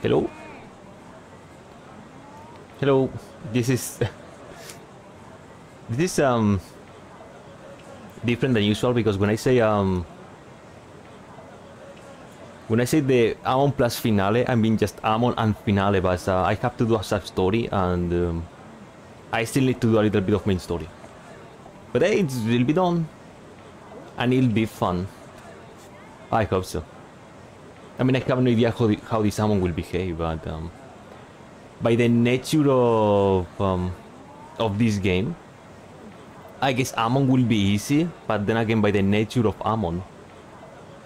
Hello? Hello. This is... this is, um... Different than usual because when I say, um... When I say the Amon plus finale, I mean just Amon and finale, but uh, I have to do a sub story and um, I still need to do a little bit of main story. But hey, it will be done. And it'll be fun. I hope so. I mean, I have no idea how, the, how this Amon will behave, but um, by the nature of um, of this game, I guess Amon will be easy, but then again, by the nature of Amon,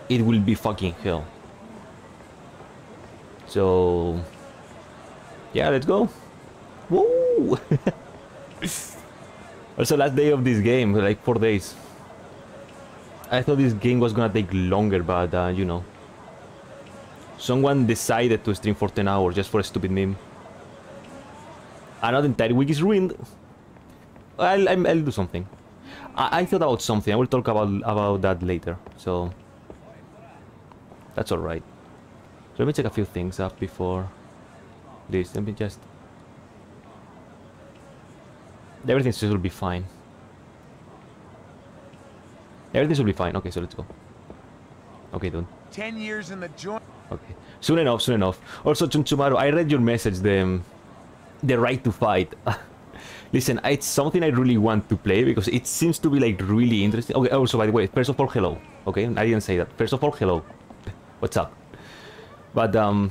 it will be fucking hell. So, yeah, let's go. Woo! also, last day of this game, like four days. I thought this game was gonna take longer, but uh, you know, someone decided to stream for 10 hours just for a stupid meme. Another entire week is ruined. I'll, I'll, do something. I, I, thought about something. I will talk about about that later. So that's all right. So let me check a few things up before this. Let me just. Everything should be fine. Everything should be fine. Okay, so let's go. Okay, dude. Ten years in the joint. Okay. Soon enough, soon enough. Also, Chunchumaru, I read your message, the, the right to fight. Listen, it's something I really want to play because it seems to be like really interesting. Okay, also, by the way, first of all, hello. Okay, I didn't say that. First of all, hello. What's up? But, um...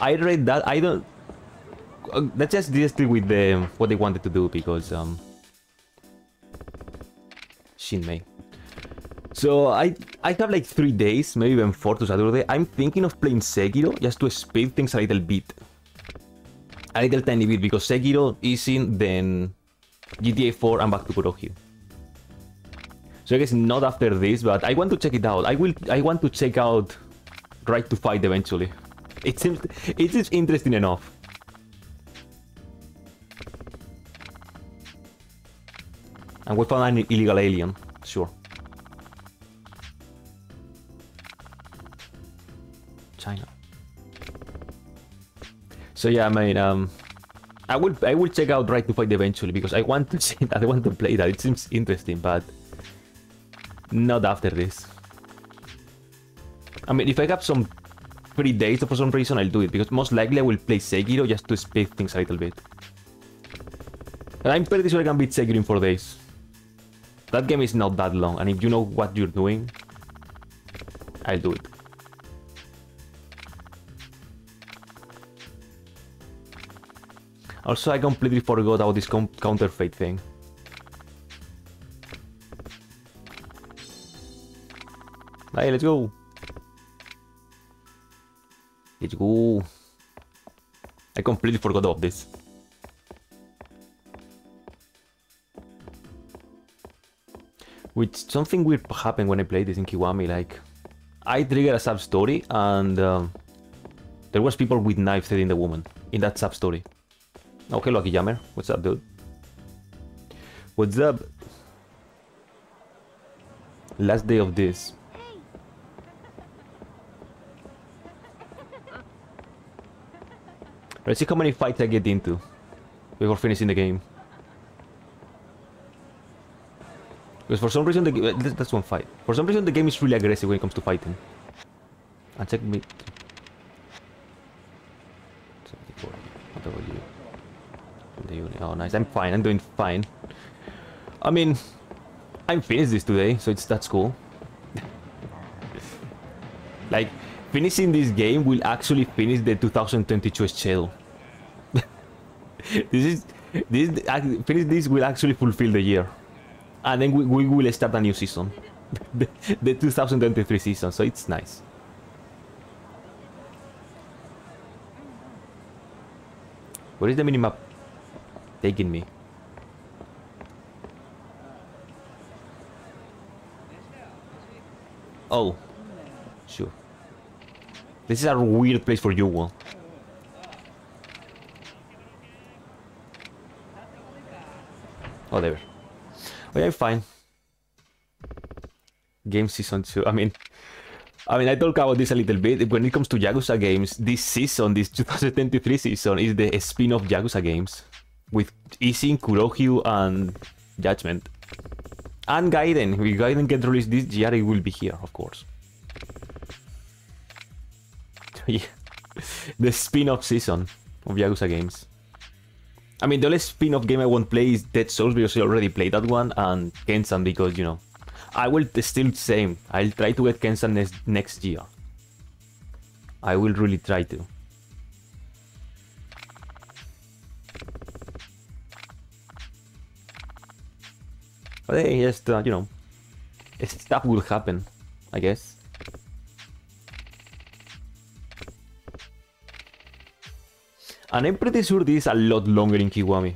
I read that, I don't... Uh, let's just deal with the, what they wanted to do because, um... Shinmei. So I I have like three days, maybe even four to Saturday. I'm thinking of playing Sekiro just to speed things a little bit. A little tiny bit because Sekiro is in then GTA 4 and back to Kurohyou. So I guess not after this, but I want to check it out. I will I want to check out Right to Fight eventually. It seems it is interesting enough. And we found an illegal alien, sure. China. So yeah, I mean, um, I will I will check out Right to Fight eventually because I want to see that I want to play that. It seems interesting, but not after this. I mean, if I have some free days for some reason, I'll do it because most likely I will play Sekiro just to speed things a little bit. And I'm pretty sure I can beat Sekiro in four days. That game is not that long, and if you know what you're doing, I'll do it. Also, I completely forgot about this counterfeit thing. Hey, let's go. Let's go. I completely forgot about this. Which something weird happened when I played this in Kiwami. Like, I triggered a sub story and um, there was people with knives hitting the woman in that sub story. Okay, Lucky Jammer. What's up, dude? What's up? Last day of this. Let's see how many fights I get into before finishing the game. Because for some reason, the that's one fight. For some reason, the game is really aggressive when it comes to fighting. And check me. 74. What about you? The unit. Oh, nice. I'm fine. I'm doing fine. I mean, I'm finished this today, so it's that's cool. like, finishing this game will actually finish the 2022 schedule. this is this finish this will actually fulfill the year, and then we, we will start a new season, the, the 2023 season. So it's nice. What is the minimap taking me? Oh, sure. This is a weird place for you. Oh, there. Oh, yeah, fine. Game season 2. I mean, I mean, I talk about this a little bit. When it comes to Yakuza games, this season, this 2023 season, is the spin-off Yakuza games with Ishin, Kurohyou, and Judgment. And Gaiden. If Gaiden gets released this year, it will be here, of course. The spin-off season of Yakuza games. I mean, the only spin-off game I won't play is Dead Souls because I already played that one, and Kenzan because, you know, I will still same. I'll try to get Kenzan next, next year. I will really try to. But hey, just, uh, you know, stuff will happen, I guess. And I'm pretty sure this is a lot longer in Kiwami.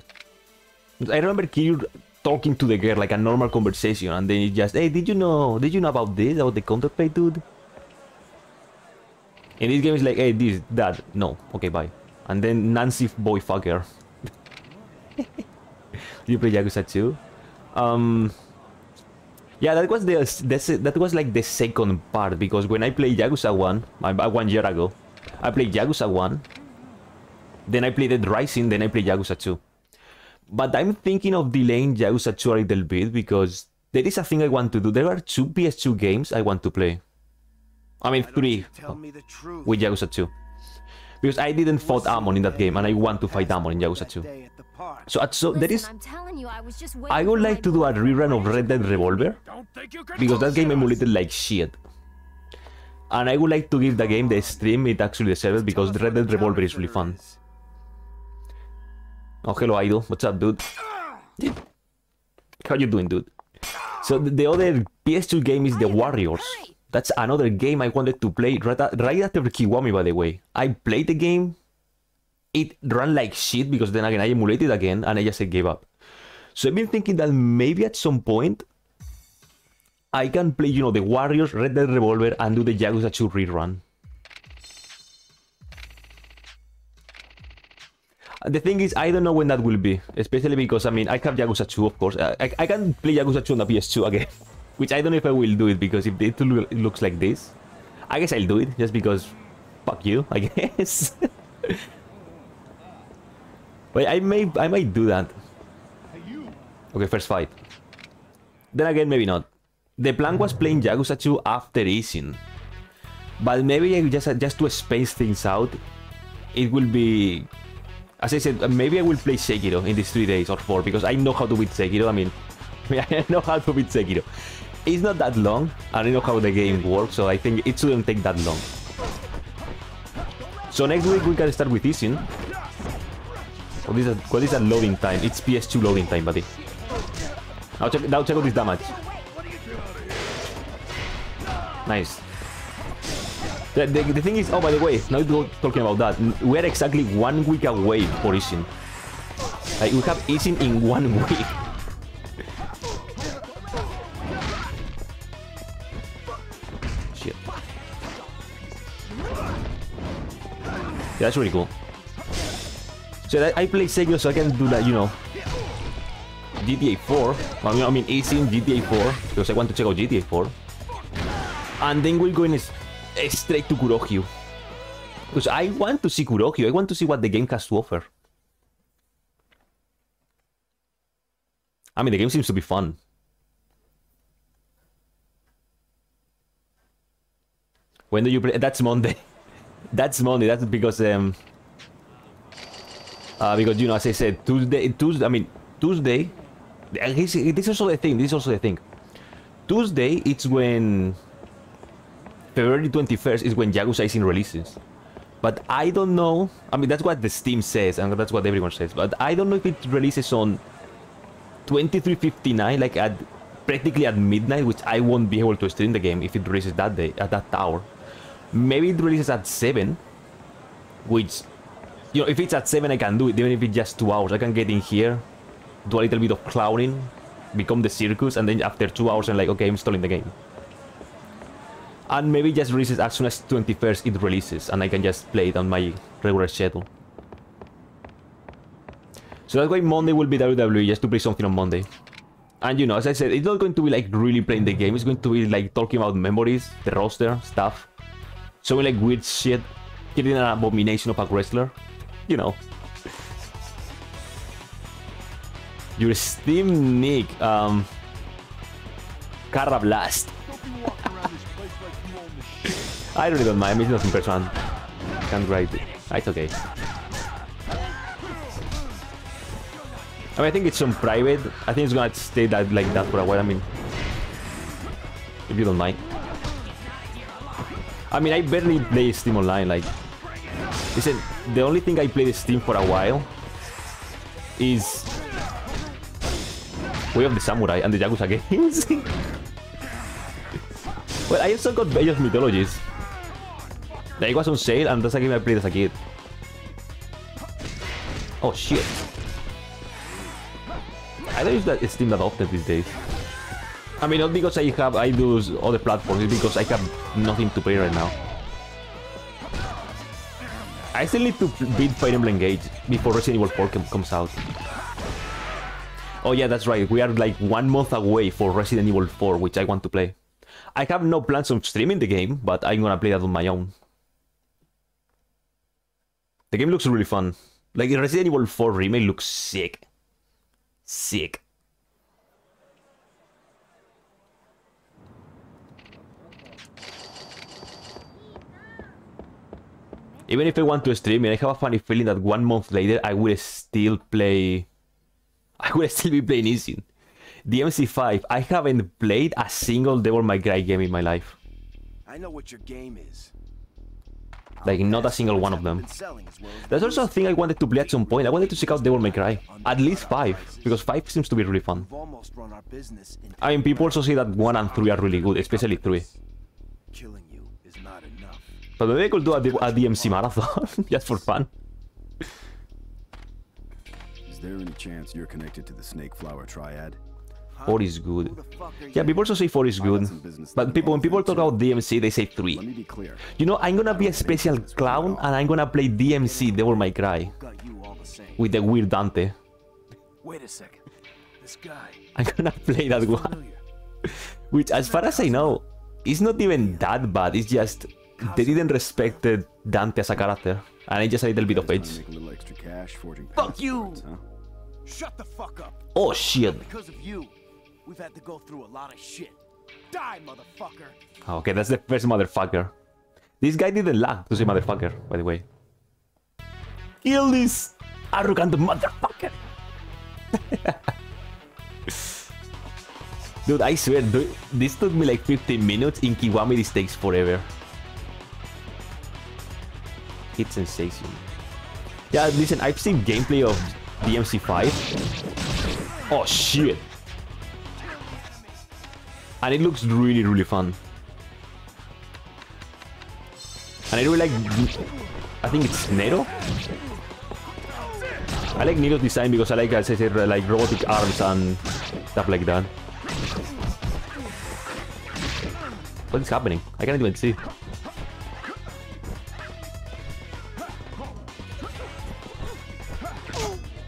I remember Kiryu talking to the girl like a normal conversation and then he just, hey, did you know, did you know about this, about the counterplay dude? In this game it's like, hey, this, that, no, okay, bye. And then Nancy boy fucker. you play Yakuza 2? Um, yeah, that was the that was like the second part because when I played Yakuza 1, one year ago, I played Yakuza 1, then I played Dead Rising, then I played Yakuza 2. But I'm thinking of delaying Yakuza 2 a little bit because there is a thing I want to do. There are two PS2 games I want to play. I mean, three with Yakuza 2. Because I didn't fight Amon in that game and I want to fight Amon in Yakuza 2. So, at, so there is. I would like to do a rerun of Red Dead Revolver because that game emulated like shit. And I would like to give the game the stream it actually deserves because Red Dead Revolver is really fun. Oh, hello, Idol. What's up, dude? How you doing, dude? So the other PS2 game is The Warriors. That's another game I wanted to play right, right after Kiwami, by the way. I played the game. It ran like shit because then again I emulated again and I just gave up. So I've been thinking that maybe at some point I can play, you know, The Warriors, Red Dead Revolver, and do the Yakuza 2 rerun. The thing is, I don't know when that will be, especially because, I mean, I have Yakuza 2, of course. I, I can play Yakuza 2 on the PS2 again, which I don't know if I will do it, because if it looks like this, I guess I'll do it, just because, fuck you, I guess. but I may, I might do that. Okay, first fight. Then again, maybe not. The plan was playing Yakuza 2 after Ishin. But maybe just, just to space things out, it will be as I said, maybe I will play Sekiro in these three days or four because I know how to beat Sekiro. I mean, I know how to beat Sekiro. It's not that long, I know how the game works, so I think it shouldn't take that long. So next week we can start with Ishin. What is, a, what is a loading time? It's PS2 loading time, buddy. Now check, now check out this damage. Nice. The, the, the, thing is, oh, by the way, now talking about that, we're exactly one week away for Ishin. Like, we have Ishin in one week. Yeah, that's really cool. So I, I play Sega, so I can do that, you know, GTA 4. I mean, I mean Ishin GTA 4 because I want to check out GTA 4. And then we'll go in straight to Kurohyou. Because I want to see Kurohyou. I want to see what the game has to offer. I mean, the game seems to be fun. When do you play? That's Monday. That's Monday. That's because um. Uh, because you know, as I said, Tuesday. Tuesday. I mean, Tuesday. This is also the thing. This is also the thing. Tuesday, it's when February 21st is when Yakuza Ishin releases. But I don't know. I mean, that's what the Steam says, and that's what everyone says. But I don't know if it releases on 23:59, like at practically at midnight, which I won't be able to stream the game if it releases that day at that hour. Maybe it releases at seven, which you know, if it's at seven, I can do it. Even if it's just two hours, I can get in here, do a little bit of clowning, become the circus, and then after two hours, I'm like, okay, I'm installing the game and maybe just releases as soon as 21st it releases and I can just play it on my regular schedule. So that's why Monday will be WWE, just to play something on Monday. And you know, as I said, it's not going to be like really playing the game. It's going to be like talking about memories, the roster, stuff. Showing like weird shit. Getting an abomination of a wrestler. You know. Your Steam nick, um... Carra Blast. I really don't mind, it's nothing personal. Can't write it. It's okay. I mean, I think it's on private. I think it's gonna stay that like that for a while. I mean, if you don't mind. I mean, I barely play Steam Online. Like, listen, the only thing I played Steam for a while is Way of the Samurai and the Yakuza games. well, I also got Age of Mythologies. That was on sale, and that's a game I played as a kid. Oh shit. I don't use that Steam that often these days. I mean, not because I have I do other platforms, it's because I have nothing to play right now. I still need to beat Fire Emblem before Resident Evil 4 comes out. Oh yeah, that's right. We are like one month away for Resident Evil 4, which I want to play. I have no plans of streaming the game, but I'm gonna play that on my own. The game looks really fun. Like Resident Evil 4 remake looks sick. Sick. Even if I want to stream and I have a funny feeling that one month later I will still play... I will still be playing Easy, DMC5. I haven't played a single Devil May Cry game in my life. I know what your game is. Like, not a single one of them. There's also a thing I wanted to play at some point. I wanted to check out Devil May Cry. At least 5, because 5 seems to be really fun. I mean, people also say that 1 and 3 are really good, especially 3. But maybe I could do a, a DMC marathon, just for fun. Is there any chance you're connected to the Snake Flower Triad? 4 is good. Yeah, people also say 4 is good. But people, when people talk about DMC, they say 3. me be clear. You know, I'm gonna be a special clown and I'm gonna play DMC Devil May Cry Got you all the same. with the weird Dante. Wait a second. This guy. I'm gonna play that one. Which, as far as I know, is not even that bad. It's just they didn't respect Dante as a character, and it's just a little bit of Trying edge. to make a little extra cash forging Fuck you! huh? Shut the fuck up. Oh shit! Because of you, we've had to go through a lot of shit. Die, motherfucker. Ah, okay, that's the first motherfucker. This guy didn't lag to say motherfucker, by the way. Kill this arrogant motherfucker! Dude, I swear, dude, this took me like 15 minutes. In Kiwami, this takes forever. Hit sensation. Yeah, listen, I've seen gameplay of DMC5. Oh shit! And it looks really, really fun. And I really like... I think it's Nero? I like Nero's design because I like, as I said, like robotic arms and stuff like that. What is happening? I can't even see.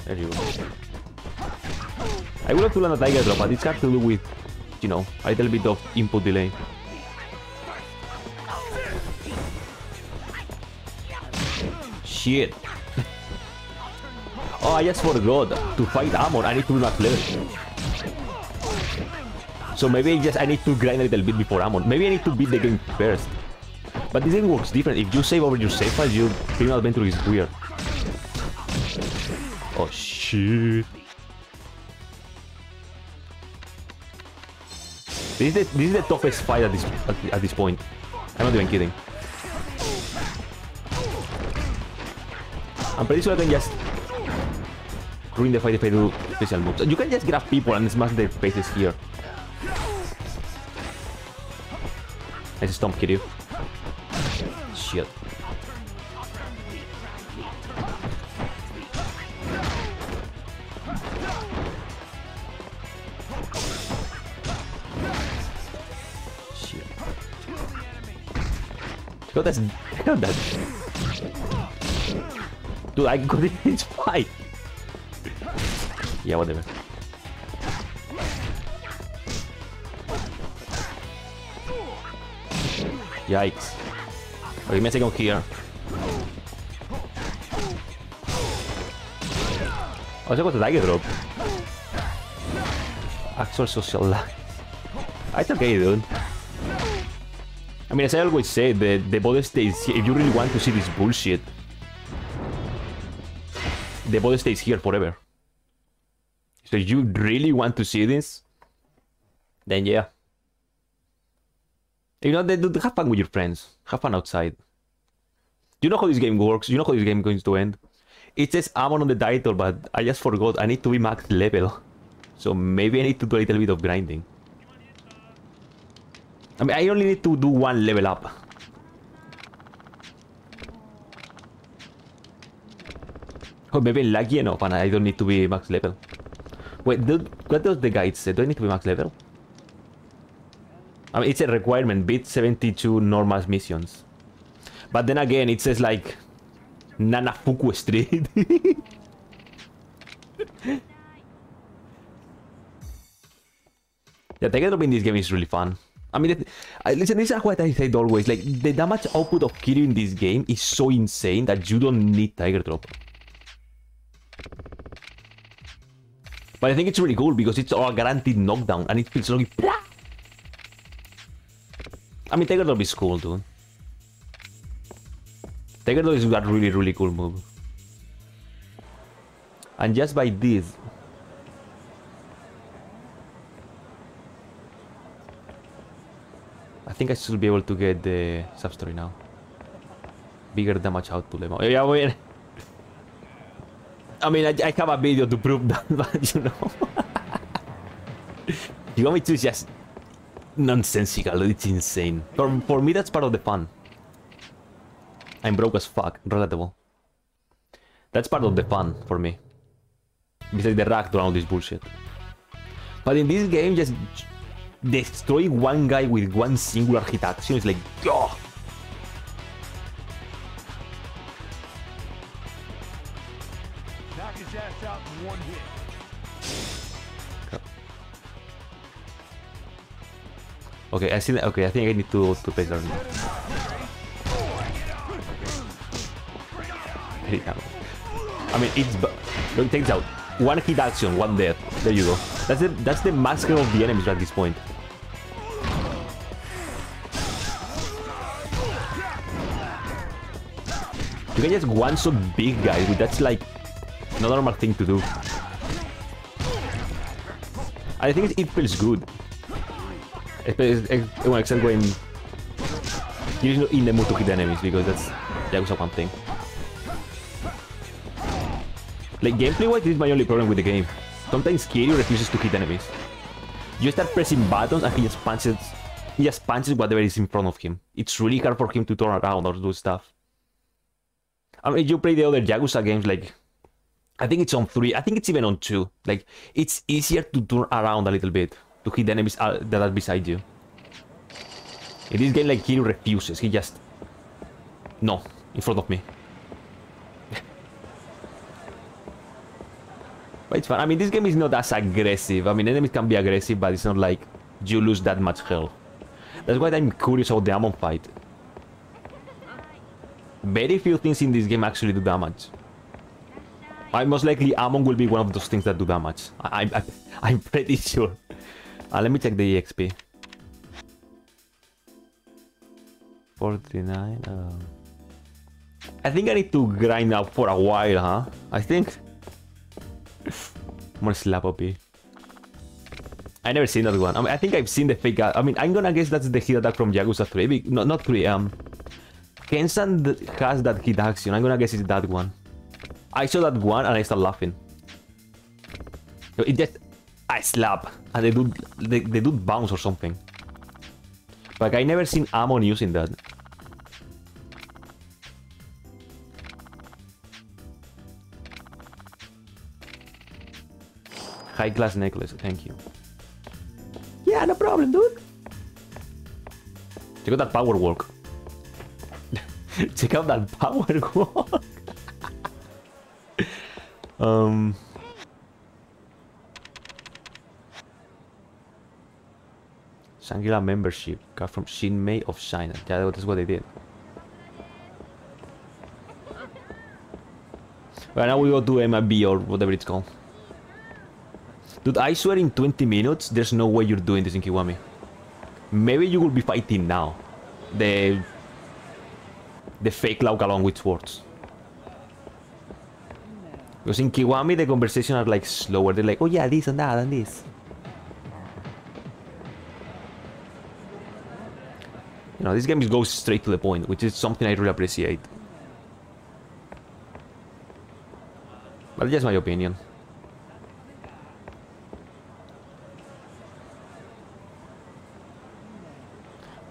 There you go. I would have to land a Tiger Drop, but it's got to do with, you know, a little bit of input delay. Shit. oh, I just forgot. To fight Amon, I need to be my flesh. So maybe I just I need to grind a little bit before Amon. Maybe I need to beat the game first. But this game works different. If you save over your save files, your criminal adventure is weird. Oh shit. This is the, this is the toughest fight at this at, this point. I'm not even kidding. I'm pretty sure I can just ruin the fight if I do special moves. You can just grab people and smash their faces here. Nice stomp, Kiryu. Shit. Yo, that's damn that. Dude, I got in his fight. Yeah, whatever. Yikes. Okay, give me a second here. Oh, so I got a Tiger Drop. Actual social life. It's okay, dude. I mean, as I always say, the, the body stays here. If you really want to see this bullshit, the body stays here forever. So if you really want to see this, then yeah. You know, they have fun with your friends. Have fun outside. You know how this game works. You know how this game is going to end. It says Amon on the title, but I just forgot. I need to be max level. So maybe I need to do a little bit of grinding. I mean, I only need to do one level up. Oh, maybe lucky enough and I don't need to be max level. Wait, do, what does the guide say? Do I need to be max level? I mean, it's a requirement, beat 72 normal missions. But then again, it says like Nanafuku Street. yeah, Tiger Drop in this game is really fun. I mean, listen, this is what I said always. Like, the damage output of Kiryu in this game is so insane that you don't need Tiger Drop. But I think it's really cool because it's all guaranteed knockdown and it feels like... I mean, Tiger Drop is cool, dude. Tiger Drop is a really, really cool move. And just by this... think I should be able to get the sub-story now. Bigger damage output. Yeah, wait. I mean, I, I have a video to prove that, but you know. you want me to just nonsensical, it's insane. For, for me, that's part of the fun. I'm broke as fuck, relatable. That's part of the fun for me. Besides the rack to all this bullshit. But in this game, just destroy one guy with one singular hit action is like, oh, Okay, I see. Okay, I think I need to to pay her. I mean, it's look, takes out one hit action, one death. There you go. That's the that's the massacre of the enemies at this point. You can just one shot big guys, that's like not a normal thing to do. I think it feels good. Except when you're in the mood to hit enemies, because that's Yakuza one thing. Like, gameplay-wise, this is my only problem with the game. Sometimes Kiryu refuses to hit enemies. You start pressing buttons and he just punches he just punches whatever is in front of him. It's really hard for him to turn around or do stuff. I mean, you play the other Yakuza games, like, I think it's on 3, I think it's even on 2. Like, it's easier to turn around a little bit to hit the enemies uh, that are beside you. In this game, like, he refuses. He just... No, in front of me. but it's fun. I mean, this game is not as aggressive. I mean, enemies can be aggressive, but it's not like you lose that much health. That's why I'm curious about the Amon fight. Very few things in this game actually do damage. I most likely Amon will be one of those things that do damage. I, I, I'm pretty sure. Uh, let me check the EXP. 49. Uh... I think I need to grind out for a while, huh? I think. More slap OP. I never seen that one. I, mean, I think I've seen the fake. I mean, I'm gonna guess that's the hit attack from Yakuza 3. No, not 3. Um, Kenzan has that hit action. I'm gonna guess it's that one. I saw that one and I started laughing. It just I slap and they do they, they do bounce or something. Like I never seen Amon using that. High class necklace, thank you. Yeah, no problem, dude. Check out that power walk. Check out that power walk. um Shangri-La membership. Card from Shinmei of China. Yeah, that's what they did. Right now we go to MIB or whatever it's called. Dude, I swear in 20 minutes, there's no way you're doing this in Kiwami. Maybe you will be fighting now. The... The fake Lau along with swords. Because in Kiwami, the conversation are like slower. They're like, oh yeah, this and that and this. You know, this game goes straight to the point, which is something I really appreciate. But just my opinion.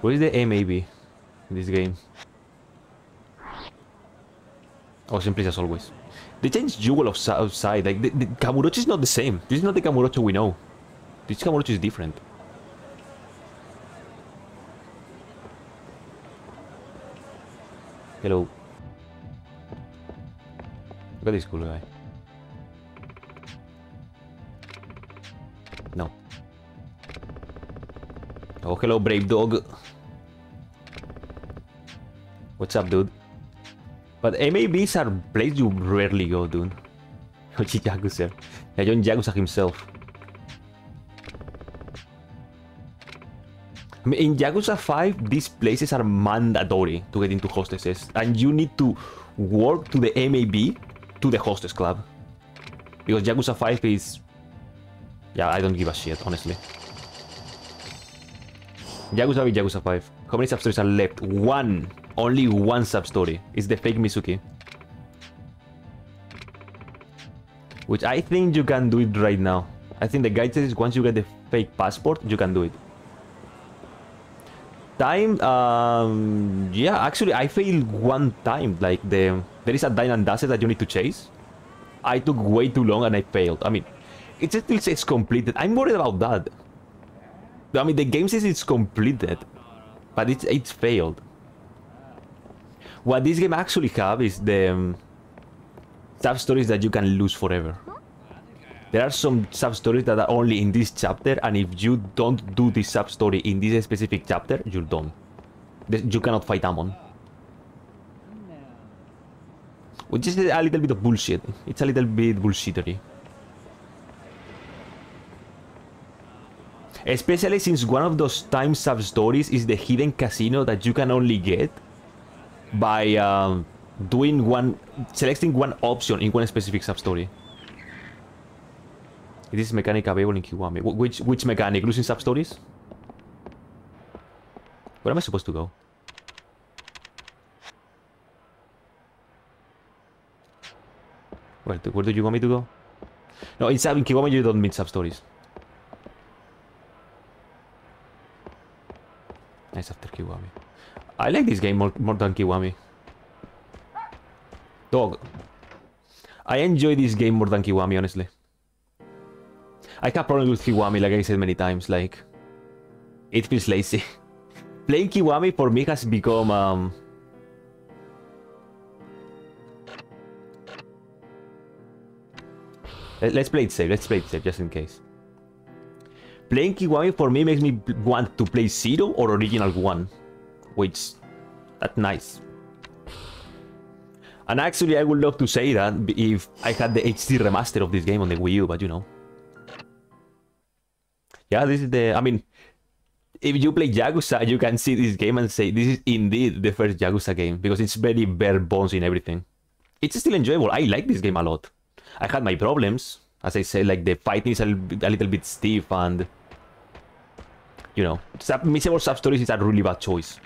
What is the MAB in this game? Oh, simply as always. They changed Jewel outside. Like, the, the Kamurocho is not the same. This is not the Kamurocho we know. This Kamurocho is different. Hello. Look at this cool guy. No. Oh, hello, brave dog. What's up, dude? But MABs are places you rarely go, dude. Ochi Yakuza. Yeah, John Yakuza himself. I mean, in Yakuza 5, these places are mandatory to get into hostesses. And you need to work to the MAB to the hostess club. Because Yakuza 5 is... Yeah, I don't give a shit, honestly. Yakuza is Yakuza 5. How many sub-stories are left? One! Only one sub-story. It's the fake Mizuki. Which I think you can do it right now. I think the guide says once you get the fake passport, you can do it. Time, um, yeah, actually I failed one time. Like the there is a Dine Dash that you need to chase. I took way too long and I failed. I mean, it still says completed. I'm worried about that. I mean, the game says it's completed, but it's it's failed. What this game actually have is the um, sub stories that you can lose forever. There are some sub stories that are only in this chapter, and if you don't do this sub story in this specific chapter, you're done. You cannot fight Amon. Which is a little bit of bullshit. It's a little bit bullshittery. Especially since one of those time sub stories is the hidden casino that you can only get by um, doing one, selecting one option in one specific sub story. Is this mechanic available in Kiwami? Which which mechanic? Losing sub stories? Where am I supposed to go? Where do, where do you want me to go? No, in, in Kiwami you don't meet sub stories. Nice after Kiwami. I like this game more, more than Kiwami. Dog. I enjoy this game more than Kiwami, honestly. I have problems with Kiwami, like I said many times, like... It feels lazy. Playing Kiwami for me has become, um... Let's play it safe, let's play it safe, just in case. Playing Kiwami for me makes me want to play Zero or Original 1. Which, that's nice. And actually, I would love to say that if I had the HD remaster of this game on the Wii U, but you know. Yeah, this is the... I mean, if you play Yakuza, you can see this game and say, this is indeed the first Yakuza game, because it's very bare bones in everything. It's still enjoyable. I like this game a lot. I had my problems. As I said, like, the fighting is a, a little bit stiff and... You know, sub missable sub-stories is a really bad choice.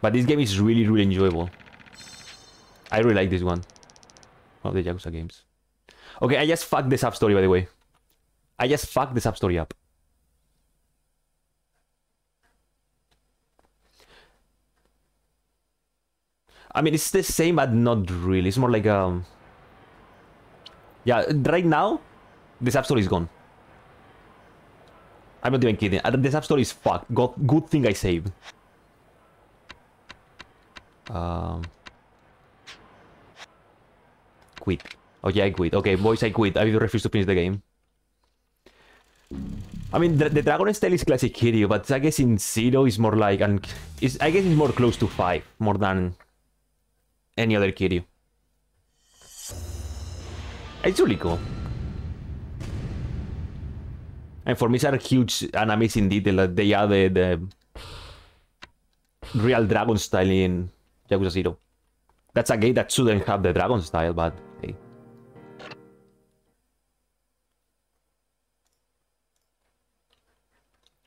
But this game is really, really enjoyable. I really like this one. One of the Yakuza games. Okay, I just fucked the sub-story, by the way. I just fucked the sub-story up. I mean, it's the same, but not really. It's more like, um... Yeah, right now, the sub-story is gone. I'm not even kidding. The sub-story is fucked. Good thing I saved. Um... Quit. Oh yeah, I quit. Okay, boys, I quit. I refuse to finish the game. I mean, the, the Dragon style is classic Kiryu, but I guess in Zero is more like, and I guess it's more close to five more than any other Kiryu. It's really cool. And for me, it's a huge and amazing detail that they added the real dragon style in Yakuza 0. That's a game that shouldn't have the dragon style, but hey.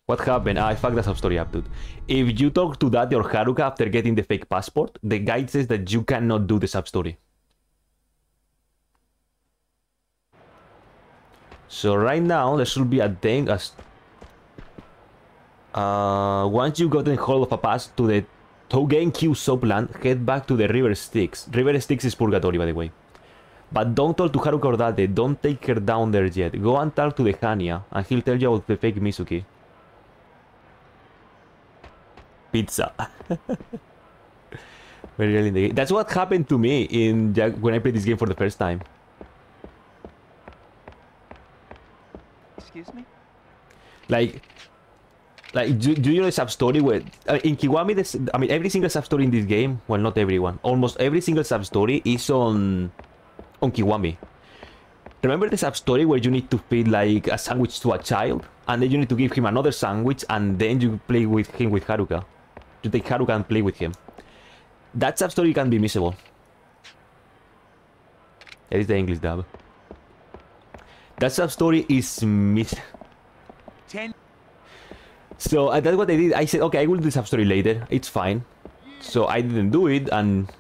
What happened? Ah, I fucked the sub-story up, dude. If you talk to Date or Haruka after getting the fake passport, the guide says that you cannot do the sub-story. So right now, there should be a thing as... Uh, once you gotten hold of a pass to the Tougenkyu subland, head back to the River Styx. River Styx is Purgatory, by the way. But don't talk to Haruka or Date, don't take her down there yet. Go and talk to the Hania, and he'll tell you about the fake Mizuki. Pizza. Very early in the game. That's what happened to me in when I played this game for the first time. Excuse me? Like, like do, do you know the sub story where in Kiwami? This, I mean, every single sub story in this game. Well, not everyone. Almost every single sub story is on on Kiwami. Remember the sub story where you need to feed like a sandwich to a child, and then you need to give him another sandwich, and then you play with him with Haruka. You take Haruka and play with him. That sub story can be missable. That is the English dub. That sub story is miss. Ten. So uh, that's what I did. I said, okay, I will do the sub story later. It's fine. So I didn't do it, and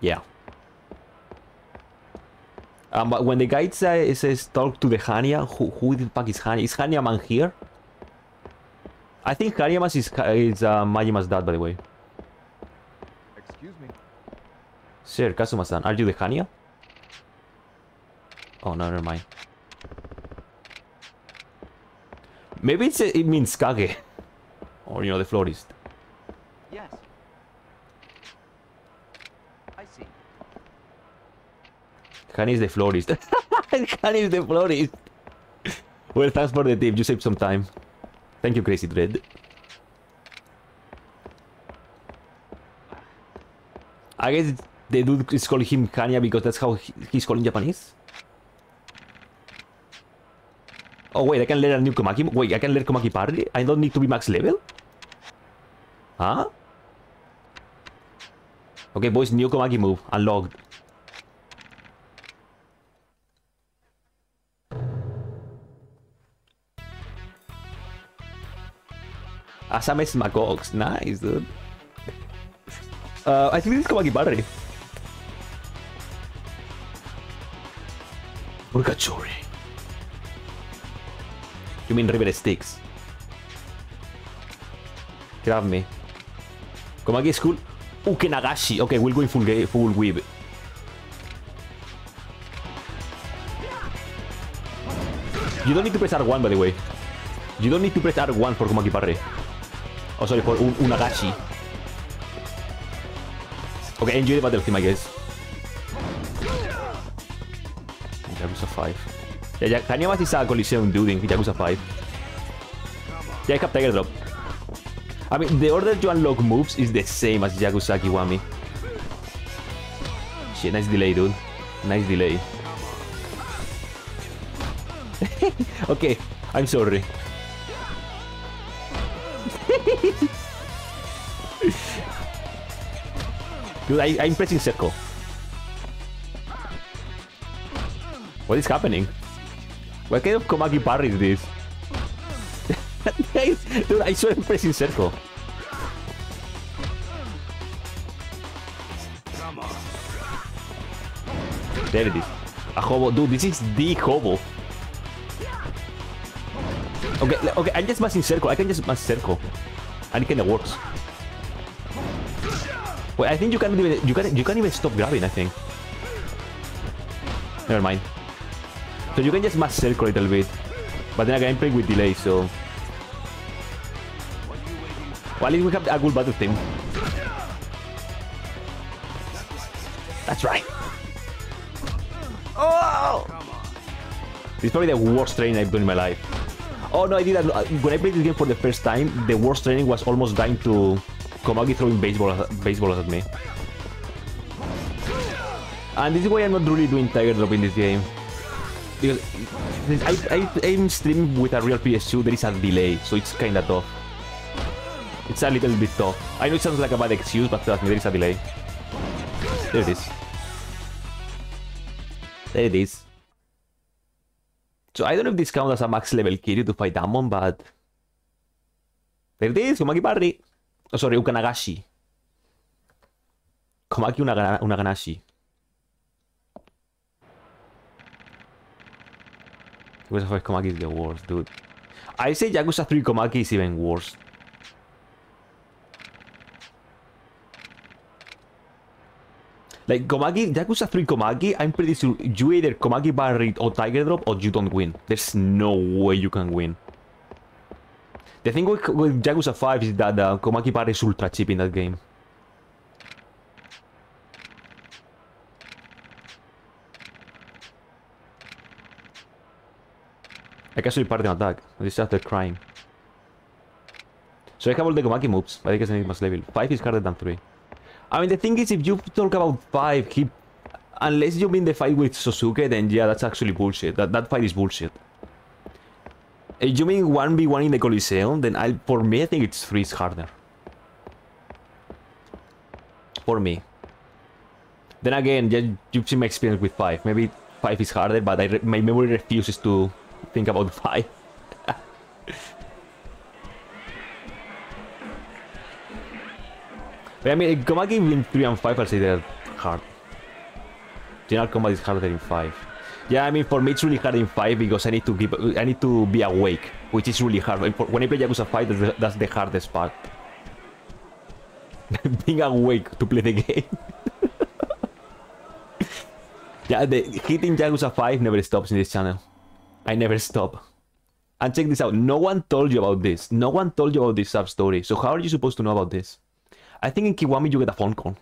yeah. Um, but when the guide say, says talk to the Hania, who, who the fuck is Hania? Is Hanya man here? I think Hanyamas is, is uh, Majima's dad, by the way. Excuse me. Sir, Kazuma-san, are you the Hania? Oh, no, never mind. Maybe it's, it means Kage. Or, you know, the florist. Yes. I see. Honey is the florist. Honey is the florist. well, thanks for the tip. You saved some time. Thank you, Crazy Dread. I guess the dude is calling him Kanya because that's how he's called in Japanese. Oh wait, I can learn a new Komaki. Wait, I can learn Komaki Parry? I don't need to be max level? Huh? Okay, boys, new Komaki move. Unlocked. Asame Smagox. Nice, dude. Uh, I think this is Komaki Parry. Purgatory. You mean River Styx? Grab me. Komaki is cool. Ukenagashi. Uh, okay, we'll go in full, full weave. You don't need to press R1, by the way. You don't need to press R1 for Komaki Parry. Oh, sorry, for un Unagashi. Okay, enjoy the battle theme, I guess. Yakuza 5. Yeah, yeah, Hanyamas is a Coliseum dude in Yakuza 5. Yeah, I have Tiger Drop. I mean, the order to unlock moves is the same as Yakuza Kiwami. Shit, nice delay, dude. Nice delay. okay, I'm sorry. Dude, I, I'm pressing circle. What is happening? What kind of Komaki parry is this? Dude, I saw him pressing circle. There it is. A hobo. Dude, this is the hobo. Okay, okay, I'm just mashing circle. I can just mash circle. And it kinda works. Wait, I think you can't even you can you can't even stop grabbing, I think. Never mind. So you can just mash circle a little bit. But then again I'm playing with delay, so well, at least we have a good battle team. That's right. Oh! This is probably the worst training I've done in my life. Oh no, I did that. When I played this game for the first time, the worst training was almost dying to Komaki throwing baseball baseballs at me. And this is why I'm not really doing Tiger Drop in this game. Because I, I, I'm streaming with a real PS2, there is a delay, so it's kinda tough. It's a little bit tough. I know it sounds like a bad excuse, but trust me, there is a delay. There it is. There it is. So I don't know if this counts as a max level Kiryu to fight Damon, but... There it is, Komaki Parry. Oh, sorry, Ukanagashi. Komaki Unaga- Unaganashi. Yakuza 5 Komaki is the worst, dude. I say Yakuza 3 Komaki is even worse. Like Komaki, Yakuza 3 Komaki, I'm pretty sure you either Komaki Parry or Tiger Drop or you don't win. There's no way you can win. The thing with, with Yakuza 5 is that uh, Komaki Parry is ultra cheap in that game. I can actually part an attack. This is after crying. So I have all the Komaki moves, but I guess I need max level. 5 is harder than 3. I mean, the thing is, if you talk about 5, he... Unless you mean the fight with Sosuke, then yeah, that's actually bullshit. That, that fight is bullshit. If you mean 1v1 in the Coliseum, then I, for me, I think it's 3 is harder. For me. Then again, yeah, you've seen my experience with 5. Maybe 5 is harder, but I my memory refuses to think about 5. But I mean, Komaki in 3 and 5 I'll say they're hard. General combat is harder in 5. Yeah, I mean, for me it's really hard in 5 because I need to keep, I need to be awake, which is really hard. When I play Yakuza 5, that's the, that's the hardest part. Being awake to play the game. yeah, the hitting Yakuza 5 never stops in this channel. I never stop. And check this out, no one told you about this. No one told you about this sub story. So how are you supposed to know about this? I think in Kiwami you get a phone call.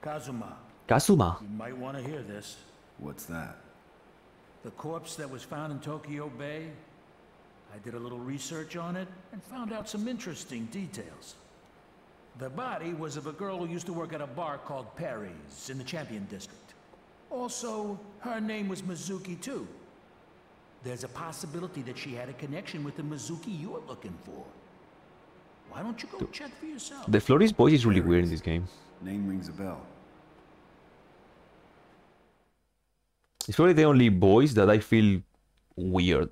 Kazuma, Kazuma. you might want to hear this. What's that? The corpse that was found in Tokyo Bay, I did a little research on it and found out some interesting details. The body was of a girl who used to work at a bar called Paris in the Champion District. Also, her name was Mizuki too. There's a possibility that she had a connection with the Mizuki you're looking for. Why don't you go check for yourself? The Flores voice is really weird in this game. Name rings a bell. It's probably the only voice that I feel weird.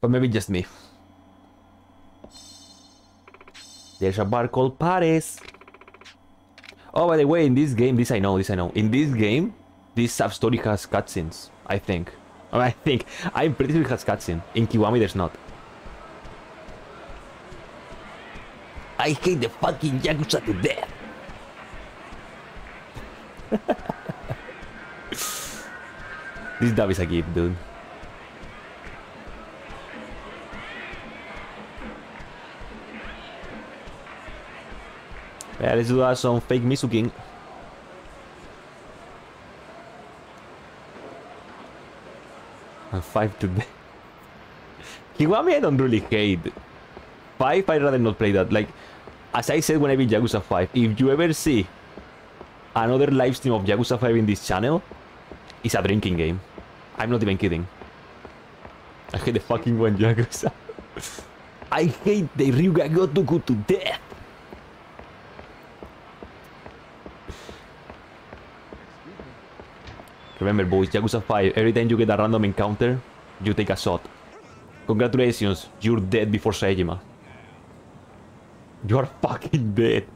But maybe just me. There's a bar called Paris. Oh, by the way, in this game, this I know, this I know. In this game, this sub story has cutscenes. I think. I think. I'm pretty sure it has cutscene. In Kiwami, there's not. I hate the fucking Yakuza to death. this dub is a gift, dude. Yeah, let's do some fake Misuking. And 5 today. Kiwami I don't really hate. 5 I'd rather not play that. Like, as I said when I beat Yakuza 5, if you ever see another live stream of Yakuza 5 in this channel, it's a drinking game. I'm not even kidding. I hate the fucking one Yakuza. I hate the Ryu ga Gotoku to death. Remember boys, Yakuza 5, every time you get a random encounter, you take a shot. Congratulations, you're dead before Saejima. You are fucking dead.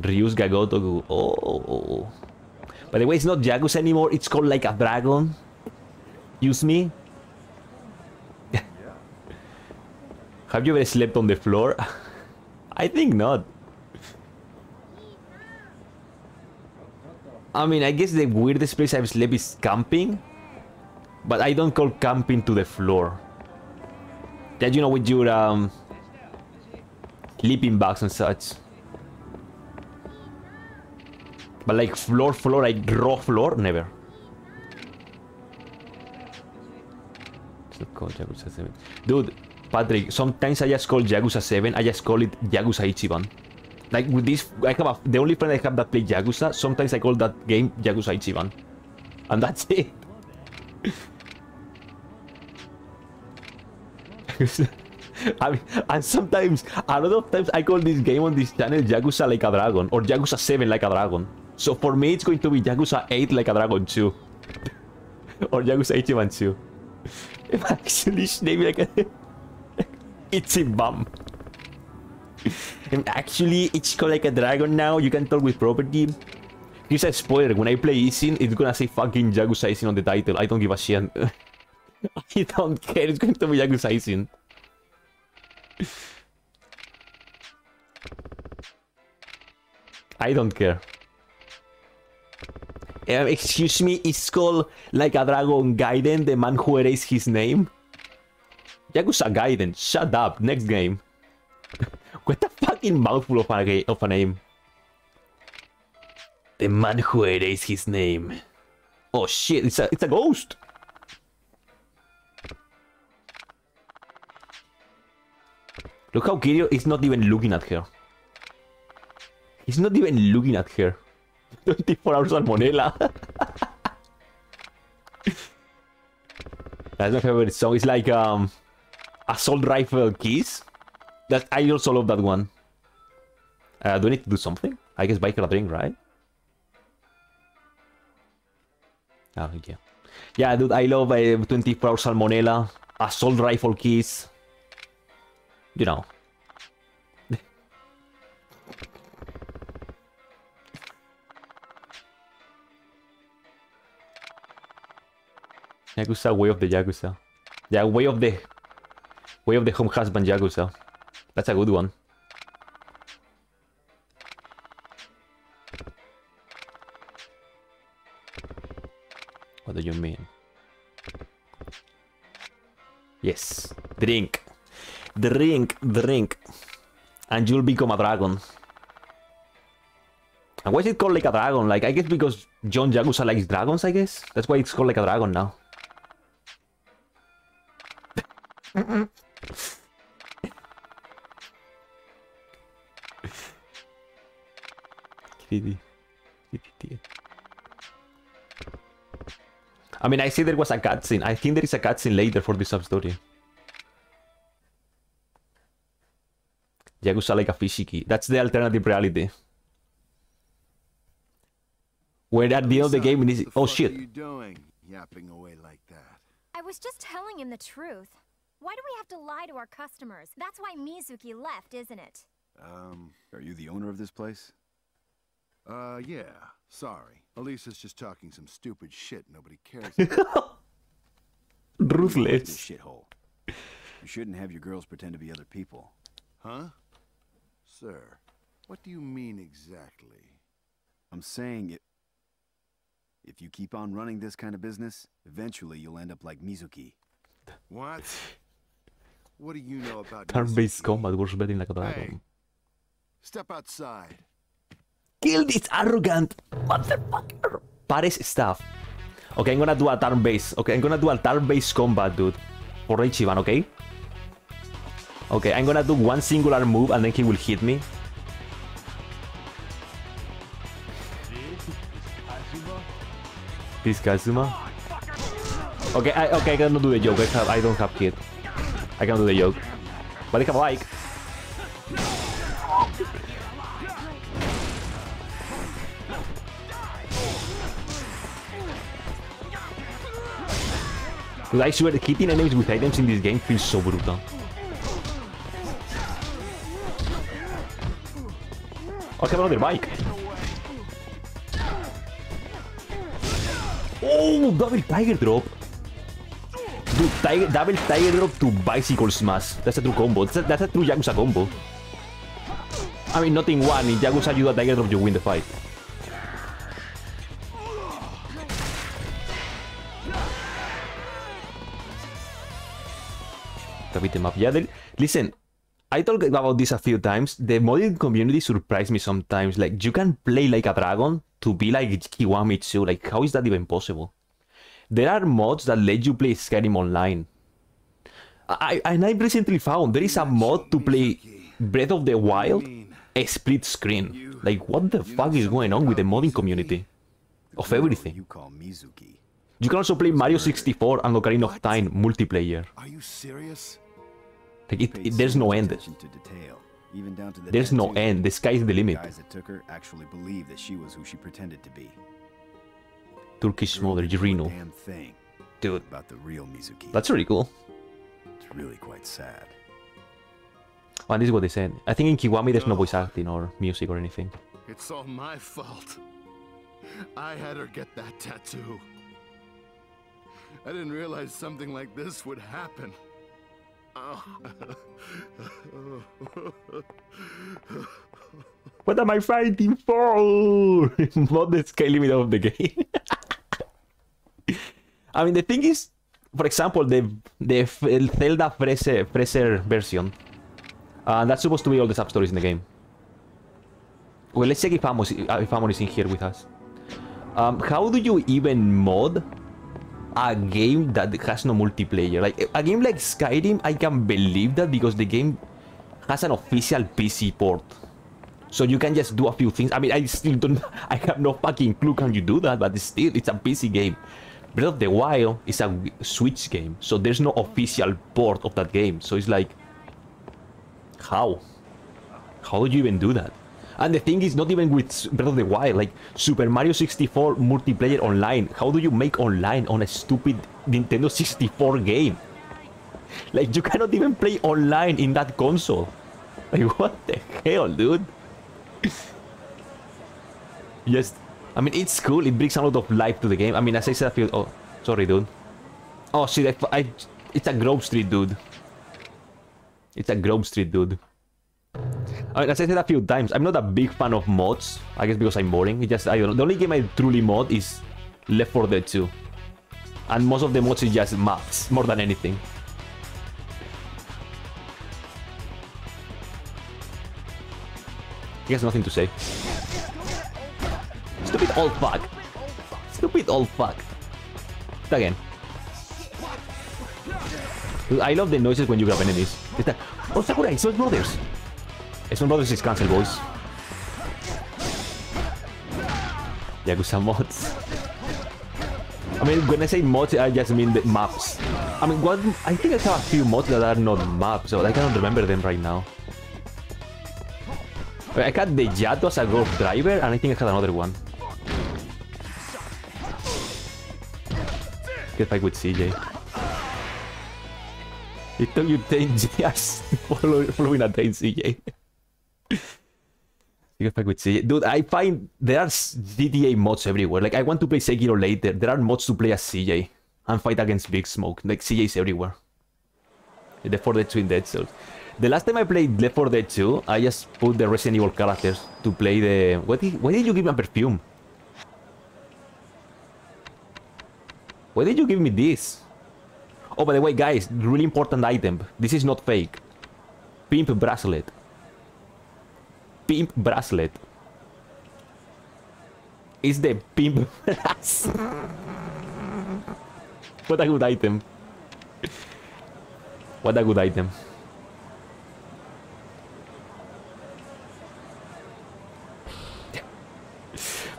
Ryu's Gagotoku. Oh. By the way, it's not Yakuza anymore. It's called like a dragon. Use me. Have you ever slept on the floor? I think not. I mean, I guess the weirdest place I've slept is camping. But I don't call camping to the floor. That you know with your um sleeping bags and such. But like floor, floor, like raw floor, never. It's not called Yakuza 7. Dude, Patrick, sometimes I just call Yakuza 7, I just call it Yakuza Ichiban. Like with this, I have a, the only friend I have that play Yakuza, sometimes I call that game Yakuza Ichiban. And that's it. I mean, and sometimes, a lot of times I call this game on this channel Yakuza Like a Dragon, or Yakuza 7 Like a Dragon. So for me, it's going to be Yakuza 8 Like a Dragon 2. or Yakuza Ichiban 2. I'm actually name like a... Ichiban. I'm actually Ichiko Like a Dragon now, you can talk with property. Here's a spoiler, when I play Ishin, it's gonna say fucking Yakuza Ishin on the title. I don't give a shit. I don't care, it's going to be Yakuza Ishin. I don't care. Um, excuse me, is called like a dragon Gaiden, the man who erased his name? Yakuza Gaiden, shut up, next game. what the fucking mouthful of a, of a name. The man who erased his name. Oh shit, it's a, it's a ghost! Look how Kiryu is not even looking at her. He's not even looking at her. 24 hours salmonella. That's my favorite song. It's like um assault rifle keys. That I also love that one. Uh, do I need to do something? I guess buy a drink, right? Oh yeah. Yeah, dude, I love uh, 24 hour salmonella, assault rifle keys. You know. Yakuza, way of the Yakuza. Yeah, way of the... Way of the home husband Yakuza. That's a good one. What do you mean? Yes. Drink. Drink, drink. And you'll become a dragon. And why is it called like a dragon? Like, I guess because John Yakuza likes dragons, I guess? That's why it's called like a dragon now. Kitty. Kitty. I mean, I see there was a cutscene. I think there is a cutscene later for this sub-story. Yakuza like a fishiki. That's the alternative reality. Where at the end of the game, it is... Oh, What shit. are you doing, yapping away like that? I was just telling him the truth. Why do we have to lie to our customers? That's why Mizuki left, isn't it? Um, are you the owner of this place? Uh, yeah. Sorry. Elisa's just talking some stupid shit nobody cares about. Ruthless. shithole. You shouldn't have your girls pretend to be other people. huh? Sir, what do you mean exactly? I'm saying it. If you keep on running this kind of business, eventually you'll end up like Mizuki. What? What do you know about Turn-based combat was betting like a dragon. Hey, dragon. step outside. Kill this arrogant motherfucker. Paris stuff. Okay, I'm gonna do a turn-based. Okay, I'm gonna do a turn-based combat, dude. For Ichiban, okay? Okay, I'm gonna do one singular move and then he will hit me. This Kazuma. Okay, I okay, I cannot do the joke. I have I don't have kid. I can do the joke. But I have a bike. Dude, I swear, hitting enemies with items in this game feels so brutal. Oh, I have another bike. Oh, double tiger drop. Dude, tiger, double tiger drop to bicycle smash. That's a true combo. That's a, that's a true Yakuza combo. I mean, not in one. In Yakuza, you do a tiger drop, you win the fight. With the beat 'em up. Yeah, listen. I talked about this a few times. The modding community surprised me sometimes. Like you can play like a dragon to be like Kiwami too. Like how is that even possible? There are mods that let you play Skyrim online. I and I recently found there is a mod to play Breath of the Wild a split screen. Like what the fuck is going on with the modding community? Of everything. You can also play Mario 64 and Ocarina of Time multiplayer. Are you serious? Like it, it- there's no end. to detail, even down to the There's no end. The sky's the The limit. guys that took her actually believed that she was who she pretended to be. Turkish mother, didn't know a Reno. Damn thing Dude, about the real Mizuki. that's really cool. It's really quite sad. Oh, and this is what they said. I think in Kiwami there's no voice acting or music or anything. It's all my fault. I had her get that tattoo. I didn't realize something like this would happen. What am I fighting for? Not the scale limit of the game. I mean, the thing is, for example, the the Zelda Fraser version. Uh, that's supposed to be all the sub stories in the game. Well, let's check if Amos, if Amon is in here with us. Um, how do you even mod a game that has no multiplayer? Like a game like Skyrim, I can believe that because the game has an official PC port. So you can just do a few things. I mean, I still don't. I have no fucking clue can you do that, but still, it's a PC game. Breath of the Wild is a Switch game, so there's no official port of that game. So it's like, how? How do you even do that? And the thing is, not even with Breath of the Wild, like Super Mario 64 multiplayer online. How do you make online on a stupid Nintendo 64 game? Like, you cannot even play online in that console. Like, what the hell, dude? Yes, I mean it's cool. It brings a lot of life to the game. I mean, as I said a few. Oh, sorry, dude. Oh, shit! I, I it's a Grove Street dude. It's a Grove Street dude. I mean, as I said a few times, I'm not a big fan of mods. I guess because I'm boring. It just I don't know. The only game I truly mod is Left 4 Dead 2, and most of the mods is just maps more than anything. He has nothing to say. Stupid old fuck. Stupid old fuck. Again. I love the noises when you grab enemies. It's like, oh Sakura, it's Smash Brothers. Smash Brothers is cancel, boys. Mods. I mean, when I say mods, I just mean the maps. I mean, what? I think I have a few mods that are not maps, so I cannot remember them right now. I had the Yato as a golf driver, and I think I had another one. Get fight with CJ. It took you 10 years follow, following a train, CJ. Get fight with CJ. Dude, I find there are GTA mods everywhere. Like, I want to play Sekiro later. There are mods to play as CJ and fight against Big Smoke. Like, CJ is everywhere. The 4 Dead 2 in Dead Cells. The last time I played Left 4 Dead 2, I just put the Resident Evil characters to play the... What did, why did you give me a perfume? Why did you give me this? Oh, by the way, guys, really important item. This is not fake. Pimp bracelet. Pimp bracelet. It's the pimp bracelet. what a good item. What a good item.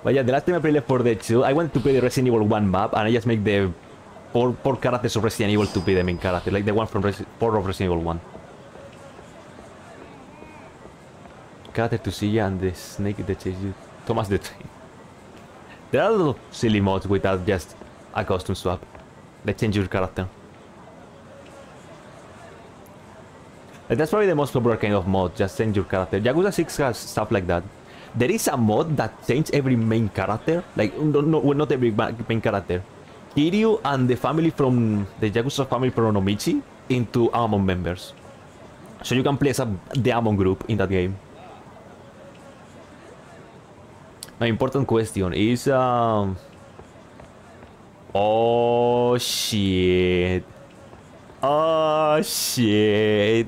But yeah, the last time I played 4 Dead 2, I wanted to play the Resident Evil 1 map, and I just make the four, four characters of Resident Evil to be the main character, like the one from Resi 4 of Resident Evil 1. Character to see you and the snake that chase you. Thomas the Train. There are a lot of silly mods without just a costume swap. They change your character. Like, that's probably the most popular kind of mod, just change your character. Yakuza 6 has stuff like that. There is a mod that changes every main character. Like, no, no, well, not every ma- main character. Kiryu and the family from the Yakuza family from Onomichi into Amon members. So you can play as a, the Amon group in that game. Now, important question is, um... Oh, shit. Oh, shit.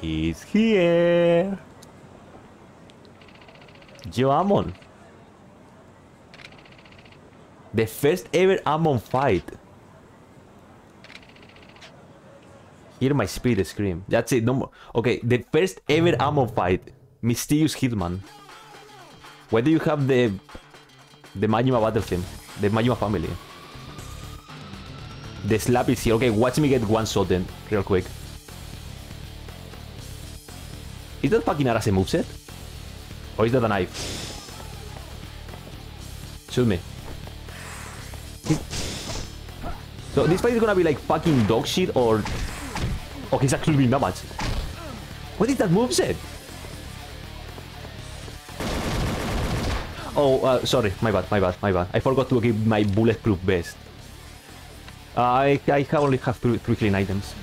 He's here. Jo Amon. The first ever Amon fight. Hear my spirit scream. That's it. No more. Okay, the first ever Amon fight. Mysterious Hitman. Where do you have the the Majima battle theme? The Majima family. The slap is here. Okay, watch me get one shot then, real quick. Is that fucking Arase moveset? Or is that a knife? Shoot me. So this fight is gonna be like fucking dog shit or... Okay, it's actually that much. What is that moveset? Oh, uh, sorry, my bad, my bad, my bad. I forgot to give my bulletproof vest. Uh, I, I only have three, three clean items.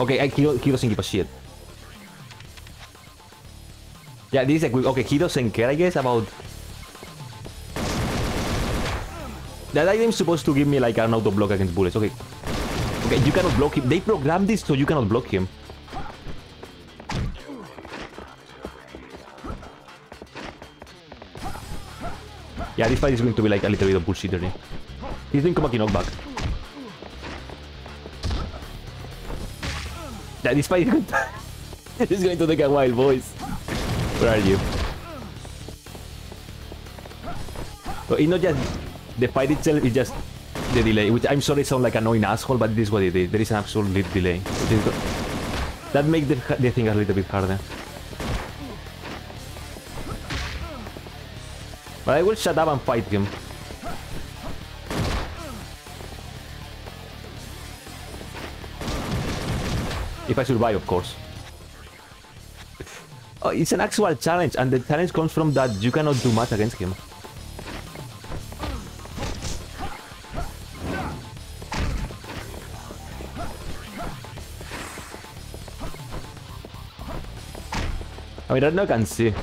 Okay, I, he, he doesn't give a shit. Yeah, this is a quick... Okay, he doesn't care, I guess, about... That item is supposed to give me like an auto block against bullets. Okay. Okay, you cannot block him. They programmed this so you cannot block him. Yeah, this fight is going to be like a little bit of bullshittery. He's doing Komaki knockback. Yeah, this fight is going to, is going to take a while, boys. Where are you? So it's not just the fight itself, it's just the delay. Which I'm sorry sound like an annoying asshole, but this is what it is. There is an absolute delay. That makes the, the thing a little bit harder. But I will shut up and fight him. If I survive, of course. Oh, it's an actual challenge, and the challenge comes from that you cannot do much against him. I mean, right now I can see.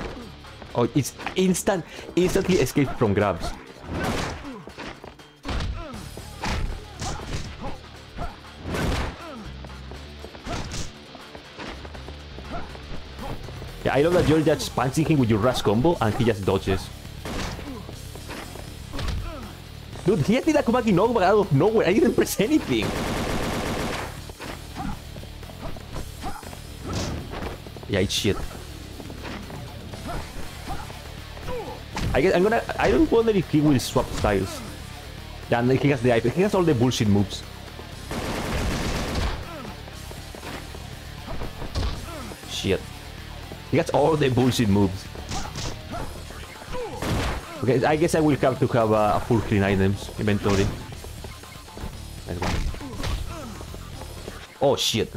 Oh, it's instant, instantly escape from grabs. Yeah, I love that you're just punching him with your rush combo and he just dodges. Dude, he just did a Komaki knockback out of nowhere. I didn't press anything. Yeah, it's shit. I guess I'm gonna. I don't wonder if he will swap styles. And he has the IP. He has all the bullshit moves. Shit. He has all the bullshit moves. Okay, I guess I will have to have a, a full clean items inventory. Nice one. Oh shit.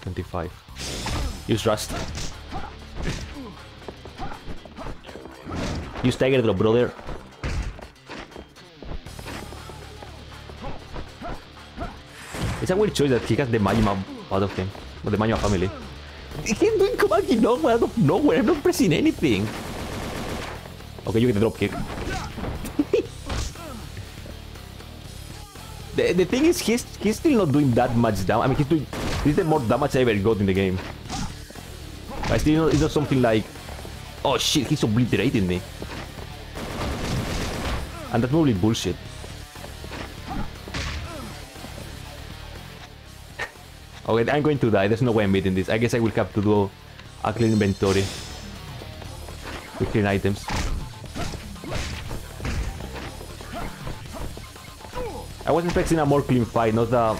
Twenty-five. Use Rust. Use Tiger Drop, brother. It's a weird choice that he has the Majima out of him. Or the Majima family. He's doing Komaki no out of nowhere. I'm not pressing anything. Okay, you get the drop kick. the, the thing is, he's, he's still not doing that much damage. I mean, he's doing... This is the more damage I ever got in the game. But still, know it's not something like... Oh shit, he's obliterating me. And that's probably bullshit. okay, I'm going to die. There's no way I'm beating this. I guess I will have to do a clean inventory. With clean items. I was expecting a more clean fight, not a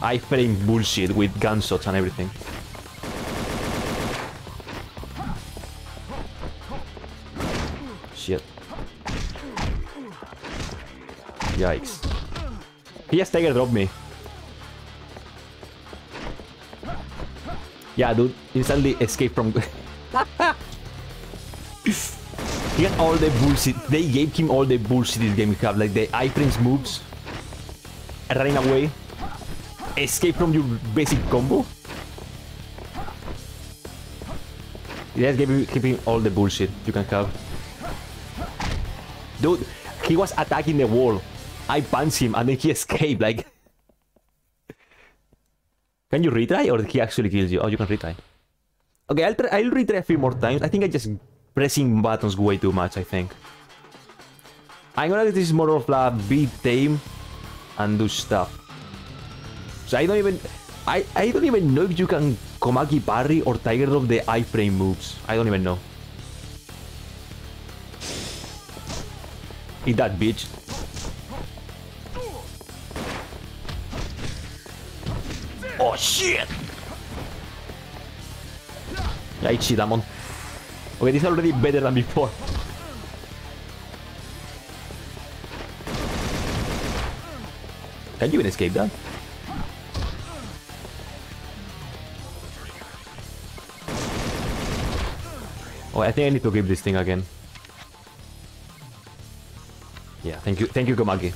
iframe bullshit with gunshots and everything. Yikes. He just Tiger dropped me. Yeah, dude. Instantly escape from... he got all the bullshit. They gave him all the bullshit this game you have. Like the iframes moves. Running away. Escape from your basic combo. Just gave, gave him all the bullshit you can have. Dude, he was attacking the wall. I punch him and then he escaped, like... Can you retry or he actually kills you? Oh, you can retry. Okay, I'll, try, I'll retry a few more times. I think I just pressing buttons way too much, I think. I'm gonna this is more of a be tame and do stuff. So I don't even I, I don't even know if you can Komaki parry or Tiger Drop the iframe moves. I don't even know. Eat that bitch. Shit! Shit, Damon. Okay, this is already better than before. Can you even escape that? Oh, I think I need to keep this thing again. Yeah, thank you, thank you, Komaki.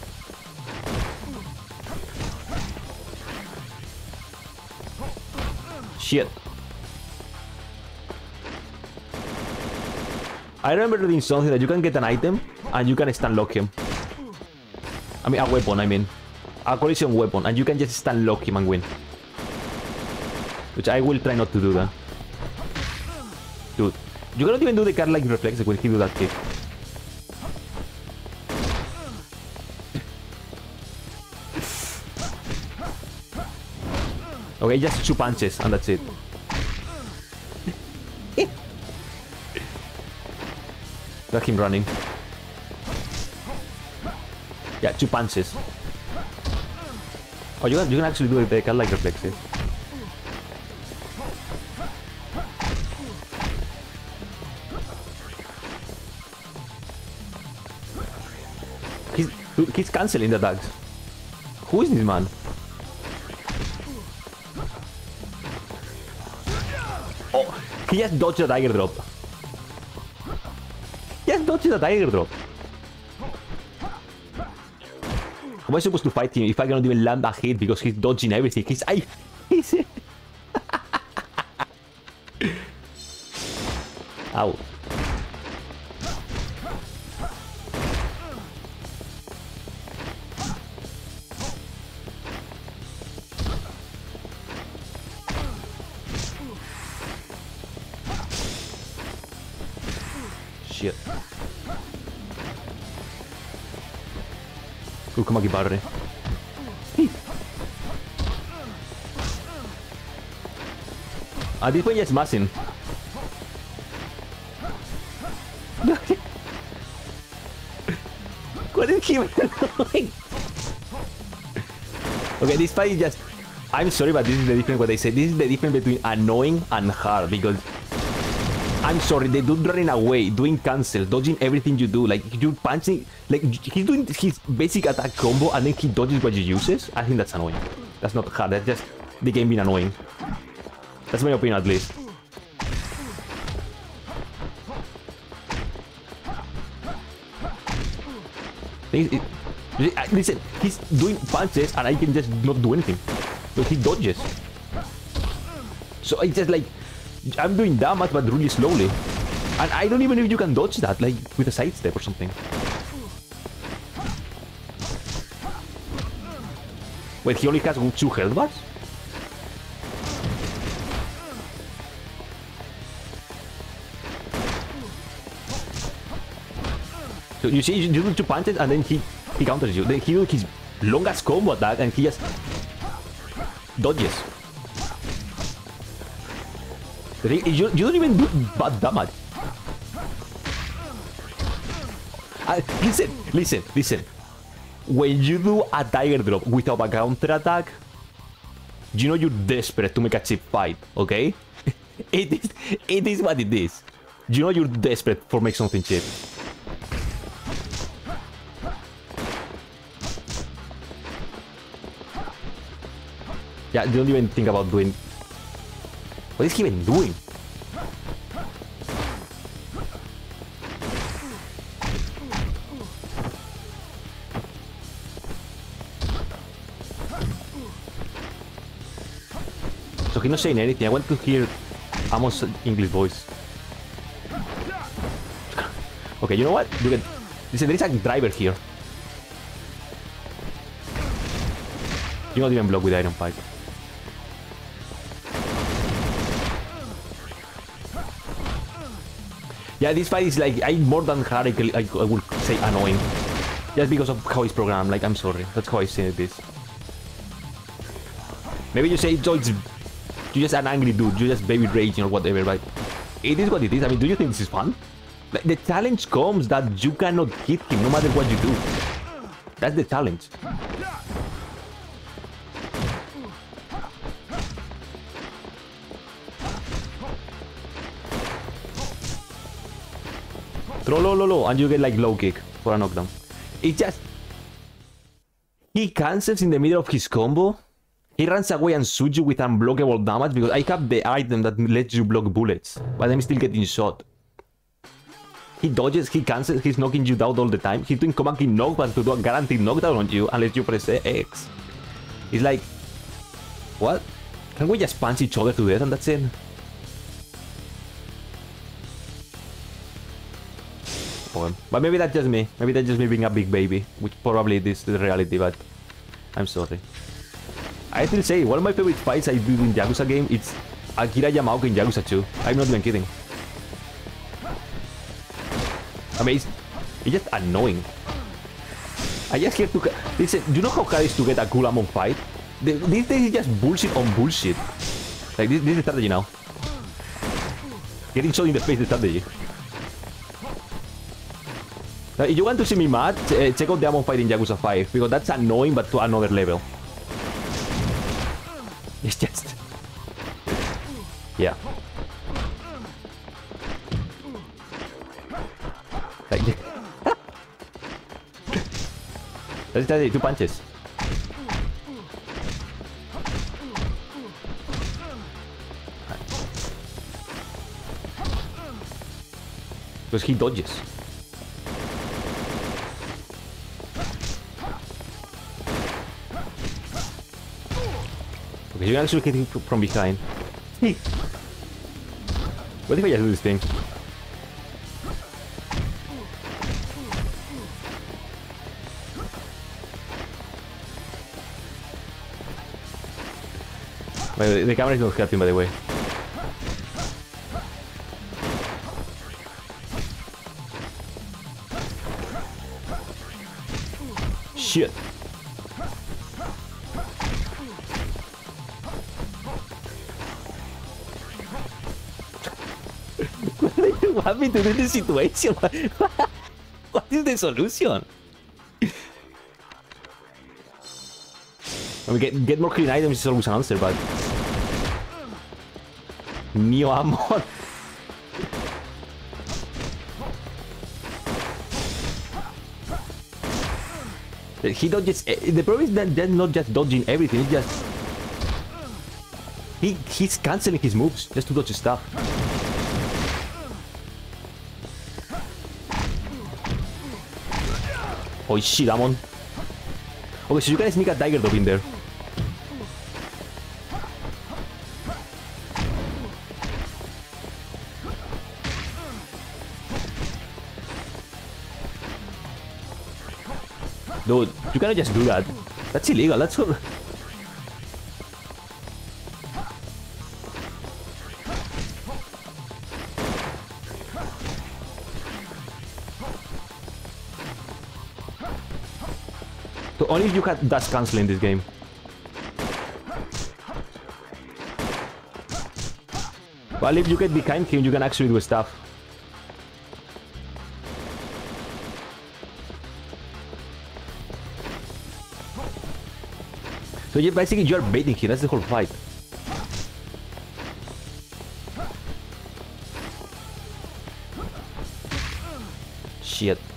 Shit. I remember reading something that you can get an item and you can stun lock him. I mean, a weapon, I mean. A collision weapon, and you can just stun lock him and win. Which I will try not to do that. Dude, you cannot even do the card like reflex when he do that kick. Okay, just two punches and that's it. Look him running. Yeah, two punches. Oh, you can, you can actually do it the card like reflex. Yeah. He's, he's canceling the attacks. Who is this man? He just dodged the tiger drop. He just dodged the tiger drop. How am I supposed to fight him if I cannot even land a hit because he's dodging everything? He's I he's Ow. Come on, Gibarre. At this point, just massing. what is he doing? Okay, this fight is just... I'm sorry, but this is the difference what they say. This is the difference between annoying and hard, because... I'm sorry, the dude running away, doing cancel, dodging everything you do, like, you're punching... Like, he's doing his basic attack combo, and then he dodges what you uses. I think that's annoying. That's not hard, that's just the game being annoying. That's my opinion, at least. Listen, he's doing punches and I can just not do anything. But he dodges. So it's just like, I'm doing damage but really slowly. And I don't even know if you can dodge that, like with a sidestep or something. Wait, he only has two health bars? So you see, you do two punches and then he, he counters you. Then he do his longest combo attack and he just dodges. You, you don't even do bad damage. Uh, listen, listen, listen. When you do a tiger drop without a counter attack, you know you're desperate to make a cheap fight, okay? it is it is what it is. You know you're desperate for make something cheap. Yeah, you don't even think about doing... What is he even doing? So he's not saying anything. I want to hear Amon's English voice. Okay, you know what? You can Listen, there is a driver here. You're not even block with Iron Pipe. Yeah, this fight is like, I more than radical, I, I would say annoying. Just because of how it's programmed, like, I'm sorry. That's how I see this. Maybe you say, so it's, you're just an angry dude, you're just baby raging or whatever, but it is what it is. I mean, do you think this is fun? Like, the challenge comes that you cannot hit him no matter what you do. That's the challenge. Throw low, low, low, and you get like low kick for a knockdown. It just... He cancels in the middle of his combo. He runs away and shoots you with unblockable damage because I have the item that lets you block bullets, but I'm still getting shot. He dodges, he cancels, he's knocking you down all the time. He's doing command kick knockback to do a guaranteed knockdown on you unless you press X. It's like... What? Can we just punch each other to death and that's it? Okay. But maybe that's just me. Maybe that's just me being a big baby, which probably this is the reality, but I'm sorry. I still say, one of my favorite fights I do in Yakuza game, it's Akira Yamaoka in Yakuza 2. I'm not even kidding. I mean, it's, it's just annoying. I just here to... Listen, do you know how hard it is to get a cool Amon fight? The, these days is just bullshit on bullshit. Like, this, this is strategy now. Getting shot in the face is strategy. If you want to see me mad, uh, check out the Amon fight in Yakuza 5, because that's annoying but to another level. It's just... Yeah. Like... Let's try two punches. Because he dodges. Okay, you're actually hitting from behind. What if I just do this thing? The camera is not helping by the way. Shit. What happened to this situation? what is the solution? I mean, get, get more clean items is always an answer, but... Neo Amon. he dodges... eh, The problem is that they're not just dodging everything, it's just... He, he's cancelling his moves just to dodge stuff. Oh shit, Amon. Okay, so you can sneak a Tiger Dove in there. Dude, you cannot just do that. That's illegal. That's only if you had dash cancel in this game. Well, if you get behind him, you can actually do stuff. So you basically you're baiting him, that's the whole fight. Shit.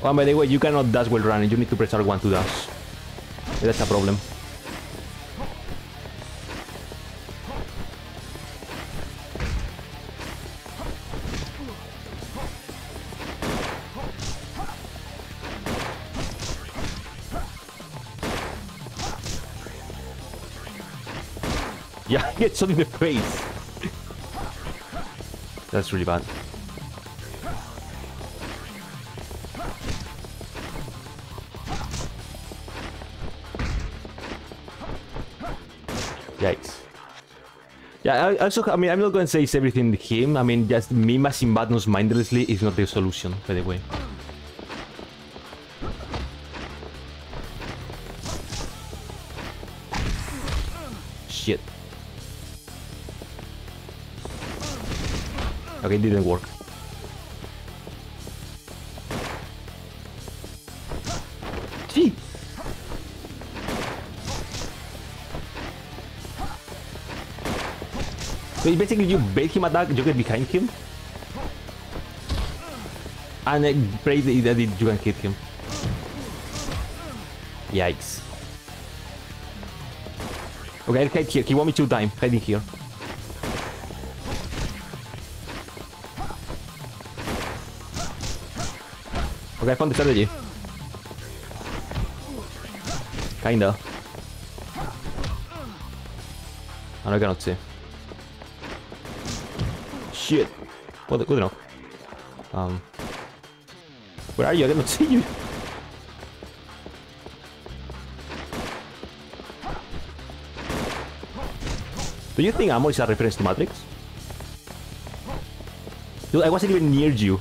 Oh, by the way, you cannot dash while running, you need to press R1 to dash. That's a problem. Yeah, get shot in the face. That's really bad. Yeah, I also, I mean, I'm not going to say it's everything him. I mean, just me mashing buttons mindlessly is not the solution, by the way. Shit. Okay, it didn't work. So basically you bait him attack, you get behind him. And then pray that you can hit him. Yikes. Okay, I'll hide here. He want me to die. Hiding here. Okay, I found the strategy. Kinda. And I cannot see. Shit. Well, good enough. Um. Where are you? I cannot see you. Do you think ammo is a reference to Matrix? Dude, I wasn't even near you.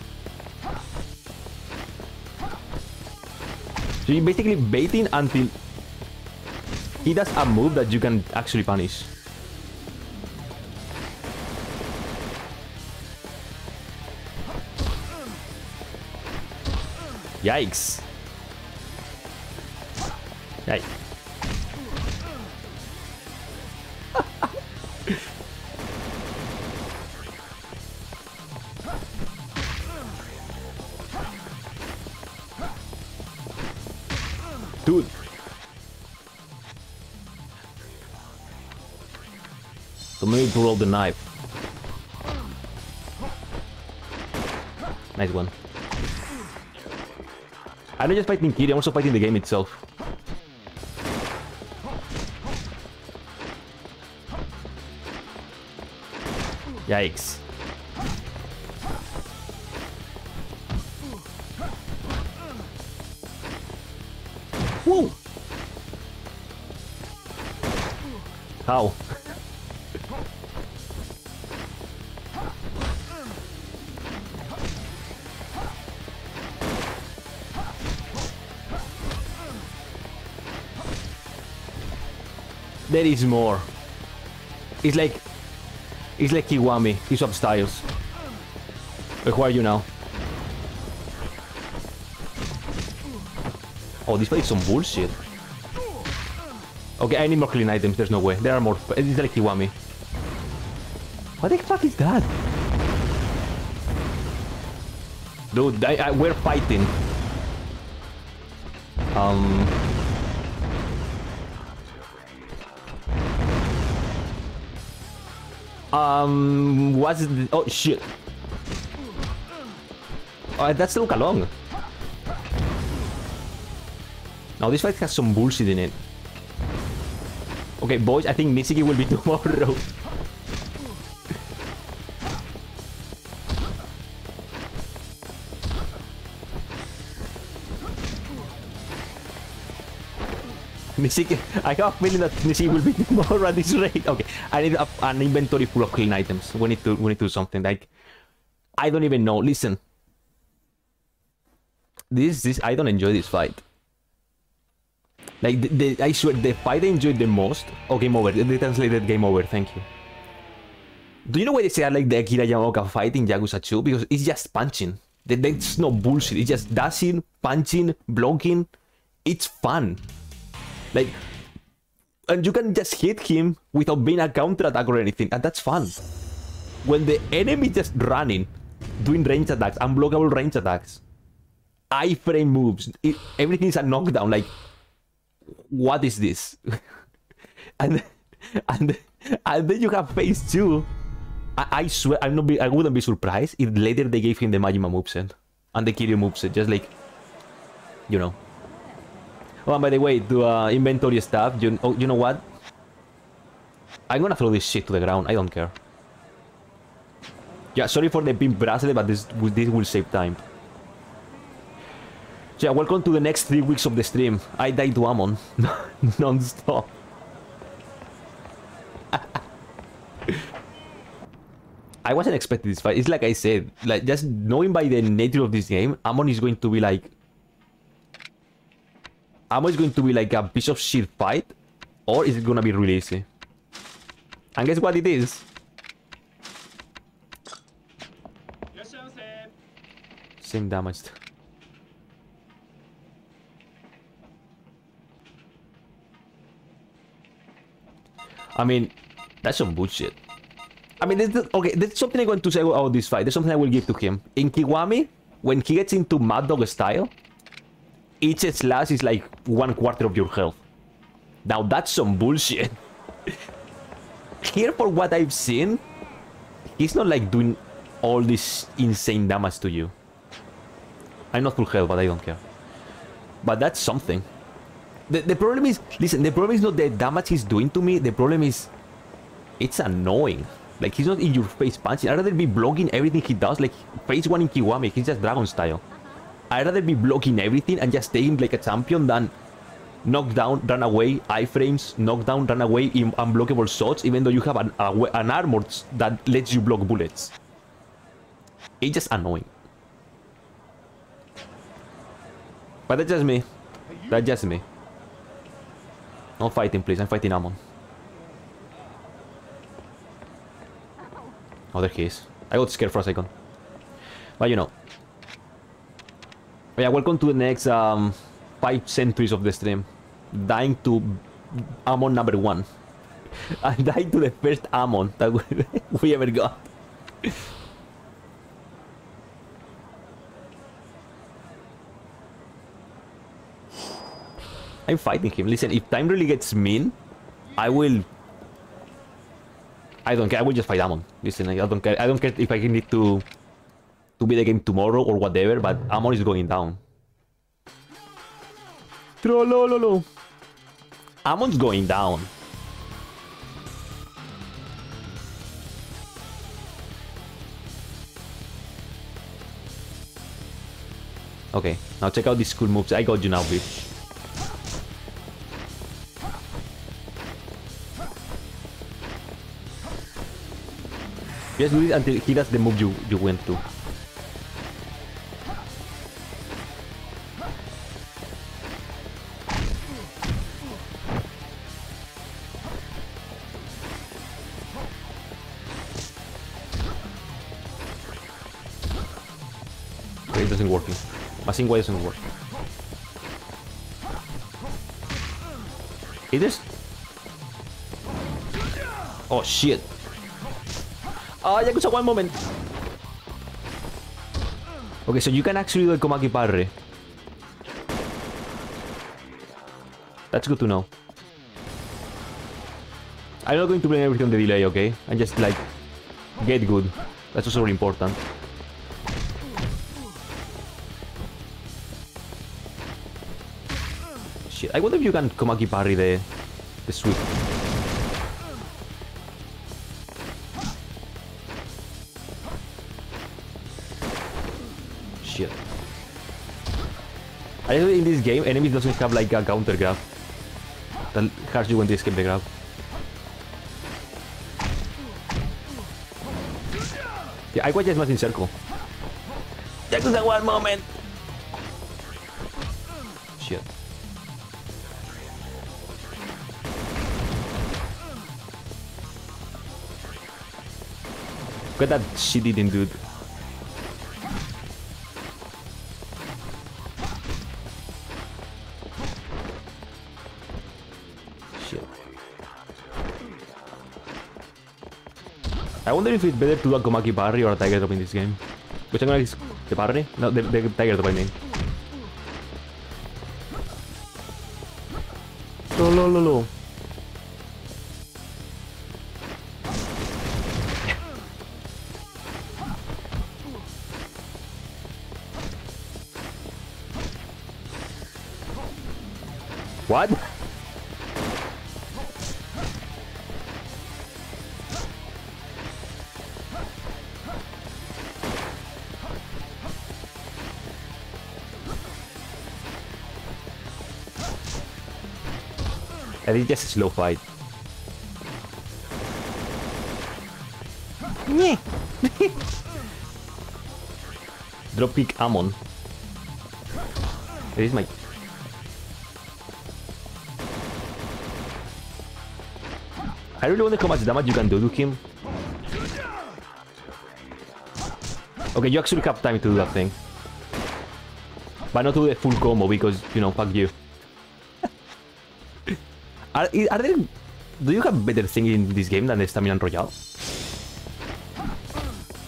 So you're basically baiting until he does a move that you can actually punish. Yikes. Yikes. Dude. So maybe to roll the knife. Nice one. I'm not just fighting Kiri, I'm also fighting the game itself. Yikes. Whoa! How? There is more. It's like... It's like Kiwami. He swaps styles. Wait, who are you now? Oh, this fight is some bullshit. Okay, I need more clean items. There's no way. There are more. It's like Kiwami. What the fuck is that? Dude, I, I, we're fighting. Um... Um, what's the, oh shit. Oh, that's Lau Ka Long. Now this fight has some bullshit in it. Okay, boys, I think Mitsuki will be tomorrow. Nishiki, I have a feeling that Nishiki will be tomorrow at this rate. Okay, I need a, an inventory full of clean items. We need to we need to do something like I don't even know. Listen, this this I don't enjoy this fight. Like the, the I swear the fight I enjoyed the most. Oh, game over. They translated game over. Thank you. Do you know why they say I like the Akira Yamaoka fight in Yakuza 2? Because it's just punching. There's no bullshit. It's just dashing, punching, blocking. It's fun. Like, and you can just hit him without being a counter attack or anything, and that's fun. When the enemy just running, doing range attacks, unblockable range attacks, iframe moves, it, everything is a knockdown. Like, what is this? and and and then you have phase two. I, I swear, I'm not. Be, I wouldn't be surprised if later they gave him the Majima moveset and the Kiryu moveset, just like, you know. Oh, and by the way, do uh, inventory stuff, you, oh, you know what? I'm gonna throw this shit to the ground, I don't care. Yeah, sorry for the big bracelet, but this, this will save time. So yeah, welcome to the next three weeks of the stream. I died to Amon. Non-stop. I wasn't expecting this fight. It's like I said, like just knowing by the nature of this game, Amon is going to be like Amon is going to be like a piece of shit fight, or is it gonna be really easy? And guess what it is? Same damage. I mean, that's some bullshit. I mean, there's, okay, there's something I'm going to say about this fight. There's something I will give to him. In Kiwami, when he gets into Mad Dog style, each slash is like one quarter of your health. Now, that's some bullshit. Here, for what I've seen, he's not like doing all this insane damage to you. I'm not full health, but I don't care. But that's something. The, the problem is, listen, the problem is not the damage he's doing to me. The problem is, it's annoying. Like, he's not in your face punching. I'd rather be blocking everything he does. Like, phase 1 in Kiwami, he's just Dragon style. I'd rather be blocking everything and just staying like a champion than knock down, run away, iframes, knock down, run away, in unblockable shots, even though you have an, an armor that lets you block bullets. It's just annoying. But that's just me. That's just me. No fighting, please. I'm fighting Amon. Oh, there he is. I got scared for a second. But you know. Yeah, welcome to the next um, five centuries of the stream. Dying to Amon number one. I died to the first Amon that we ever got. I'm fighting him. Listen, if time really gets mean, I will... I don't care. I will just fight Amon. Listen, I don't care. I don't care if I need to to be the game tomorrow or whatever, but Amon is going down. Trollololo. Amon's going down. Okay, now check out these cool moves. I got you now, bitch. Just do it until he does the move you, you went to. Machine Way doesn't work. It is... Oh shit. Ah, Yakuza, one moment. Okay, so you can actually do the Komaki Parry. That's good to know. I'm not going to blame everything on the delay, okay? I'm just like get good. That's also really important. Shit, I wonder if you can Komaki Parry the eh, the sweep. Shit. I know in this game enemies doesn't have like a counter grab. That hurts you when they escape the grab. Yeah, I watch as much in circle. Yakuza one moment! Shit. Look at that shitty thing, dude. Shit. I wonder if it's better to do a Komaki parry or a Tiger Drop in this game. Which one is the parry? No, the, the Tiger Drop I mean. Lo lo lo lo. What? I think just slow fight. Drop Dropkick Amon. It is my... I really wonder how much damage you can do to him. Okay, you actually have time to do that thing. But not do the full combo because, you know, fuck you. are, are there... Do you have better thing in this game than the Staminan Royale?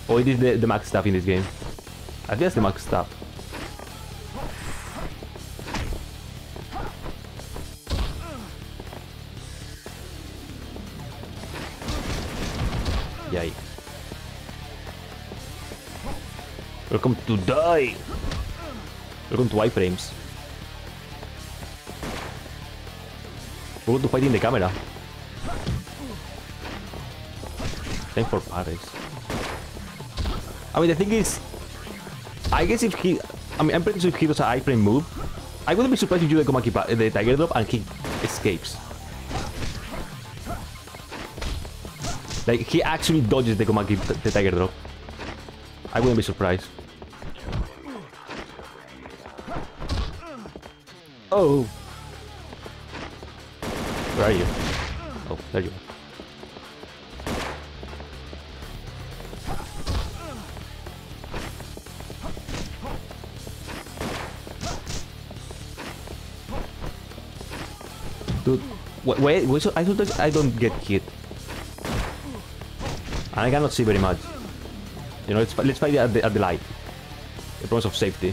Or it is the, the max stuff in this game? I think it's the max stuff. Yikes. Welcome to die! Welcome to iframes. Welcome to fighting the camera. Time for Paris. I mean, the thing is, I guess if he, I mean, I'm pretty sure if he does an iframe move, I wouldn't be surprised if you the Komaki, the Tiger Drop and he escapes. Like, he actually dodges the Komaki, the Tiger Drop. I wouldn't be surprised. Oh! Where are you? Oh, there you are. Dude, wait, wait, I, don't, I don't get hit. And I cannot see very much. You know, let's, let's fight at the, at the light. The promise of safety.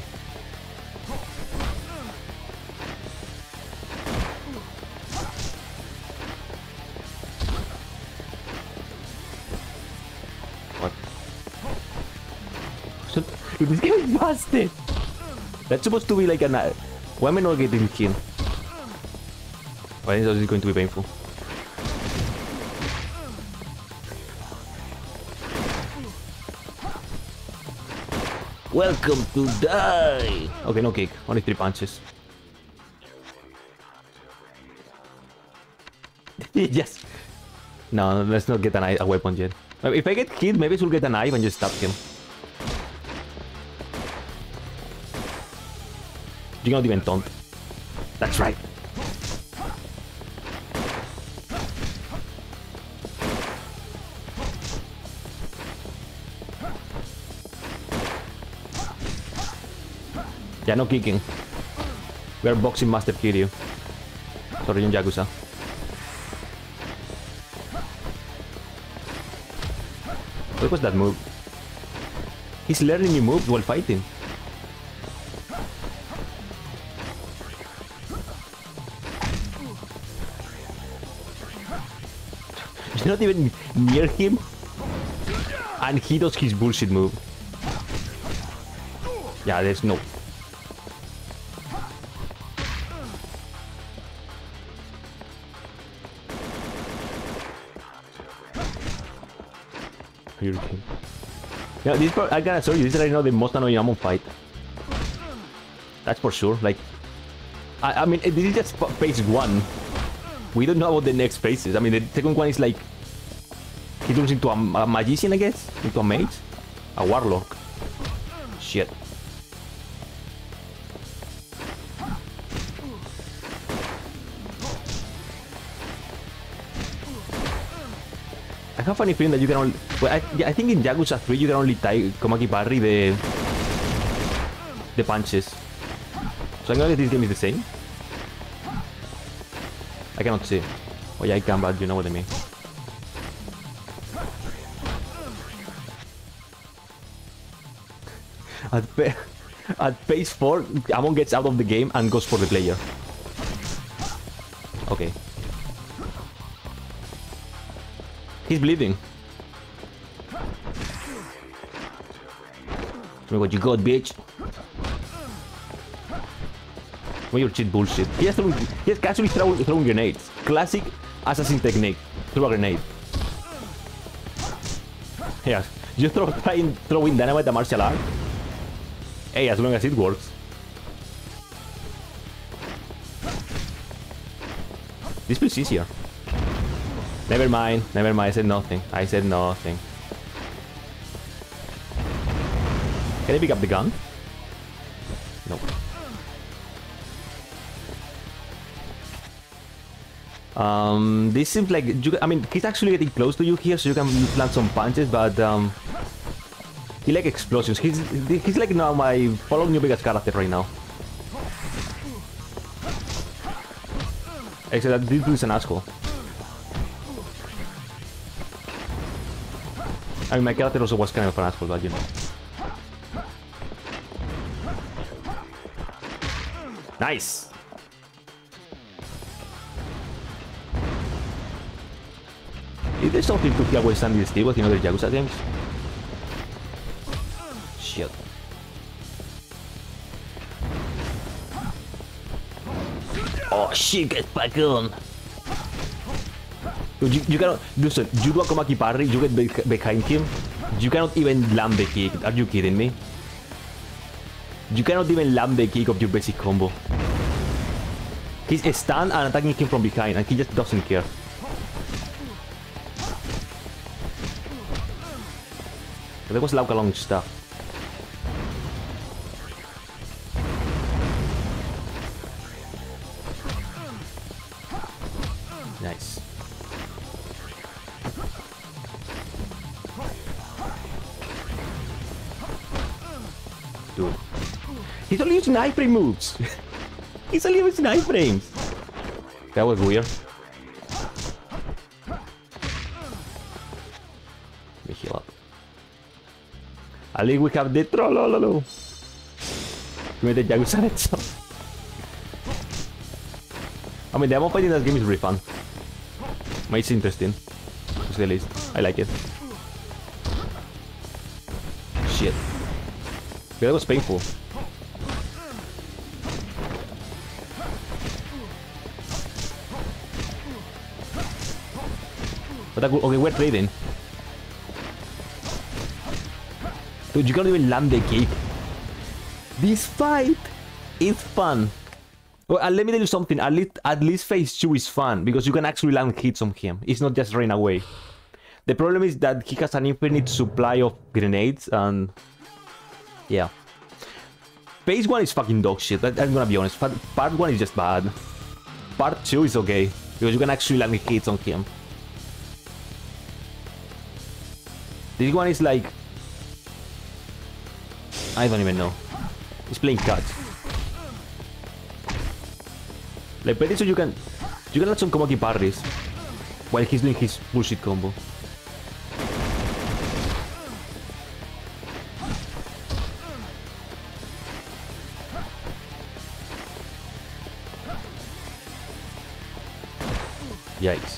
What? This game is busted! That's supposed to be like an... uh, Why am I not getting killed? Why is this going to be painful? Welcome to die! Okay, no kick. Only three punches. yes. No, let's not get an eye, a weapon yet. Uh, if I get hit, maybe we'll get a knife and just stab him. You're not even taunt. That's right. Yeah, no kicking. We are boxing master Kiryu. Sorry, yung Yakuza. What was that move? He's learning new moves while fighting. You're not even near him. And he does his bullshit move. Yeah, there's no... Yeah, this I gotta show you, this is right now the most annoying Amon fight. That's for sure, like... I, I mean, this is just phase one. We don't know about the next phases. I mean, the second one is like... He turns into a, a magician, I guess? Into a mage? A warlock. Have a funny feeling that you can only... Well, I, I think in Yakuza 3 you can only tie Komaki parry the... The punches. So I'm gonna guess this game is the same. I cannot see. Oh yeah, I can, but you know what I mean. At, at phase 4, Amon gets out of the game and goes for the player. He's bleeding. Tell me what you got, bitch. What your cheat bullshit. He has, throwing, he has casually thrown, grenades. Classic assassin technique. Throw a grenade. Yeah, you throw trying throwing dynamite a martial art. Hey, as long as it works. This feels easier. Never mind, never mind, I said nothing. I said nothing. Can I pick up the gun? Nope. Um, this seems like, you, I mean, he's actually getting close to you here, so you can plant some punches, but um, he like explosions. He's he's like now my Fallout New Vegas character right now. Except that this dude is an asshole. I mean, my character also was kind of an asshole, but you know. Nice! Is there something to hear with Sandy Steve in other Yakuza games? Shit. Oh shit, get back on! You, you cannot... Listen, you do a Komaki parry, you get be behind him, you cannot even land the kick. Are you kidding me? You cannot even land the kick of your basic combo. He's stunned and attacking him from behind, and he just doesn't care. That was Lau Ka Long stuff. Only iframe moves. He's only using iframes. That was weird. Let me heal up. At least we have the trollololo. We made the itself. I mean, the ammo fighting in this game is really fun. But It's interesting. Say the least. I like it. Shit. That was painful. But that, okay, we're trading. Dude, you can't even land the kick. This fight is fun. Well, uh, let me tell you something. At least, at least phase two is fun because you can actually land hits on him. It's not just run away. The problem is that he has an infinite supply of grenades and yeah. Phase one is fucking dog shit. I, I'm gonna be honest. Part, part one is just bad. Part two is okay because you can actually land hits on him. This one is like I don't even know. He's playing cards. Like pretty sure you can you can let some Komaki parries while he's doing his bullshit combo. Yikes.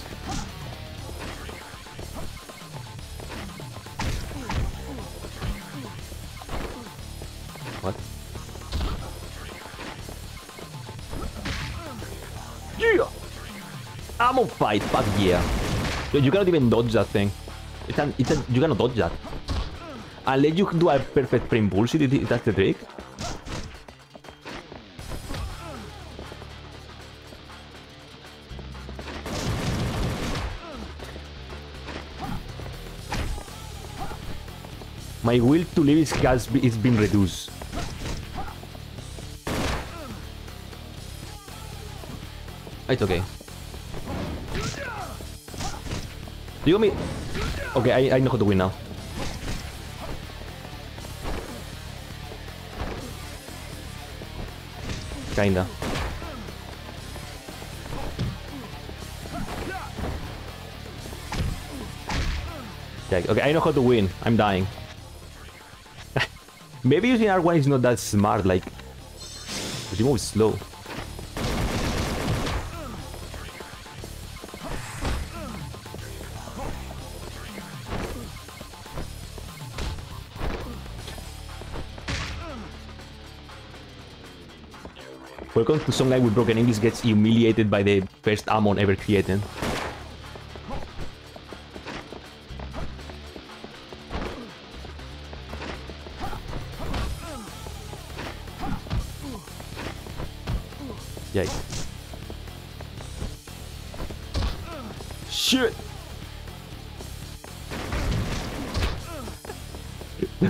Fight, fuck yeah. Yo, You cannot even dodge that thing. It's an, it's an, you cannot dodge that. Unless you do a perfect frame bullshit, it- that's the trick. My will to live is, has be, is been reduced. It's okay. Do you want me? Okay, I, I know how to win now. Kinda. Okay, I know how to win. I'm dying. Maybe using R1 is not that smart, like... Because you move slow. To some guy with broken English gets humiliated by the first Amon ever created. Yikes. Shit!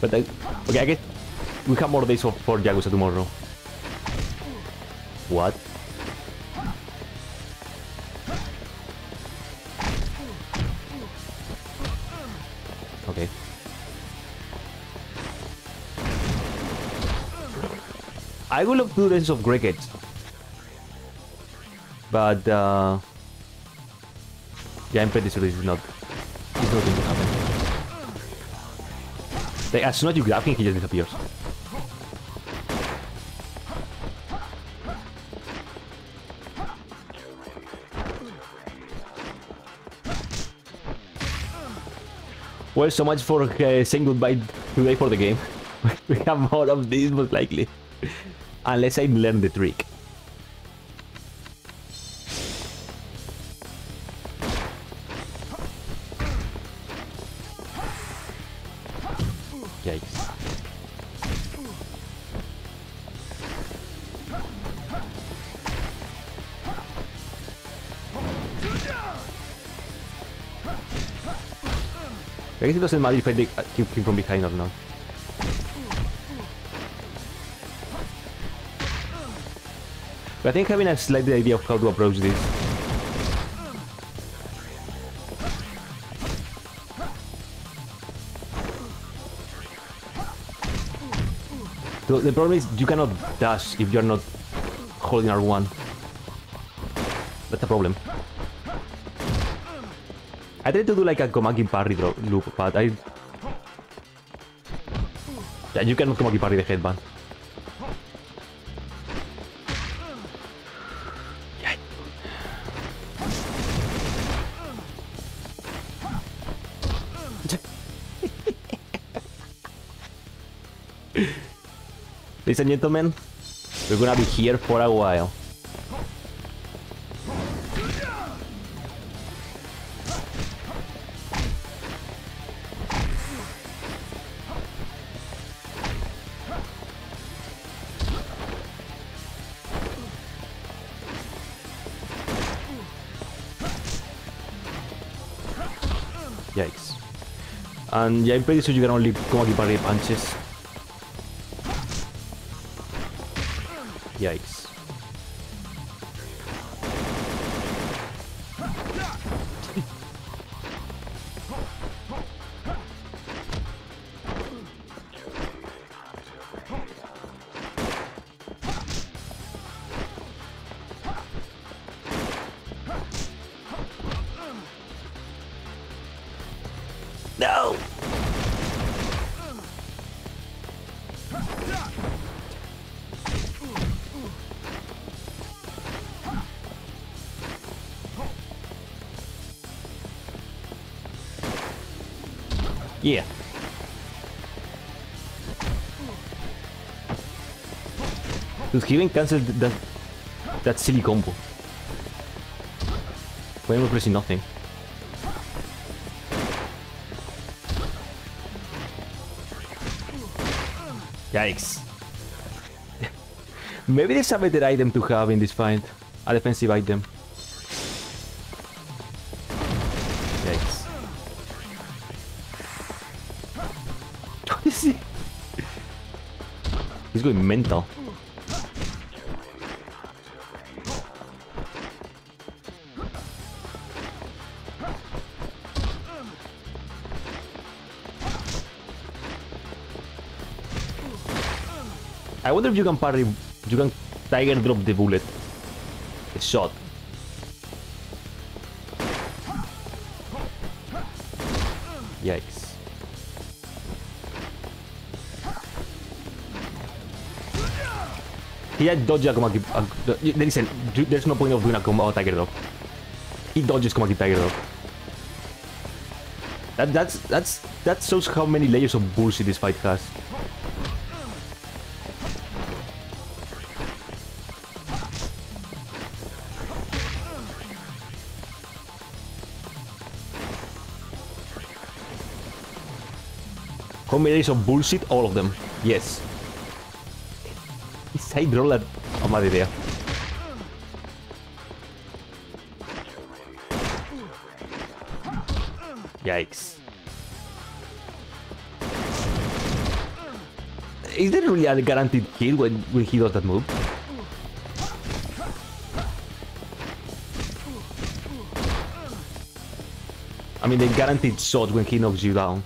but I, okay, I guess we have more days for, for Yakuza tomorrow. What? Okay. I will have two races of cricket. But uh Yeah, I'm pretty sure this is not it's not going to happen. Like as soon as you grab him he just disappears. Well, so much for uh, saying goodbye today for the game. we have more of these, most likely. Unless I learn the trick. I guess it doesn't matter if I dig, uh, keep from behind or not. But I think having a slight idea of how to approach this. The, the problem is you cannot dash if you're not holding R1. That's a problem. I tried to do like a Komaki parry drop loop, but I... Yeah, you cannot Komaki parry the headband. Ladies and gentlemen, we're gonna be here for a while. And yeah, I'm pretty sure you can only Komaki parry punches. Yikes. Dude, he even cancelled that, that silly combo. When we're pressing nothing. Yikes. Maybe there's a better item to have in this fight. A defensive item. Yikes. He's going mental. Wonder if you can parry, you can tiger drop the bullet, the shot. Yikes. He had dodge a Komaki. Uh, listen, there's no point of doing a combo tiger drop. He dodges Komaki tiger drop. That that's that's that shows how many layers of bullshit this fight has. Combination of bullshit, all of them. Yes. Side roller. Oh, mad idea. Yikes. Is there really a guaranteed kill when, when he does that move? I mean, the guaranteed shot when he knocks you down.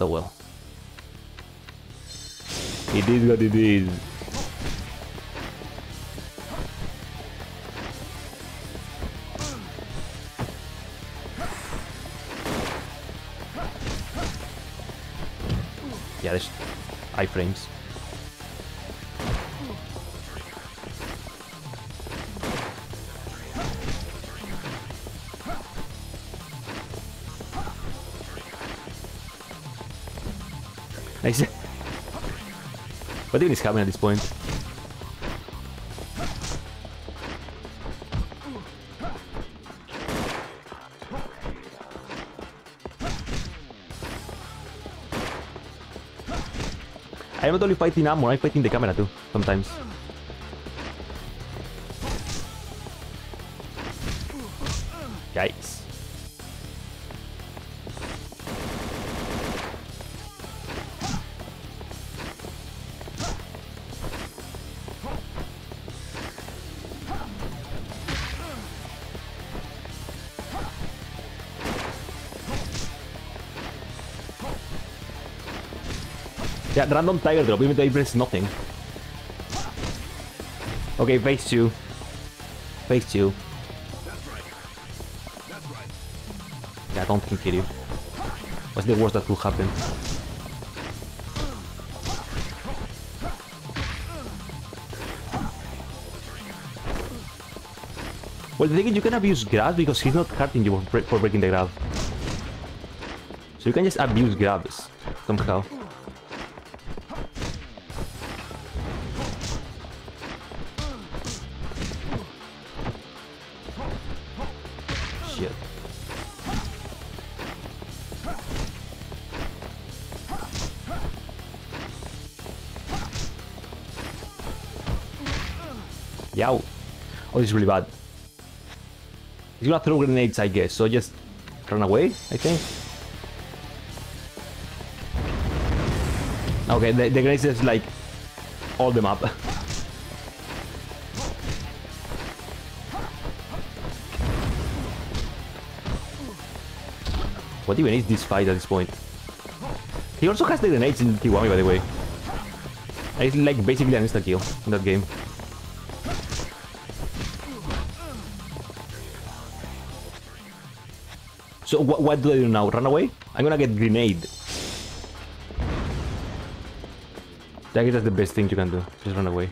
But oh well. He what it is. Yeah, there's iframes. What even is happening at this point? I'm not only fighting Amon, I'm fighting the camera too, sometimes. Yeah, random tiger drop, even though it brings nothing. Okay, phase 2. Phase 2. Yeah, don't think you. What's the worst that could happen? Well, the thing is, you can abuse grab because he's not hurting you for, for breaking the grab. So you can just abuse grabs somehow. Oh, this really bad. He's gonna throw grenades, I guess, so just run away, I think. Okay, the, the grenades is like all them up. What even is this fight at this point? He also has the grenades in Kiwami, by the way. It's like basically an insta kill in that game. So wh what do I do now? Run away? I'm gonna get grenade. That's the best thing you can do. Just run away.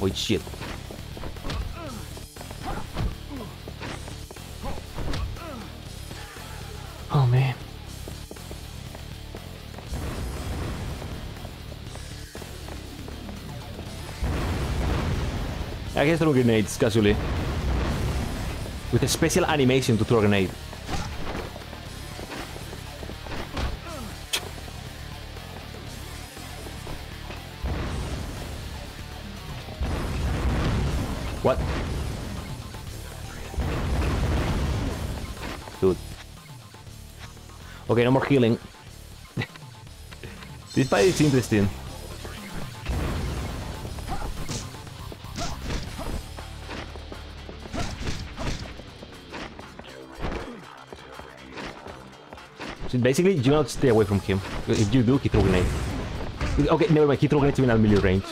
Wait, shit. Throw grenades casually. With a special animation to throw a grenade. What? Dude. Okay, no more healing. this fight is interesting. Basically, do not stay away from him. If you do, he throw grenade. Okay, never mind. He throw grenades even at melee range.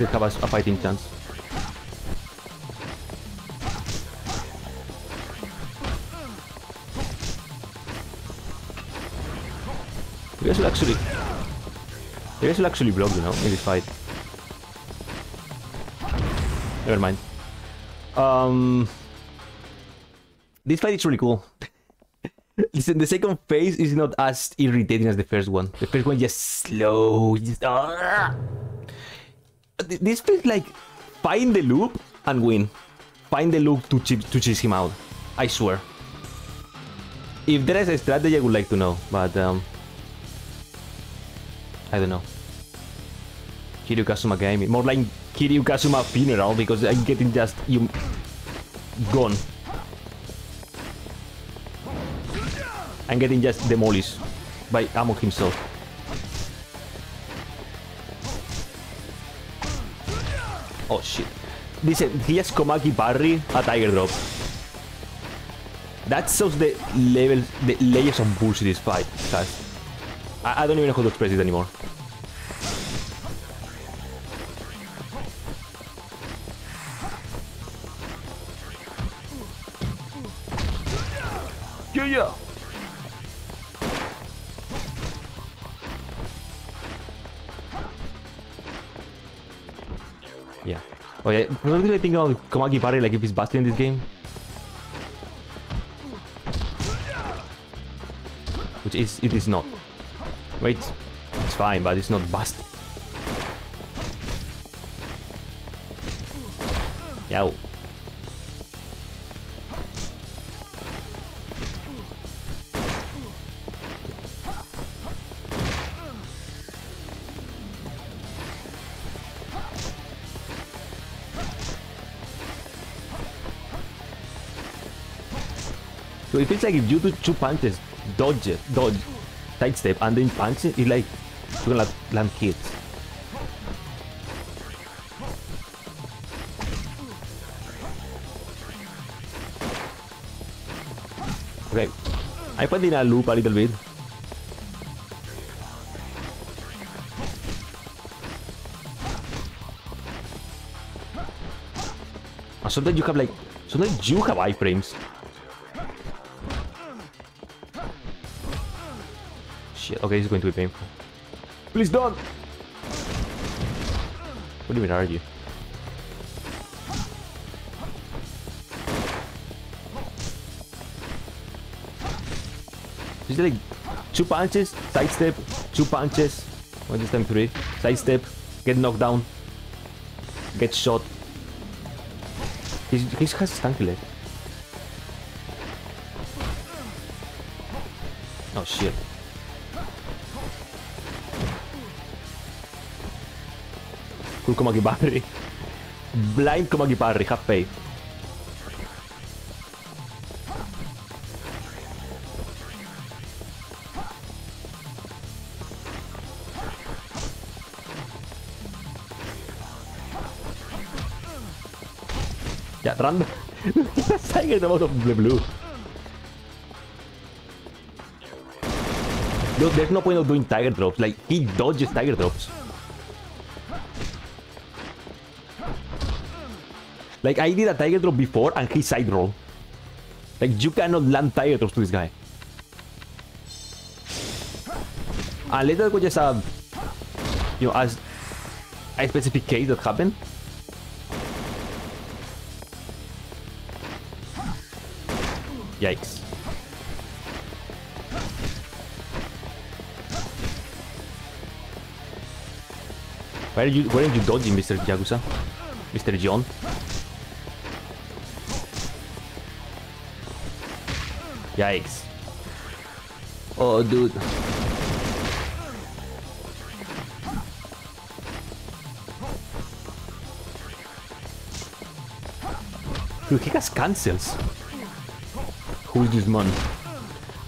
Still have a, a fighting chance. You guys will actually... You guys will actually block, you know, in this fight. Never mind. Um... This fight is really cool. Listen, the second phase is not as irritating as the first one. The first one just slow. Just, This feels like find the loop and win. Find the loop to, to cheese him out. I swear. If there is a strategy, I would like to know, but um, I don't know. Kiryu Kazuma game, more like Kiryu Kazuma funeral because I'm getting just you gone. I'm getting just demolished by Amon himself. Oh shit. Listen, he has Komaki parry a Tiger Drop. That shows the level, the layers of bullshit this fight. I, I don't even know how to express it anymore. Yeah, what do I think about Komaki Parry, like if he's busted in this game? Which is, it is not. Wait, it's fine, but it's not busted. It feels like if you do two punches, dodge it, dodge, sidestep, and then punch it, it's like you're gonna land hits. Okay, I put in a loop a little bit. Sometimes you have like, sometimes you have iframes. Okay, this is going to be painful. Please don't! What even are you? Is like two punches, sidestep, two punches, what is time three? Sidestep, get knocked down, get shot. He's, he has stanky leg. Oh shit. Cool Komaki Parry. Blind Komaki Parry, have faith. Yeah, run. Tiger out of the blue. Dude, there's no point doing tiger drops. Like, he dodges tiger drops. Like, I did a tiger drop before and he side roll. Like, you cannot land tiger drops to this guy. Unless that was just a, you know, as a specific case that happened. Yikes. Where are you where are you dodging, Mr. Yakuza? Mr. John? Yikes. Oh dude. Dude, he has cancels. Who is this man?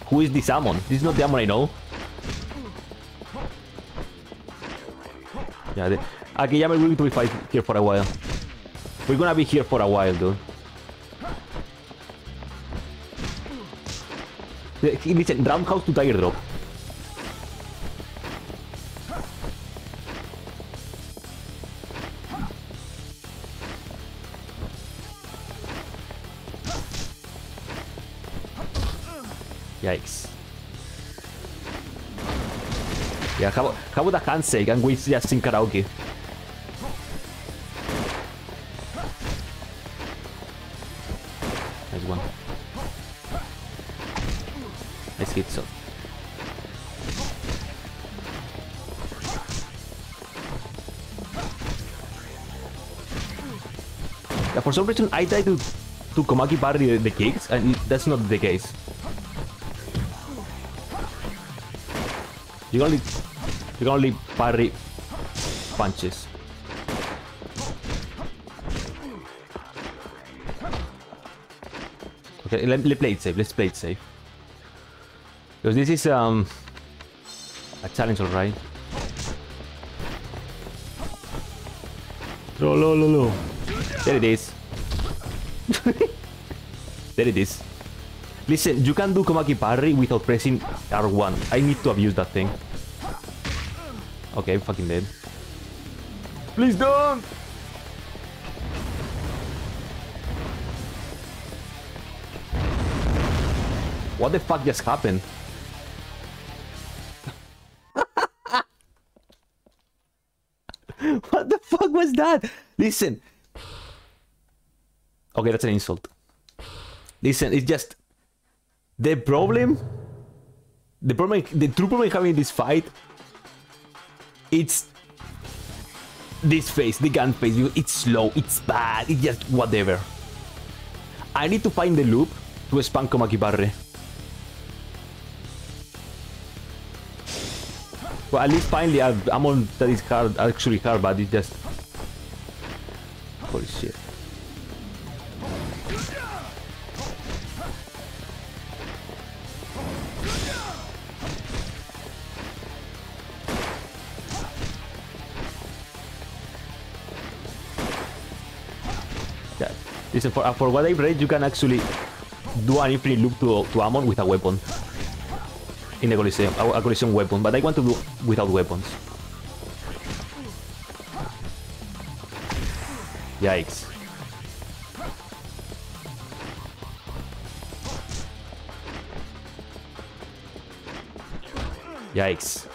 Who is this Amon? This is not the Amon I know. Yeah, the, okay, yeah, we're going to be fight here for a while. We're gonna be here for a while, dude. The- he- Listen, roundhouse to tiger drop. Yikes. Yeah, how, how about a handshake and we just sing karaoke? For some reason I try to to Komaki parry the, the kicks and that's not the case. You can only you can only parry punches. Okay, let, let's play it safe. Let's play it safe. Because this is um a challenge, alright. There it is. There it is. Listen, you can do Komaki parry without pressing R1. I need to abuse that thing. Okay, I'm fucking dead. Please don't! What the fuck just happened? what the fuck was that? Listen. Okay, that's an insult. Listen, it's just the problem. The problem, the true problem having this fight, it's this face, the gun face. It's slow, it's bad, it's just whatever. I need to find the loop to spam Komaki Parry. Well, at least finally I'm on that is hard, actually hard, but it's just... Holy shit. Listen, for, uh, for what I've read, you can actually do an infinite loop to, to Amon with a weapon. In a Coliseum, a, a Coliseum weapon, but I want to do without weapons. Yikes. Yikes.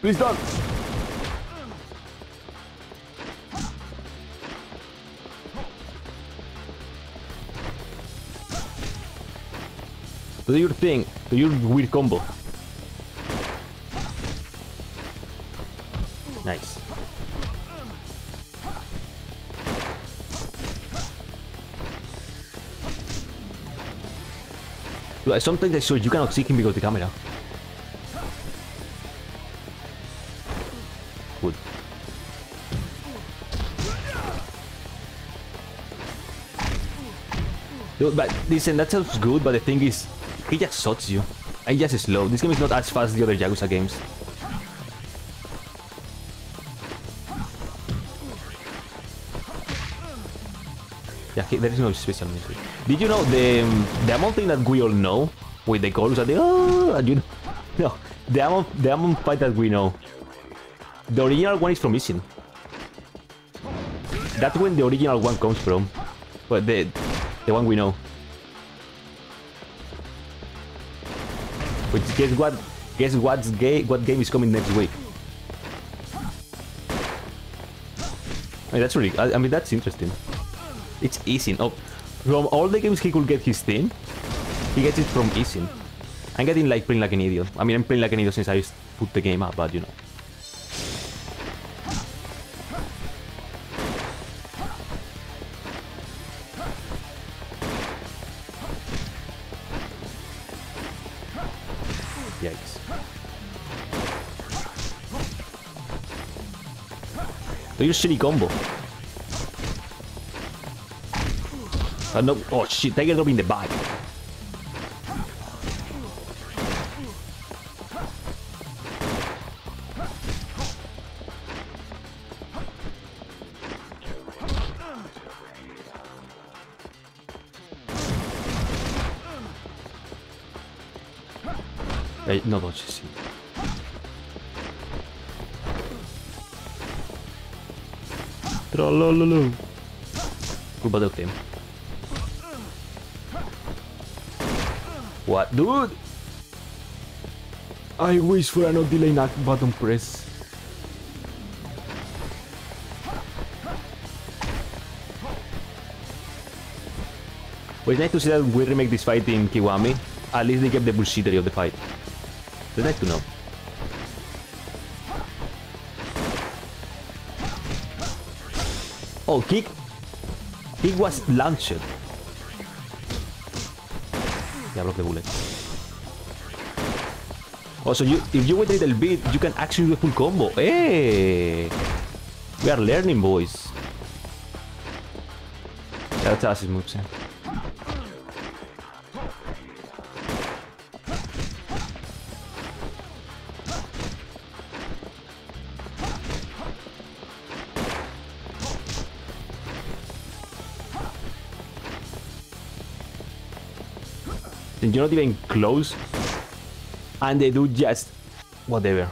Please don't! Do your thing. Do your weird combo. Nice. Sometimes I swear you cannot see him because the camera. Good. Dude, but listen, that sounds good, but the thing is, he just shots you. And just slow. This game is not as fast as the other Yakuza games. Yeah, he- there is no special music. Did you know the the Amon thing that we all know with the chorus at the oh, and you no the Amon the Amon fight that we know. The original one is from Ishin. That's when the original one comes from. But the the one we know. Which guess what? Guess what's gay? What game is coming next week? I mean, that's really. I, I mean, that's interesting. It's Ishin. Oh, from all the games he could get his team, he gets it from Ishin. I'm getting like playing like an idiot. I mean, I'm playing like an idiot since I put the game up, but you know. Do your shitty combo. Oh no, oh shit, Tiger drop in the back. Eh, no dodges, sì. Rubate il tempo. What, dude? I wish for a no delay knock button press. Well, it's nice to see that we remake this fight in Kiwami. At least they kept the bullshittery of the fight. It's nice to know. Oh, kick. Kick was launched. Block the bullet. Oh, also, you, if you wait a little bit, you can actually do a full combo. Hey! We are learning, boys. That's his moves. Eh. You're not even close. And they do just whatever.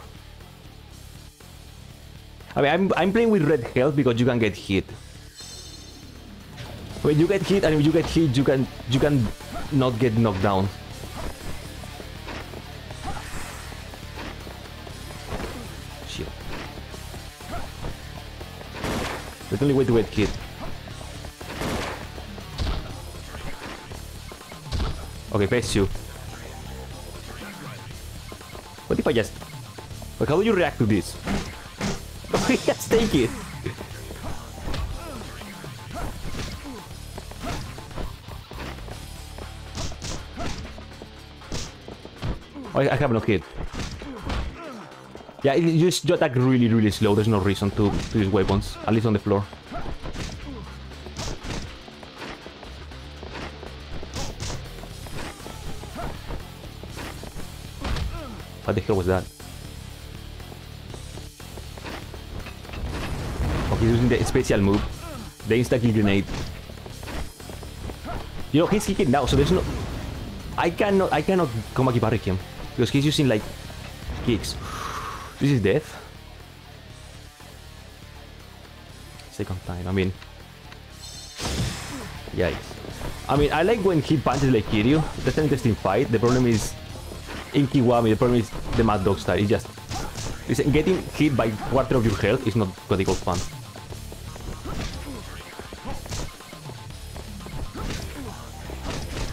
I mean, I'm, I'm playing with red health because you can get hit. When you get hit and if you get hit, you can you can not get knocked down. Shit. The only way to get hit. Okay, face you. What if I just... Like, how do you react to this? Just take it. Oh, I, have no hit. Yeah, you just attack really, really slow. There's no reason to, to use weapons, at least on the floor. What the hell was that? Oh, he's using the special move. The insta-kill grenade. You know, he's kicking now, so there's no... I cannot, I cannot come Komaki parry him. Because he's using, like, kicks. This is death. Second time, I mean... Yikes. I mean, I like when he punches like Kiryu. That's an interesting fight. The problem is in Kiwami, the problem is the Mad Dog style. It's just listen, getting hit by quarter of your health is not equals fun.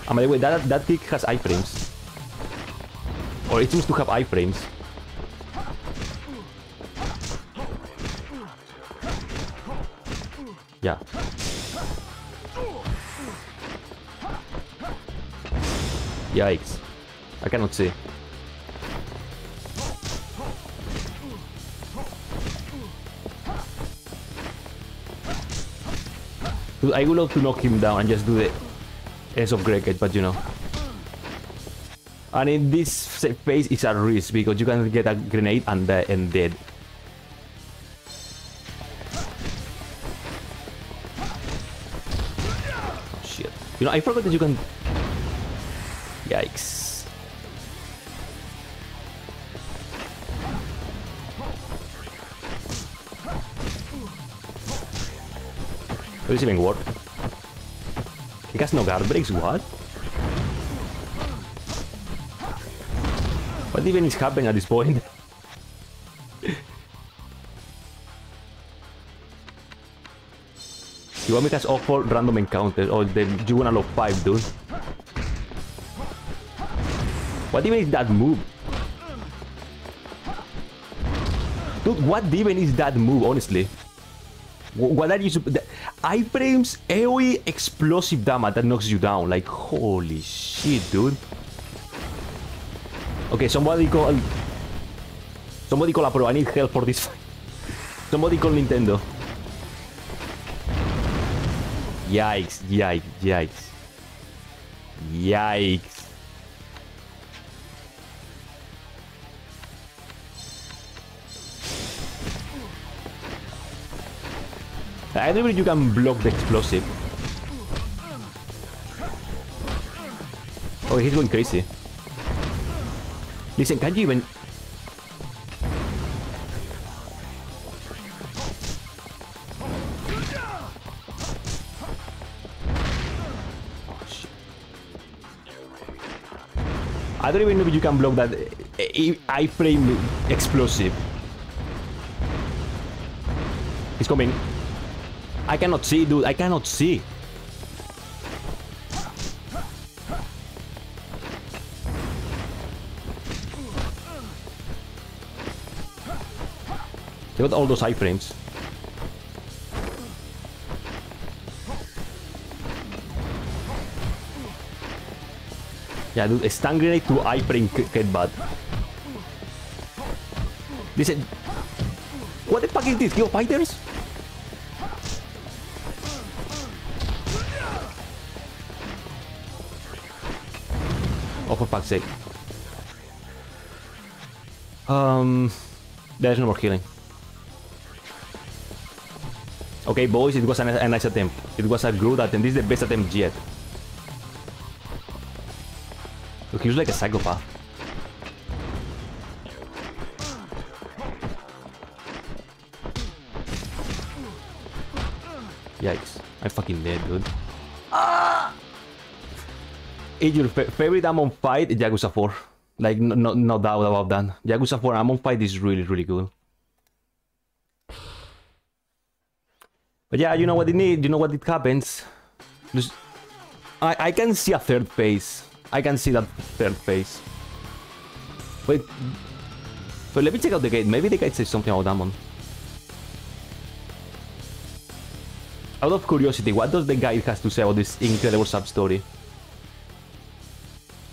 And by the way, that that kick has iframes, or it seems to have iframes. Yeah. Yikes. I cannot see. I would love to knock him down and just do the S of Gregate, but you know. And in this phase, it's a risk because you can get a grenade and, uh, and dead. Oh, shit. You know, I forgot that you can... Even work? He has no guard breaks, what? What even is happening at this point? You want me to awful random encounters oh, or the you wanna lock 5, dude? What even is that move? Dude, what even is that move, honestly? What are you... the- Iframes AoE explosive damage that knocks you down. Like, holy shit, dude. Okay, somebody call... Somebody call a pro. I need help for this fight. Somebody call Nintendo. Yikes, yikes, yikes. Yikes. I don't believe you can block the explosive. Oh, he's going crazy. Listen, can you even... I don't even know if you can block that uh, uh, iframe explosive. He's coming. I cannot see, dude. I cannot see. They got all those high frames. Yeah, dude, a stun grenade to iframe get bad. This is... What the fuck is this? Kill fighters? For fuck's sake. Um, there's no more healing. Okay, boys, it was a, a nice attempt. It was a good attempt. This is the best attempt yet. Look, he was like a psychopath. Yikes. I'm fucking dead, dude. Ah! Is your fa favorite Amon fight? Yakuza 4. Like, no, no, no doubt about that. Yakuza 4 Amon fight is really, really good. But yeah, you know what it needs, you know what it happens. I, I can see a third phase. I can see that third phase. Wait. But let me check out the gate. Maybe the gate says something about Amon. Out of curiosity, what does the guide has to say about this incredible sub-story?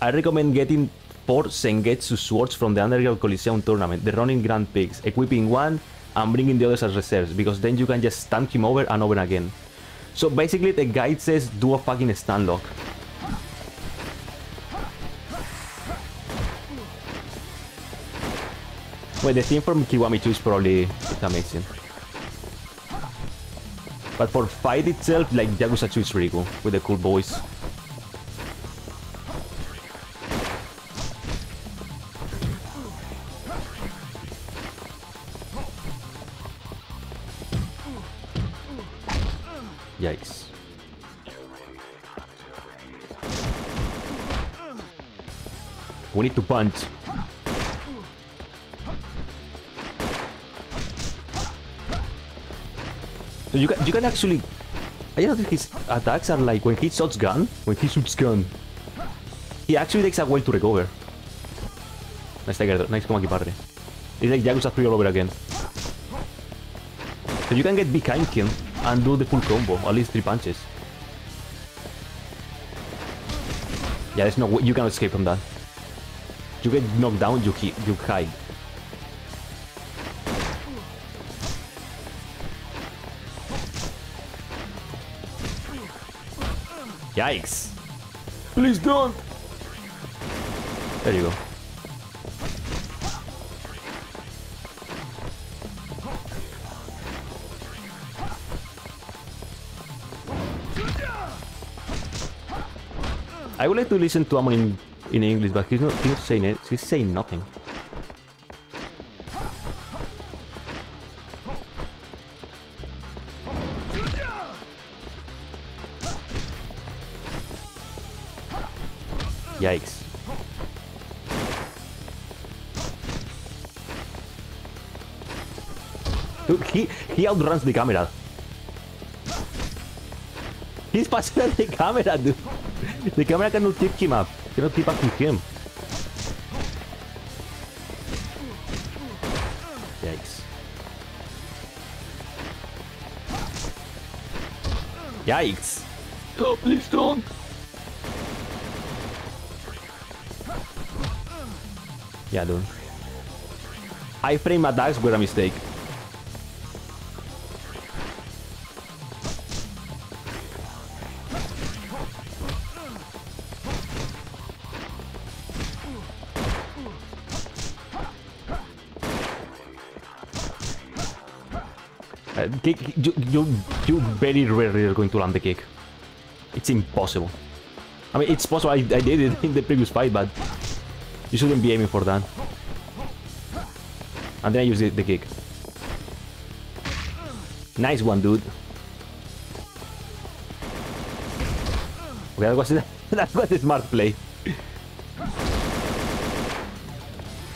I recommend getting 4 Sengetsu swords from the Underground Coliseum tournament, the running Grand Pigs, equipping one and bringing the others as reserves, because then you can just stand him over and over again. So basically the guide says do a fucking stand lock. Well, the theme from Kiwami 2 is probably amazing. But for fight itself, like Yakuza 2 is really cool, with the cool boys. Need to punch. So you can you can actually I know that his attacks are like when he shoots gun, when he shoots gun, he actually takes a while to recover. Nice tiger, nice Komaki parry. It's like Yakuza 3 all over again. So you can get behind him and do the full combo, at least three punches. Yeah, there's no way you can escape from that. You get knocked down, you you hide. Yikes! Please don't! There you go. I would like to listen to Amon in, in English, but he's not, he's not saying it. He's saying nothing. Yikes. Dude, he, he outruns the camera. He's than the camera, dude. The camera cannot keep him up. Cannot keep up with him. Yikes. Yikes. Oh, please don't. Yeah, dude. High frame attacks were a mistake. Kick, you, you, you very rarely are going to land the kick. It's impossible. I mean, it's possible. I, I did it in the previous fight, but you shouldn't be aiming for that. And then I use the, the kick. Nice one, dude. Okay, that was that was a smart play.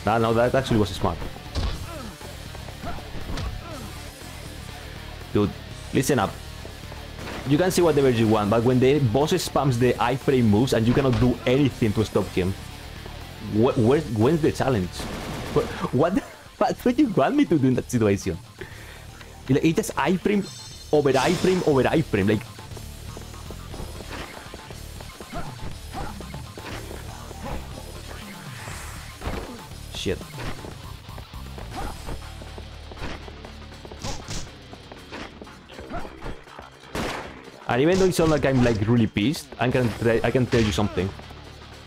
no, no, that actually was smart. Dude, listen up. You can see whatever you want, but when the boss spams the iframe moves and you cannot do anything to stop him, wh where's, when's the challenge? What, what what do you want me to do in that situation? It just iframe over iframe over iframe. Like, And even though it sounds like I'm like really pissed, I can I can tell you something.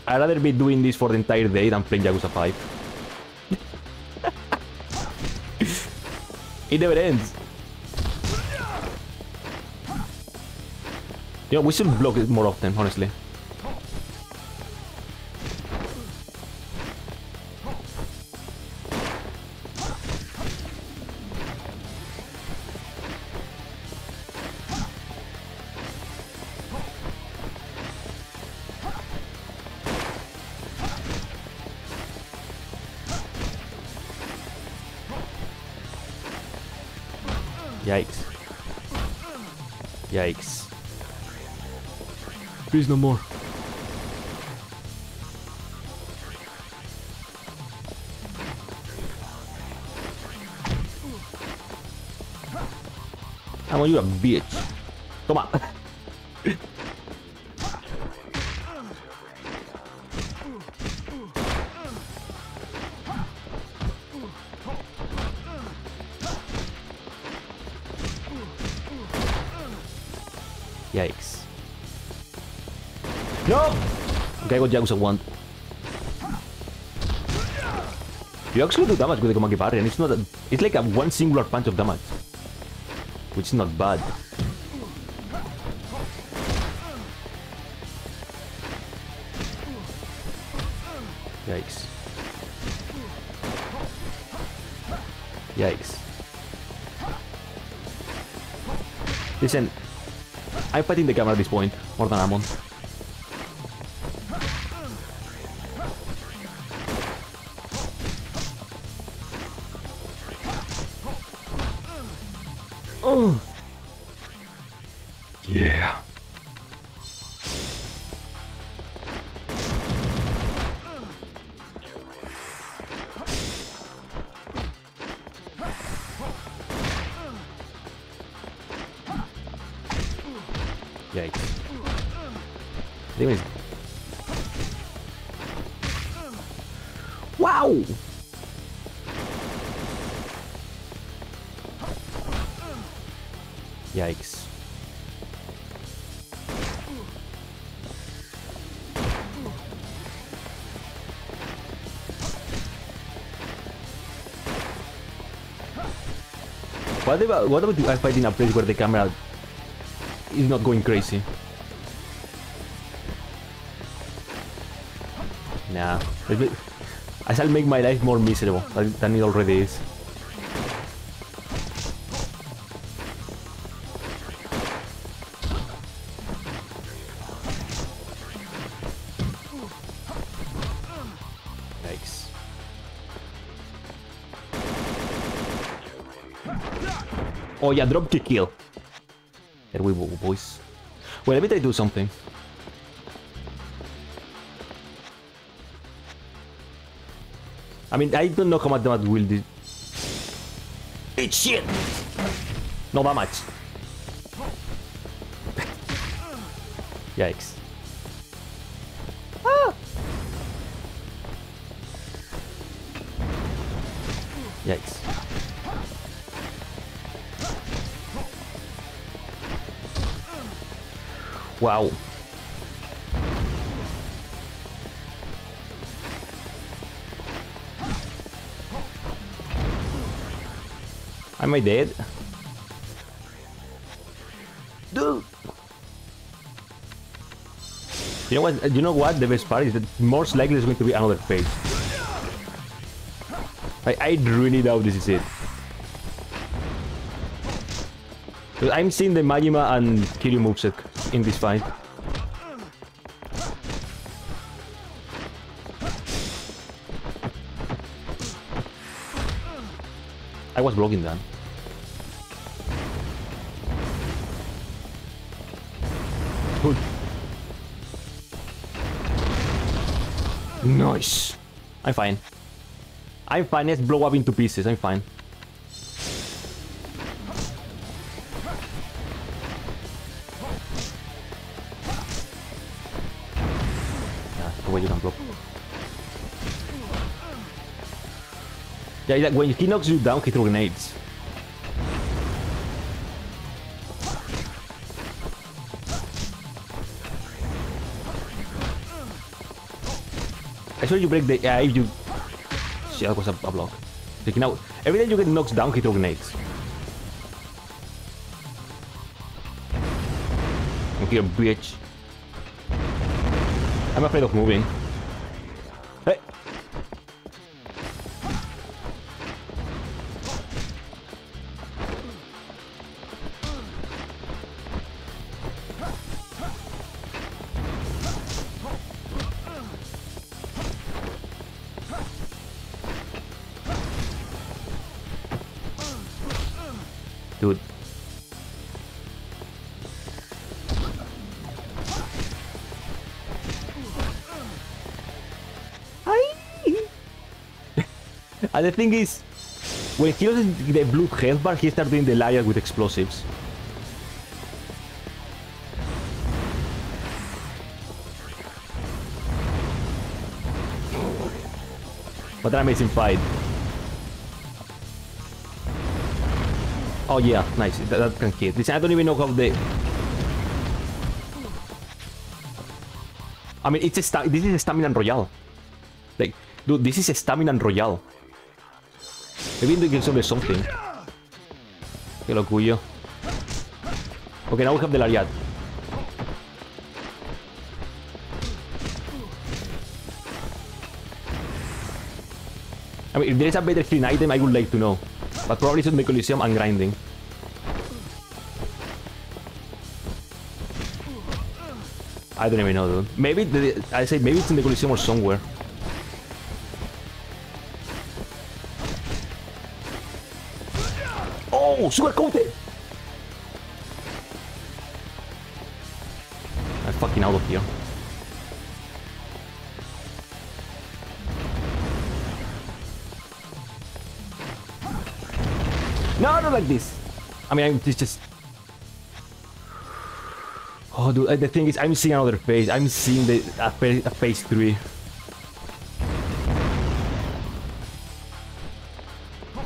I'd rather be doing this for the entire day than playing Yakuza 5. it never ends. You know, we should block it more often, honestly. Please no more. I want you a bitch. Come Yikes. Okay, I got Yakuza 1. You actually do damage with the Komaki Parry, and it's not a, It's like a one singular punch of damage. Which is not bad. Yikes. Yikes. Listen, I'm fighting the camera at this point, more than Amon. What about what about I fight in a place where the camera is not going crazy? Nah, I shall make my life more miserable than it already is. Oh yeah, drop kick kill. There we go, boys. Well, let me try to do something. I mean, I don't know how much damage will do. It's shit! Not that much. Yikes. Ah! Yikes. Wow. Am I dead? Dude! You know what? You know what? The best part is that most likely there's going to be another phase. I, I really doubt this is it. I'm seeing the Majima and Kiryu moveset in this fight. I was blocking that. Good. Nice. I'm fine. I'm fine. Let's blow up into pieces. I'm fine. Yeah, like when he knocks you down, he throws grenades. I saw you break the... Yeah, if you... Shit, that was a, a block. Like, now, every time you get knocked down, he throws grenades. Come here, bitch. I'm afraid of moving. And the thing is, when he uses the blue health bar, he starts doing the liar with explosives. What an amazing fight. Oh yeah, nice. That, that can hit. This I don't even know how the. I mean, it's a this is a Staminan Royale. Like, dude, this is a Staminan Royale. Maybe they can solve something. Que lo cuyo. Okay, now we have the lariat. I mean, if there is a better clean item, I would like to know. But probably it's in the Coliseum and grinding. I don't even know, dude. Maybe, the, I say maybe it's in the Coliseum or somewhere. Sugar coated! I'm fucking out of here. No, not like this. I mean, I'm it's just. Oh, dude. The thing is, I'm seeing another phase. I'm seeing the a, phase, a phase three.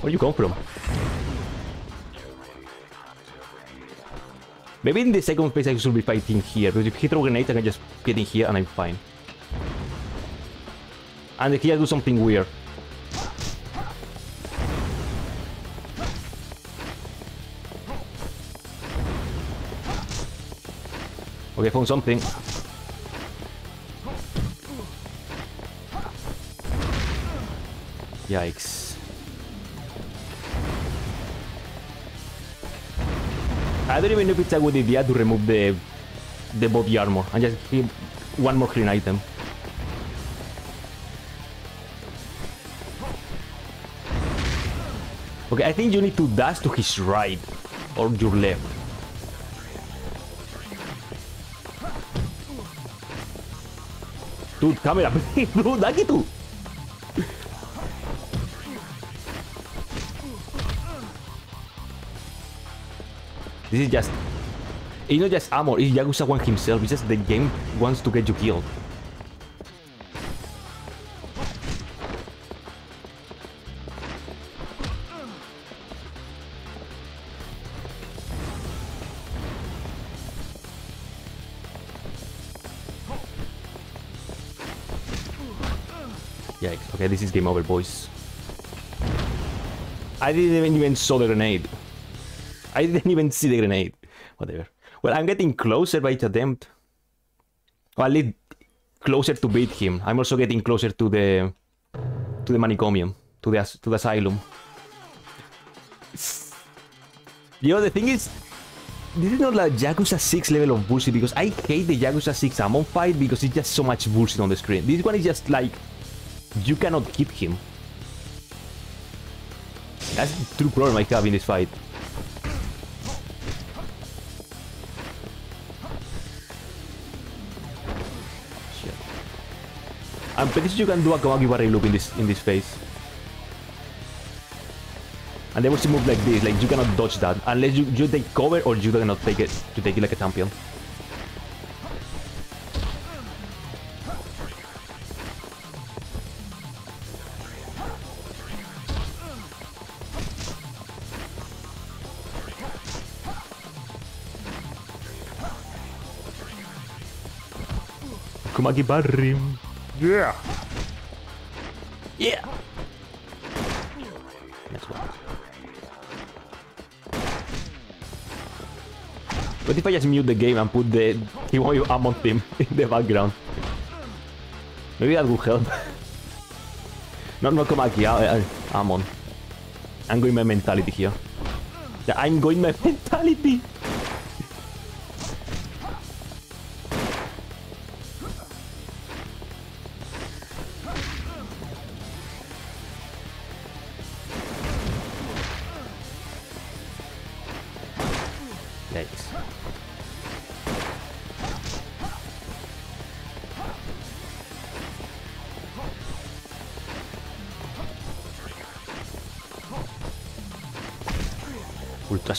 Where you come from? Maybe in the second phase I should be fighting here, because if he throw grenades I can just get in here and I'm fine. And here I do something weird. Okay, found something. Yikes. I don't even know if it's a good idea to remove the the body armor and just keep one more clean item. Okay, I think you need to dash to his right or your left. Dude, camera, dude, aquí This is just... It's not just armor, it's Yakuza 1 himself, it's just the game wants to get you killed. Yikes. Okay, this is game over, boys. I didn't even saw the grenade. I didn't even see the grenade. Whatever. Well, I'm getting closer by each attempt. Or at least closer to beat him. I'm also getting closer to the to the manicomium, to the to the asylum. You know, the thing is, this is not like Yakuza 6 level of bullshit because I hate the Yakuza 6 Amon fight because it's just so much bullshit on the screen. This one is just like, you cannot hit him. That's the true problem I have in this fight. I'm pretty sure you can do a Kawagi Barrel loop in this in this phase. And they will move like this, like you cannot dodge that. Unless you, you take cover or you cannot take it, to take it like a champion. Kumagi Barrim. Yeah. Yeah. Next one. What if I just mute the game and put the Kiwoyo Amon theme in the background? Maybe that would help. not not Komaki, uh, uh, Amon. I'm going my mentality here. Yeah, I'm going my mentality.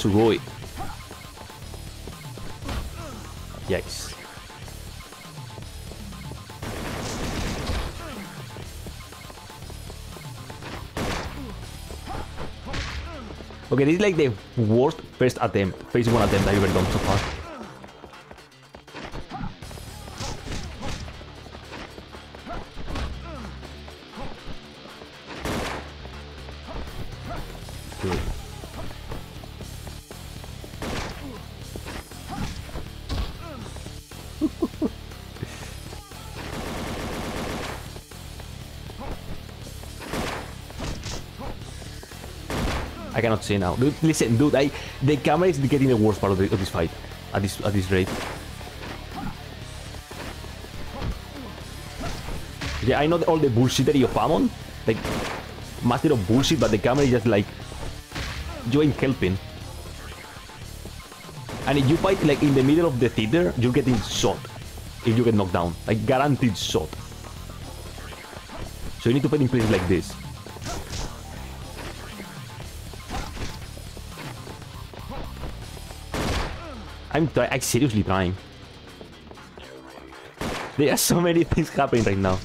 Ultra Yikes. Okay, this is like the worst first attempt, phase one attempt I've ever done so far. See now. Dude, listen, dude, I the camera is getting the worst part of, the, of this fight at this at this rate. Yeah, I know all the bullshittery of Amon, like master of bullshit, but the camera is just like you ain't helping. And if you fight like in the middle of the theater, you're getting shot. If you get knocked down, like guaranteed shot. So you need to fight in places like this. I'm I'm seriously trying. There are so many things happening right now.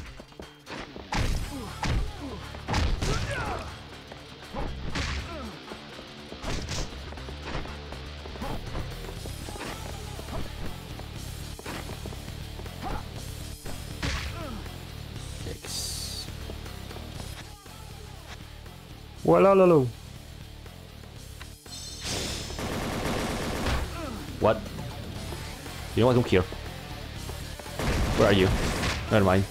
Know what? Don't care. Where are you? Never mind.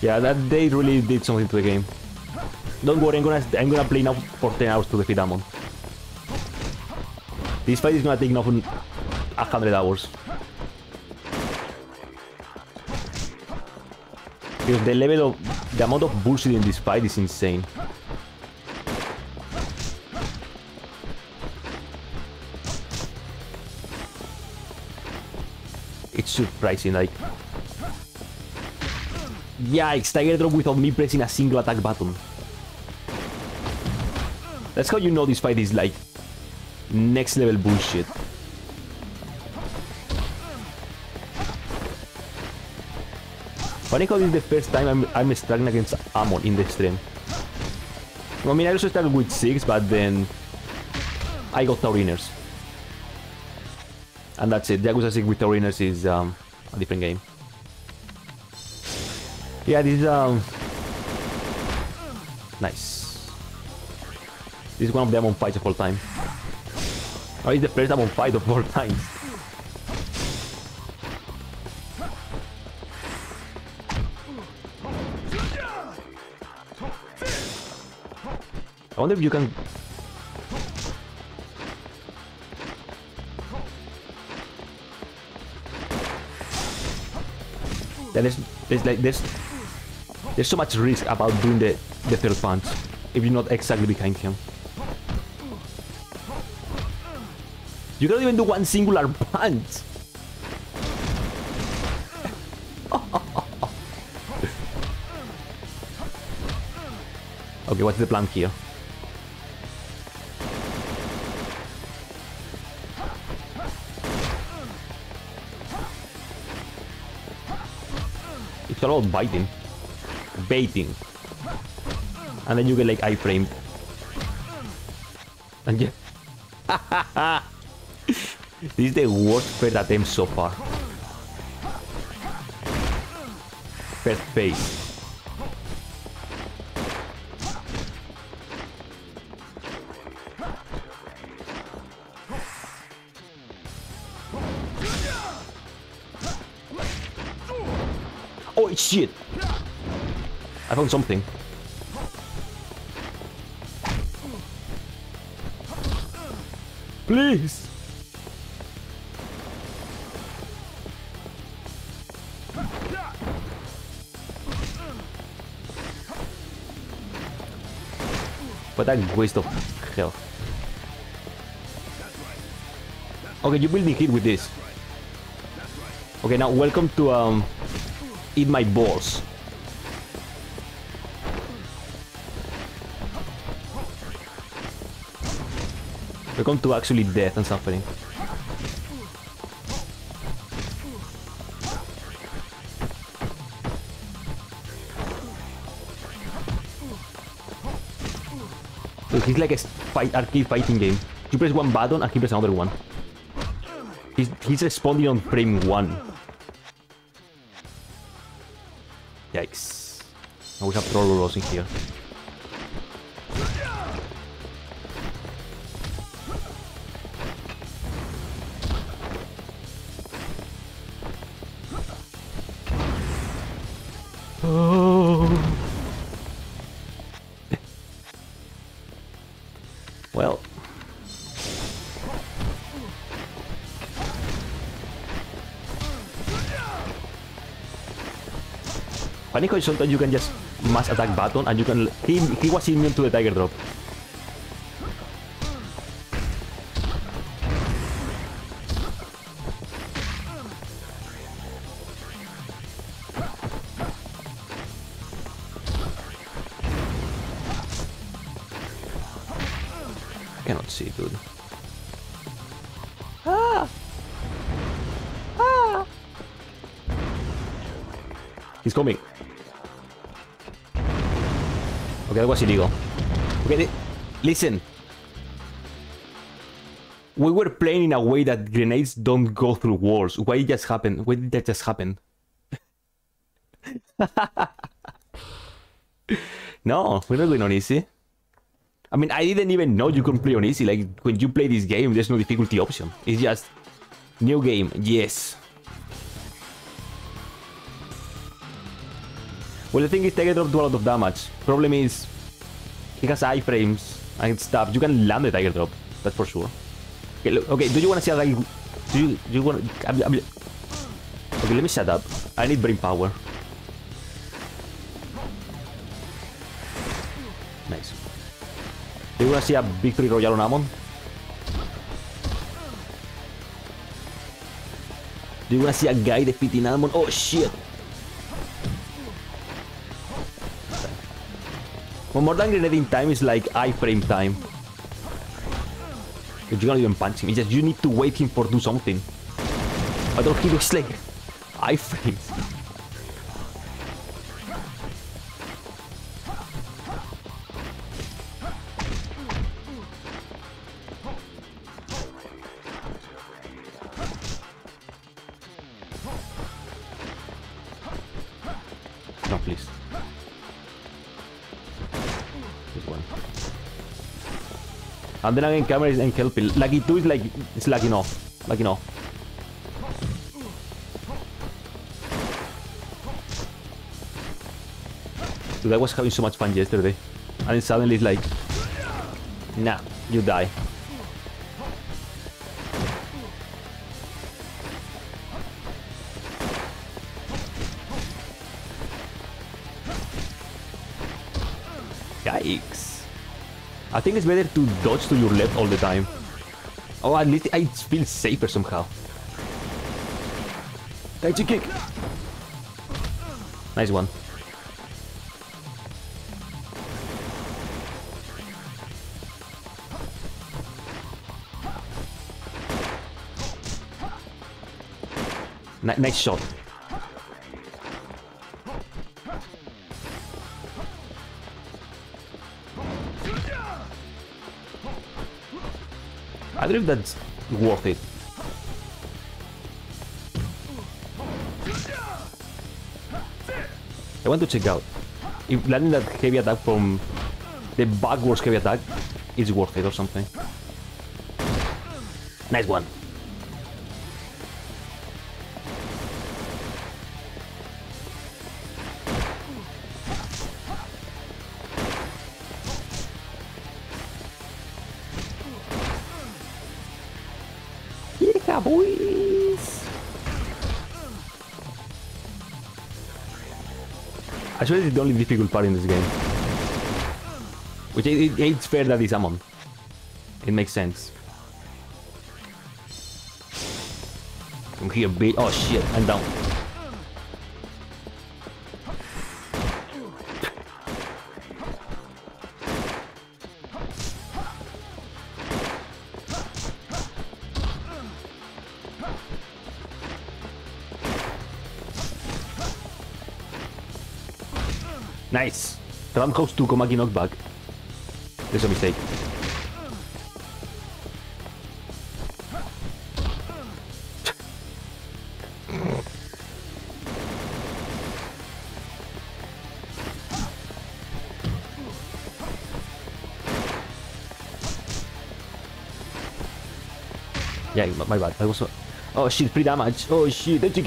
Yeah, that they really did something to the game. Don't worry, I'm gonna I'm gonna play now for 10 hours to defeat Amon. This fight is gonna take a hundred hours. Because the level of the amount of bullshit in this fight is insane. It's surprising, like Yikes, Tiger Drop without me pressing a single attack button. That's how you know this fight is like next level bullshit. Funny is the first time I'm, I'm struggling against Amon in the stream. I mean, I also started with 6, but then I got Tauriners. And that's it. Yakuza 6 with Tauriners is um, a different game. Yeah, this is um nice. This is one of the Amon fights of all time. Oh, it's the first Amon fight of all times. I wonder if you can Yeah, there's, there's like, there's There's so much risk about doing the, the third punch if you're not exactly behind him. You cannot even do one singular punch. okay, what's the plan here? It's all about biting. Baiting. And then you get like iframe. And yeah. this is the worst first attempt so far. First phase. Oh shit! I found something. Please! But that waste of health. Okay, you will be hit with this. Okay, now welcome to um eat my balls. Welcome to actually death and suffering. He's like a fight arcade fighting game. You press one button and he press another one. He's, he's responding on frame one. Yikes. Now we have Troll in here. Sometimes you can just mass attack button and you can he he was immune to the tiger drop. I cannot see, dude. Ah! Ah! He's coming. Okay, that was illegal. Okay, listen. We were playing in a way that grenades don't go through walls. Why it just happened? Why did that just happen? no, we're not going on easy. I mean, I didn't even know you can play on easy. Like, when you play this game, there's no difficulty option. It's just, new game, yes. Well, the thing is, Tiger Drop do a lot of damage. Problem is, he has iframes and stuff. You can land the Tiger Drop, that's for sure. Okay, look, okay do you want to see how I... Do you, do you want to... Okay, let me shut up. I need brain power. Nice. Do you want to see a victory royale on Amon? Do you want to see a guy defeating Amon? Oh shit! More than grenading time is like iframe time. You cannot even punch him. It's just you need to wait him for do something. I don't he looks like iframes. No, please. And then again, camera is helping. Lucky 2 is like, it's lucky no. Lucky no. Dude, I was having so much fun yesterday. And suddenly it's like, nah, you die. I think it's better to dodge to your left all the time. Oh, at least I feel safer somehow. Daichi kick! Nice one. Ni nice shot. Don't if that's worth it. I want to check out if landing that heavy attack from the backwards heavy attack is worth it or something. Nice one. Actually, it's the only difficult part in this game. Which it, it, it's fair that it's Amon. It makes sense. From here, bait. Oh shit, I'm down. Nice. Roundhouse 2 Komaki knockback. There's a mistake. Yeah, my- bad. I was. Oh shit, free damage. Oh shit, a kick.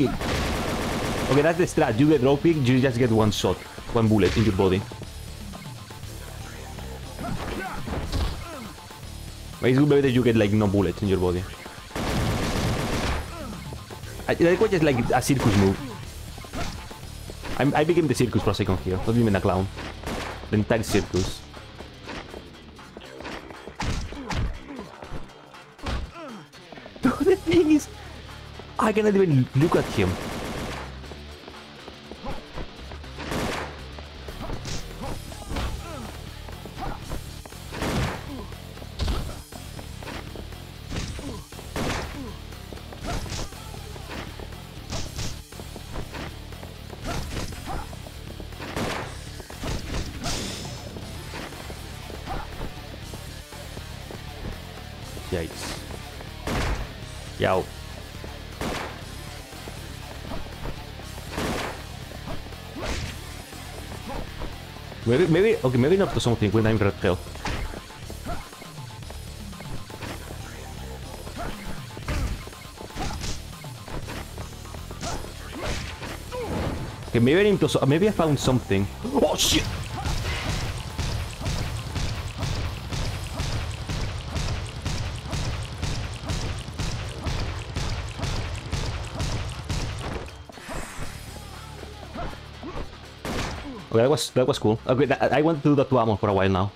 Okay, that's the strat. You get drop pick, you just get one shot, one bullet in your body. But it's that you get like no bullets in your body. I, that was just like a circus move. I'm, I became the circus for a second here, not even a clown. The entire circus. the thing is, I cannot even look at him. Maybe, maybe, okay, maybe not something when I'm red tail. Okay, maybe I need to, maybe I found something. Oh shit! Okay, that was that was cool. Okay, that, I want to do that to Amon for a while now.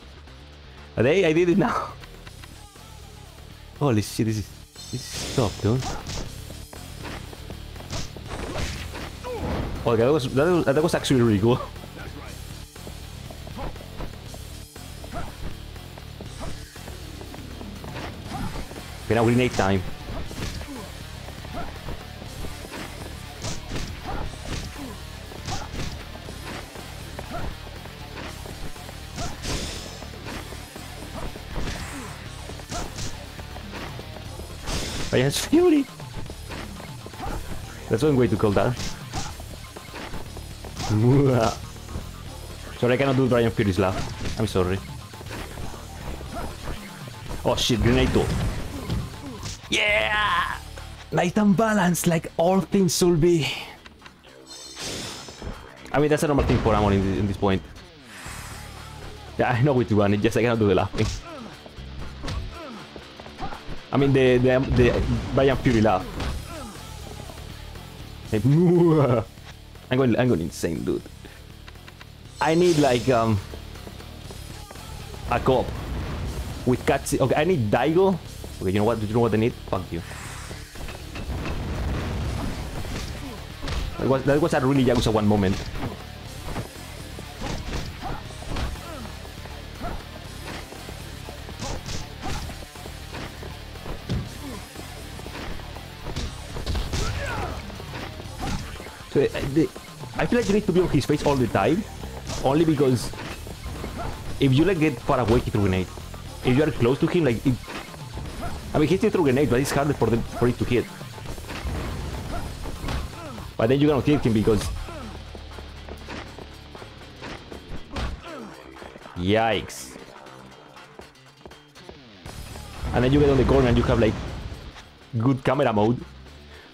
But hey, I did it now. Holy shit, this is this is tough, dude. Okay, that was that was, that was actually really cool. Okay, now grenade time. I has fury. That's one way to call that. Sorry, I cannot do Bryan Fury's laugh. I'm sorry. Oh shit, grenade door. Yeah! Nice and balanced like all things should be. I mean, that's a normal thing for Amon in, this- in this point. Yeah, I know which one, it's just I cannot do the laughing. I mean the the the Bryan Fury laugh. I'm going I'm going insane, dude. I need like um a cop with cats. Okay, I need Daigo. Okay, you know what? Do you know what I need? Fuck you. That was, that was a really Yakuza 1 moment. Need to be on his face all the time, only because if you like get far away, he throw grenade. If you are close to him, like, it, I mean, he still throw grenade, but it's harder for them for it to hit. But then you're gonna kill him because... Yikes. And then you get on the corner and you have like good camera mode.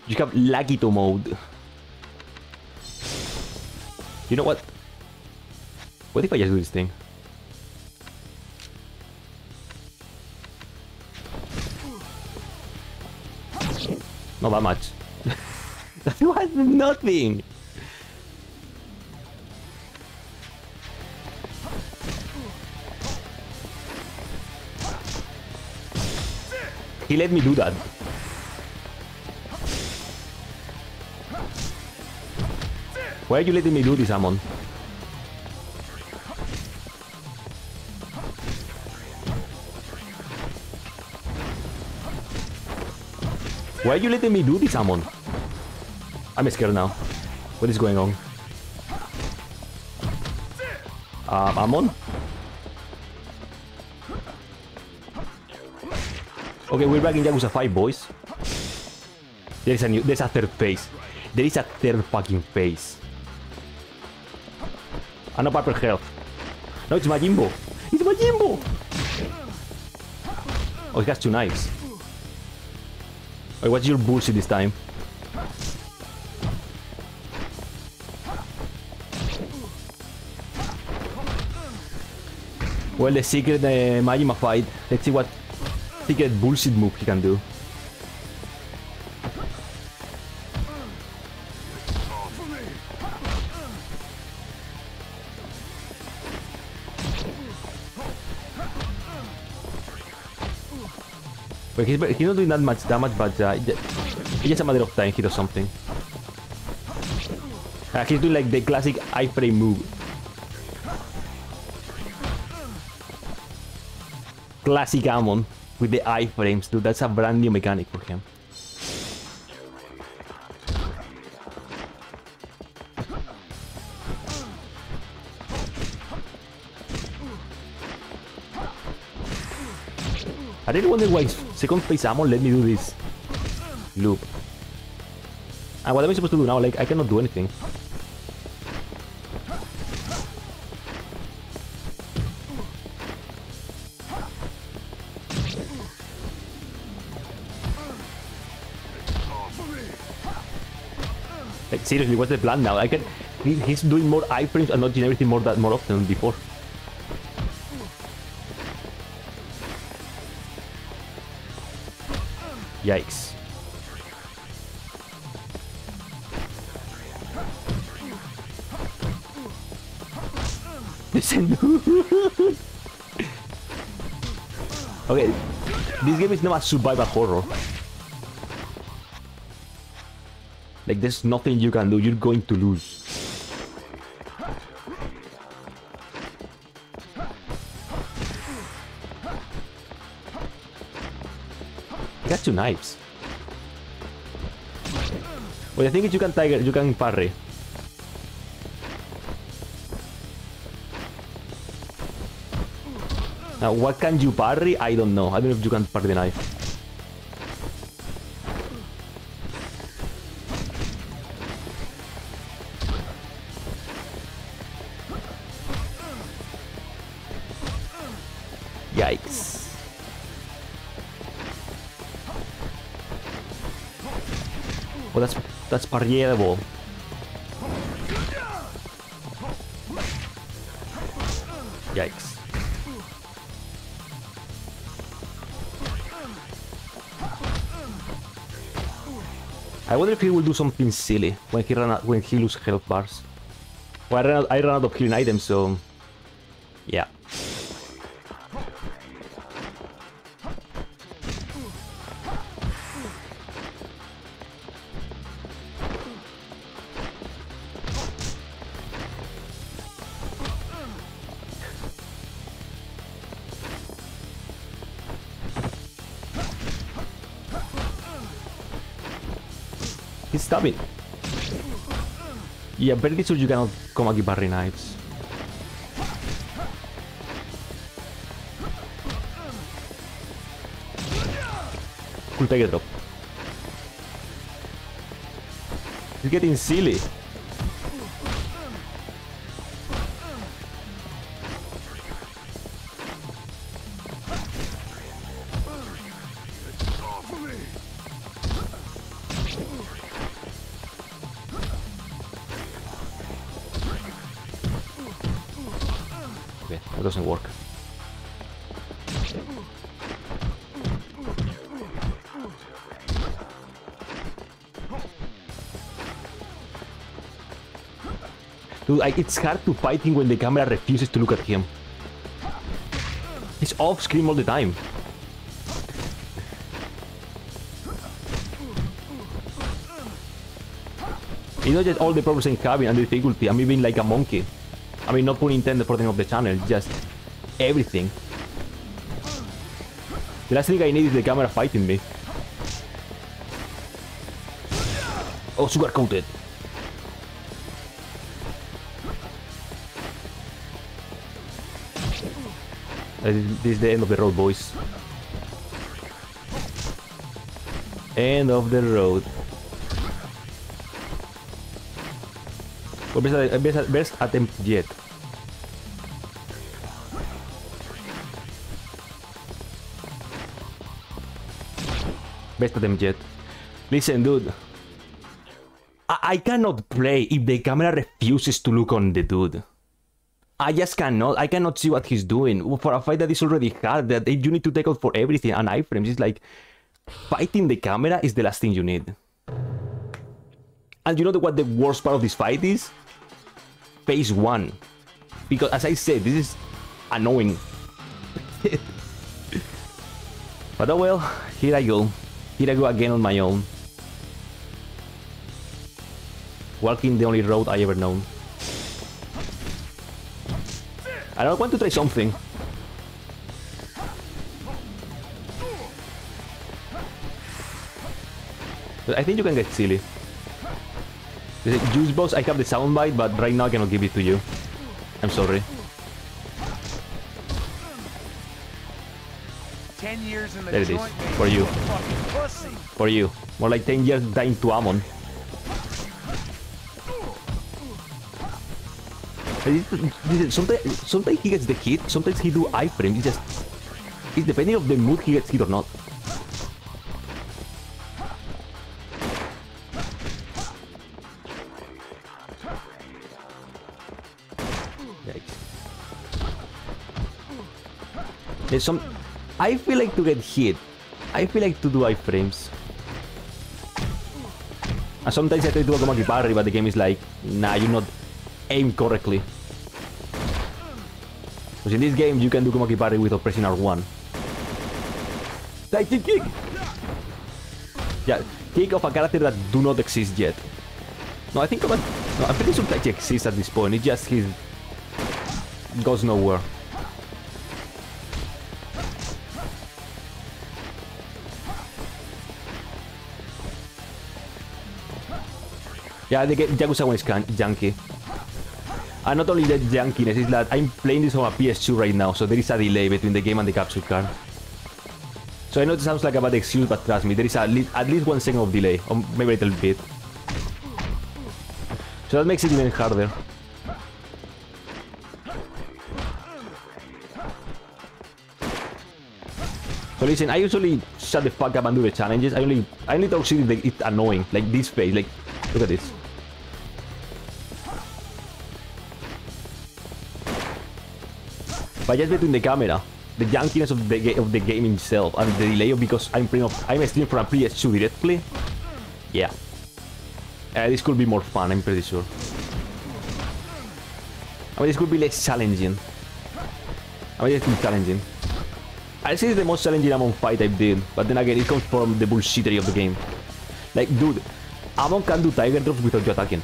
You have Lakitu mode. You know what? What if I just do this thing? Not that much. that was nothing! He let me do that. Why are you letting me do this, Amon? Why are you letting me do this, Amon? I'm scared now. What is going on? Um, Amon? Okay, we're back in Yakuza 5, boys. There's a new, there's a third phase. There is a third fucking phase. And no purple health. No, it's Majimbo. It's Majimbo! Oh, he has two knives. Wait, what's your bullshit this time? Well, the secret uh, Majima fight. Let's see what secret bullshit move he can do. But he's, he's not doing that much damage, but uh, it's just a matter of time he does something. Uh, he's doing like the classic iframe move. Classic Amon with the iframes, dude. That's a brand new mechanic for him. I really wonder why second phase Amon let me do this loop. And what am I supposed to do now? Like, I cannot do anything. Like, seriously, what's the plan now? I can... He's doing more iframes and not doing everything more that more often than before. Yikes. Okay, this game is not a survival horror. Like, there's nothing you can do. You're going to lose. Two knives. Well, I think you can tiger, you can parry. Now, what can you parry? I don't know. I don't know if you can parry the knife. That's parryable. Yikes. I wonder if he will do something silly when he run out, when he loses health bars. Well, I ran out, I ran out of healing items, so yeah. He's stabbing. Yeah, pretty sure you cannot Komaki parry knives. Cool Tiger Drop. He's getting silly. Like, it's hard to fight him when the camera refuses to look at him. He's off screen all the time. It's not just all the problems in having and the difficulty, I'm even like a monkey. I mean, not pun intended for the name of the channel, just everything. The last thing I need is the camera fighting me. Oh, sugar coated. This is the end of the road, boys. End of the road. Best, best, eh, best attempt yet. Best attempt yet. Listen, dude. I, I cannot play if the camera refuses to look on the dude. I just cannot. I cannot see what he's doing. For a fight that is already hard, that you need to take out for everything and iframes. It's like fighting the camera is the last thing you need. And you know what the worst part of this fight is? Phase 1. Because as I said, this is annoying. but oh well, here I go. Here I go again on my own. Walking the only road I ever known. I don't want to try something. I think you can get silly. The juice box, I have the soundbite, but right now I cannot give it to you. I'm sorry. Ten years in the There it is. For you. a fucking pussy. For you. More like 10 years dying to Amon. Sometimes, sometimes he gets the hit, sometimes he do iframe. It's just... It's depending of the mood he gets hit or not. There's some... I feel like to get hit. I feel like to do iframes. And sometimes I try to do a Komaki parry, but the game is like, nah, you're not aim correctly. Because in this game, you can do Komaki parry without pressing R1. Titan kick! Yeah, kick of a character that do not exist yet. No, I think Komaki... No, I'm pretty sure Taichi exists at this point, it just he goes nowhere. Yeah, the Yakuza 1 is junky. And not only the junkiness, it's that I'm playing this on a PS2 right now, so there is a delay between the game and the capture card. So I know it sounds like a bad excuse, but trust me, there is at least, at least one second of delay, or maybe a little bit. So that makes it even harder. So listen, I usually shut the fuck up and do the challenges. I only I only talk shit if it's annoying. Like this face, like look at this. But just between the camera, the junkiness of the of the game itself, and the delay because I'm playing I'm streaming from a PS2 directly. Yeah. Uh, this could be more fun, I'm pretty sure. I mean, this could be less challenging. I mean, it's challenging. I'll say it's the most challenging Amon fight I've did, but then again, it comes from the bullshittery of the game. Like, dude, Amon can do Tiger Drops without you attacking.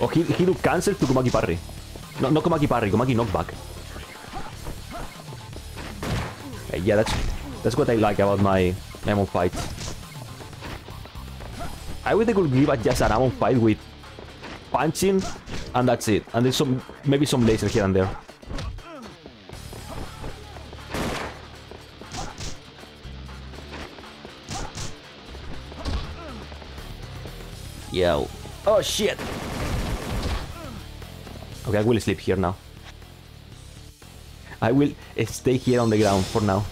Oh, he, he do cancel to Komaki Parry. No, no Komaki Parry, Komaki Knockback. Yeah, that's that's what I like about my Amon fights. I wish would could give just an Amon fight with punching, and that's it. And there's some maybe some laser here and there. Yo. Oh shit. Okay, I will sleep here now. I will stay here on the ground for now.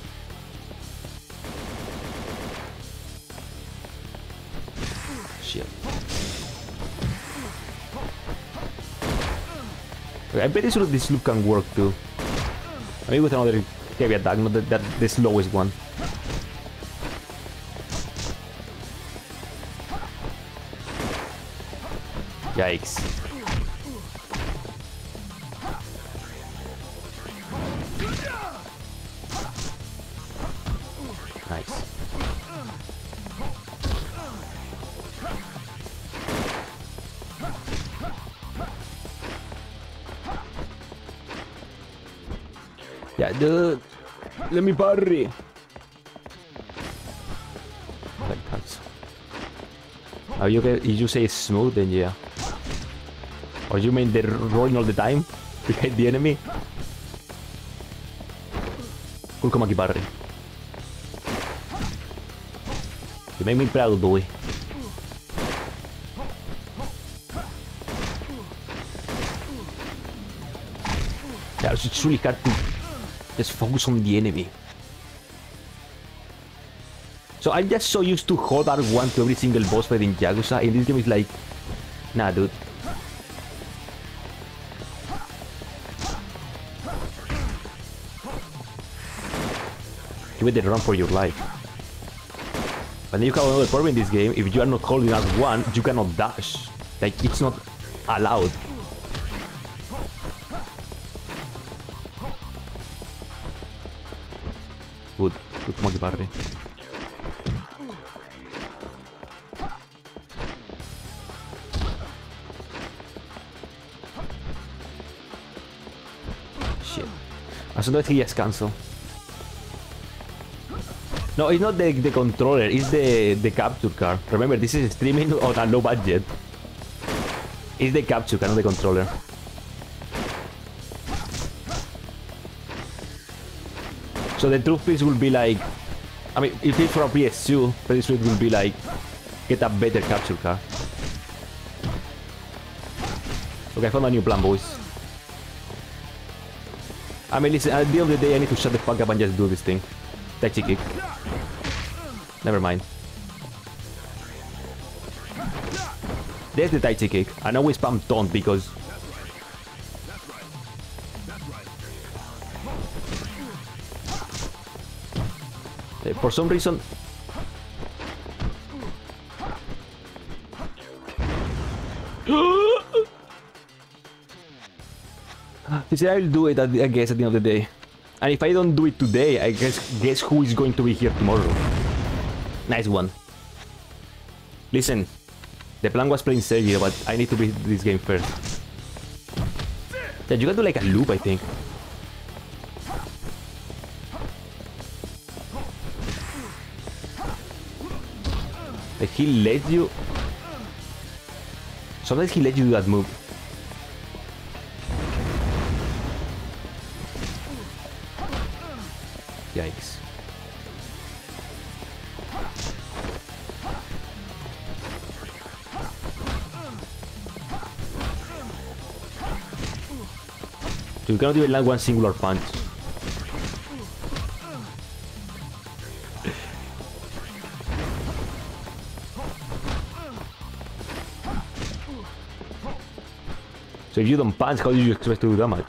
Shit. Okay, I'm pretty sure this loop can work too. Maybe with another heavy attack, not that, that the slowest one. Yikes. Yeah, dude. Let me parry. That cuts. Are ah, you? If you say smooth, then yeah. Or you mean they're rolling all the time to hit the enemy? Aquí parry. You make me proud, boy. Yeah, it's really hard to just focus on the enemy. So I'm just so used to hold R1 to every single boss fight in Yakuza. In this game, it's like, nah, dude. You better run for your life. But then you have another problem in this game. If you are not holding R1, you cannot dash. Like, it's not allowed. Good. Good monkey party. Shit. Adesso dove ti scanso? No, it's not the, the controller, it's the, the capture card. Remember, this is streaming on a low budget. It's the capture card, not the controller. So the truth is will be like... I mean, if it's a PS2, pretty sure it will be like... Get a better capture card. Okay, I found a new plan, boys. I mean, listen, at the end of the day, I need to shut the fuck up and just do this thing. Tai Chi kick. Never mind. There's the Tai Chi kick. I know we spam taunt because... Eh, For some reason... He said I will do it, at I guess, at the end of the day. And if I don't do it today, I guess guess who is going to be here tomorrow. Nice one. Listen, the plan was playing Sergio, but I need to beat this game first. Yeah, you can do like a loop, I think. He let you... Sometimes he let you do that move. Yikes. So you cannot even land one singular punch. So if you don't punch, how do you expect to do damage?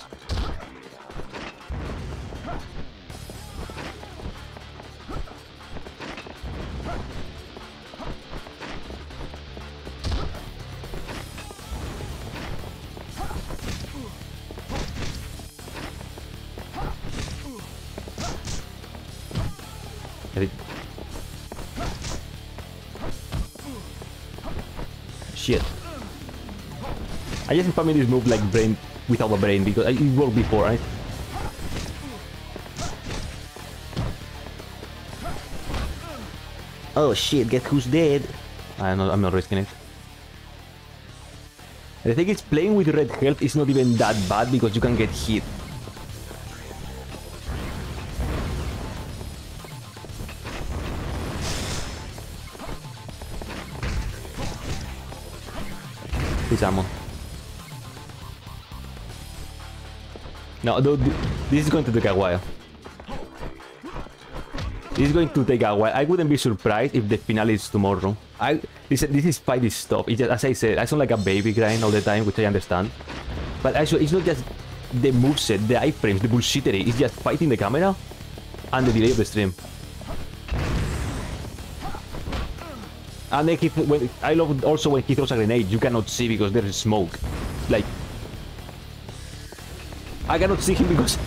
Spamming this move like brain without a brain because uh, it worked before, right? Oh shit, get who's dead. I'm not, I'm not risking it. The thing is, playing with red health is not even that bad because you can get hit. His ammo. No, th- th- this is going to take a while. This is going to take a while. I wouldn't be surprised if the finale is tomorrow. I this this is fighting stuff. It's just, as I said, I sound like a baby crying all the time, which I understand. But actually, it's not just the moveset, the iframes, the bullshittery. It's just fighting the camera and the delay of the stream. And he, when, I love also when he throws a grenade, you cannot see because there is smoke. Like, I cannot see him because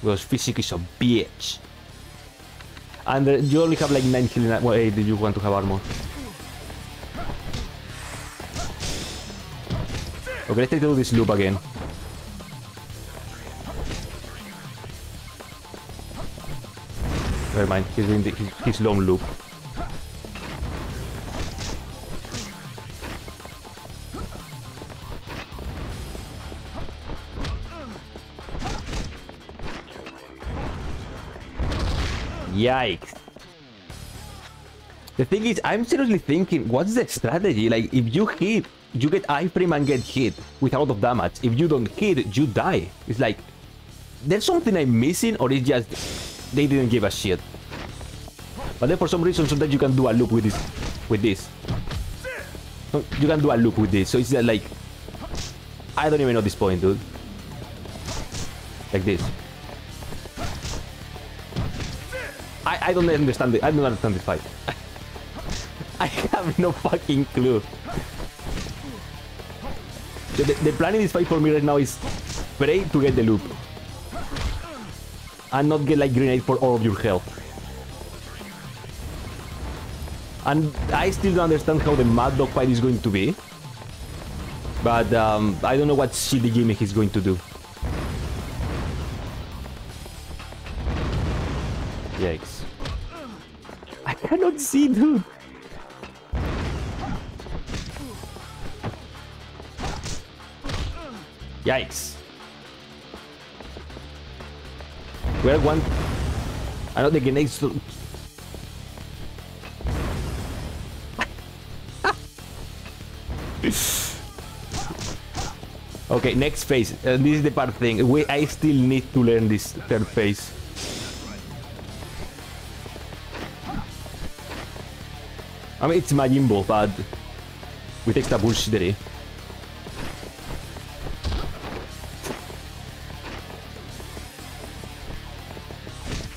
because physics is a bitch. And uh, you only have like 9 healing. Well, hey, do you want to have armor? Okay, let's to do this loop again. Never mind, he's doing the, his, his long loop. Yikes. The thing is, I'm seriously thinking, what's the strategy? Like, if you hit, you get iframe and get hit with a lot of damage. If you don't hit, you die. It's like, there's something I'm missing, or it's just they didn't give a shit. But then for some reason, sometimes you can do a loop with this. With this. You can do a loop with this, so it's like... I don't even know this point, dude. Like this. I, I don't understand it. I don't understand this fight. I have no fucking clue. The, the, the plan in this fight for me right now is pray to get the loop. And not get like grenade for all of your health. And I still don't understand how the Mad Dog fight is going to be. But um, I don't know what shitty gimmick he's going to do. Yikes. I cannot see, dude. Yikes. Where one... I know the grenades... to- okay, next phase. Uh, this is the part thing. We, I still need to learn this third phase. I mean, it's Majin Buu, but with extra bullshittery.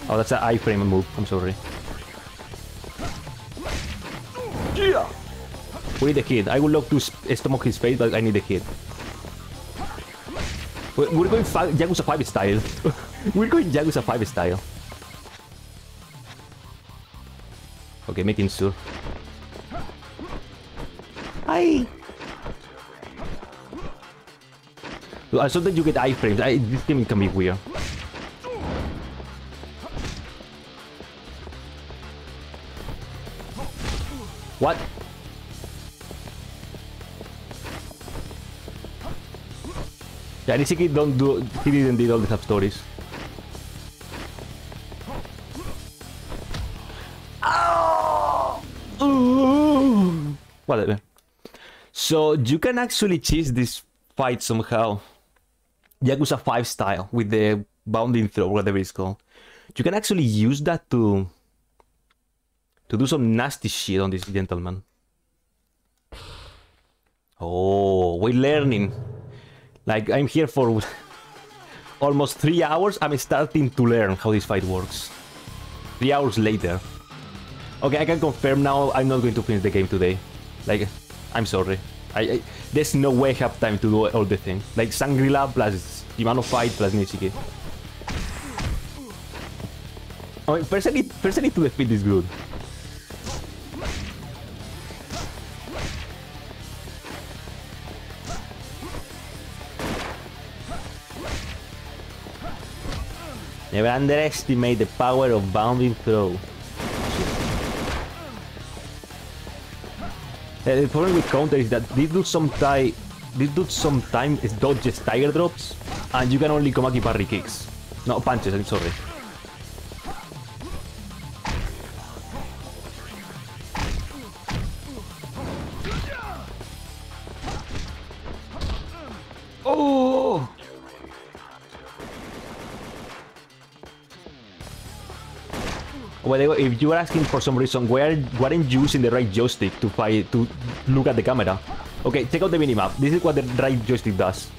Oh, that's an iframe move. I'm sorry. Yeah. We need a hit. I would love to stomach his face, but I need a kid. We're going fi Yakuza 5 style. we're going Yakuza 5 style. Okay, making sure. I saw that you get iframes. I, this game can be weird. What? Yeah, Nishiki don't do he didn't did all the sub stories. So you can actually cheese this fight somehow. Yakuza 5 style with the bounding throw, whatever it's called. You can actually use that to to do some nasty shit on this gentleman. Oh, we're learning. Like I'm here for almost three hours. I'm starting to learn how this fight works. Three hours later. Okay, I can confirm now. I'm not going to finish the game today. Like, I'm sorry. I, I there's no way I have time to do all the things. Like Shangri-La plus Shimano fight plus Nishiki. I mean, personally, personally to defeat is good. Never underestimate the power of bounding throw. Uh, The problem with counter is that this do sometimes this do sometimes dodges tiger drops and you can only Komaki parry kicks. No punches, I'm sorry. If you are asking for some reason, why, aren't you using the right joystick to fight to look at the camera? Okay, check out the minimap. This is what the right joystick does.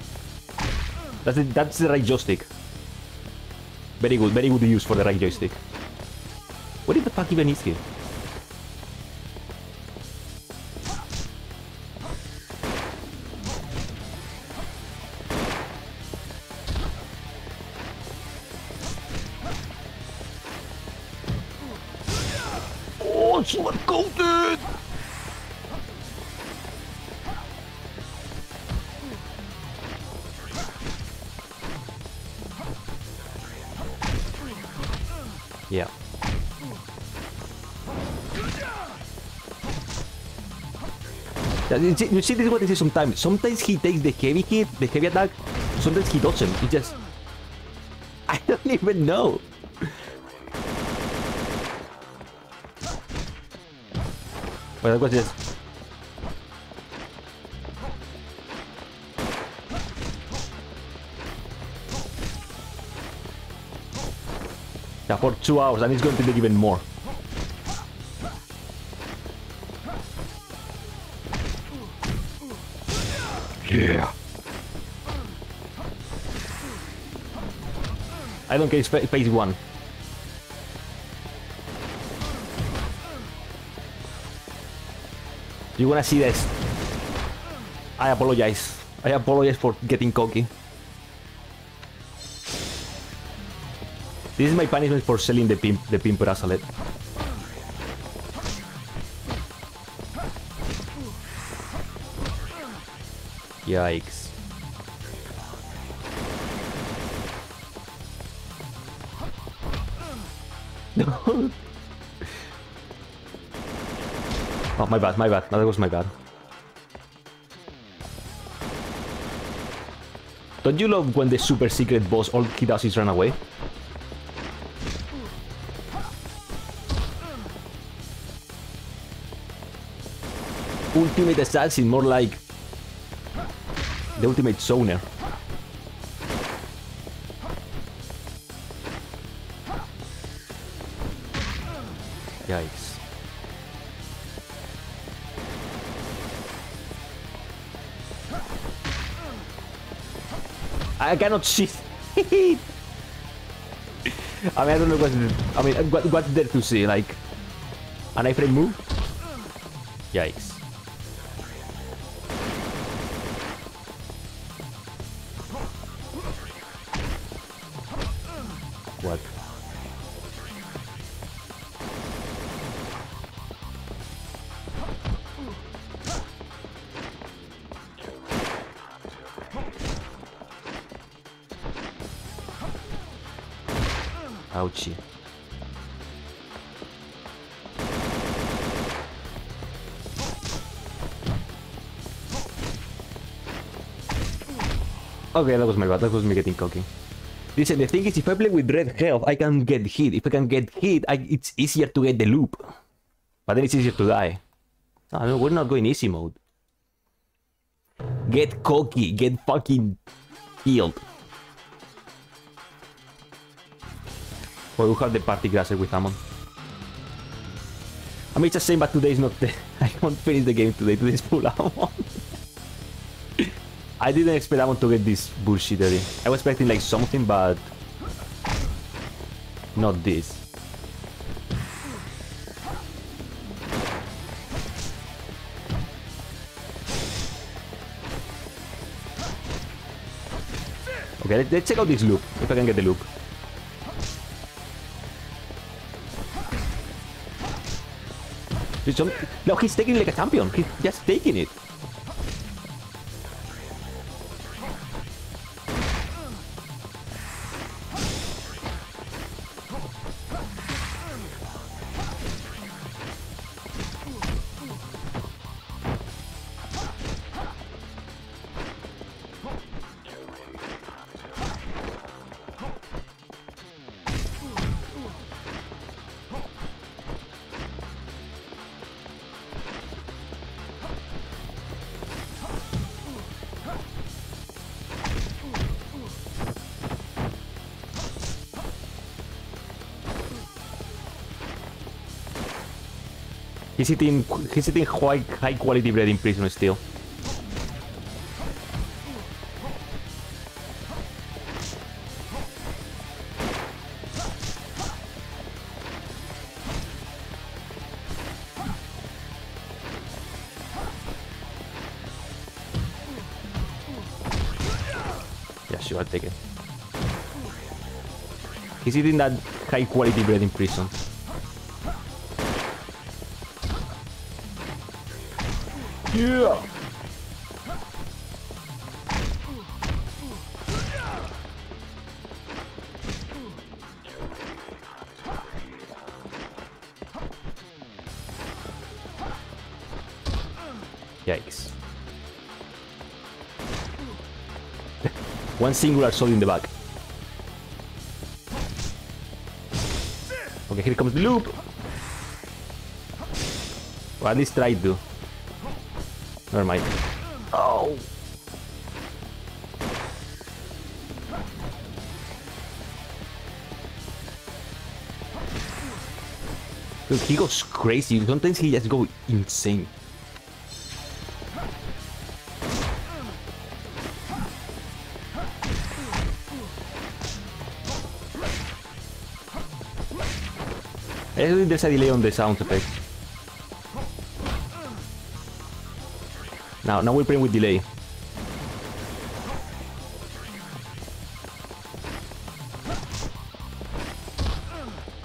That's the, that's the right joystick. Very good, very good to use for the right joystick. What the fuck even is he? You see, this is what I say sometimes. Sometimes he takes the heavy hit, the heavy attack. Sometimes he doesn't. He just... I don't even know. Wait, what's this? Yeah, for two hours, and it's going to take even more. I don't fa- phase one. You wanna see this? I apologize. I apologize for getting cocky. This is my punishment for selling the pimp, the pimp bracelet. Yikes. My bad, my bad. That was my bad. Don't you love when the super secret boss all he does is run away? Ultimate Assassin, more like the ultimate zoner. I cannot see. I mean, I don't know what's the, I mean, what, what's there to see? Like, an iframe move? Yikes. Okay, that was my bad. That was me getting cocky. Listen, the thing is, if I play with red health, I can get hit. If I can get hit, I, it's easier to get the loop. But then it's easier to die. No, we're not going easy mode. Get cocky. Get fucking healed. Well, we have the party grasser with Amon. I mean, it's the same, but today is not the... I can't finish the game today. Today is full Amon. I didn't expect Amon to get this bullshit early. I was expecting like something, but... Not this. Okay, let- let's check out this loop, if I can get the loop. Some- No, he's taking it like a champion. He's just taking it. He's eating, he's eating high, high quality bread in prison still. Take it. He's eating that high quality bread in prison. Yeah! Yikes. One singular shot in the back. Okay, here comes the loop. Or at least try to. Never mind. Oh! Dude, he goes crazy. Sometimes he just go insane. There's a delay on the sound effect. Now, now we're playing with delay.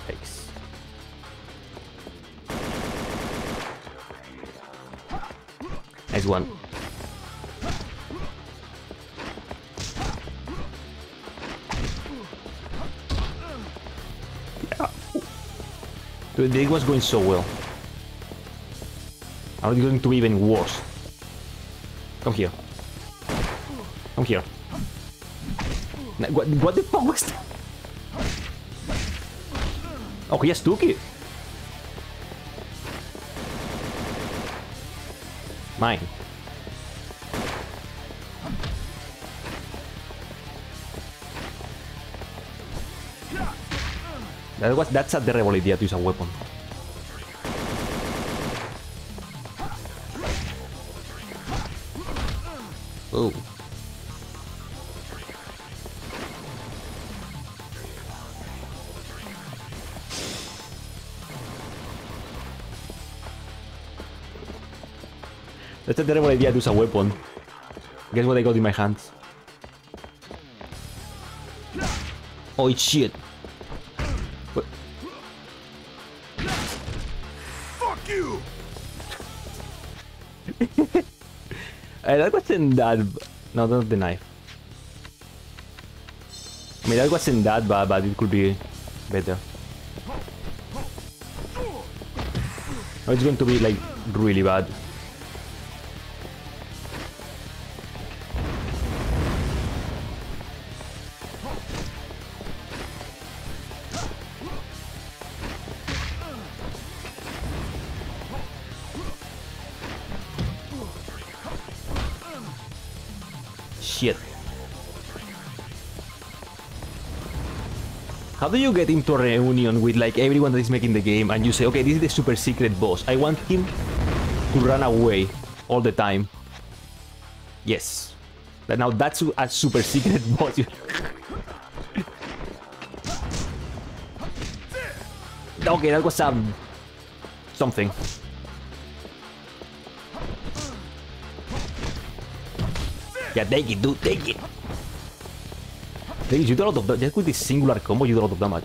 Yikes. Nice one. Dude, it was going so well. Now it's going to be even worse. Come here. Come here. What, what the fuck was that? Oh, he just took it. Mine. That was that's a terrible idea to use a weapon. Oh. That's a terrible idea to use a weapon. Guess what I got in my hands? Oh shit. That wasn't that. No, not the knife. I mean, that wasn't that bad, but it could be better. It's going to be like really bad. Do you get into a reunion with like everyone that is making the game and you say, okay, this is the super secret boss. I want him to run away all the time. Yes. But now that's a super secret boss. okay, that was um something. Yeah, take it, dude, take it. It, you do a lot of damage. Just with this singular combo, you do a lot of damage.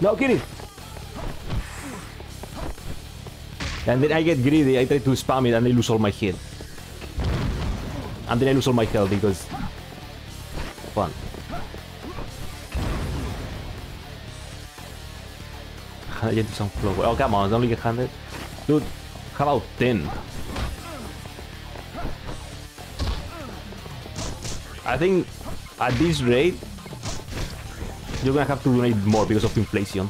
No, kidding. And then I get greedy, I try to spam it and I lose all my hit. And then I lose all my health because... Fun. I get some flow. Oh, come on, it's only get 100. Dude, how about 10? I think at this rate, you're gonna have to donate more because of inflation.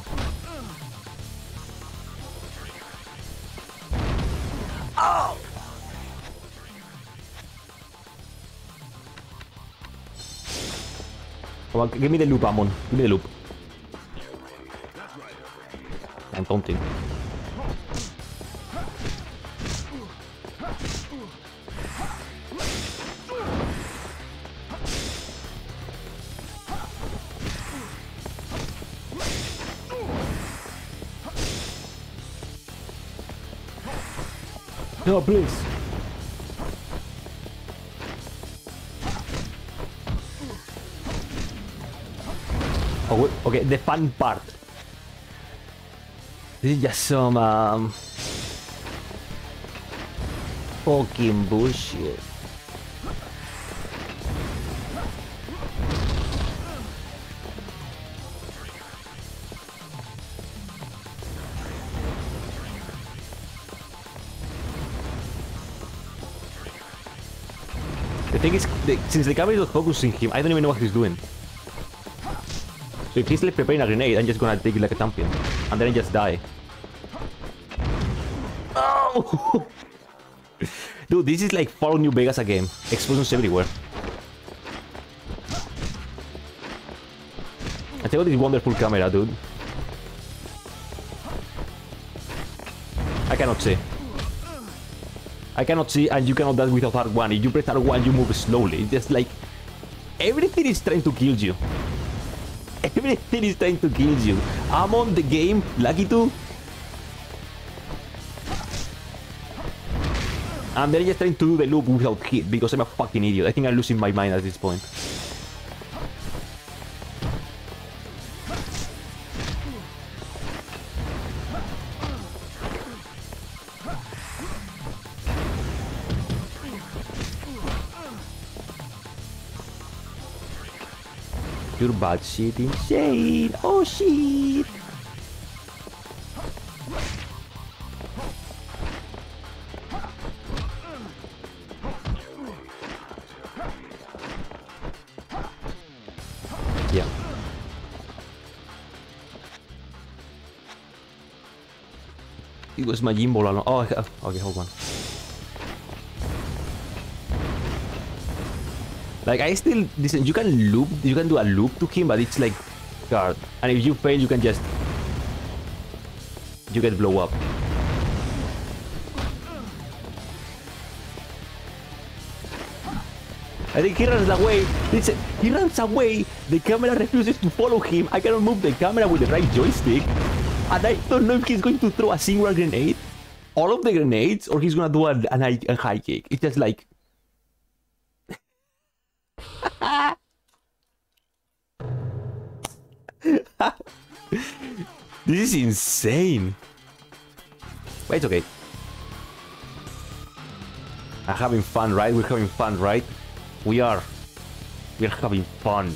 Oh. Come on, give me the loop, Amon. Give me the loop. I'm taunting. No, please. Oh, okay, the fun part. This is just some um, fucking bullshit. Since the camera is not focusing him, I don't even know what he's doing. So if he's like preparing a grenade, I'm just gonna take it like a champion. And then I just die. Oh! Dude, this is like Fallout New Vegas again. Explosions everywhere. I tell you this wonderful camera, dude. I cannot see. I cannot see and you cannot dance without R1. If you press R1, you move slowly. It's just like... Everything is trying to kill you. Everything is trying to kill you. I'm on the game, lucky too. And they're just trying to do the loop without hit because I'm a fucking idiot. I think I'm losing my mind at this point. You're bad shit insane. Oh shit. Yeah. It was my gimbal alone. Oh, okay, hold on. Like I still listen. You can loop. You can do a loop to him, but it's like hard. And if you fail, you can just you get blow up. I think he runs away. Listen, he runs away. The camera refuses to follow him. I cannot move the camera with the right joystick. And I don't know if he's going to throw a single grenade, all of the grenades, or he's gonna do a, a high kick. It's just like This is insane. But it's okay. I'm having fun, right? We're having fun, right? We are. We're having fun.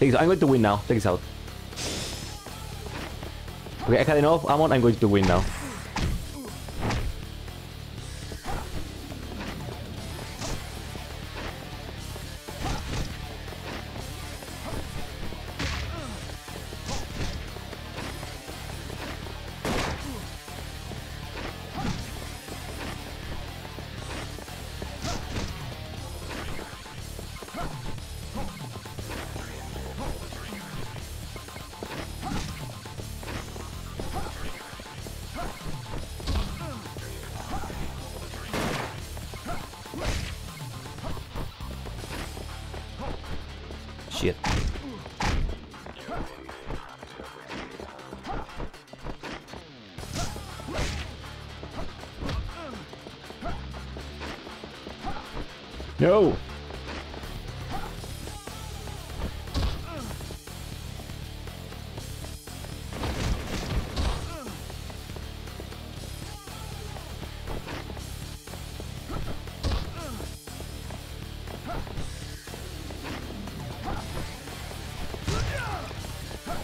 This- I'm going to win now. Take this out. Okay, I had enough. I'm. I'm going to win now.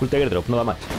Full Tiger Drop, no da más.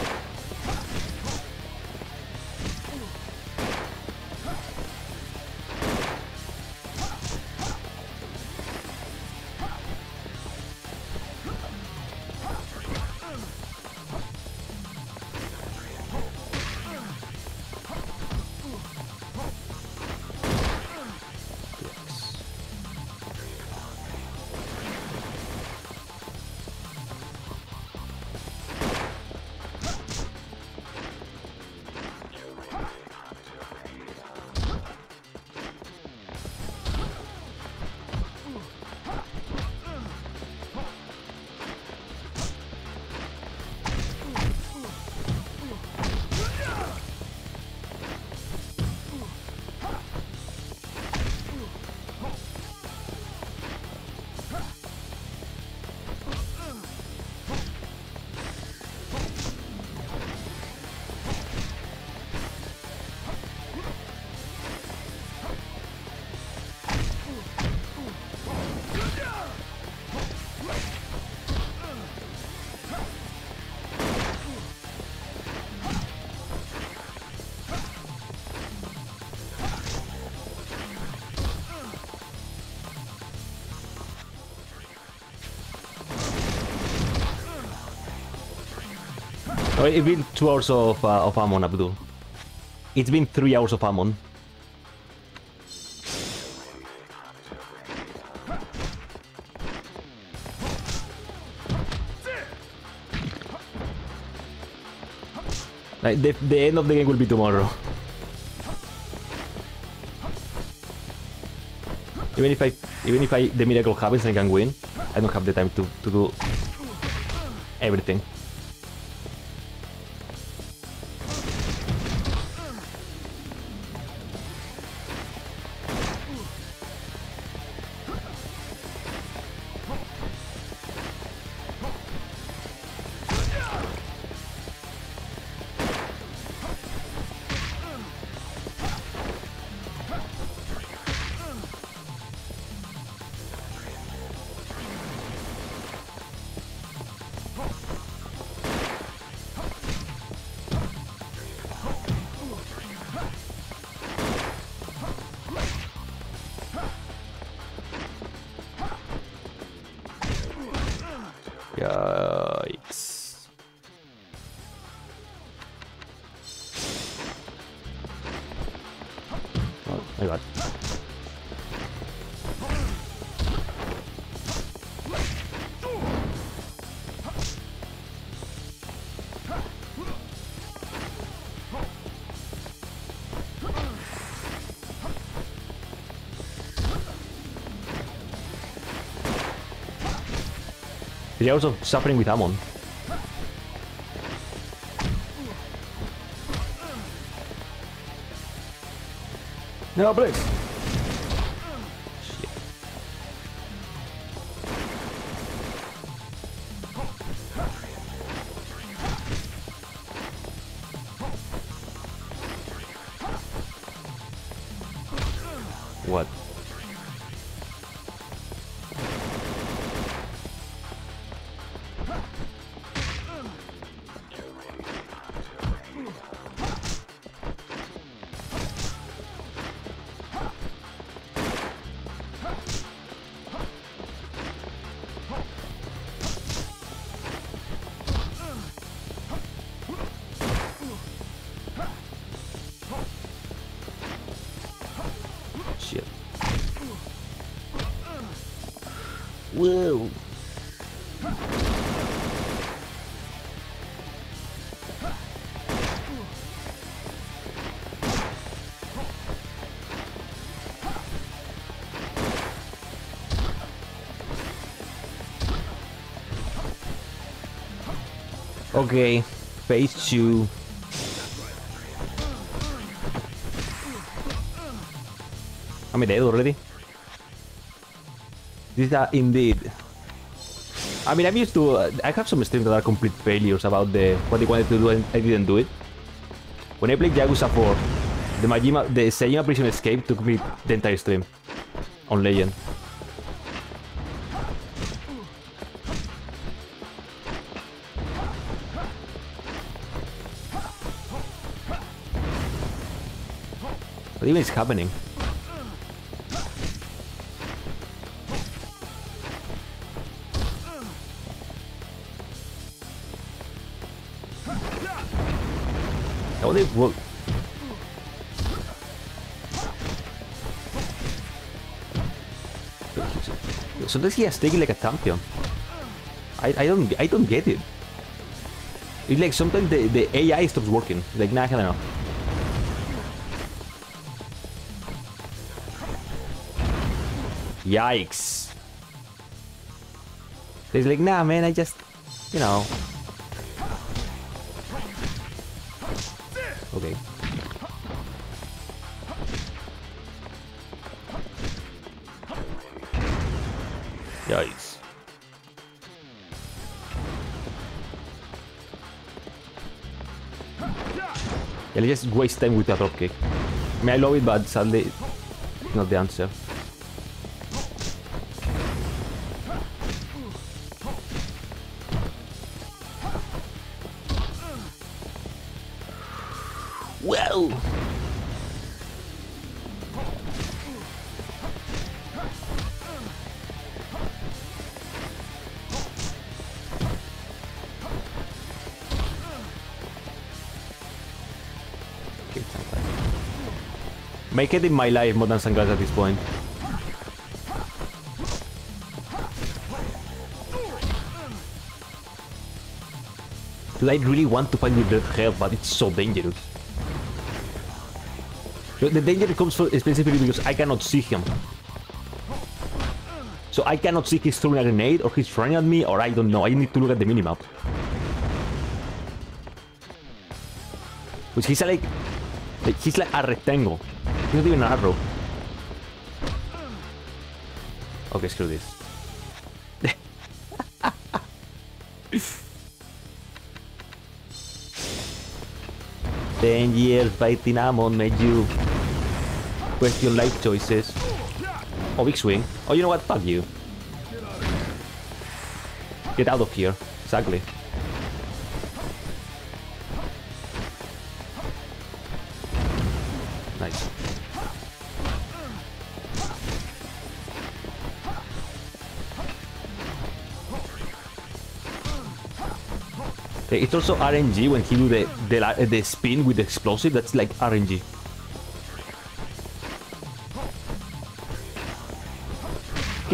Oh, it's been two hours of, uh, of Amon, Abdul. It's been three hours of Amon. Like, the, the end of the game will be tomorrow. Even if I, even if I, the miracle happens and I can win, I don't have the time to, to do everything. They're also suffering with Amon. No, please. Okay, phase two. I'm I dead already? These are indeed. I mean, I'm used to. Uh, I have some streams that are complete failures about the what they wanted to do and I didn't do it. When I played Yakuza 4, the Majima, the Saejima Prison Escape took me the entire stream on Legend. What even is happening? How they work? Sometimes he has taken like a champion. I, I don't I don't get it. It's like sometimes the, the AI stops working. Like nah, I don't know. Yikes. He's like, nah man, I just you know. Okay. Yikes. Yeah, let's just waste time with a dropkick. I mean, I love it, but sadly, it's not the answer. Make it in my life more than sunglasses at this point. Dude, I really want to fight with Red Hell, but it's so dangerous. The the danger comes from specifically because I cannot see him. So I cannot see he's throwing a grenade, or he's running at me, or I don't know. I need to look at the minimap. Which he's like... like he's like a rectangle. He's not even an arrow. Okay, screw this. Ten years fighting Amon made you question life choices. Oh, big swing. Oh, you know what? Fuck you. Get out of here. Exactly. Nice. It's also RNG when he do the, the the spin with the explosive. That's like RNG.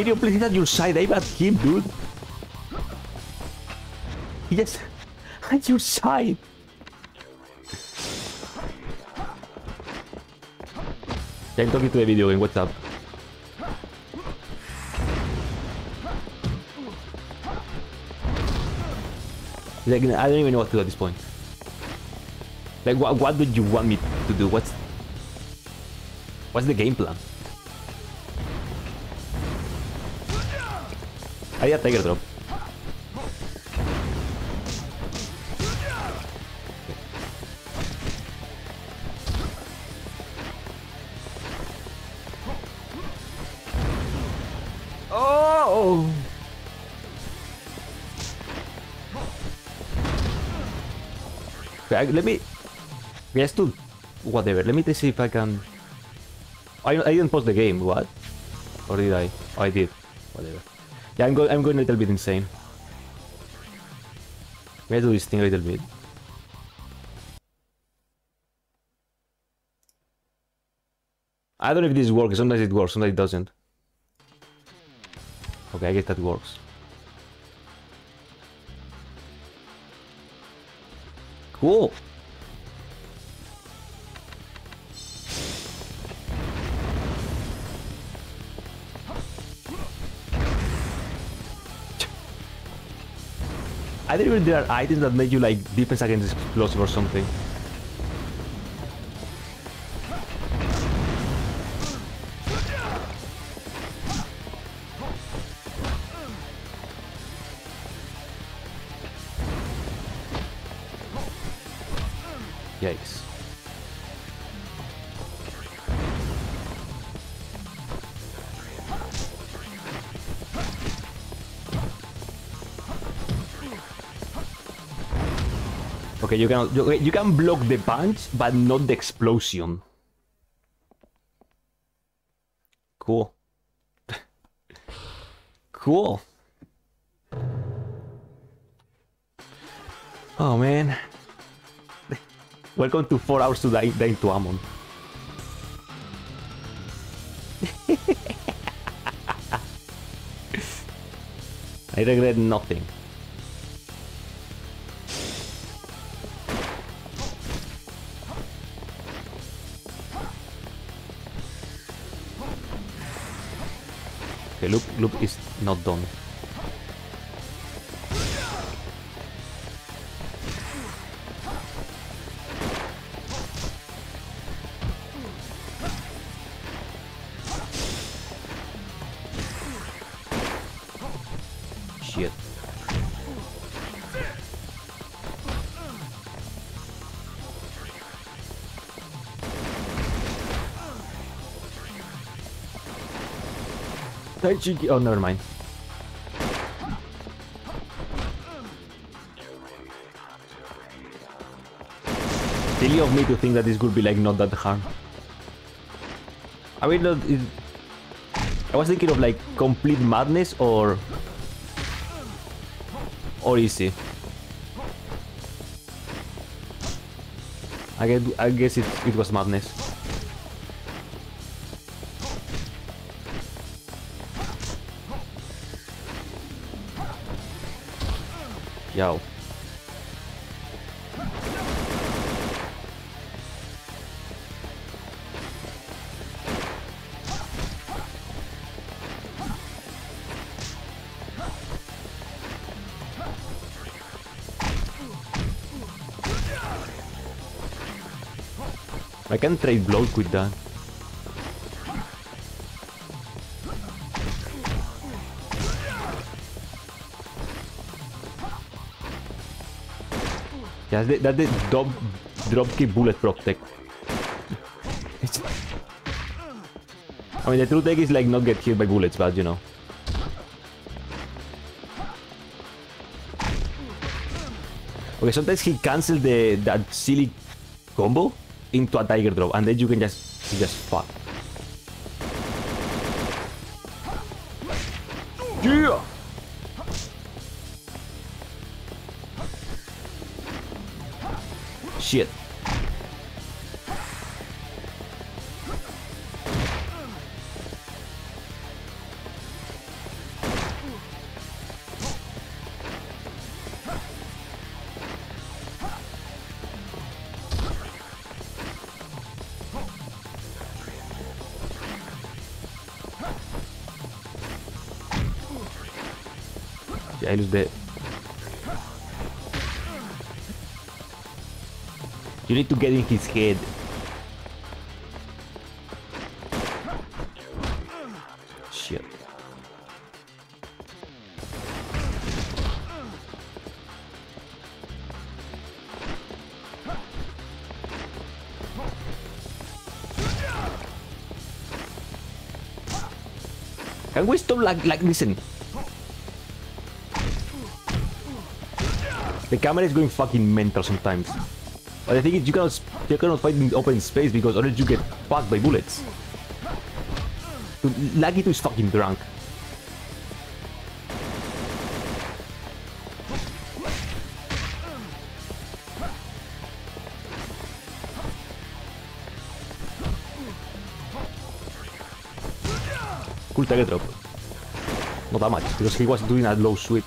Kiryu, please hit at your side. Aim at him, dude. Yes, at your side. I'm talking to the video game. What's up? Like, I don't even know what to do at this point. Like, what, what do you want me to do? What's... What's the game plan? A Tiger Drop. Oh! Let me... Yes, to... Whatever, let me see if I can... I, I didn't pause the game, what? Or did I? Oh, I did. Yeah, I'm, go I'm going a little bit insane. I do this thing a little bit. I don't know if this works. Sometimes it works, sometimes it doesn't. Okay, I guess that works. Cool. I didn't there are items that make you like defense against explosive or something. Okay, you can you, you can block the punch, but not the explosion. Cool. cool. Oh man. Welcome to 4 hours to die, die to Amon. I regret nothing. Okay, loop, loop is not done. Taichi- Oh, never mind. Silly of me to think that this could be like not that hard. I mean, not, it, I was thinking of like complete madness or or easy. I guess, I guess it, it was madness. I can trade blows with that. Yeah, the drop drop kick bullet protect. It's- I mean, the true take is like not get hit by bullets, but you know. Okay, sometimes he cancels the that silly combo into a tiger drop, and then you can just just fuck. Lose the... You need to get in his head. Shit. Can we stop like like listen? The camera is going fucking mental sometimes. But the thing is, you cannot, you cannot fight in open space because otherwise you get fucked by bullets. Lakitu is fucking drunk. Cool Tiger Drop. Not that much, because he was doing a low sweep.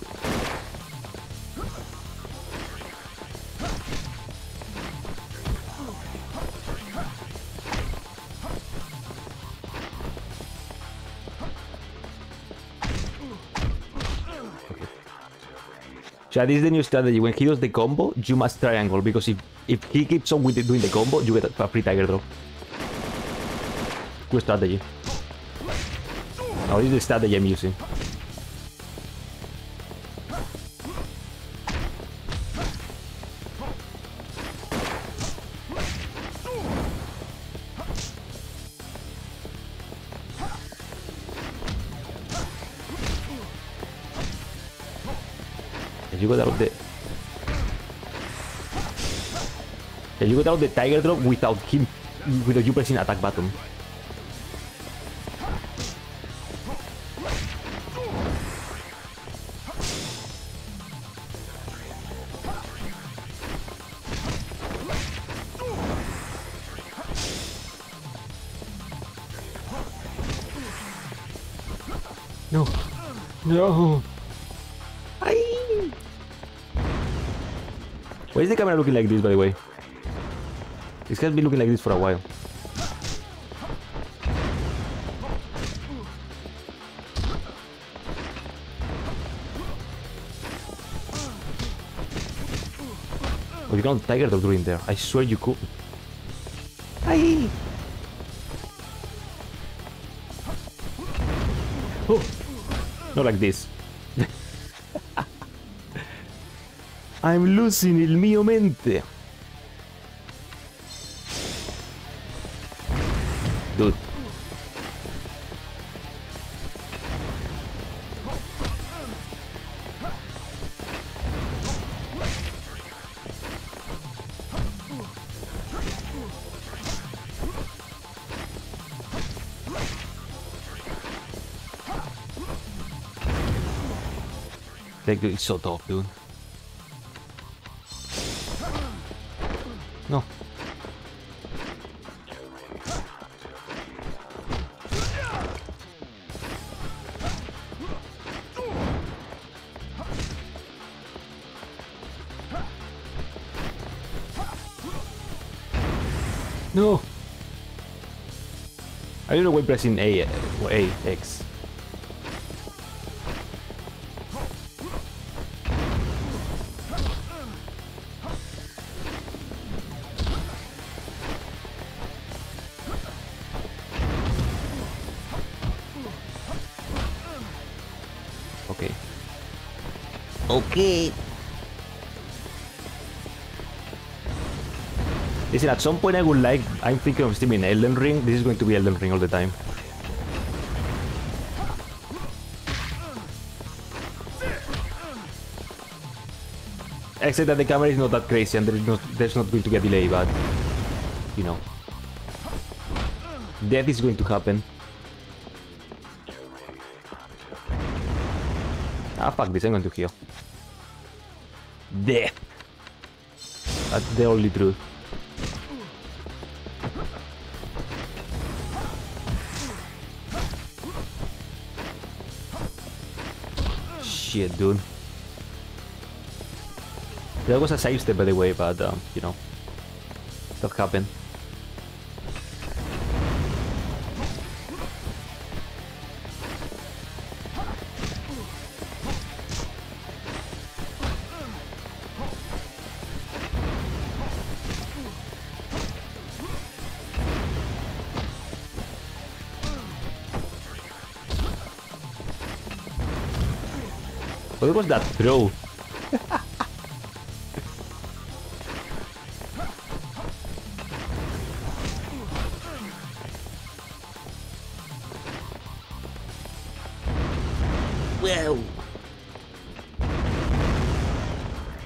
This is the new strategy. When he does the combo, you must triangle because if if he keeps on with doing the combo, you get a free tiger drop. Good strategy. Now this is the strategy I'm using. You got out the tiger drop without him... Without you pressing attack button. No. No. Ay. Why is the camera looking like this, by the way? This has been looking like this for a while. Oh, you can't tiger drop during there. I swear you could. Ay. Oh. Not like this. I'm losing il mio mente. végül is dude. No. No! I don't know why pressing A or A, X. Listen, at some point I would like, I'm thinking of streaming Elden Ring. This is going to be Elden Ring all the time. Except that the camera is not that crazy and there is not, there's not going to be a delay, but, you know. Death is going to happen. Ah, fuck this, I'm going to heal. Death! That's the only truth. Shit, dude. That was a side step, by the way, but, um, you know. Stuff happened. What was that throw? Well.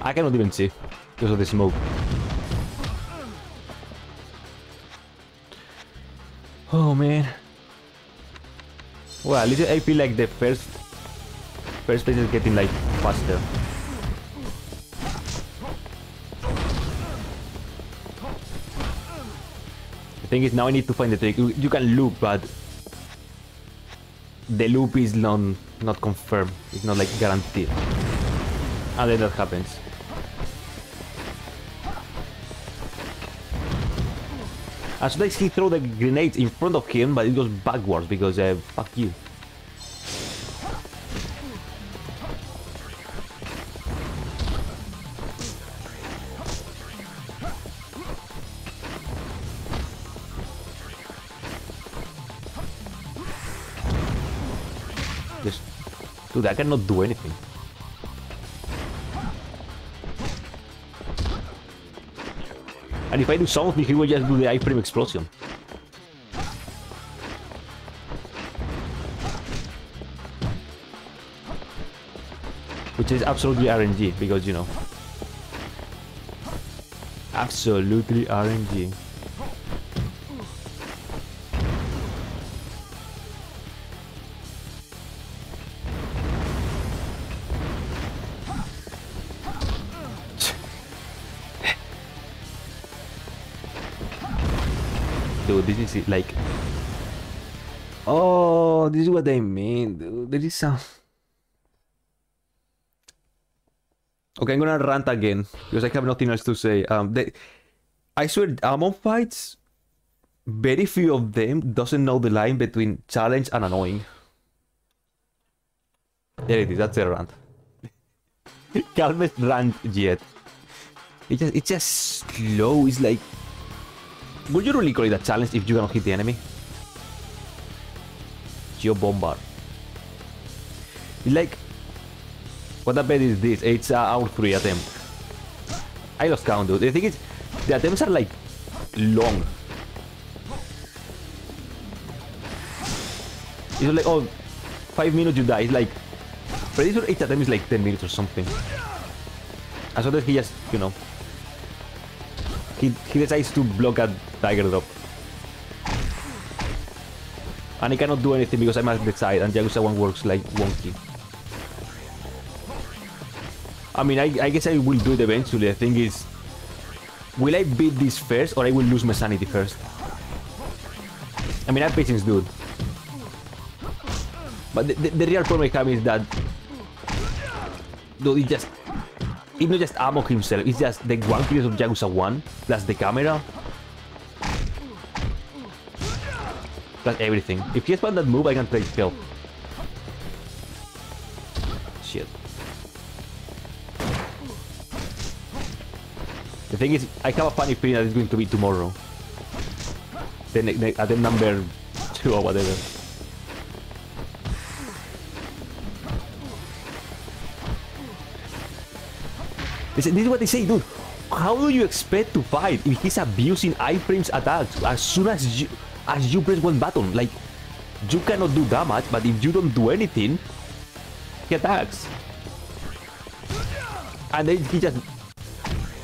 I cannot even see because of the smoke. Oh man. Well, at least I feel like the first first place is getting like faster. The thing is now I need to find the trick. You, can loop, but the loop is not not confirmed. It's not like guaranteed. And then that happens. As soon as he throw the grenades in front of him, but it goes backwards because uh, fuck you. I cannot do anything. And if I do something, he will just do the iframe explosion. Which is absolutely RNG, because, you know. Absolutely RNG. It, like... Oh, this is what I mean, dude. There is some... Okay, I'm gonna rant again, because I have nothing else to say. Um, they... I swear, Amon fights, very few of them doesn't know the line between challenge and annoying. There it is, that's a rant. Calmest rant yet. It just, it's just slow, it's like... Would you really call it a challenge if you cannot hit the enemy? Geo Bombard. Like... What I bet is this? It's uh, our 3 attempt. I lost count, dude. The thing is, the attempts are like... long. It's like, oh, five minutes you die. It's like... Pretty sure each attempt is like 10 minutes or something. As long as he just, you know... He, he decides to block a Tiger Drop. And I cannot do anything because I'm at the side and Yakuza 1 works like wonky. I mean, I, I guess I will do it eventually. The thing is, will I beat this first or I will lose my sanity first? I mean, I have patience, dude. But the, the, the real problem I have is that... Dude, it just... It's not just Amon himself, it's just the one piece of Yakuza 1 plus the camera. Plus everything. If he spam that move, I can play help. Shit. The thing is, I have a funny feeling that it's going to be tomorrow. The, ne- ne- at the number two or whatever. This, is what they say, dude. How do you expect to fight if he's abusing iframes attacks as soon as you as you press one button? Like, you cannot do damage, but if you don't do anything, he attacks. And then he just...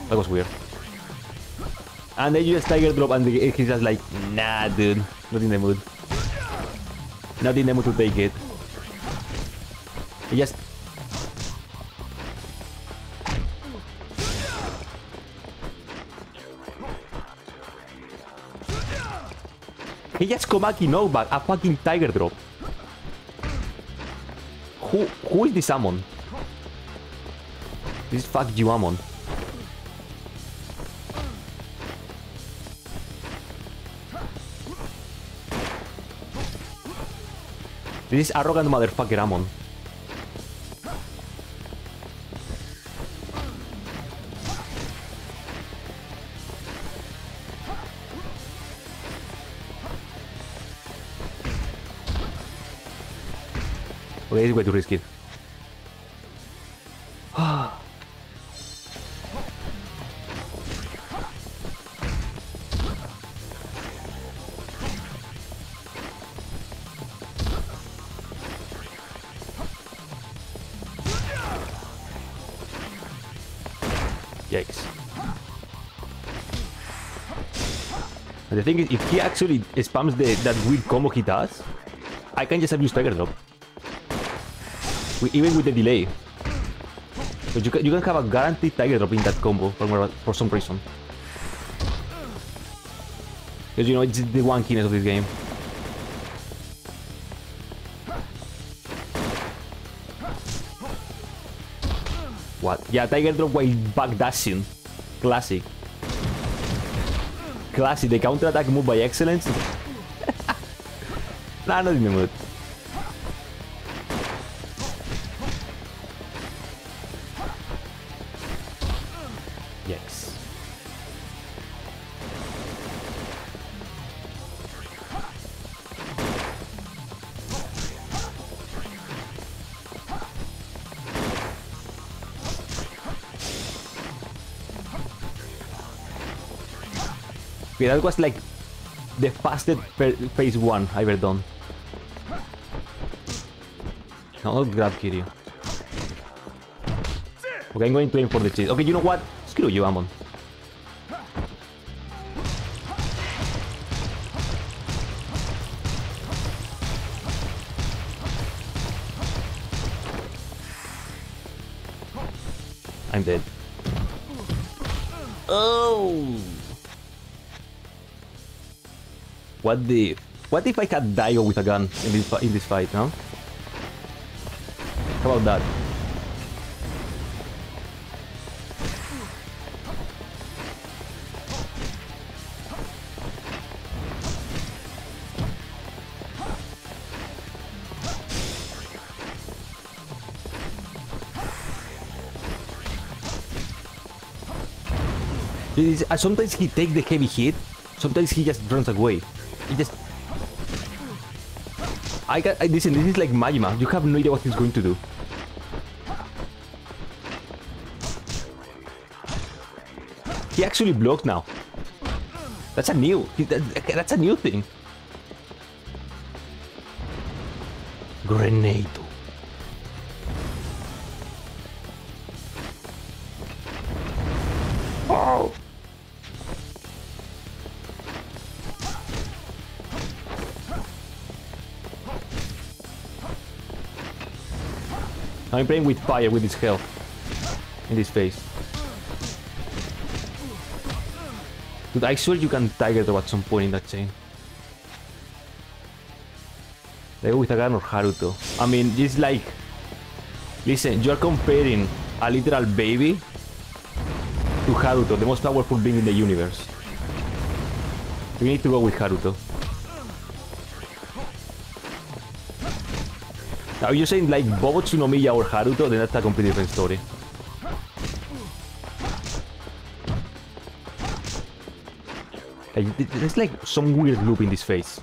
That was weird. And then you just Tiger Drop and he's just like, nah, dude, not in the mood. Not in the mood to take it. He just... He just Komaki knockback, a fucking Tiger Drop. Who, who is this Amon? This is fuck you Amon. This is arrogant motherfucker Amon. Okay, it's way too risky. Yikes. And the thing is, if he actually spams the, that weird combo he does, I can just abuse Tiger Drop. Even with the delay. So you can, you can have a guaranteed Tiger Drop in that combo for, for some reason. Because you know, it's the one wankiness of this game. What? Yeah, Tiger Drop while backdashing. Classic. Classic. The counter attack move by excellence. nah, not in the mood. That was like the fastest phase one I've ever done. No, not grab Kiryu. Okay, I'm going to aim for the chase. Okay, you know what? Screw you, Amon. What the... What if I had Daigo with a gun in this, in this fight, no? How about that? Uh, sometimes he takes the heavy hit, sometimes he just runs away. He just... I got... I, listen, this is like Majima. You have no idea what he's going to do. He actually blocked now. That's a new... That's a new thing. Grenade. I'm playing with fire with his health in this phase. Dude, I swear you can Tiger Drop at some point in that chain. Daigo with a gun or Haruto. I mean, it's like... Listen, you're comparing a literal baby to Haruto, the most powerful being in the universe. We need to go with Haruto. Are you saying like Bobo Tsunomiya or Haruto? Then that's a completely different story. Like, there's like some weird loop in this face.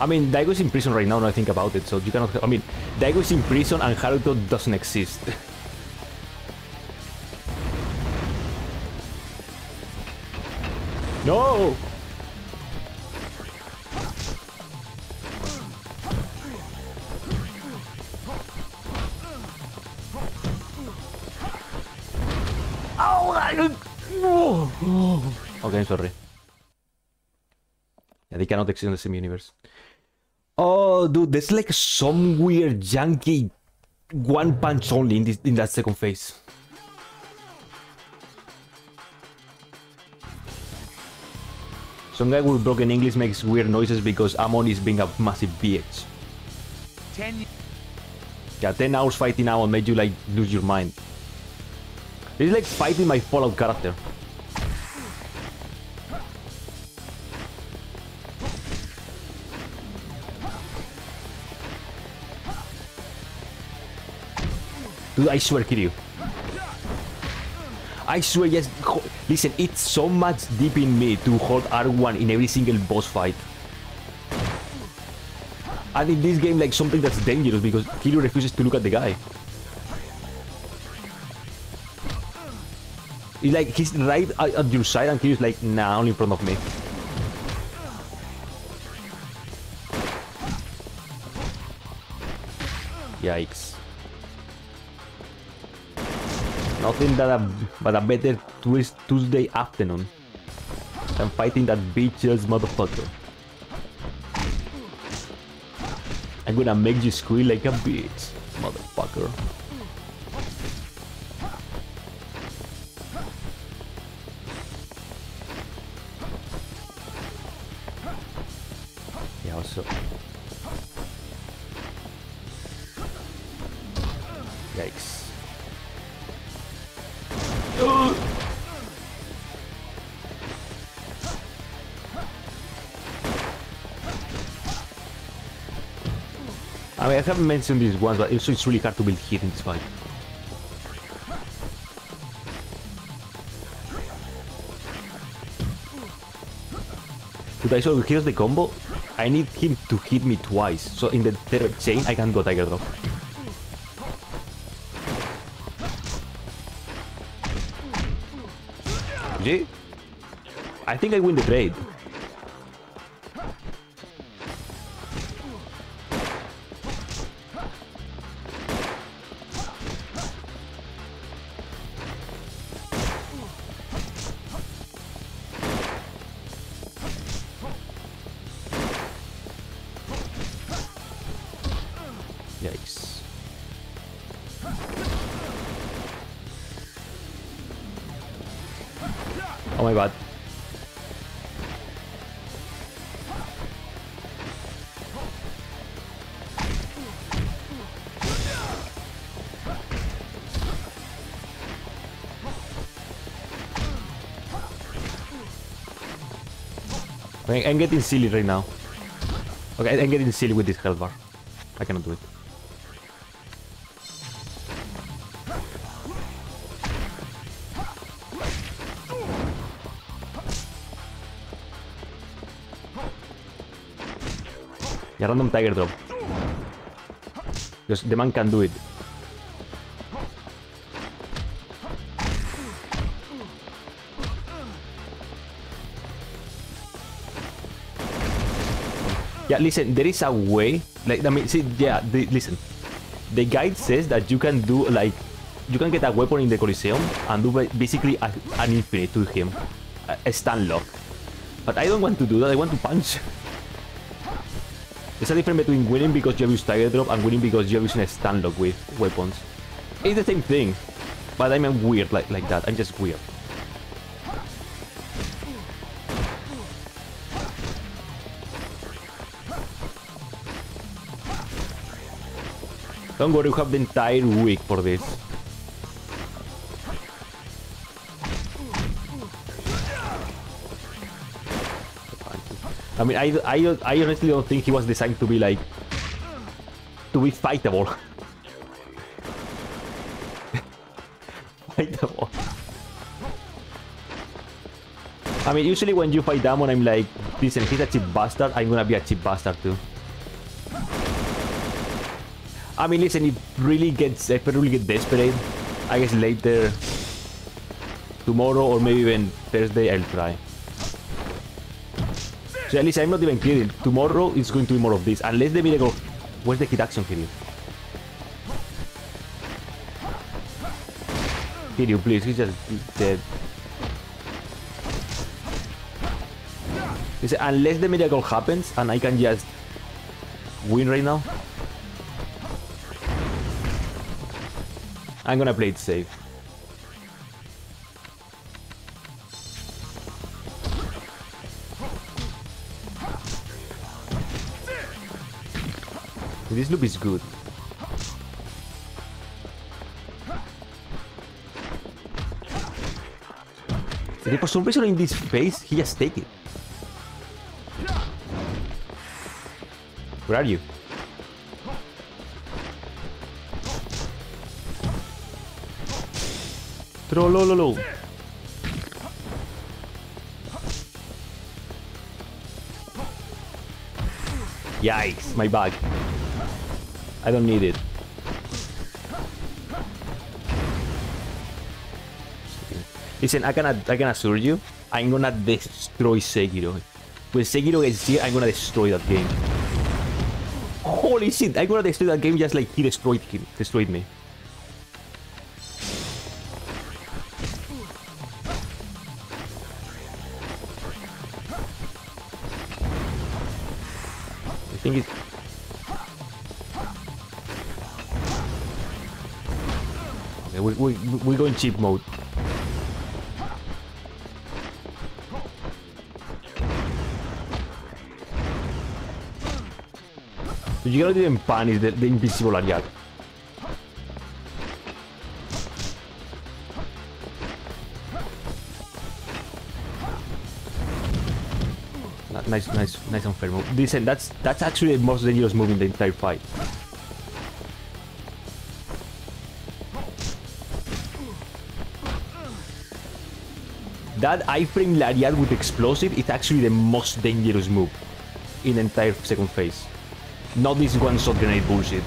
I mean, Daigo's in prison right now, when I think about it, so you cannot... I mean, Daigo's in prison and Haruto doesn't exist. no! Okay, I'm sorry. Yeah, they cannot exist in the same universe. Oh, dude, there's like some weird janky one punch only in this in that second phase. Some guy with broken English makes weird noises because Amon is being a massive bitch. Ten Yeah, 10 hours fighting Amon made you like lose your mind. This is like fighting my Fallout character. Dude, I swear, Kiryu. I swear, yes. Listen, it's so much deep in me to hold R1 in every single boss fight. And in this game, like something that's dangerous because Kiryu refuses to look at the guy. It's like he's right at, your side and Kiryu's like, nah, only in front of me. Yikes. Nothing that a, but a better twist Tuesday afternoon than fighting that bitch-ass motherfucker. I'm gonna make you squeal like a bitch, motherfucker. I mean, I haven't mentioned this once, but also it's really hard to build hit in this fight. Dude, here's the combo. I need him to hit me twice, so in the third chain I can go Tiger Drop. G? I think I win the trade. I- I'm getting silly right now. Okay, I'm getting silly with this health bar. I cannot do it. Yeah, random tiger drop. Because the man can do it. Yeah, listen, there is a way. Like, I mean, see, yeah, the, listen. The guide says that you can do, like, you can get a weapon in the Coliseum and do basically a, an infinite to him. A, a stun lock. But I don't want to do that, I want to punch. There's a difference between winning because you have used Tiger Drop and winning because you have using a stun lock with weapons. It's the same thing. But I'm weird like, like that. I'm just weird. Don't worry, you have the entire week for this. I mean, I, I, I honestly don't think he was designed to be like... To be fightable. fightable. I mean, usually when you fight Damon, I'm like, listen, he's a cheap bastard, I'm gonna be a cheap bastard too. I mean, listen, it really gets, if I really get desperate, I guess later, tomorrow or maybe even Thursday, I'll try. So at least I'm not even kidding. Tomorrow is going to be more of this. Unless the miracle... Where's the Heat Action, Kiryu? Kiryu, please. He's just dead. Listen, unless the miracle happens and I can just win right now, I'm gonna play it safe. This loop is good. And for some reason in this phase, he just take it. Where are you? Trollololo. Yikes, my bag. I don't need it. Listen, I cannot, I can assure you, I'm gonna destroy Sekiro. When Sekiro gets here, I'm gonna destroy that game. Holy shit, I'm gonna destroy that game just like he destroyed him, destroyed me. We, we, go in cheap mode. You cannot even punish the, the invisible lariat. Nice, nice, nice and fair move. Listen, that's that's actually the most dangerous move in the entire fight. That iframe lariat with explosive is actually the most dangerous move in the entire second phase. Not this one-shot grenade bullshit.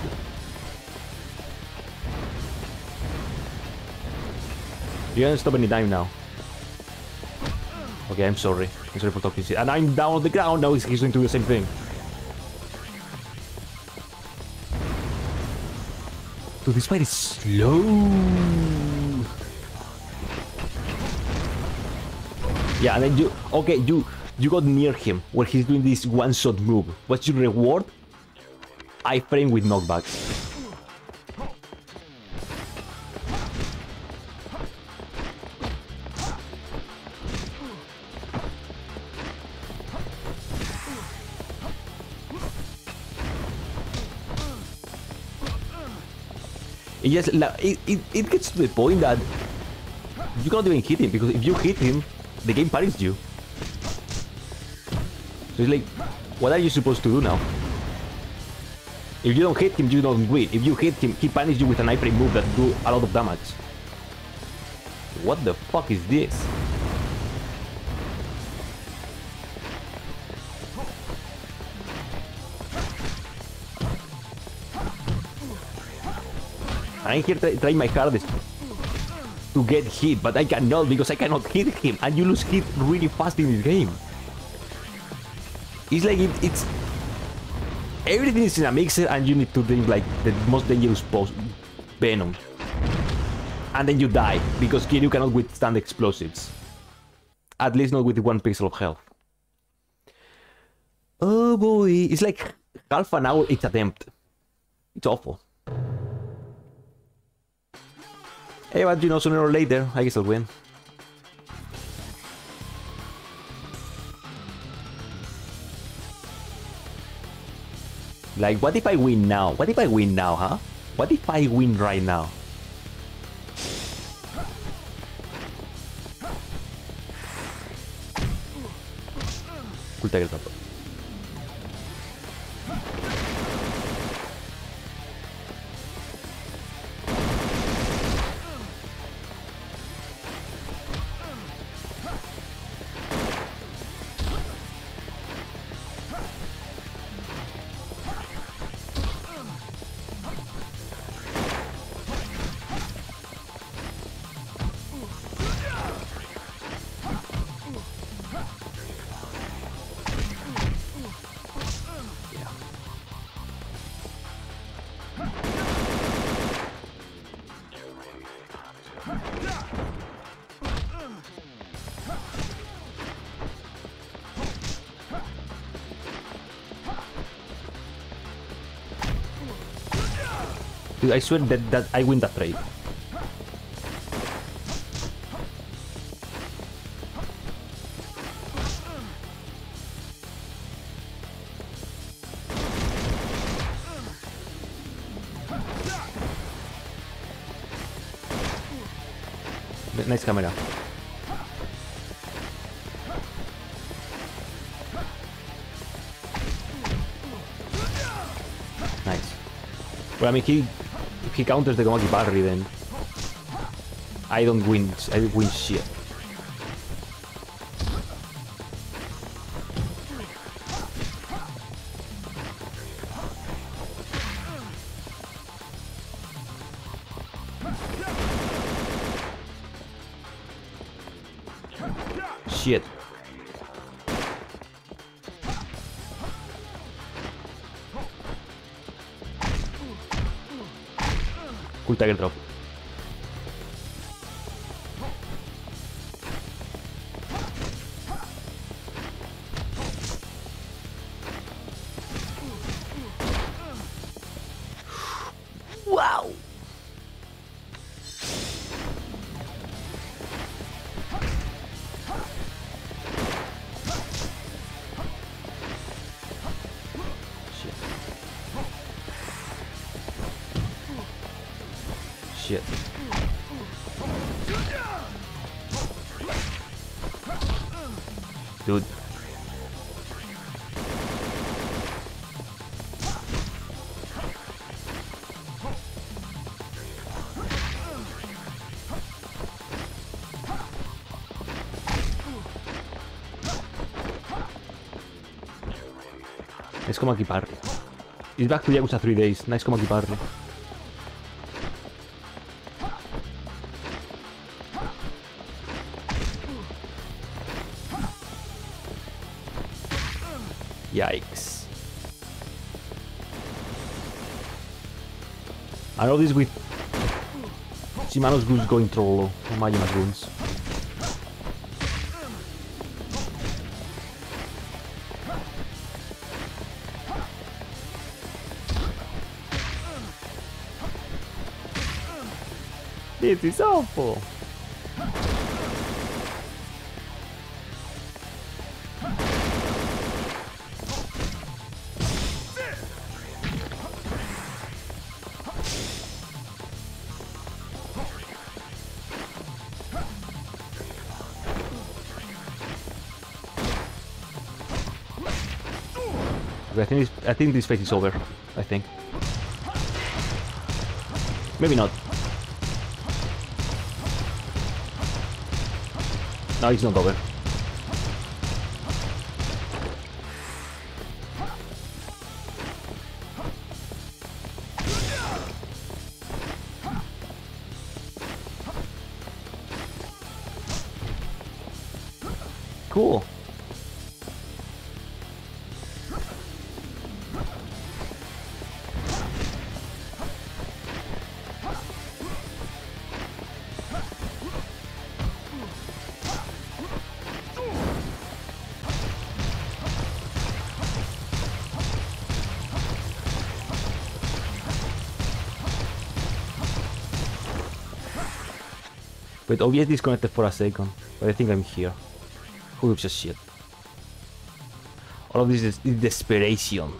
You can't stop any time now. Okay, I'm sorry. I'm sorry for talking shit. And I'm down on the ground, now he's going to do the same thing. Dude, this fight is slow. Yeah, and then you... Okay, you you got near him where he's doing this one-shot move. What's your reward? I frame with knockbacks. It it, it, it gets to the point that you cannot even hit him because if you hit him, the game punishes you. So it's like, what are you supposed to do now? If you don't hit him, you don't win. If you hit him, he punishes you with an iframe move that do a lot of damage. What the fuck is this? I'm here trying try my hardest to get hit, but I cannot because I cannot hit him, and you lose hit really fast in this game. It's like it, it's everything is in a mixer, and you need to drink like the most dangerous post venom, and then you die because Kiryu cannot withstand explosives. At least not with one pixel of health. Oh boy, it's like half an hour each attempt. It's awful. Hey, but you know, sooner or later, I guess I'll win. Like, what if I win now? What if I win now, huh? What if I win right now? Cool Tiger Drop. Dude, I swear that, that I win that trade. Nice camera. Nice. Well, I mean, he he counters the Gomaki parry, then I don't win. I win. Shit. Cool Tiger Es como equiparle. He's back to Yakuza 3 days. Nice como equiparle. Yikes. I know this with Shimano's goons going trollo or Majima's goons. This is awful. I think this, I think this phase is over. I think. Maybe not. No, it's not over. Cool. But OBS disconnected for a second. But I think I'm here. Who gives a shit? All of this is, is desperation.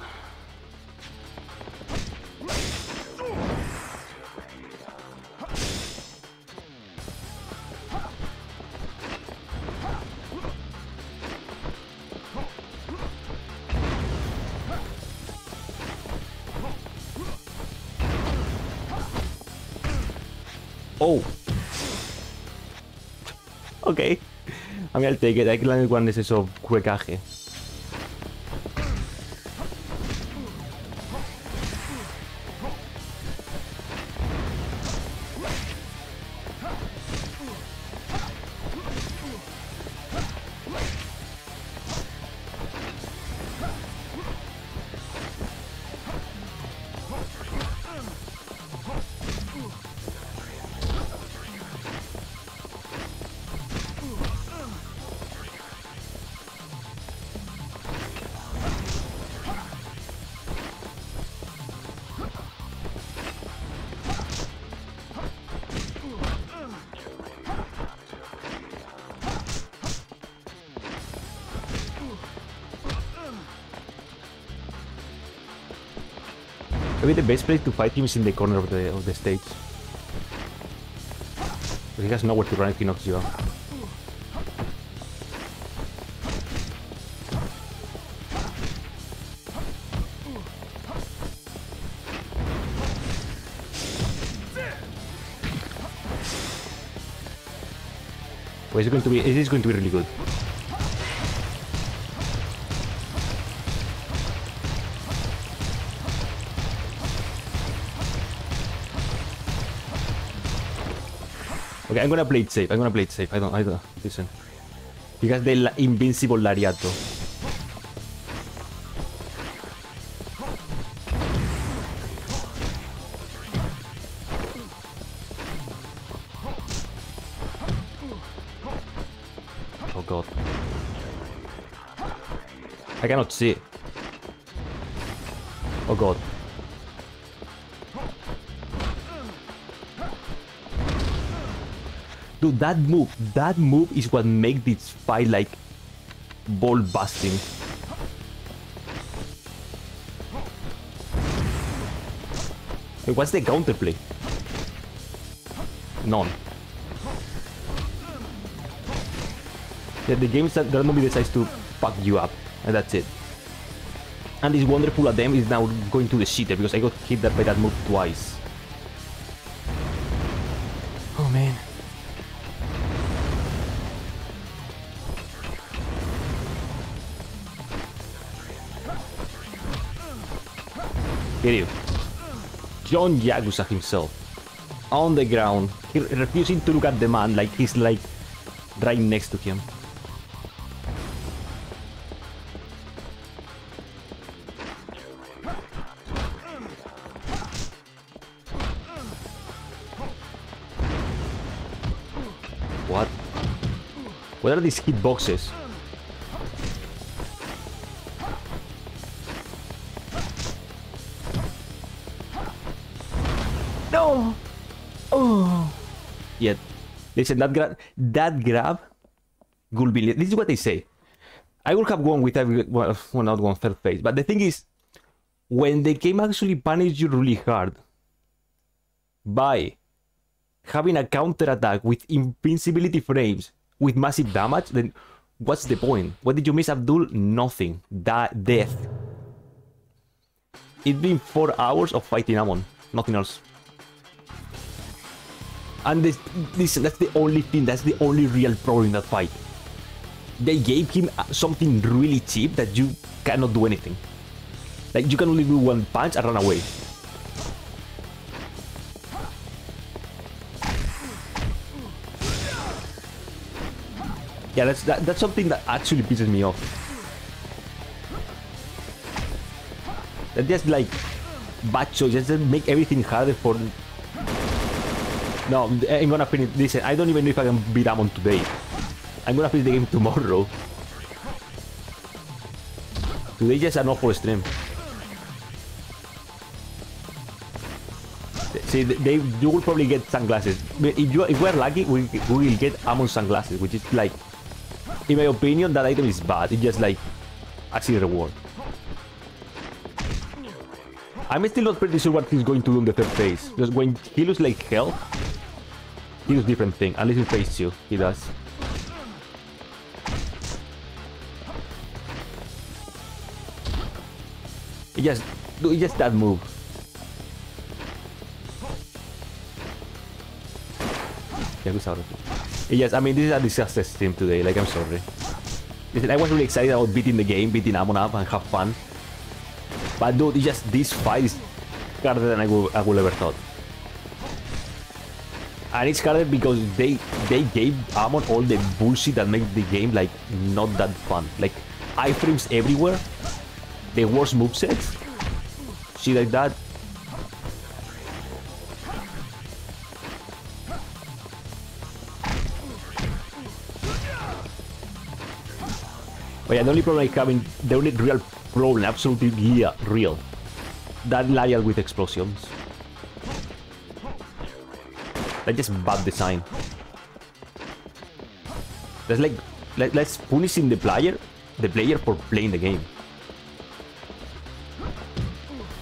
I mean, I'll take it. I can land one is eso, huecaje. The best place to fight him is in the corner of the of the stage. He has nowhere to run if he knocks you out. Well, it's going to be. It is going to be really good. Okay, I'm gonna play it safe. I'm gonna play it safe. I don't. I don't. Listen. He has the la- invincible lariato. Oh god. I cannot see. Oh god. Dude, that move, that move is what makes this fight like ball busting. Wait, what's the counterplay? None. Yeah, the game that that movie decides to fuck you up, and that's it. And this wonderful them is now going to the shitter because I got hit that by that move twice. You. John Yagusa himself. On the ground. Refusing to look at the man like he's like right next to him. What? What are these hitboxes? Listen, that grab, that grab will be. This is what they say. I would have gone with every, well, not one third phase, but the thing is, when the game actually punishes you really hard by having a counter attack with invincibility frames with massive damage, then what's the point? What did you miss, Abdul? Nothing. That death. It's been four hours of fighting Amon, nothing else. And this, this, that's the only thing, that's the only real problem in that fight. They gave him uh, something really cheap that you cannot do anything. Like, you can only do one punch and run away. Yeah, that's that, that's something that actually pisses me off. That just like bad choices just make everything harder for. No, I'm gonna finish. Listen, I don't even know if I can beat Amon today. I'm gonna finish the game tomorrow. Today just an awful stream. See, they you will probably get sunglasses. If you if we're lucky, we, we will get Amon sunglasses, which is like, in my opinion, that item is bad. It's just like a silly reward. I'm still not pretty sure what he's going to do in the third phase. Because when he loses like health, he does different thing. At least in phase two, he does. He just, do just that move. Yeah, who's out of it? Yes, I mean, this is a disaster stream today, like, I'm sorry. Listen, I was really excited about beating the game, beating Amon up and have fun. But dude, just this fight is harder than I would, I ever thought. And it's harder because they they gave Amon all the bullshit that made the game like not that fun. Like iframes everywhere, the worst movesets, shit like that. But yeah, the only problem I have in the only real problem, absolutely real, real, that Lariat with explosions. That's just bad design. That's like let, let's punishing the player, the player for playing the game.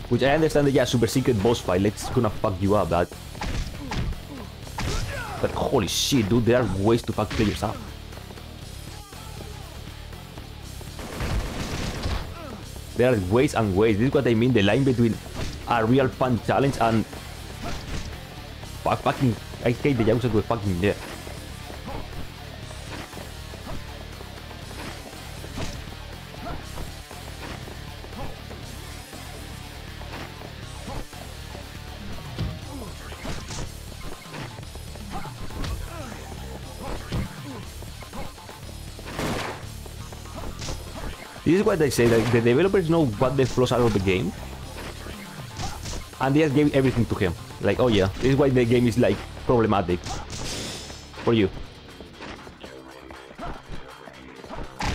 Which I understand that yeah, super secret boss fight, let's gonna fuck you up. But holy shit, dude, there are ways to fuck players up. There are ways and ways. This is what I mean, the line between a real fun challenge and Fuck, fucking I hate the Yakuza to fucking death. This is what they say, like the developers know what the flaws are of the game. And they just gave everything to him. Like, oh yeah, this is why the game is like problematic. For you.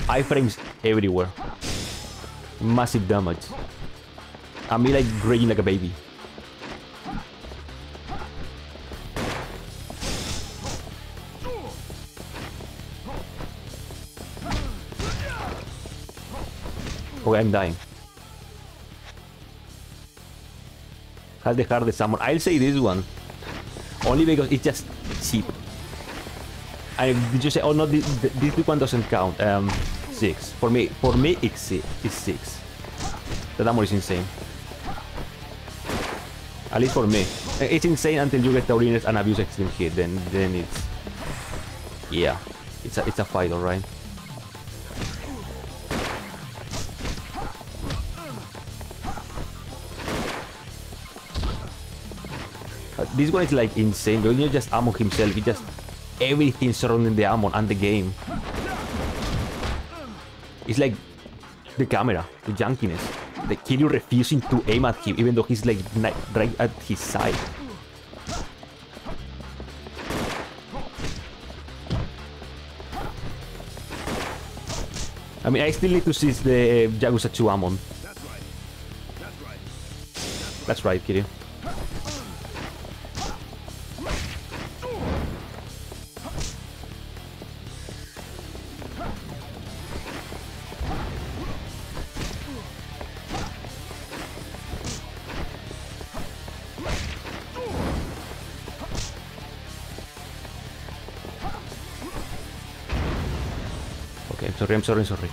Iframes everywhere. Massive damage. And me like raging like a baby. Okay, I'm dying. Has the hardest summon. I'll say this one. Only because it's just cheap. And did you say, oh no, this, this big one doesn't count. Um, six. For me, for me, it's, it's six. The armor is insane. At least for me. It's insane until you get Taurinus and abuse extreme hit. Then, then it's, yeah, it's a, it's a fight, alright. This one is like insane. When you just Amon himself, he just everything surrounding the Amon and the game. It's like the camera, the junkiness, the Kiryu refusing to aim at him even though he's like right at his side. I mean, I still need to see the uh, Yakuza 2 Amon. That's right. That's right. That's right, Kiryu. Sorry, I'm sorry, I'm sorry.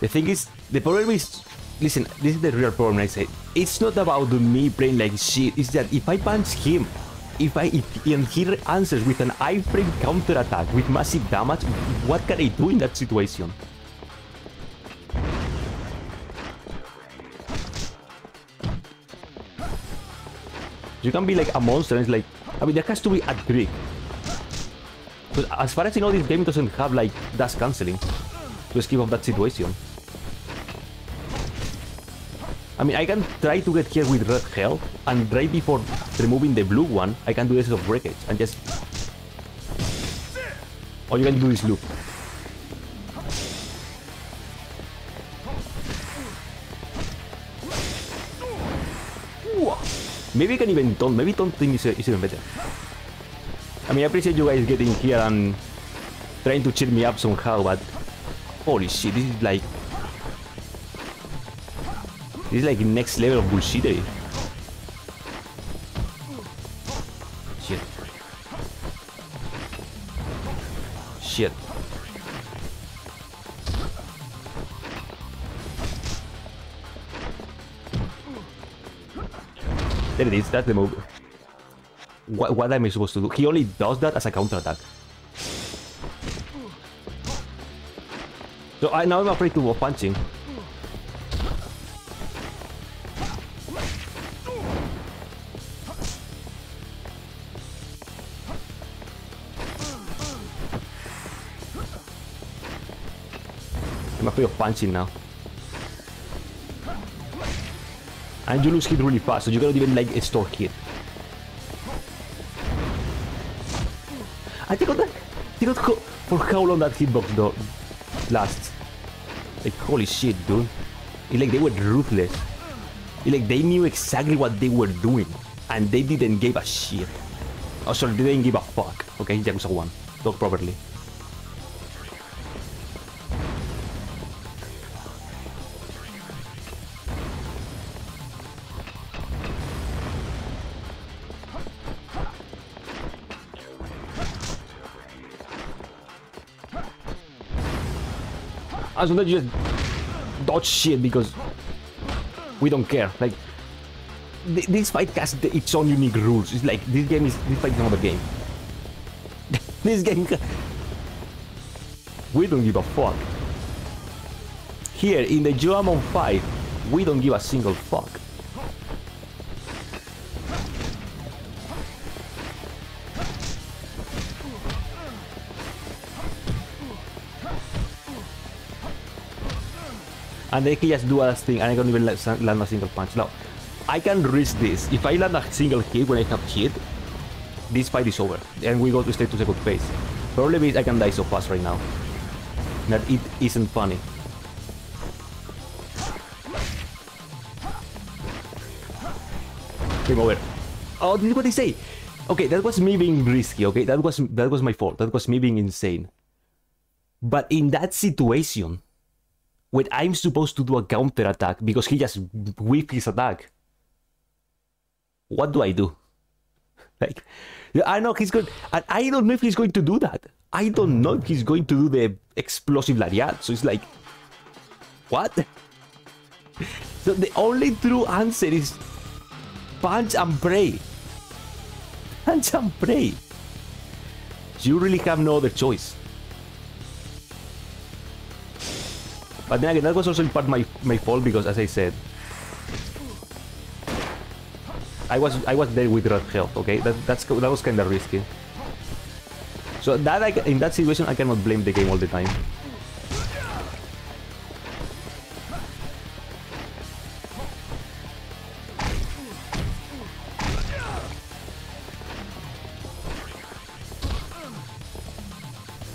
The thing is, the problem is, listen, this is the real problem I say. It's not about me playing like shit, it's that if I punch him, if I if, and he answers with an iframe counter attack with massive damage, what can I do in that situation? You can be like a monster it's like, I mean, there has to be a trick. But as far as I know, this game doesn't have like dash canceling to escape of that situation. I mean, I can try to get here with red health, and right before removing the blue one, I can do this of breakage, and just... All you can do this loop. Maybe I can even taunt. Maybe taunting is, is even better. I mean, I appreciate you guys getting here and trying to cheer me up somehow, but holy shit, this is like this is like next level of bullshittery. Eh? Shit. Shit. There it is, that's the move. What, what am I supposed to do? He only does that as a counterattack. So I now I'm afraid to go punching. I'm afraid of punching now. And you lose hit really fast, so you cannot even like store hit. I think that. Think how, for how long that hitbox though lasts. Like holy shit, dude. It's like they were ruthless. It's like they knew exactly what they were doing, and they didn't give a shit. Oh, sorry, they didn't give a fuck. Okay, Yakuza 1. Talk properly. And sometimes you just dodge shit because we don't care. Like th this fight has its own unique rules. It's like this game is this fight is another game. this game, we don't give a fuck. Here in the Joamon 5, we don't give a single fuck. And they can just do a thing and I can't even land a single punch. Now, I can risk this. If I land a single hit when I have hit, this fight is over and we go to straight to second phase. Probably means I can die so fast right now. That it isn't funny. Game over. Oh, this is what they say. Okay, that was me being risky, okay? That was that was my fault. That was me being insane. But in that situation, when I'm supposed to do a counter attack because he just whipped his attack. What do I do? Like, I know he's going, and I don't know if he's going to do that. I don't know if he's going to do the explosive lariat. So it's like, what? So the only true answer is punch and pray. Punch and pray. You really have no other choice. But then again, that was also in part my my fault because, as I said, I was I was there with red health. Okay, that that's that was kind of risky. So that I, in that situation, I cannot blame the game all the time.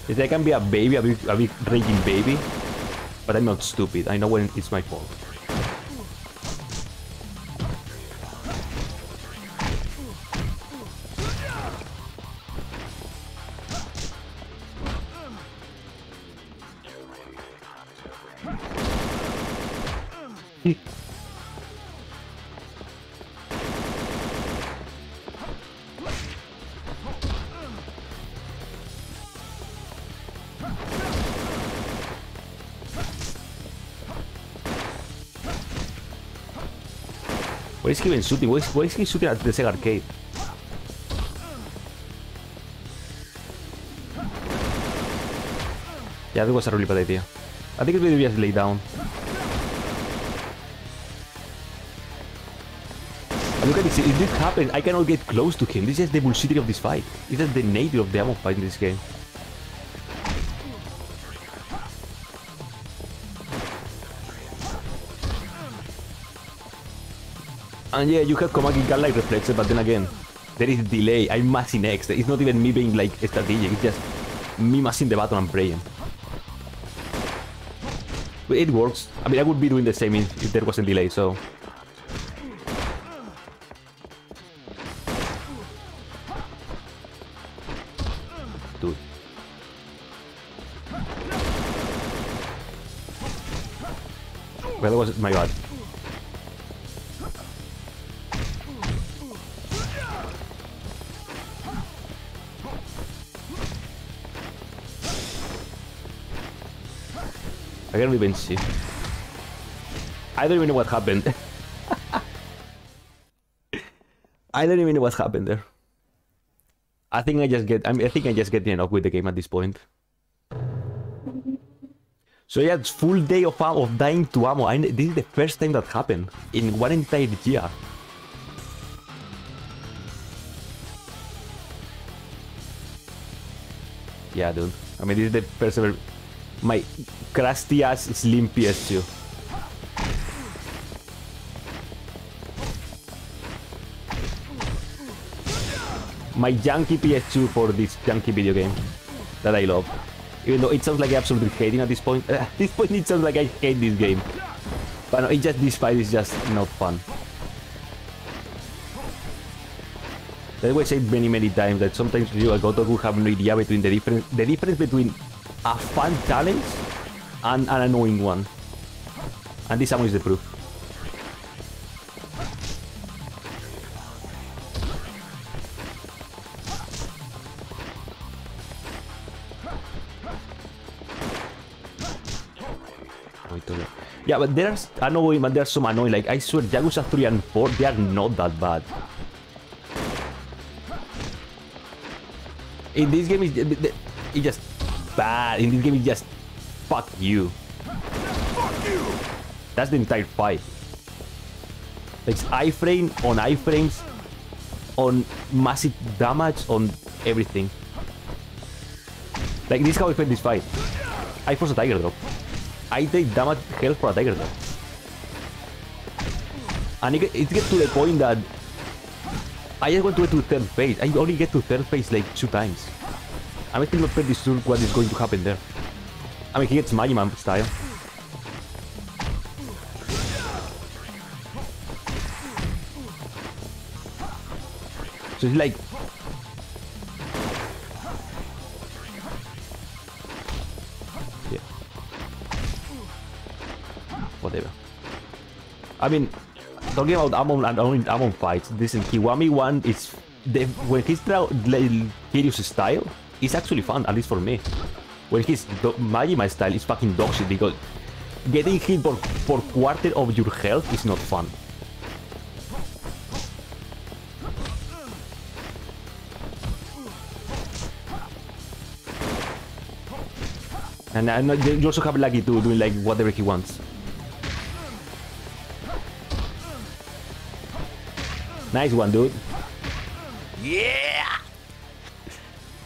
If I can be a baby, a big, a big raging baby, but I'm not stupid. I know when it's my fault. Why is he even shooting? Why is, why is he shooting at the Sega arcade? Yeah, that was a really bad idea. I think it's better just lay down. And look at this, if this happens, I cannot get close to him. This is the bullshit of this fight. This is the nature of the Amon fight in this game. And yeah, you have Komaki gun like reflexes, but then again, there is delay. I'm mashing X. It's not even me being like strategic, it's just me mashing the button and praying. But it works. I mean, I would be doing the same if, if there wasn't delay, so... I can't even see. I don't even know what happened. I don't even know what happened there. I think I just get. I, mean, I think I just get enough with the game at this point. So yeah, it's full day of of dying to Amon. I, this is the first time that happened in one entire year. Yeah, dude. I mean, this is the first ever. My crusty ass slim PS2. My junky PS2 for this junky video game that I love. Even though it sounds like I absolutely hating at this point. at this point it sounds like I hate this game. But no, it just this fight is just not fun. That's why I said many many times that sometimes you got to have no idea between the difference the difference between a fun challenge and an annoying one. And this Amon is the proof. Yeah, but there's annoying, but there's some annoying. Like, I swear, Yakuza 3 and 4, they are not that bad. In this game, it's, it's just bad. In this game, it's just fuck you. That's the entire fight. Like, iframe on iframes, on massive damage, on everything. Like, this is how I played this fight. I force a tiger drop. I take damage health for a tiger drop. And it, it gets to the point that I just want to get to third phase. I only get to third phase like two times. I'm still not pretty sure what is going to happen there. I mean, he gets Majima style. So it's like... Yeah. Whatever. I mean, talking about Amon and only Amon fights, this in Kiwami one is the, when he's Kiryu's style, it's actually fun, at least for me. When he's Majima style, is fucking dog shit because getting hit for, for quarter of your health is not fun. And, and you also have Lakitu, doing like whatever he wants. Nice one, dude. Yeah!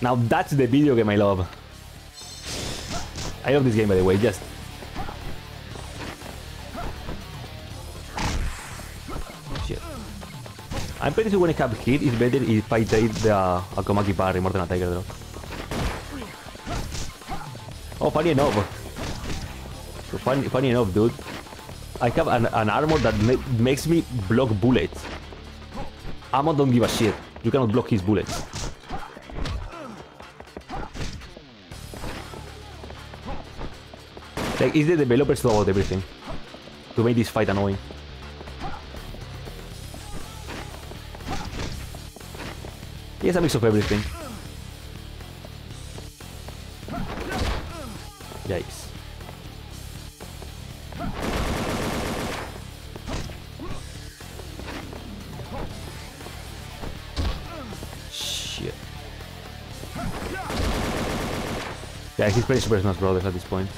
Now that's the video game I love. I love this game, by the way, just... Shit. I'm pretty sure when I have hit, it's better if I take the uh, a Komaki parry more than a Tiger Drop. Oh, funny enough. So funny, funny enough, dude. I have an, an armor that ma makes me block bullets. Amon don't give a shit. You cannot block his bullets. Like, it's the developers thought about everything. To make this fight annoying. Yes, a mix of everything. Yikes. Shit. Yeah, he's playing Super Smash Brothers at this point.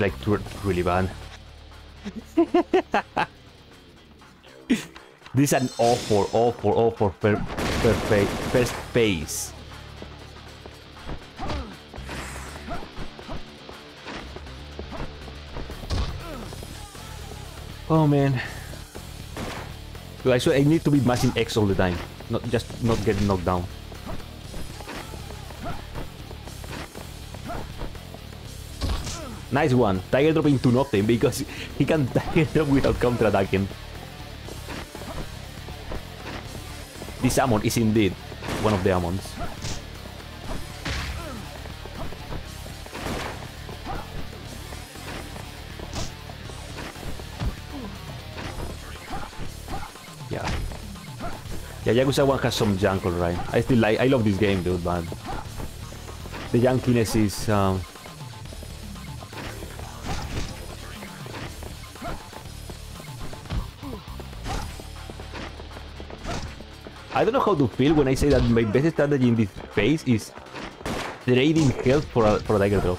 Like really bad. this is an for all for per, per, per, first phase. Oh man. I, so I need to be mashing X all the time, not just not getting knocked down. Nice one. Tiger drop into nothing because he can Tiger drop without counter-attacking. This Amon is indeed one of the Amons. Yeah. Yeah, Yakuza 1 has some junk, alright. I still like, I love this game, dude, but... The junkiness is, um... I don't know how to feel when I say that my best strategy in this phase is trading health for a, for a Tiger Drop.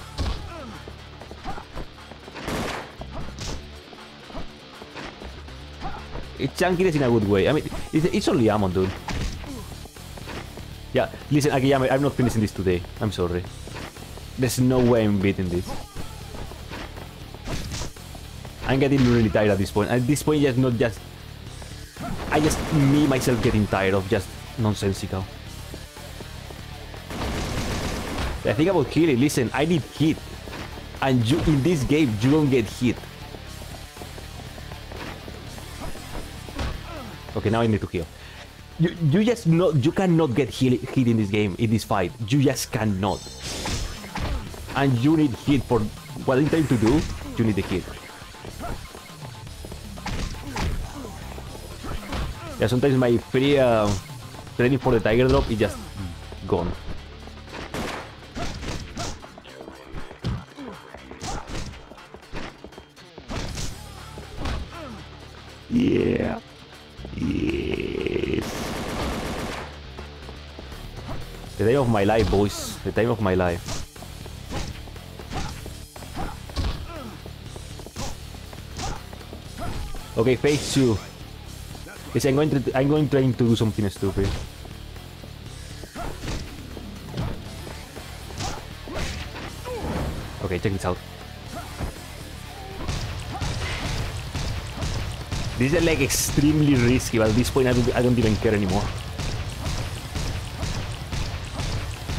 It's chunkiness in a good way. I mean, it's, it's only Amon, dude. Yeah, listen, Akiyama, I'm not finishing this today. I'm sorry. There's no way I'm beating this. I'm getting really tired at this point. At this point, just not just... I just, me, myself getting tired of just nonsensical. The thing about healing, listen, I need hit. And you, in this game, you don't get hit. Okay, now I need to heal. You, you just not, you cannot get heal, hit in this game, in this fight. You just cannot. And you need hit for what I'm trying to do, you need the hit. Yeah, sometimes my free uh, training for the tiger drop is just gone. Yeah. Yes. The day of my life, boys. The time of my life. Okay, phase two. Yes, I'm going to I'm going trying to do something stupid. Okay, check this out. This is like extremely risky, but at this point I don't, I don't even care anymore.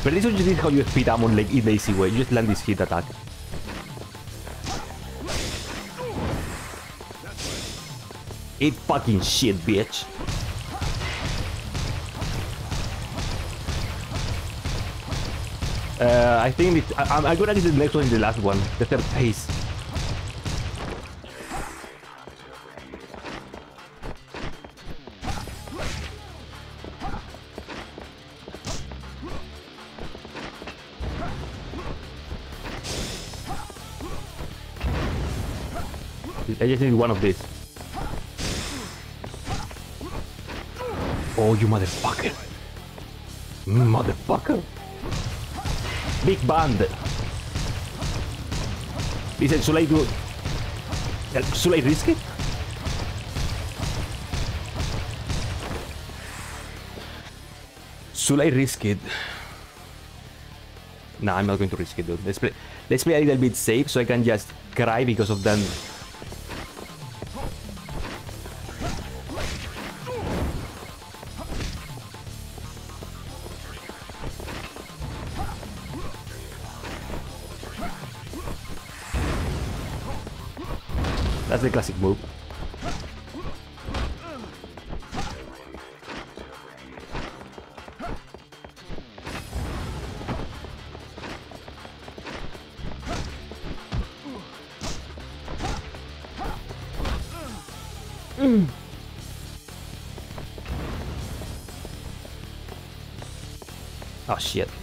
But this is just how you speed Amon like in the easy way. You just land this hit attack. Eat fucking shit, bitch. Uh, I think it, I, I'm gonna do the next one, in the last one, the third phase. I just need one of these. Oh, you motherfucker. Mm, motherfucker. Big band. Listen, should I do... Should I risk it? Should I risk it? Nah, I'm not going to risk it, dude. Let's play, let's play a little bit safe so I can just cry because of them the classic move. Oh mm. ah, shit.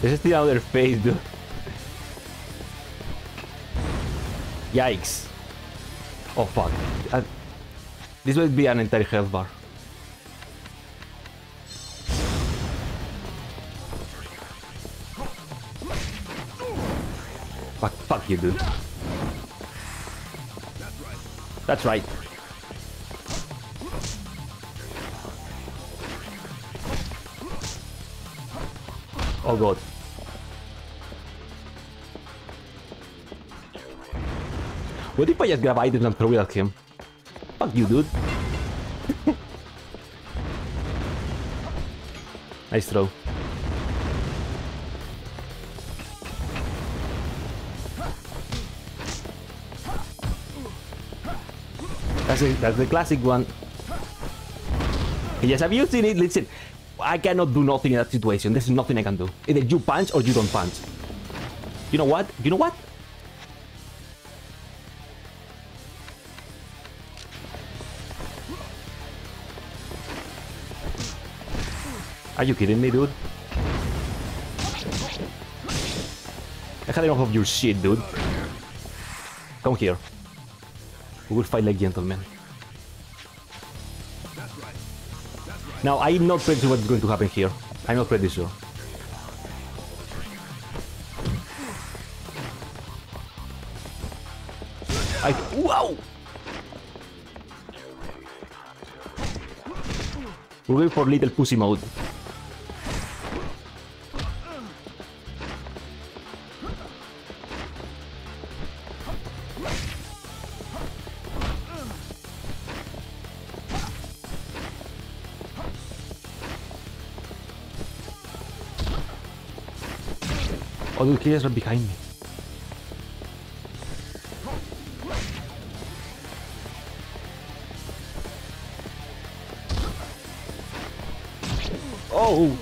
This is the other face, dude. Yikes. Oh fuck. Uh, this will be an entire health bar. Fuck, fuck you, dude. That's right. Oh god. What if I just grab items and throw it at him? Fuck you, dude. nice throw. That's, a, that's the classic one. Yes, have you seen it? Listen, I cannot do nothing in that situation. There's nothing I can do. Either you punch or you don't punch. You know what? You know what? Are you kidding me, dude? I had enough of your shit, dude. Come here. We will fight like gentlemen. Now, I'm not pretty sure what's going to happen here. I'm not pretty sure. I... Wow! We're going for little pussy mode. He is right behind me. Oh!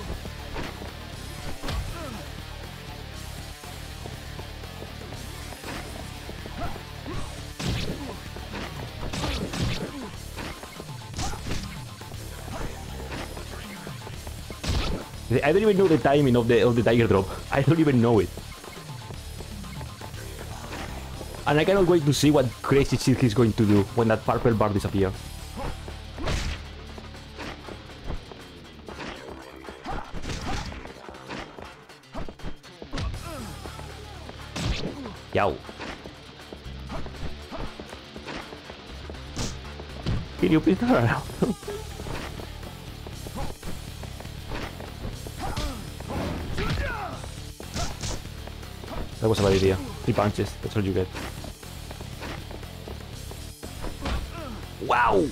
I don't even know the timing of the of the tiger drop. I don't even know it. And I cannot wait to see what crazy shit he's going to do when that purple bar disappears. Yow. Can you please turn around? That was a bad idea. Three punches, that's all you get. Wow!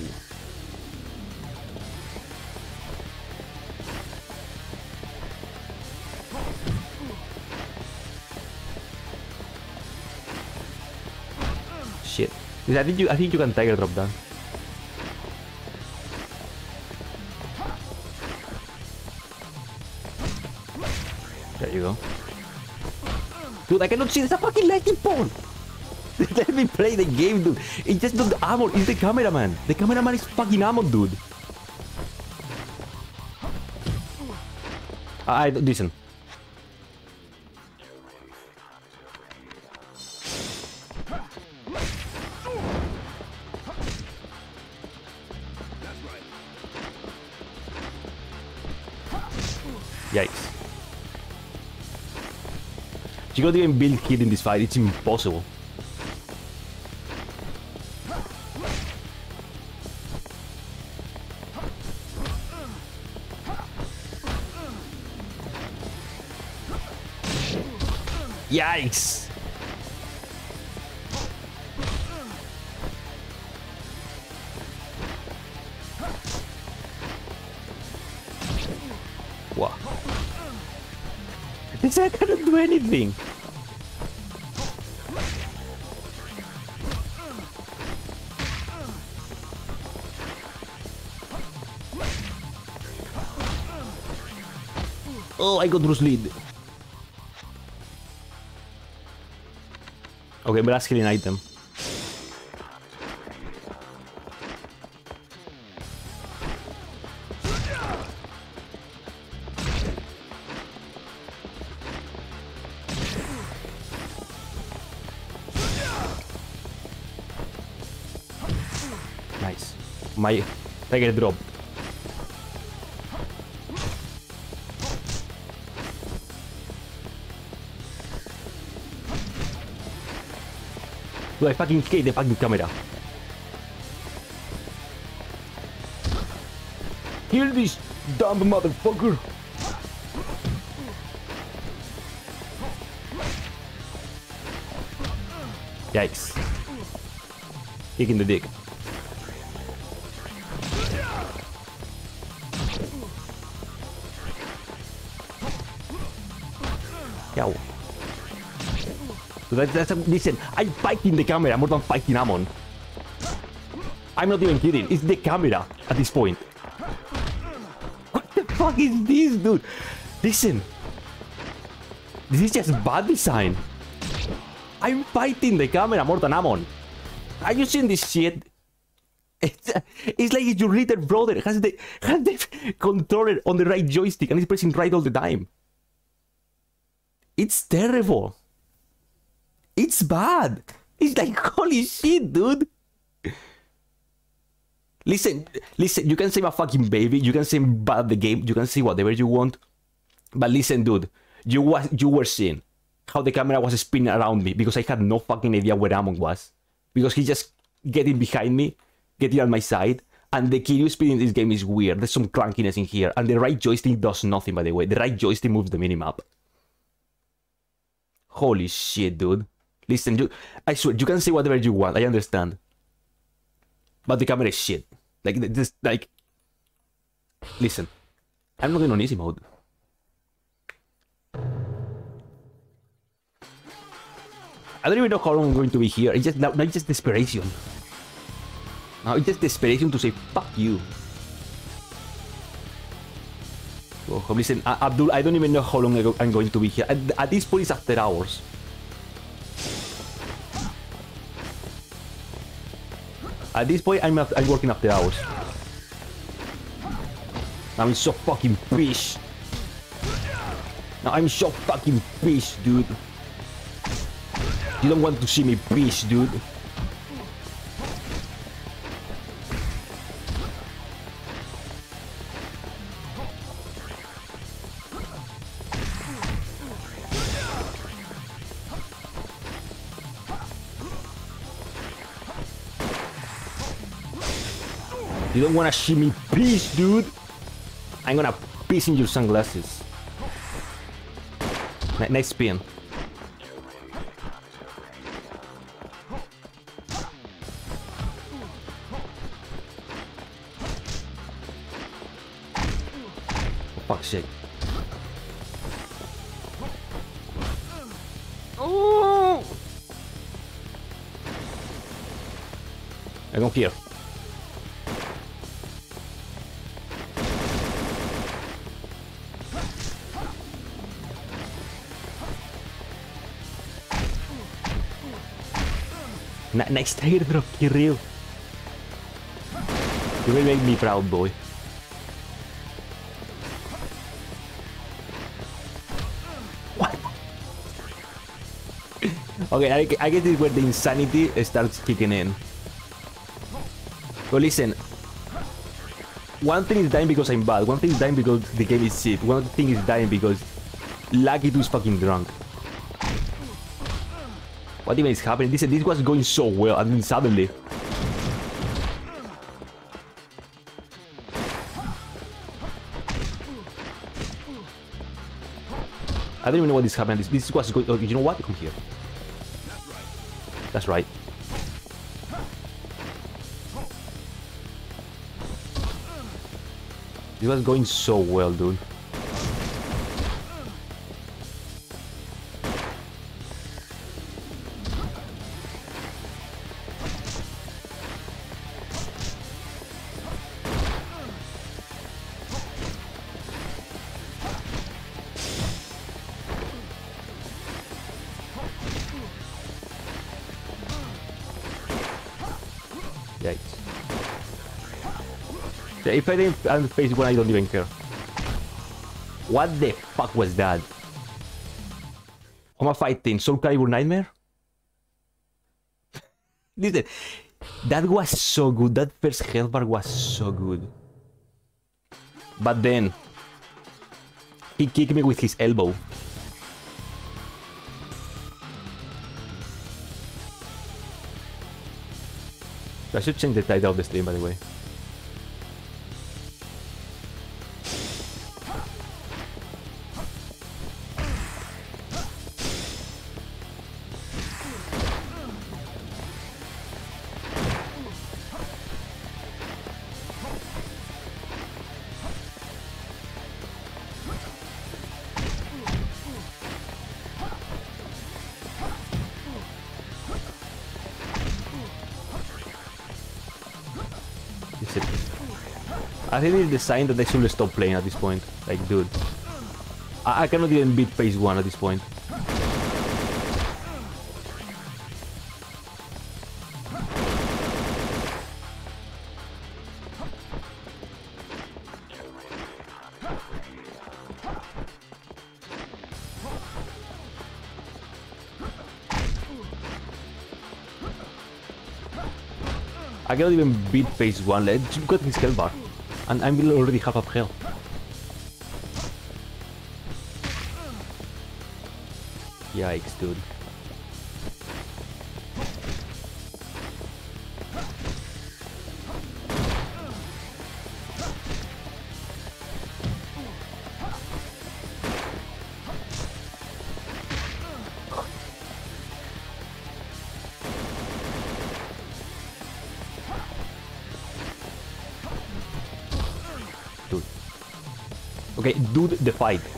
Shit. I think you I think you can tiger drop down. There you go. Dude, I cannot see. this a fucking lightning bolt. Let me play the game, dude. It's just not the armor. It's the cameraman. The cameraman is fucking armor, dude. I listen. Yikes. You can't even build kid in this fight, it's impossible. Yikes! What? This I cannot do anything. Oh, I got Bruce Lee. Okay, blast killing item. Nice. My tiger drop. I fucking hate the fucking camera. Hear this dumb motherfucker. Yikes. Kick in the dick. Yeah. That, that's a, listen, I'm fighting the camera more than fighting Amon. I'm not even kidding. It's the camera at this point. What the fuck is this, dude? Listen. This is just bad design. I'm fighting the camera more than Amon. Are you seeing this shit? It's, it's like your little brother has the has the controller on the right joystick and he's pressing right all the time. It's terrible. Bad. It's like holy shit, dude. Listen, listen. You can say my fucking baby. You can say bad the game. You can say whatever you want. But listen, dude. You was you were seeing how the camera was spinning around me because I had no fucking idea where Amon was because he just getting behind me, getting on my side. And the kill speed in this game is weird. There's some clunkiness in here. And the right joystick does nothing, by the way. The right joystick moves the minimap. Holy shit, dude. Listen, you, I swear, you can say whatever you want. I understand. But the camera is shit. Like, this, like... Listen. I'm not in easy mode. I don't even know how long I'm going to be here. It's just, now, now it's just desperation. Now it's just desperation to say, fuck you. Oh, listen, Abdul, I don't even know how long I'm going to be here. At, at this point, it's after hours. At this point, I'm, I'm working after hours. I'm so fucking pissed. Now I'm so fucking pissed, dude. You don't want to see me pissed, dude. Wanna me piss, dude. I'm gonna piss in your sunglasses. N spin. N nice teardrop, Kiryu. You will make me proud, boy. What? okay, I, I guess this where the insanity starts kicking in. But listen, one thing is dying because I'm bad, one thing is dying because the game is shit, one thing is dying because Lakitu is fucking drunk. What even is happening? This, this was going so well, and then suddenly... I don't even know what is happening. This, this was going... Oh, you know what? Come here. That's right. This was going so well, dude. I didn't face one, I don't even care. What the fuck was that? Am I fighting? Soul Calibur Nightmare? Listen, that was so good. That first health bar was so good. But then, he kicked me with his elbow. I should change the title of the stream, by the way. I think it's the sign that they should stop playing at this point. Like, dude. I, I cannot even beat phase 1 at this point. I cannot even beat phase 1. Let's at his health bar. And I'm already half of health. Yikes. Dude. Dude, the fight.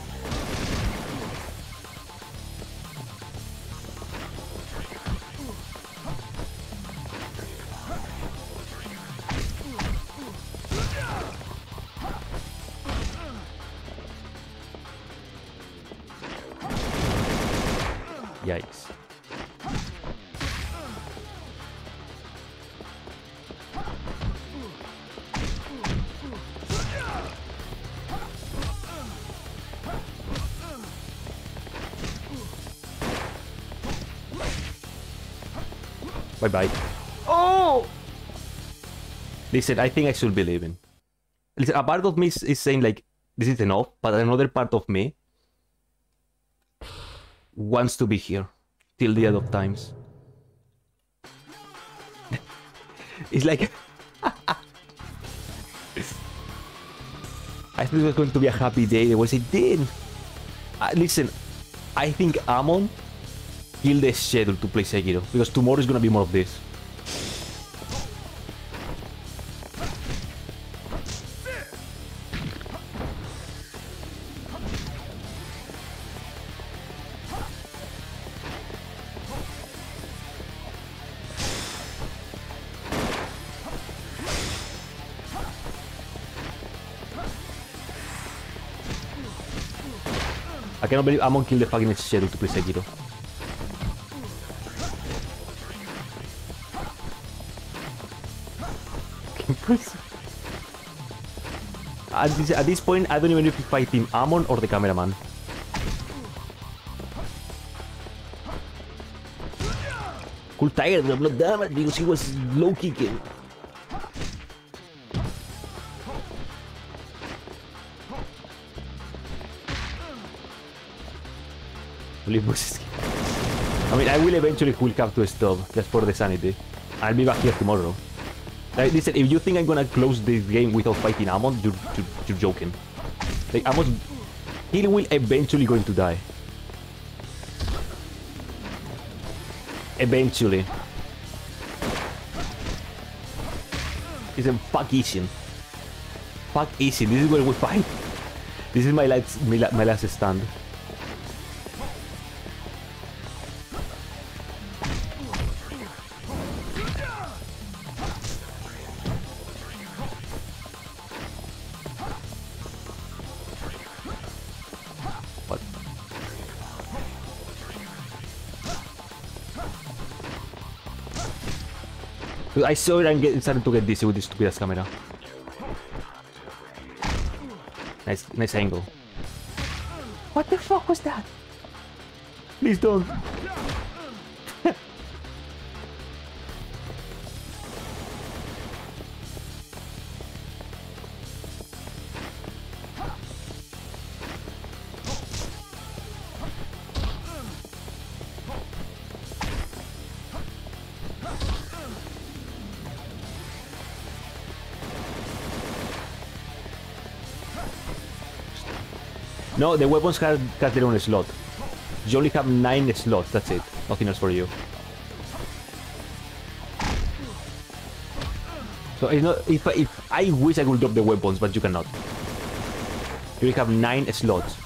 Bye. Oh! Listen, I think I should be leaving. Listen, a part of me is, is saying like this is enough, but another part of me wants to be here till the end of times. it's like I thought it was going to be a happy day. There was a did. Uh, listen, I think Amon killed the schedule to play Sekiro because tomorrow is gonna be more of this. I cannot believe Amon killed the fucking schedule to play Sekiro. At this, at this point, I don't even know if fight Team Amon or the cameraman. Cool tired of blood damage because he was low kicking. I mean, I will eventually quick up to a stop just for the sanity. I'll be back here tomorrow. Like, listen, if you think I'm gonna close this game without fighting Amon, you're, you're, joking. Like, he will eventually going to die. Eventually. He's a fuck Ishin. Fuck Ishin, this is where we fight. This is my last, my last stand. I saw it and get, started to get dizzy with this stupid ass camera. Nice, nice angle. What the fuck was that? Please don't. No, the weapons have, have their own slot. You only have nine slots, that's it. Nothing else for you. So it's not, if, if I wish I could drop the weapons, but you cannot. You have nine slots.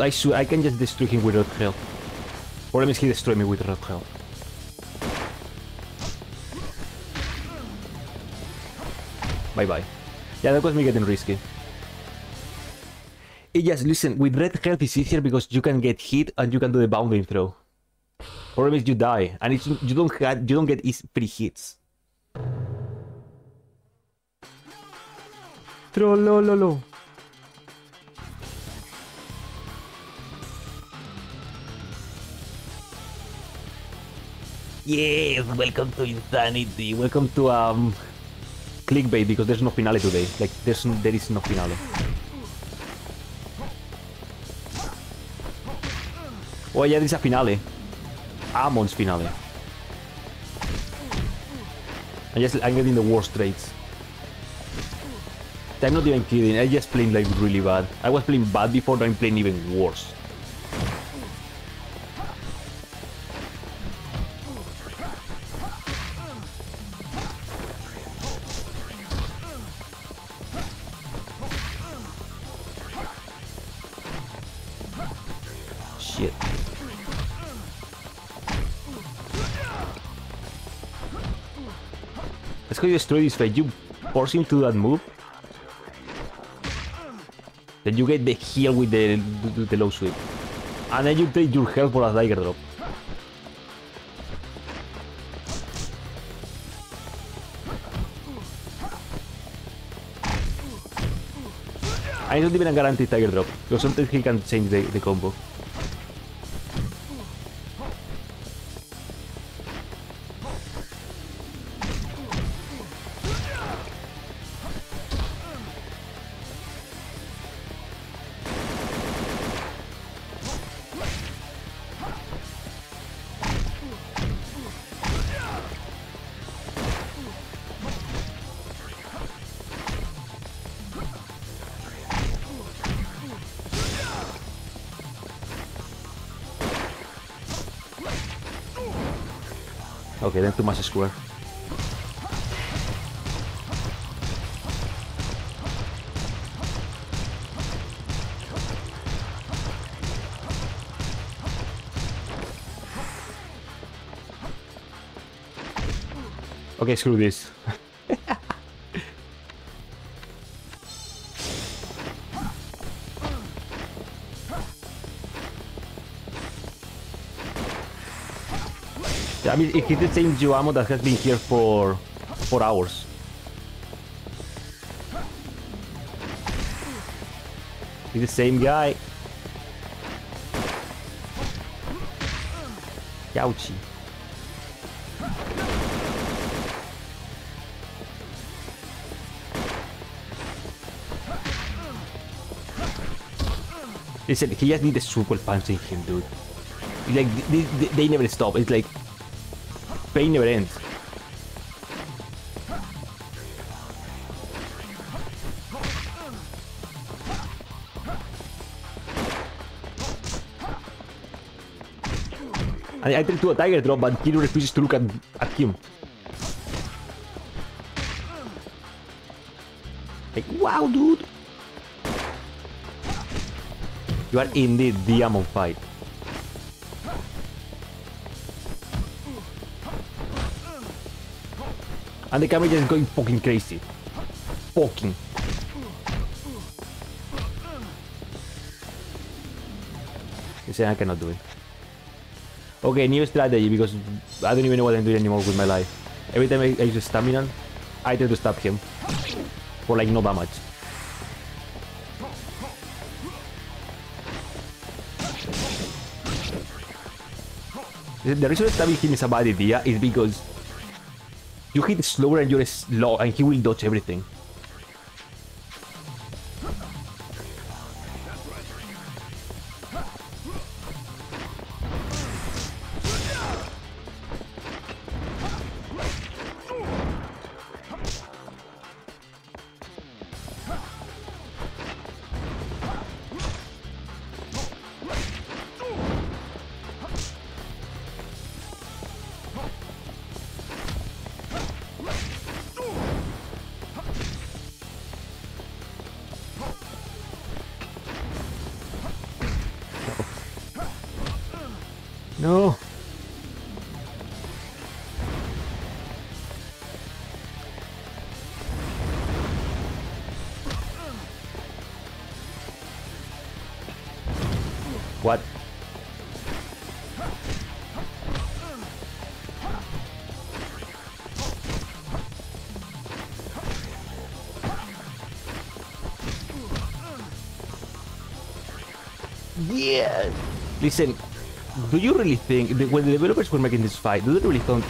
I I can just destroy him with red health. Or means he destroy me with red health. Bye bye. Yeah, that was me getting risky. Yes, listen, with red health it's easier because you can get hit and you can do the bounding throw. Problem is you die, and it's, you don't get you don't get free hits. Yes, welcome to insanity. Welcome to um clickbait because there's no finale today. Like there's n- there is no finale. Oh yeah, there's a finale. Amon's finale. I just I'm getting the worst traits. I'm not even kidding. I just playing like really bad. I was playing bad before, now I'm playing even worse. Destroy this fight. You force him to that move. Then you get the heal with the, the, the low sweep. And then you take your health for a dagger drop. I don't even guarantee tiger drop. Because sometimes he can change the, the combo. Too much square. Okay, screw this. Mean, it hit the same Jo Amon that has been here for for hours. He's the same guy. Yauchi. Listen, he just needs a super punching him, dude. Like, they, they, they never stop. It's like, never ends. I, I try to a tiger drop, but Kiryu refuses to look at, at him. Like, wow, dude! You are indeed the Amon fight. And the camera just going fucking crazy. Fucking. You say I cannot do it. Okay, new strategy because I don't even know what I'm doing anymore with my life. Every time I, I use stamina, I try to stab him. For like no damage. The reason stabbing him is a bad idea is because you hit slower and you're slow and he will dodge everything. Listen, do you really think when the developers were making this fight, do they really think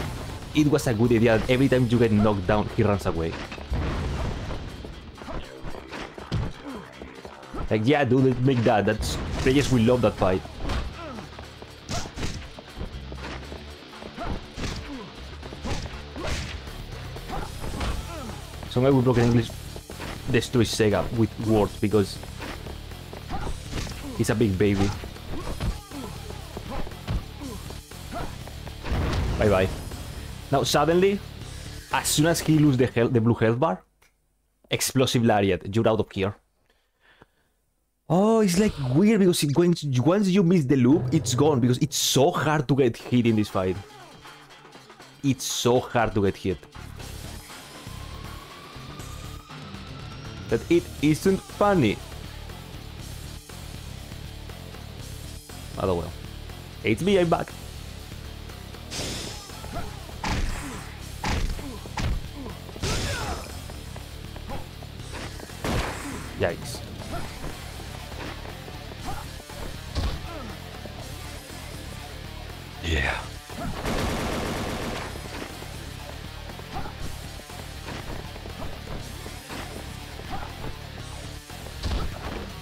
it was a good idea every time you get knocked down, he runs away? Like, yeah, dude, make that. That's players will love that fight. Some guy with broken English destroys Sega with words because he's a big baby. Bye bye. Now suddenly, as soon as he loses the health, the blue health bar, explosive lariat, you're out of here. Oh, it's like weird because it, once, once you miss the loop, it's gone because it's so hard to get hit in this fight. It's so hard to get hit. That it isn't funny. Oh well. Me, I'm back. Yikes. Yeah.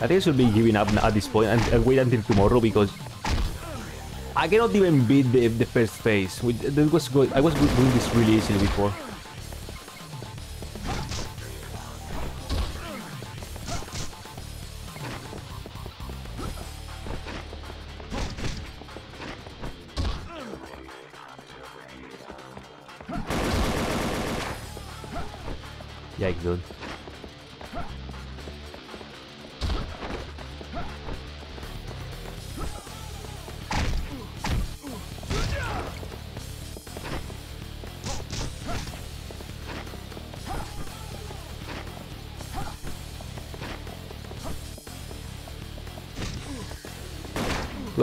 I think I should be giving up at this point and, and wait until tomorrow because I cannot even beat the, the first phase. That was good. I was doing this really easily before.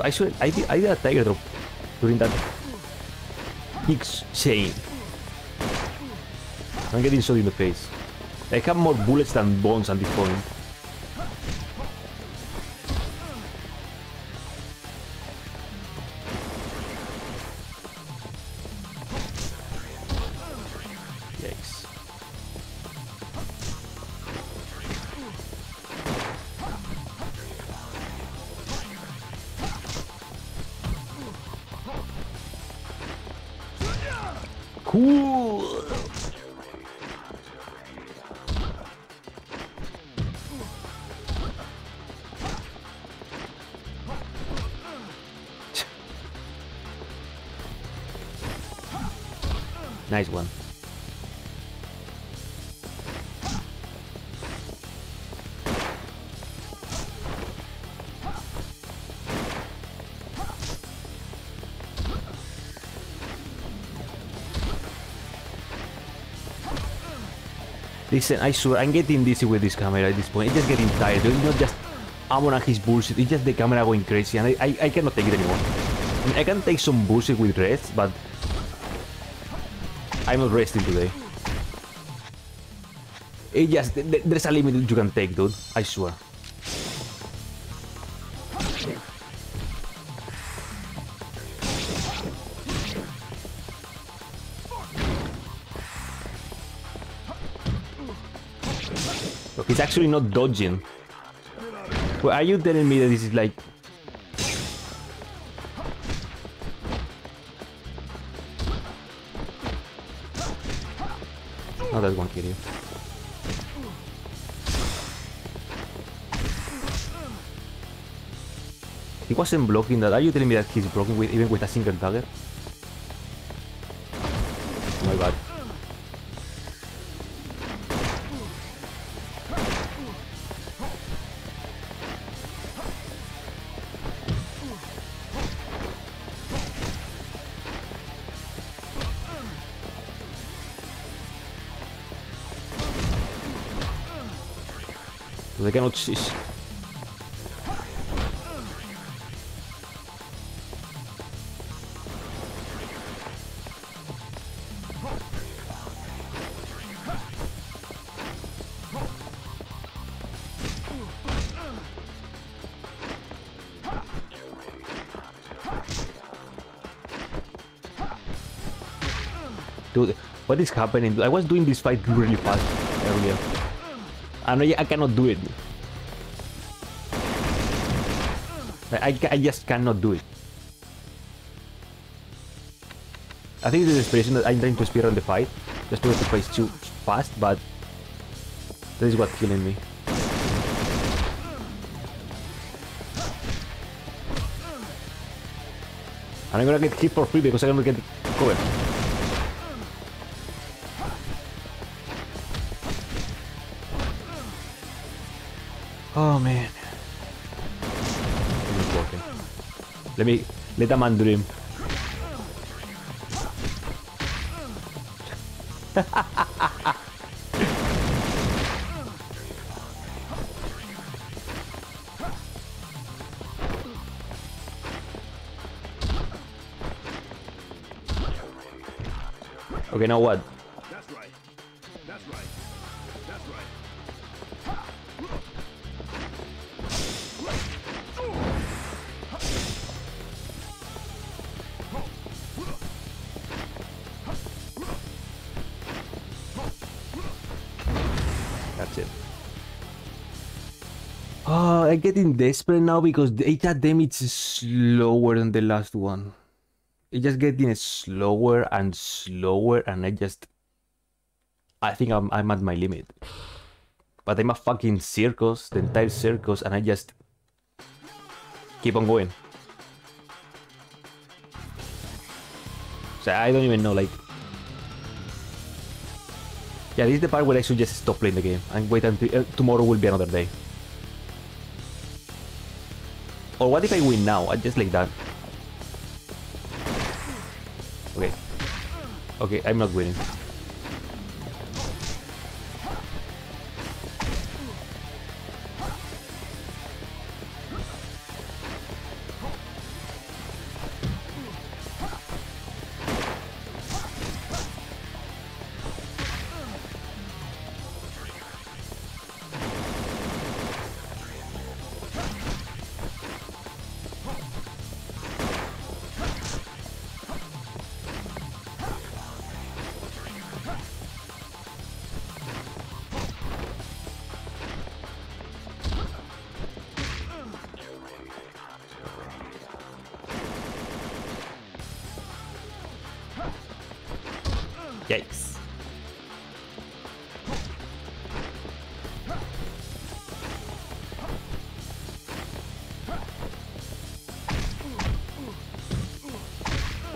I should I did I did a tiger drop during that chain. I'm getting shot in the face. I have more bullets than bones at this point. Listen, I swear, I'm getting dizzy with this camera at this point. It's just getting tired. It's not just Amon and his bullshit. It's just the camera going crazy, and I, I, I cannot take it anymore. I, mean, I can take some bullshit with rest, but I'm not resting today. It just, th- th- there's a limit you can take, dude. I swear. Actually not dodging. Well, are you telling me that this is like... Oh, won't kill you. He wasn't blocking that. Are you telling me that he's blocking with even with a single dagger? Dude, what is happening? I was doing this fight really fast earlier. I, I cannot do it. I, I, I just cannot do it. I think the desperation that I'm trying to speed on the fight. Just to get the fight too fast, but that is what's killing me. And I'm gonna get hit for free because I'm gonna get covered. Let me let man dream. okay, now what? Getting desperate now because attack damage is slower than the last one. It's just getting slower and slower, and I just. I think I'm, I'm at my limit. But I'm a fucking circus, the entire circus, and I just. keep on going. So I don't even know, like. Yeah, this is the part where I should just stop playing the game and wait until uh, tomorrow will be another day. Or what if I win now? I just like that. Okay. Okay, I'm not winning.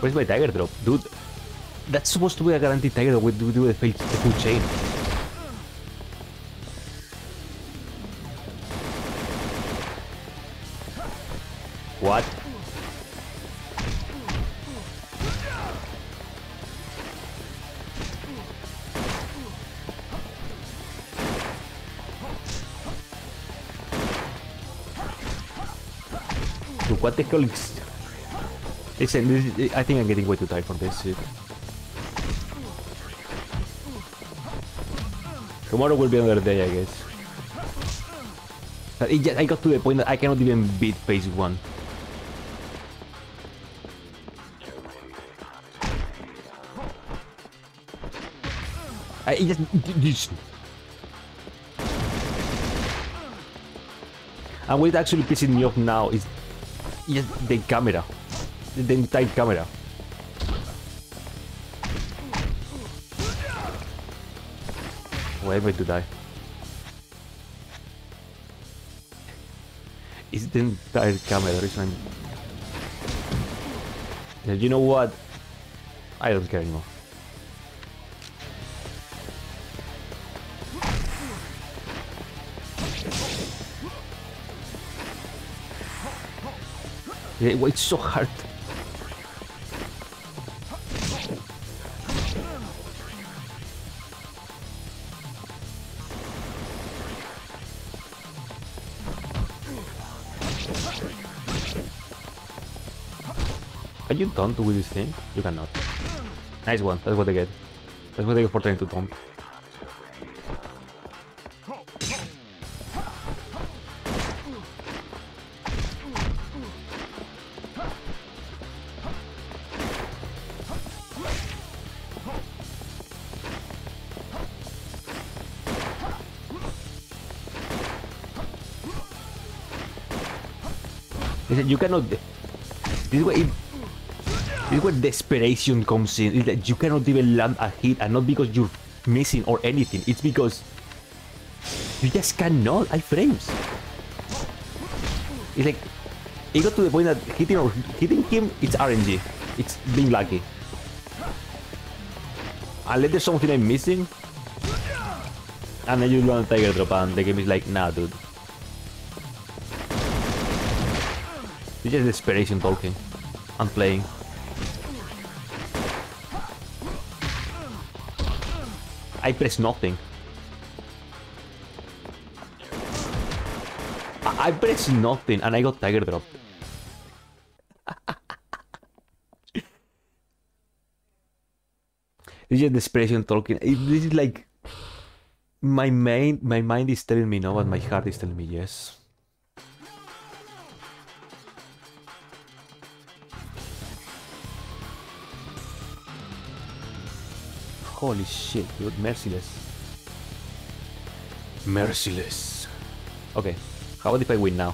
Where's my tiger drop? Dude, that's supposed to be a guaranteed tiger Drop with, with, with the full chain. What? Dude, what the hell is... Listen, this is, I think I'm getting way too tired for this shit. Tomorrow will be another day, I guess. But just, I got to the point that I cannot even beat phase 1. I just... this- And what actually pissing me off now is just the camera. The entire camera. Why am I to die? It's the entire camera reason I'm... You know what? I don't care anymore. Yeah, it's so hard. Taunt with this thing? You cannot. Nice one. That's what they get. That's what they get for trying to taunt. You cannot. This way, it, is where desperation comes in. Is that you cannot even land a hit, and not because you're missing or anything. It's because you just cannot. I frames. It's like it got to the point that hitting or hitting him, it's RNG. It's being lucky. Unless there's something I'm missing, and then you land Tiger Drop, and the game is like, nah, dude. It's just desperation talking. I'm playing. I press nothing. I, press nothing and I got tiger drop. this is desperation talking. This is like my mind, my mind is telling me no, but my heart is telling me yes. Holy shit, dude, merciless. Merciless. Okay, how about if I win now?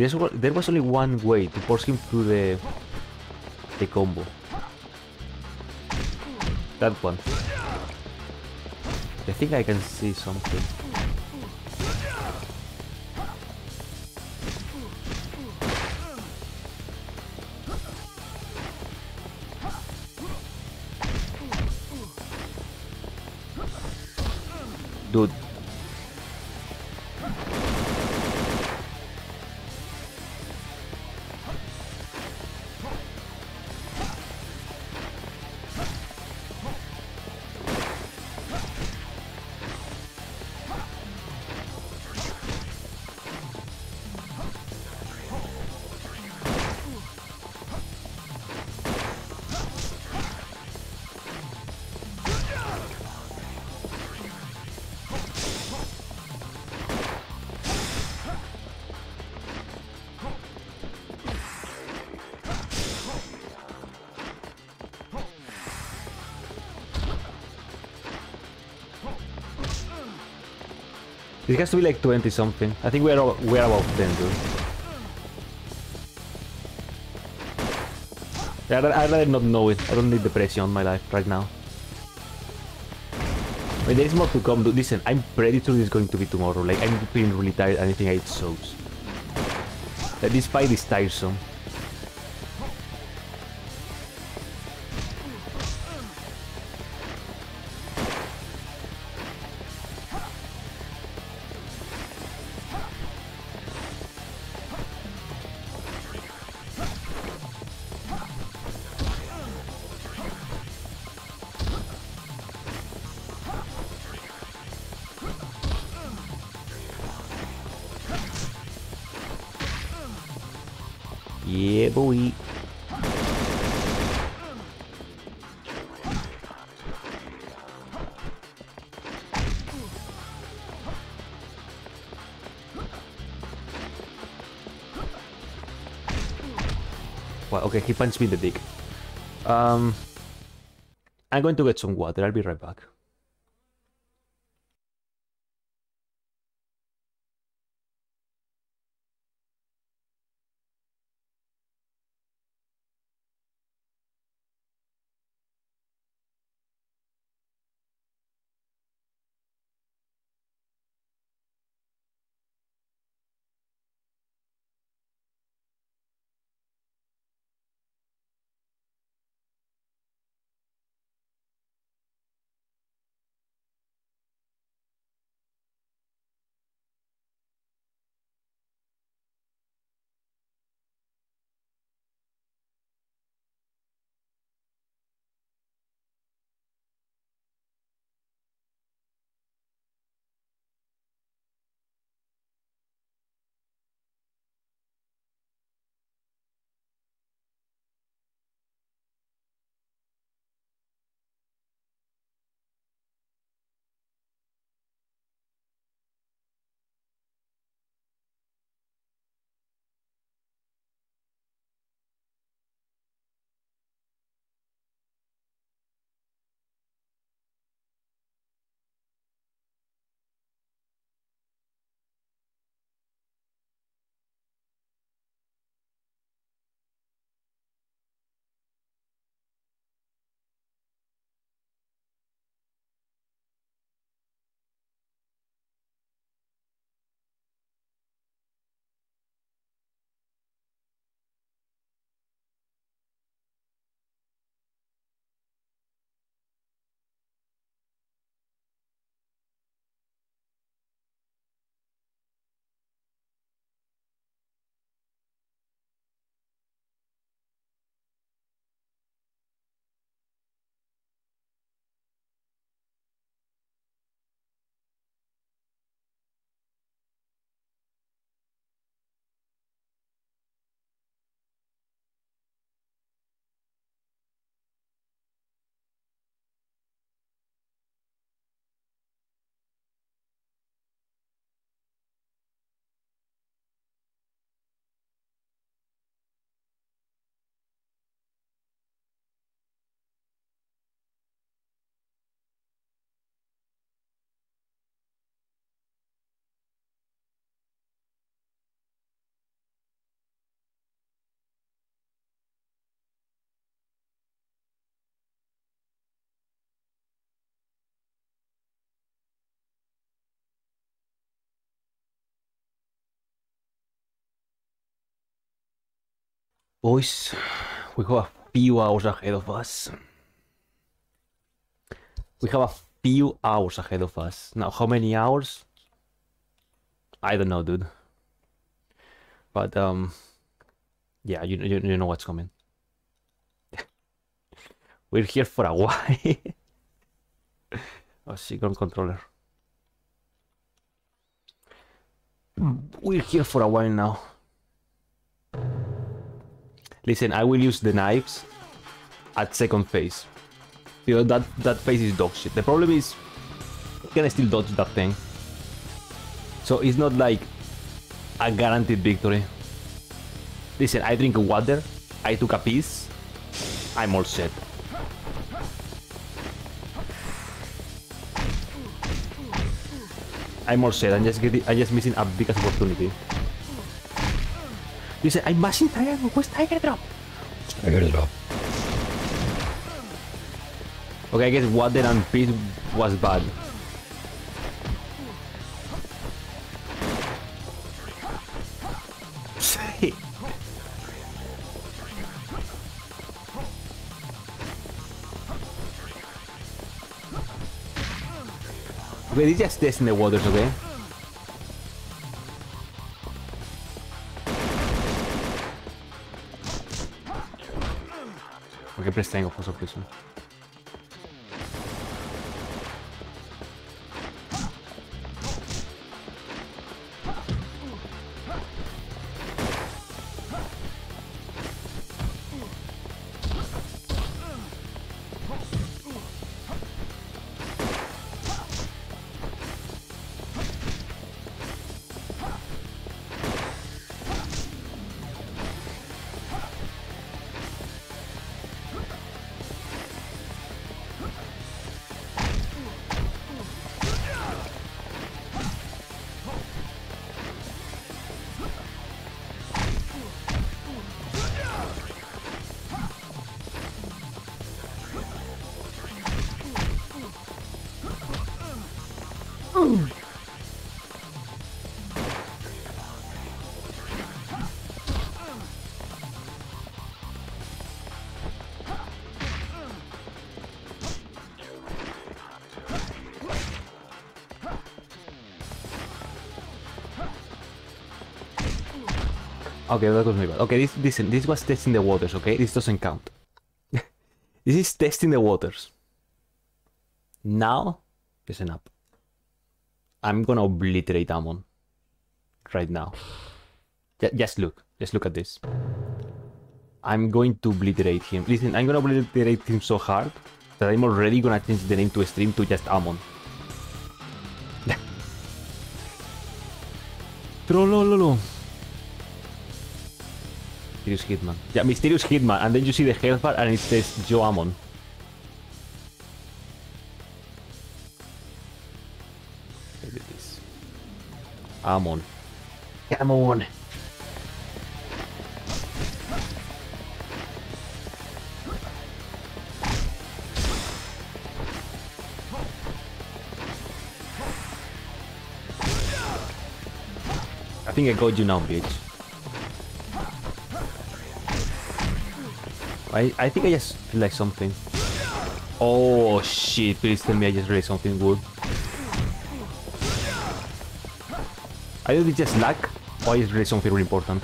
There was, only one way to force him through the the combo. That one. I think I can see something. Dude. Has to be like 20 something. I think we're we're about 10, dude. I'd, I'd rather not know it. I don't need the pressure on my life right now. I there is more to come. Dude. Listen, I'm pretty sure it's going to be tomorrow. Like, I'm feeling really tired and I think I ate shows. Like, this fight is tiresome. Okay, he punched me in the dick. Um, I'm going to get some water. I'll be right back. Boys, we have a few hours ahead of us. We have a few hours ahead of us. Now, how many hours? I don't know, dude. But, um, yeah, you, you, you know what's coming. We're here for a while. oh, Sigon controller. We're here for a while now. Listen, I will use the knives at second phase. Because that, that phase is dog shit. The problem is, can I still dodge that thing. So it's not like a guaranteed victory. Listen, I drink water, I took a piece, I'm all set. I'm all set, I'm just getting, I'm just missing a big opportunity. Listen, I'm mashing triangle, where's Tiger Drop? Tiger Drop. Okay, I guess water and peace was bad. okay, it's just this in the waters, okay? Okay, press triangle Okay, that was my bad. Okay, this, this, this was testing the waters, okay? This doesn't count. this is testing the waters. Now, listen up. I'm gonna obliterate Amon. Right now. J just look. Just look at this. I'm going to obliterate him. Listen, I'm gonna obliterate him so hard that I'm already gonna change the name to stream to just Amon. Trollololo. Mysterious Hitman. Yeah, Mysterious Hitman, and then you see the health bar and it says Jo Amon. Maybe this. Amon. Come on. I think I got you now, bitch. I, I think I just realized something. Oh shit, please tell me I just realized something good. I did just luck, or I just something really important.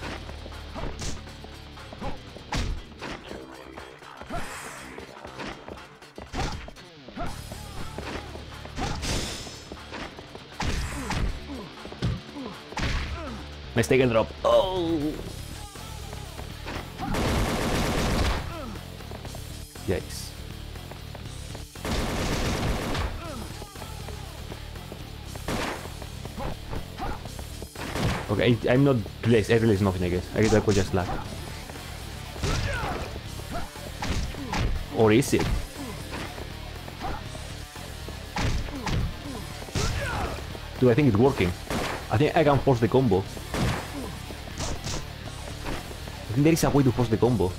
Mistake and drop. Oh! Yikes. Okay, I, am not placed. I realize nothing, I guess. I guess that was just luck. Or is it? Dude, I think it's working. I think I can force the combo. I think there is a way to force the combo.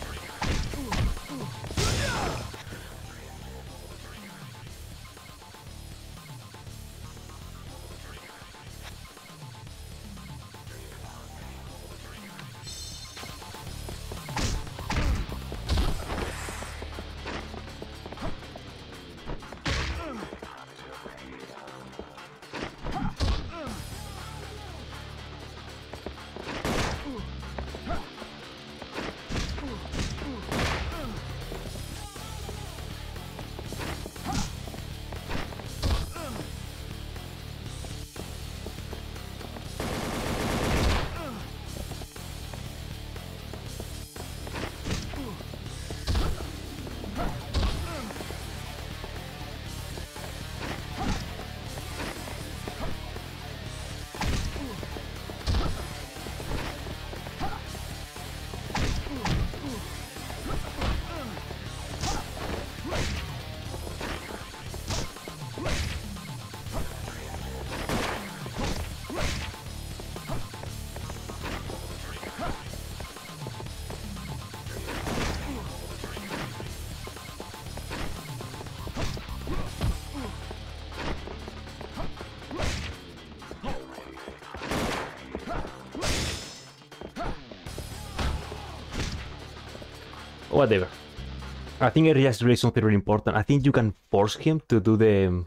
I think I just realized something really important. I think you can force him to do the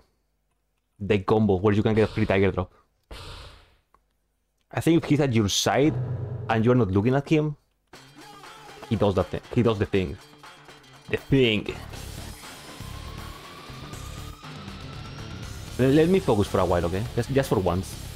the combo where you can get a free tiger drop. I think if he's at your side and you're not looking at him, he does that thing. He does the thing. The thing. Let let me focus for a while, okay? Just just for once.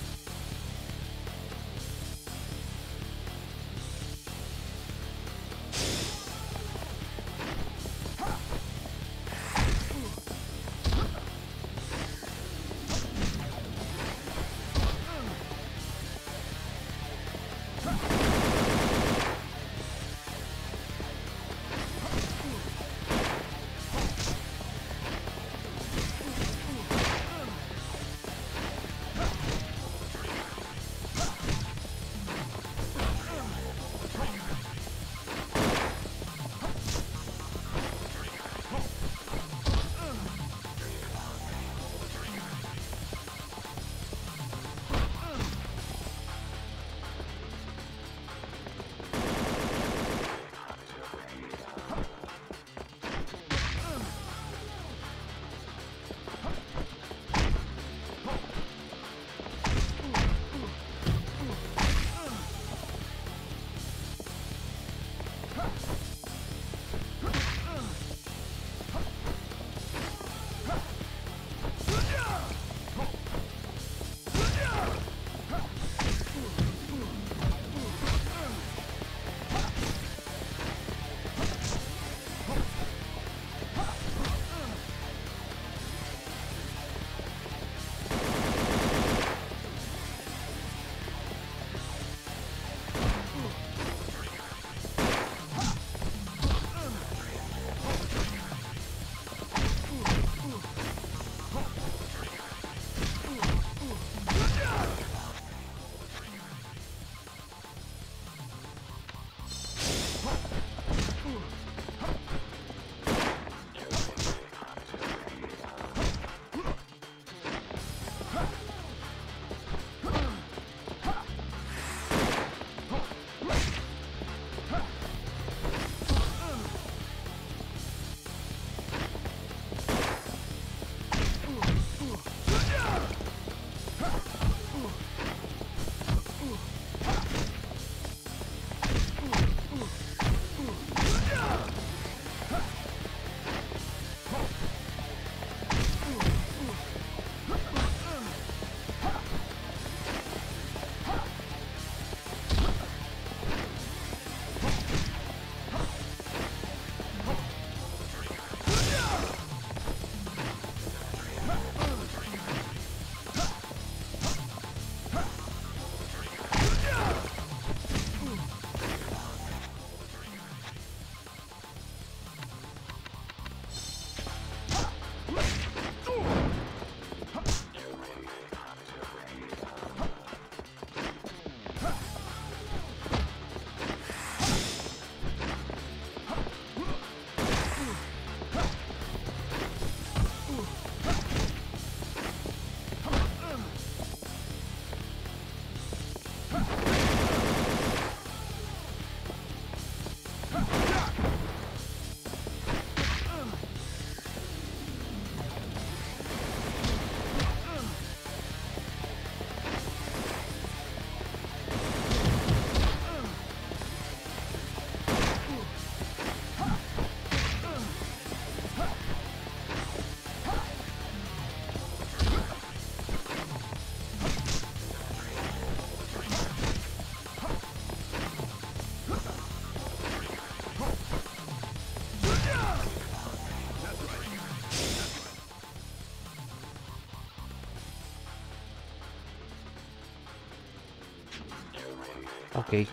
Okay.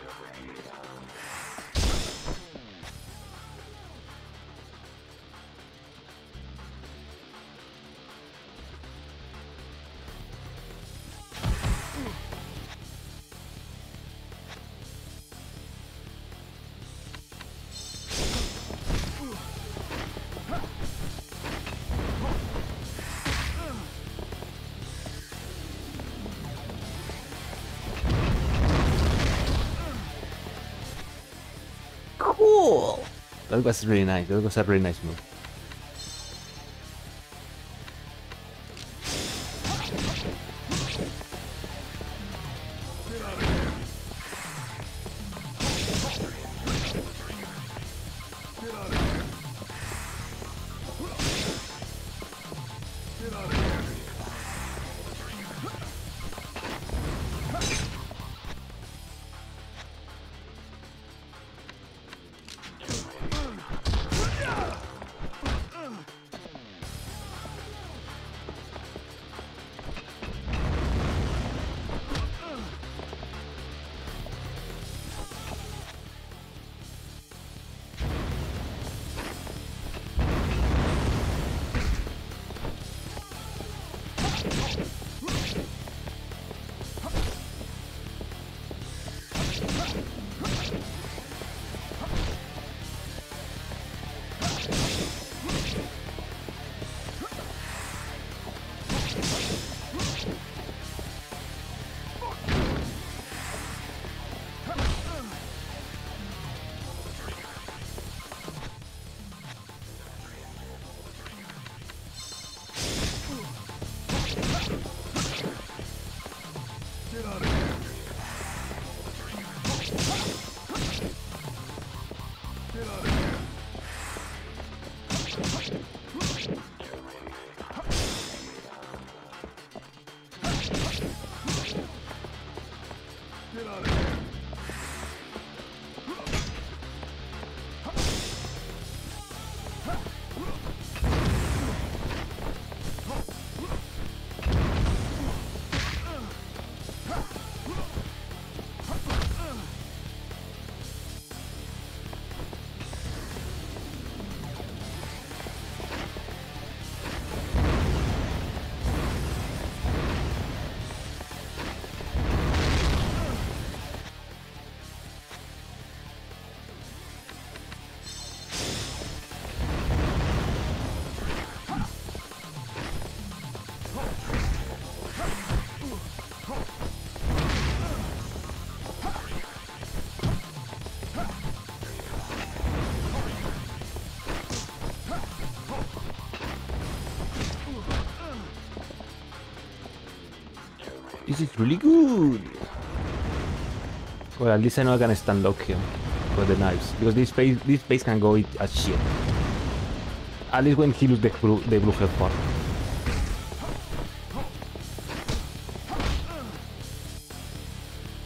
That was really nice. That was a really nice move. Is really good. Well, at least I know I can stand lock here with the knives because this face this face can go as shit. At least when he loses the blue, the blue health part.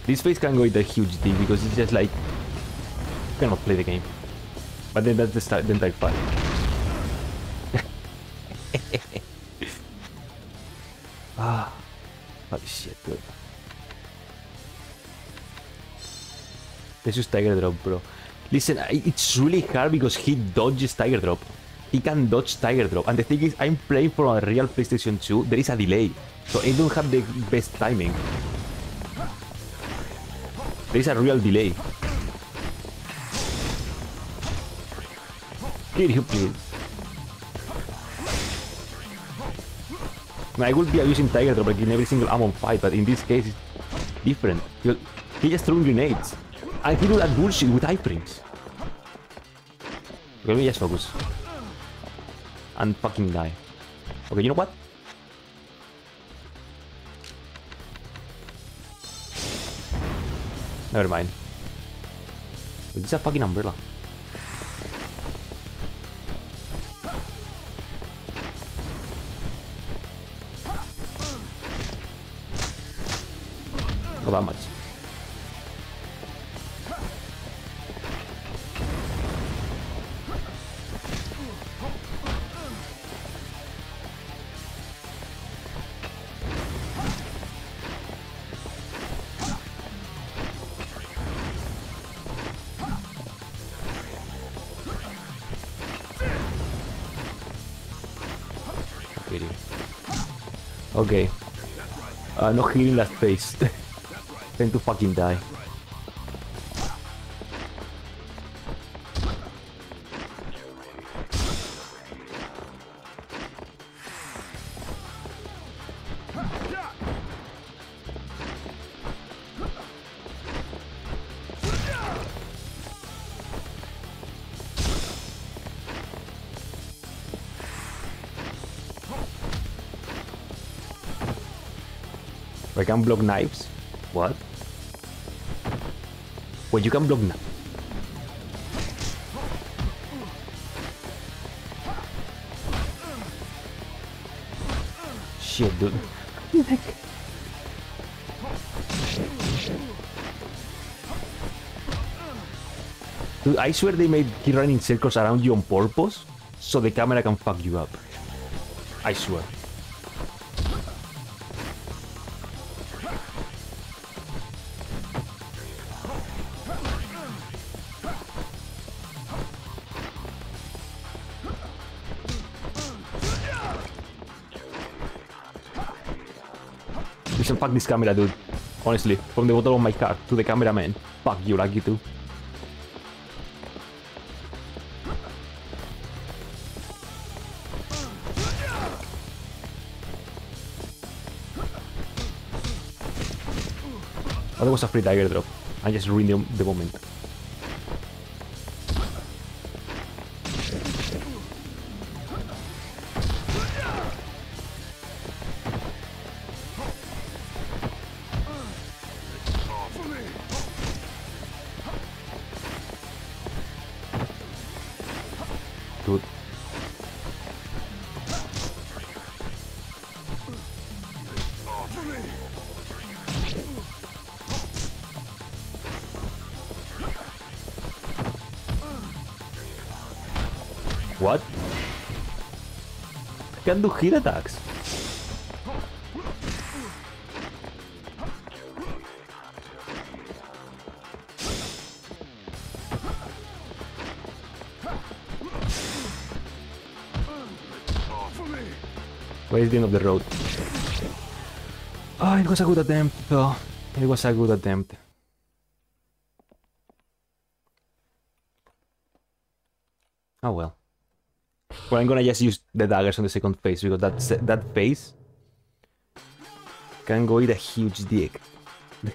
This face can go with a huge D because it's just like you cannot play the game. But then that's the start, the entire fight. This is Tiger Drop, bro. Listen, it's really hard because he dodges Tiger Drop. He can dodge Tiger Drop. And the thing is, I'm playing for a real PlayStation 2. There is a delay. So I don't have the best timing. There is a real delay. Kill you, please. I would be using Tiger Drop like in every single Amon fight, but in this case, it's different. He just threw grenades. And he do that bullshit with iframes. Okay, just focus. And fucking die. Okay, you know what? Never mind. It's a fucking umbrella. Okay. Uh, no healing last phase. Time to fucking die. I can block knives? What? Well, you can block knives. Shit, dude. Dude, I swear they made keep running circles around you on purpose so the camera can fuck you up. I swear. Fuck this camera, dude. Honestly, from the bottom of my car to the cameraman. Fuck you, Lakitu. Oh, that was a free tiger drop. I just ruined the moment. Can do hit attacks. Where is the end of the road? Oh, it was a good attempt, though. It was a good attempt. Oh well. Well, I'm gonna just use the daggers on the second phase because that that phase can go eat a huge dick.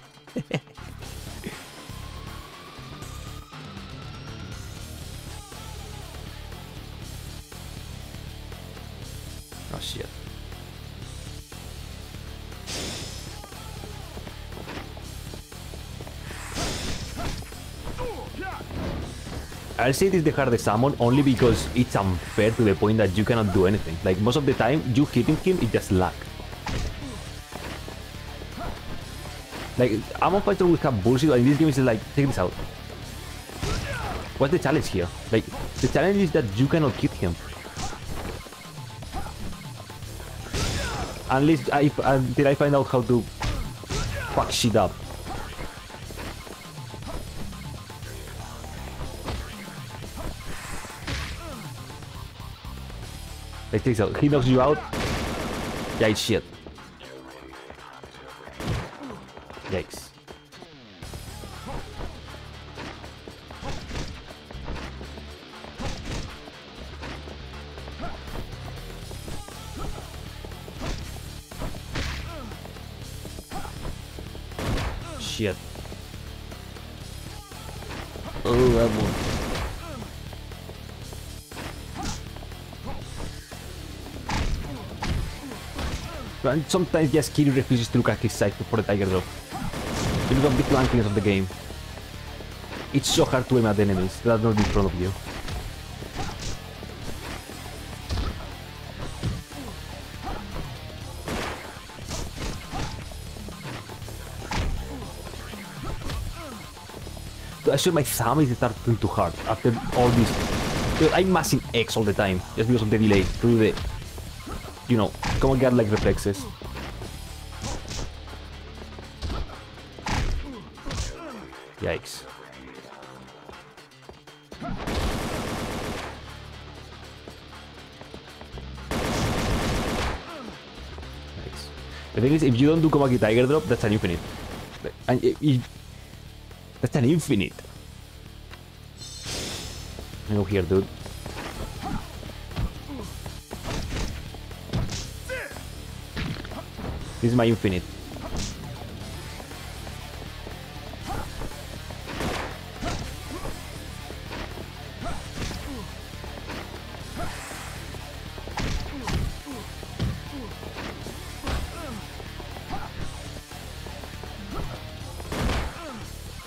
oh shit. I'll say this is the hardest summon only because it's unfair to the point that you cannot do anything. Like most of the time, you hitting him is just luck. Like Amon Fighter will have bullshit, and this game it's like, check this out. What's the challenge here? Like, the challenge is that you cannot hit him. Unless I, until I find out how to fuck shit up. Check this out. He knocks you out. Yeah, it's shit. And sometimes just Kiryu refuses to look at his side for the tiger drop. Because of the clunkiness of the game. It's so hard to aim at enemies that are not in front of you. I swear my thumb is starting to hurt after all this. I'm mashing X all the time just because of the delay through the, you know, come on get like reflexes. Yikes. The thing is, if you don't do Komaki Tiger Drop, that's an infinite. And eh, it, that's an infinite. Go here, dude. This is my infinite.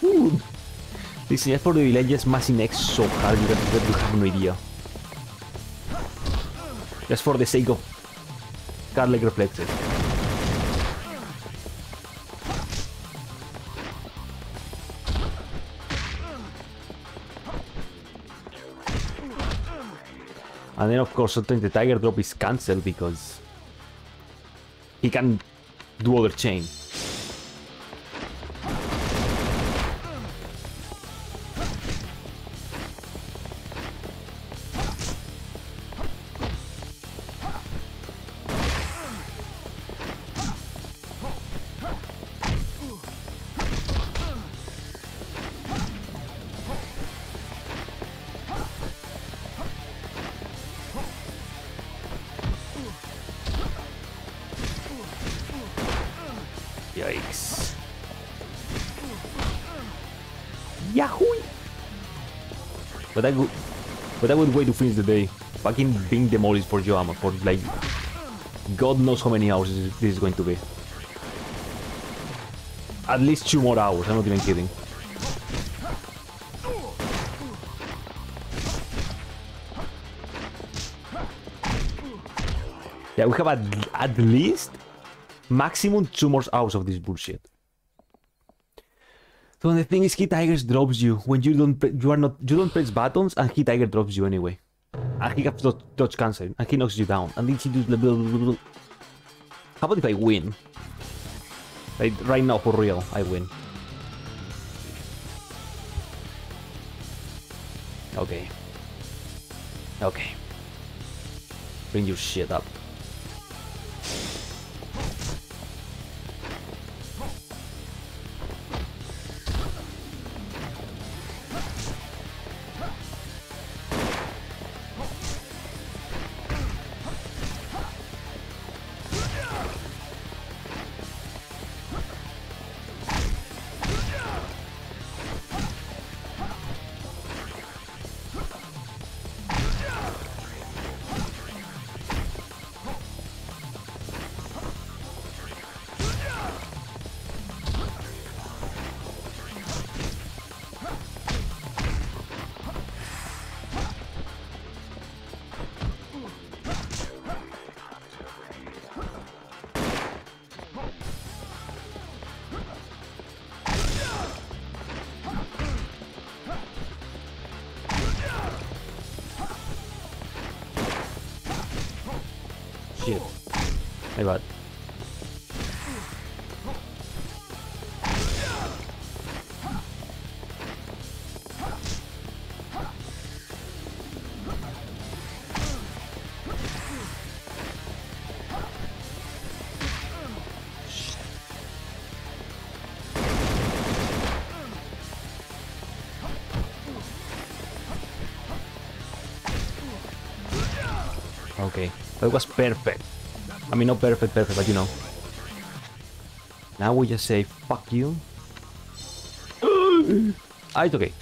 Ooh. Diseñar for the village más inex so hard you have no idea. Just for the sake of Carlic Reflected. And then of course sometimes the tiger drop is cancelled because he can do other chain. But a would, but a good way to finish the day. Fucking being demolished for Jo Amon for like, God knows how many hours this is going to be. At least two more hours. I'm not even kidding. Yeah, we have at, at least maximum two more hours of this bullshit. So the thing is, Hit Tigers drops you when you don't you are not you don't press buttons, and Hit Tiger drops you anyway. And he has dodge, cancel, and he knocks you down, and then he does blah, blah, blah, blah. How about if I win? Like right now, for real, I win. Okay. Okay. Bring your shit up. That was perfect. I mean, not perfect, perfect, but you know. Now we just say, fuck you. ah, it's okay.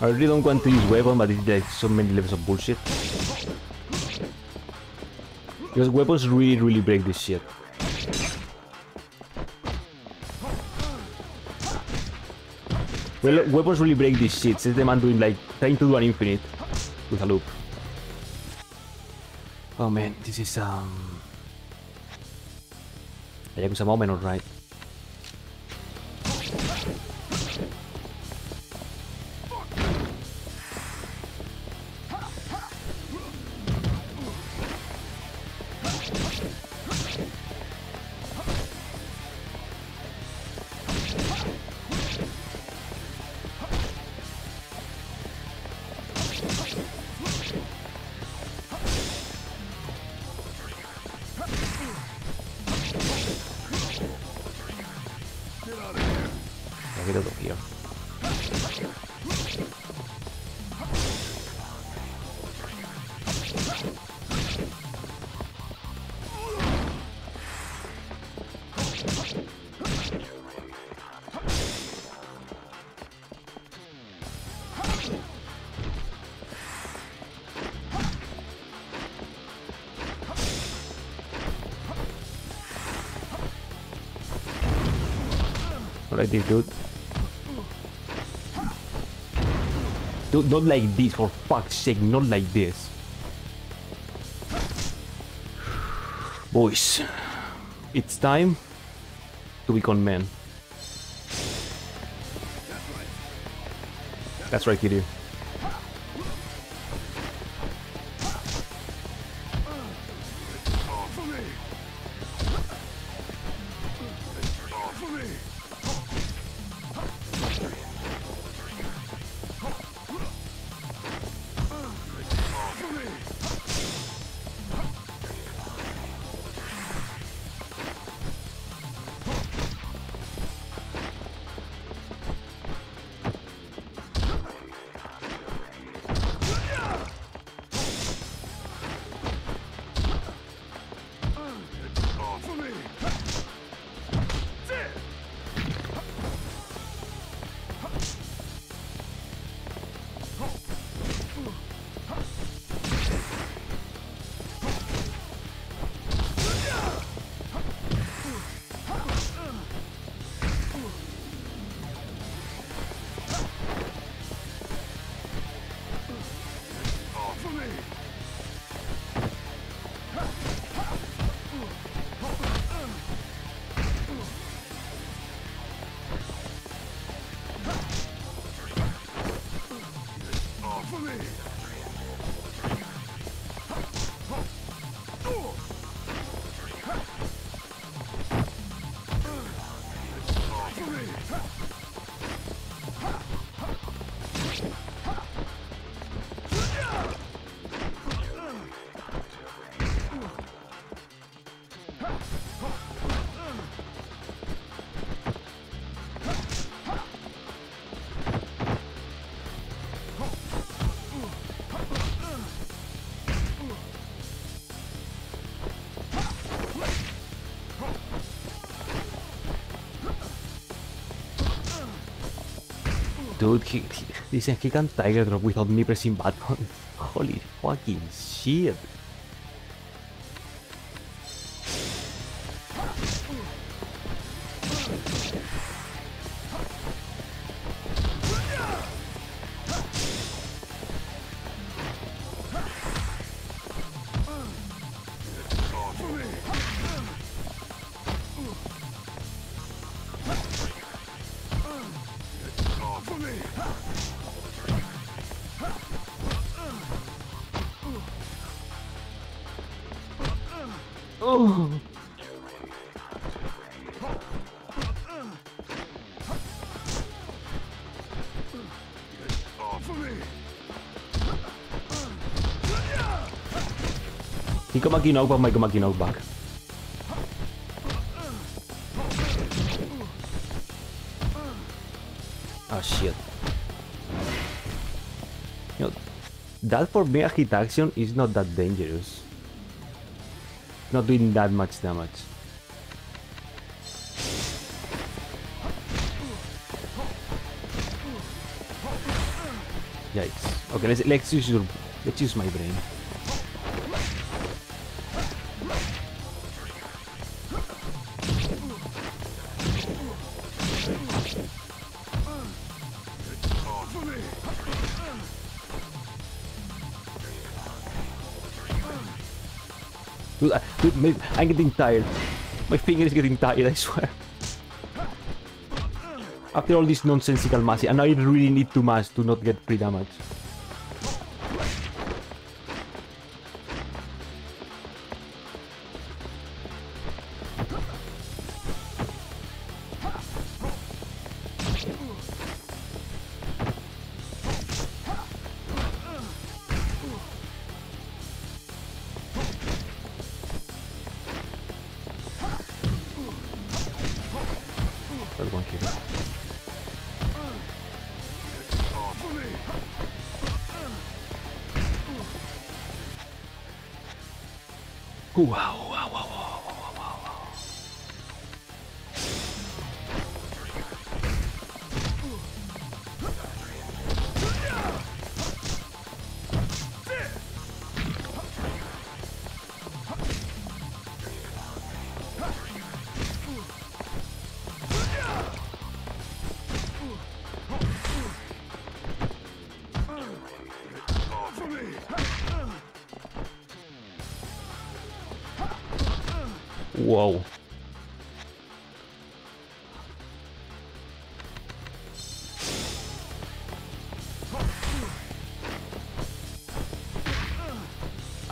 I really don't want to use weapon, but it's like so many levels of bullshit. Because weapons really, really break this shit. Well, weapons really break this shit. It's the man doing like, trying to do an infinite with a loop. Oh man, this is um Yakuza moment, alright. Alright, dude. Dude, not like this, for fuck's sake, not like this. Boys, it's time to become men. That's right, Kiryu. Dude, he, he, can Tiger Drop without me pressing button. Holy fucking shit. Come aquí knockback. Oh shit. You know, that for me a Heat Action is not that dangerous. Not doing that much damage. Yikes. Okay, let's let's use your let's use my brain. Dude, I, dude, my, I'm getting tired. My finger is getting tired, I swear. After all this nonsensical massing, and I really need to mass to not get free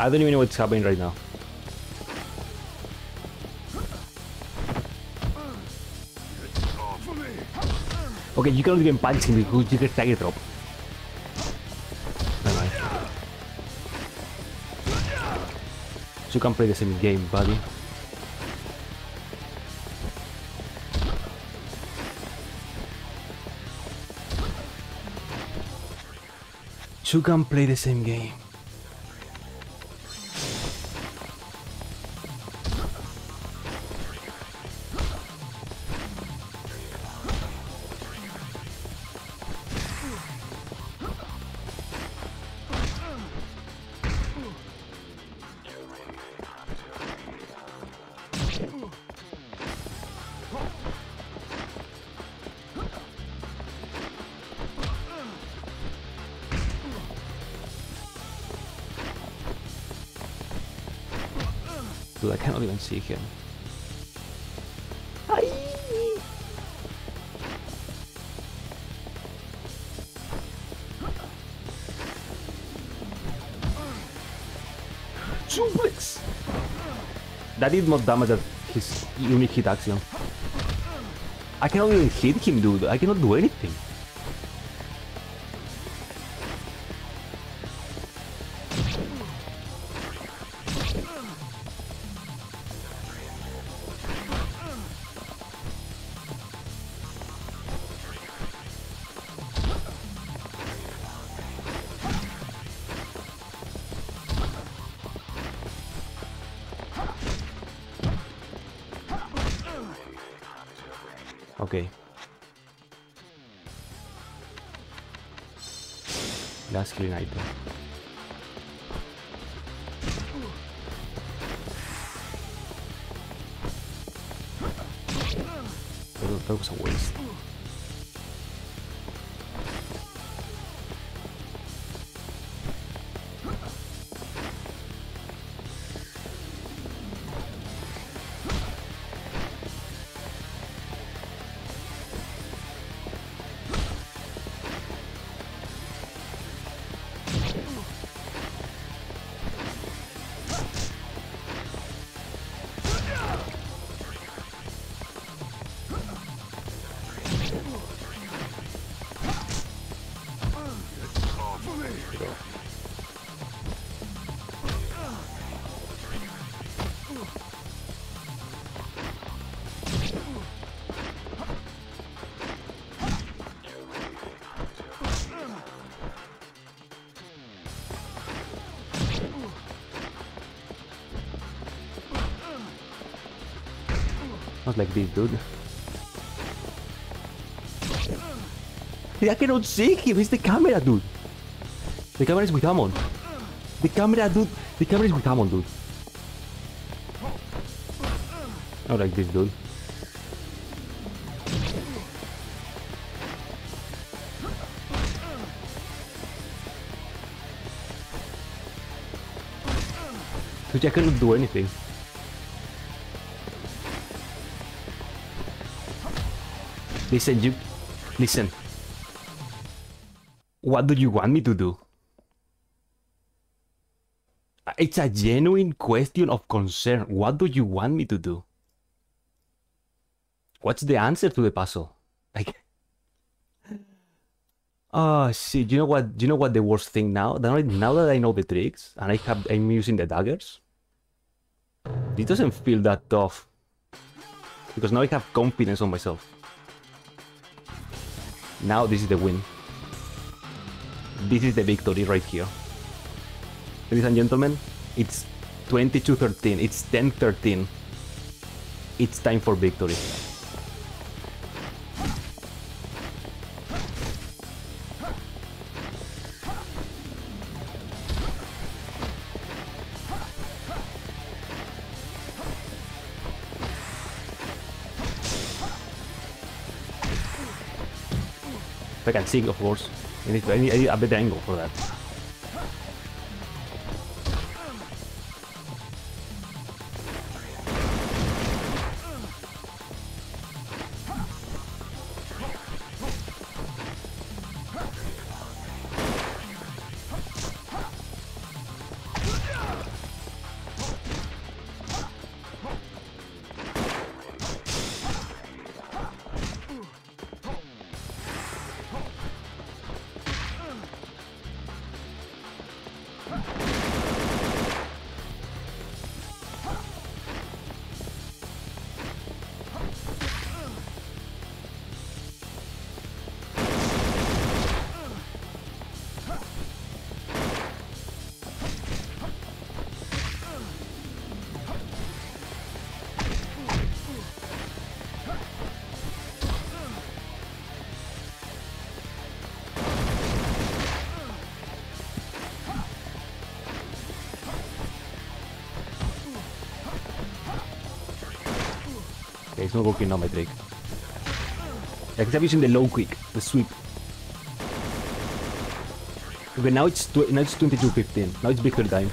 I don't even know what's happening right now. Okay, you cannot even punch him because you get Tiger Drop. Never mind. So you can play the same game, buddy. You can play the same game. See him. Suplex! That did more damage than his unique Heat Action. I cannot even hit him, dude. I cannot do anything. Clean item. That was a waste. Like this, dude. I cannot see him. It's the camera, dude. The camera is with Amon. The camera, dude. The camera is with Amon, dude. Not like this, dude. Dude, I cannot do anything. Listen, you... Listen. What do you want me to do? It's a genuine question of concern. What do you want me to do? What's the answer to the puzzle? Like... Oh shit, you know what you know what the worst thing now? Now, now that I know the tricks and I have I'm using the daggers, it doesn't feel that tough. Because now I have confidence on myself. Now this is the win. This is the victory right here. Ladies and gentlemen, it's 22-13. It's 10-13. It's time for victory. If I can of course. I need, I need, I need a better angle for that. Not working now, my trick. Like, I'm using the low quick, the sweep. Okay, now it's now it's 22-15. Now it's bigger time.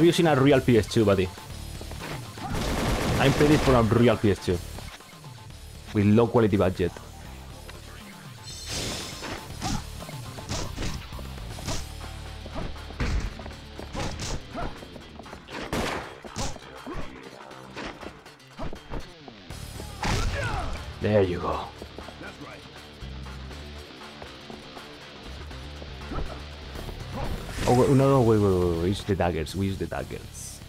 Have you seen a real PS2, buddy? I'm it for a real PS2. With low quality budget. Use the daggers. We use the daggers.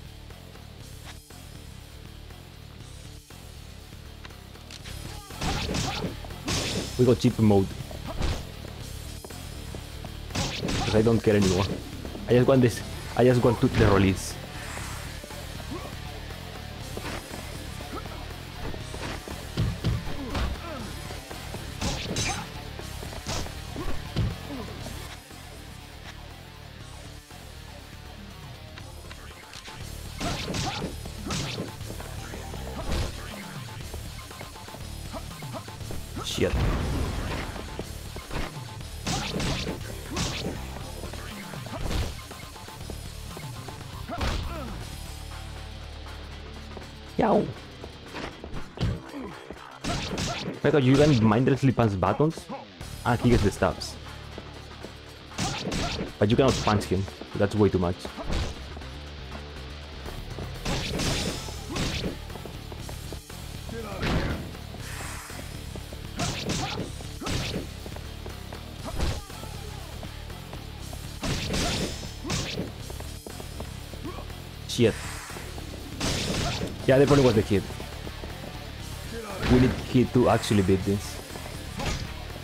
We got cheap mode. Because I don't care anymore. I just want this. I just want to the release. Because you can mindlessly punch buttons and he gets the stabs. But you cannot punch him. That's way too much. Shit. Yeah, the problem was the kid. Need kid to actually beat this.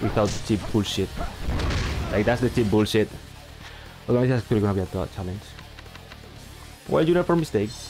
Without cheap bullshit. Like, that's the cheap bullshit. Otherwise, that's actually gonna be a challenge. Well, you learn from mistakes.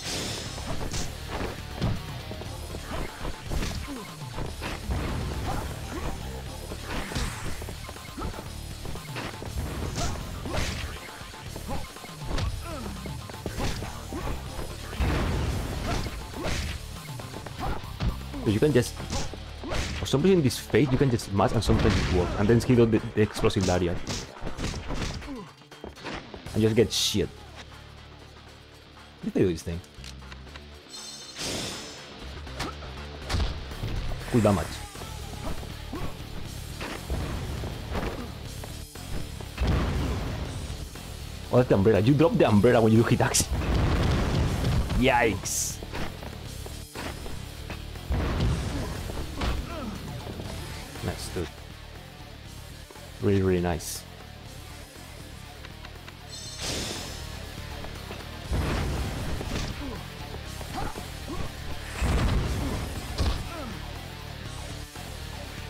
Some reason in this phase, you can just smash and sometimes it works. And then skill the, the explosive lariat. And just get shit. Let me do this thing. Cool damage. Oh, that's the umbrella. You drop the umbrella when you do hit axe. Yikes. Really, really nice.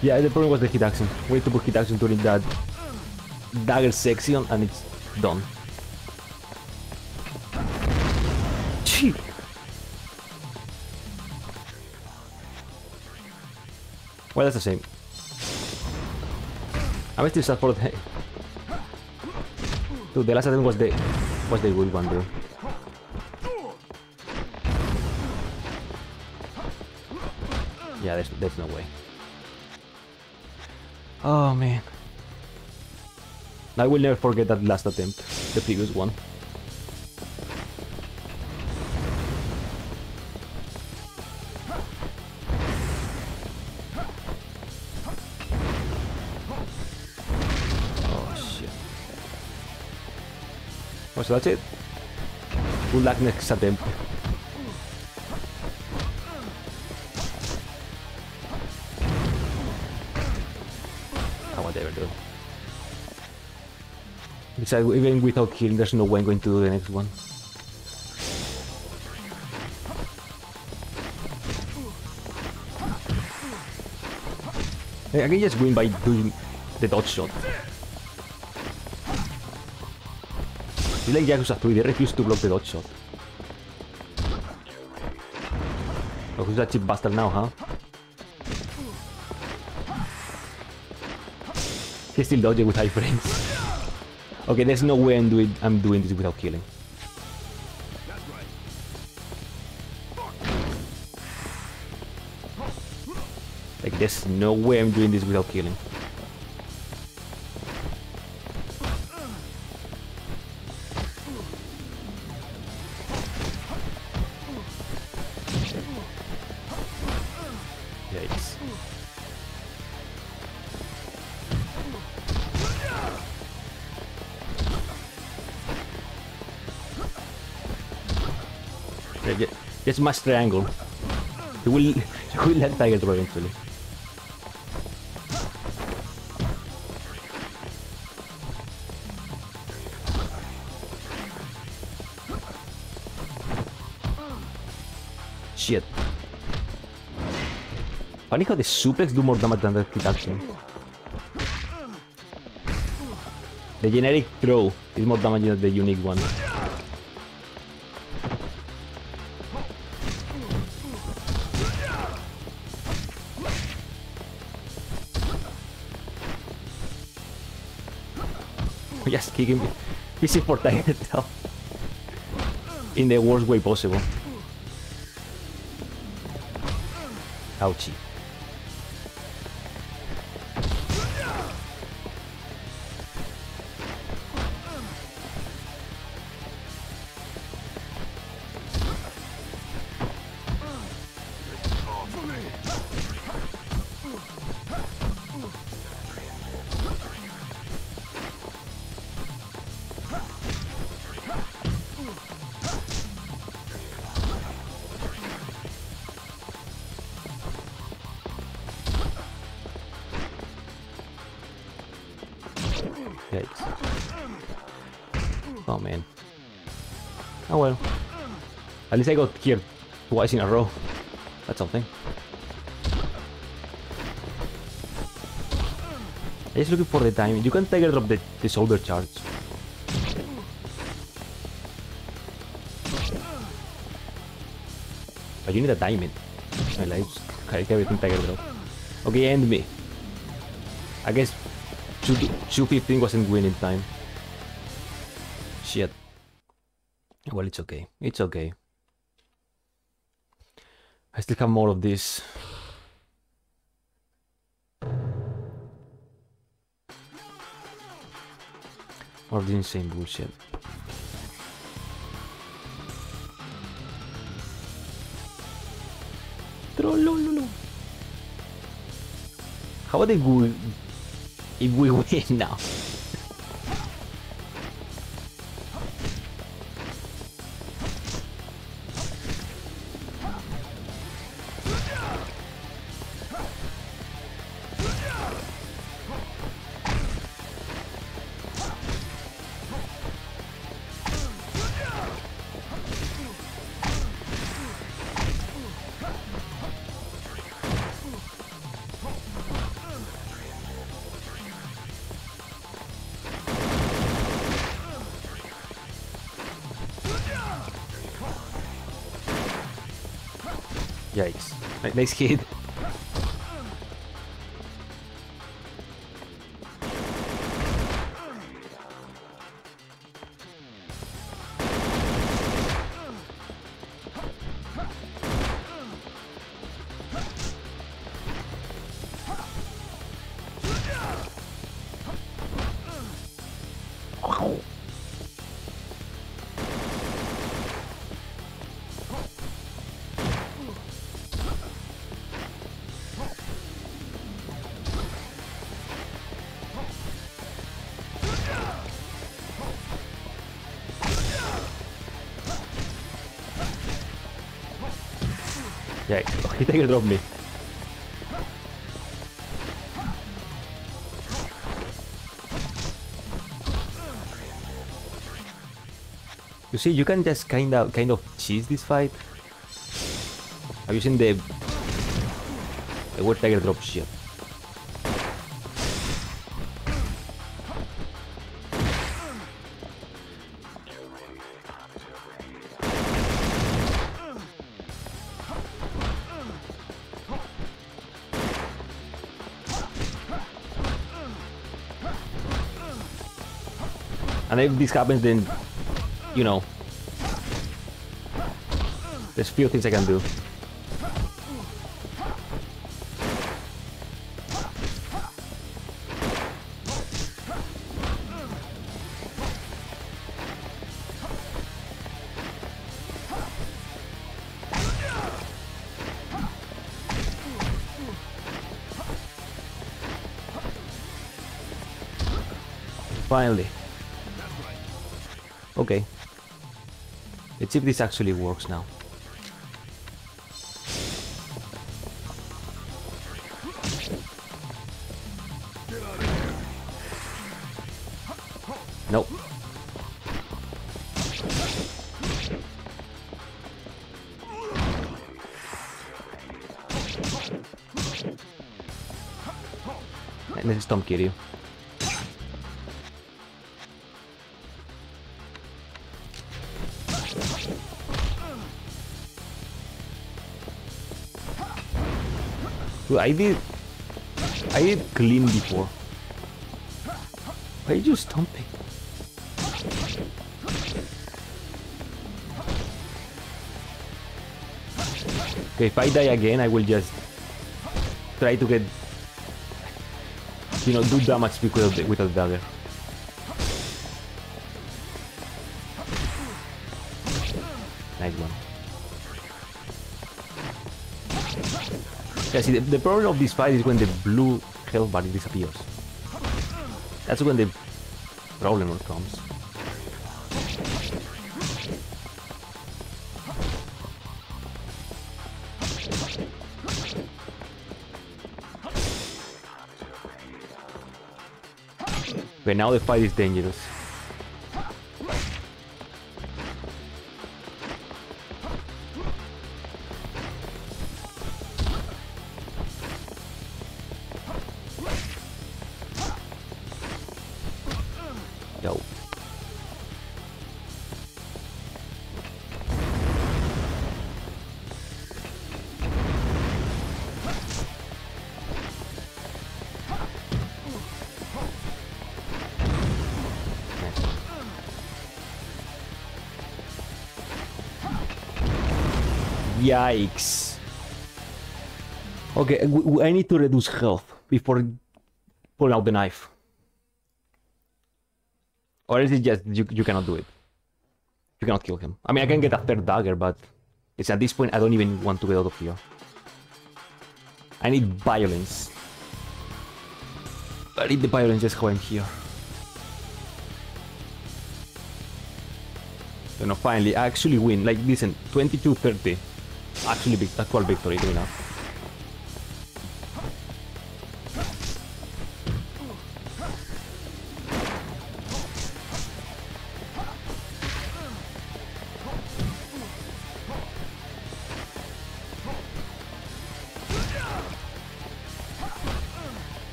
Yeah, the problem was the Heat Action. Way to put Heat Action during that dagger section and it's done. Gee. Well, that's the same. I'm still sad for the... Dude, the last attempt was the... was the good one, dude. Yeah, there's, there's no way. Oh, man. I will never forget that last attempt. The previous one. So that's it. Good luck next attempt. Ah, whatever, dude. Besides, even without killing, there's no way I'm going to do the next one. I can just win by doing the dodge shot. Like Yakuza 3, they refuse to block the dodge shot. Oh, who's that cheap bastard now, ¿ah? huh? He's still dodging with high frames. Okay, there's no way I'm doing I'm doing this without killing. Like there's no way I'm doing this without killing. Ju- Just mash triangle. You will, you will let Tiger throw eventually. Shit. Funny how the suplex do more damage than the Heat Action. The generic throw is more damage than the unique one. Just kick him. He's Tiger now. In the worst way possible. Ouchie. Least I got here twice in a row. That's something. I'm just looking for the timing. You can Tiger drop the, the shoulder charge. But you need a diamond. My lives. Like everything Tiger drop. Okay, end me. I guess 2, 215 wasn't winning time. Shit. Well, it's okay. It's okay. Have more of this. More of the insane bullshit. How are they we, if we win now? Nice kid. Drop me. You see, you can just kind of kind of cheese this fight. Have you seen the the word tiger drop shit. And if this happens, then, you know, there's few things I can do. If this actually works now. Nope. And this is Tom Kiryu. I did... I did clean before. Why are you stomping? Okay, if I die again, I will just try to get, you know, do damage with a, with a dagger. Yeah, see, the, the problem of this fight is when the blue health bar disappears. That's when the problem comes. Okay, now the fight is dangerous. Yikes. Okay, I need to reduce health before pulling out the knife. Or is it just you, you cannot do it? You cannot kill him. I mean, I can get a third dagger, but it's at this point I don't even want to get out of here. I need violence. I need the violence just how I'm here. You know, finally, I actually win. Like, listen, 22-30. Actually, big, actual victory, good.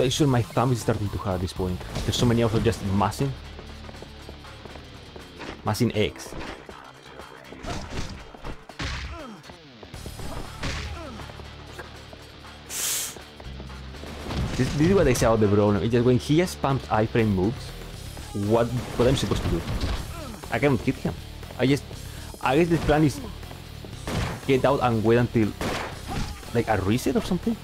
I sure my thumb is starting to hurt at this point. There's so many of them just massing. Massing eggs. This, this is what I say about the problem. It's just when he just spams iframe moves, what what I'm supposed to do? I cannot hit him. I just I guess the plan is get out and wait until like a reset or something.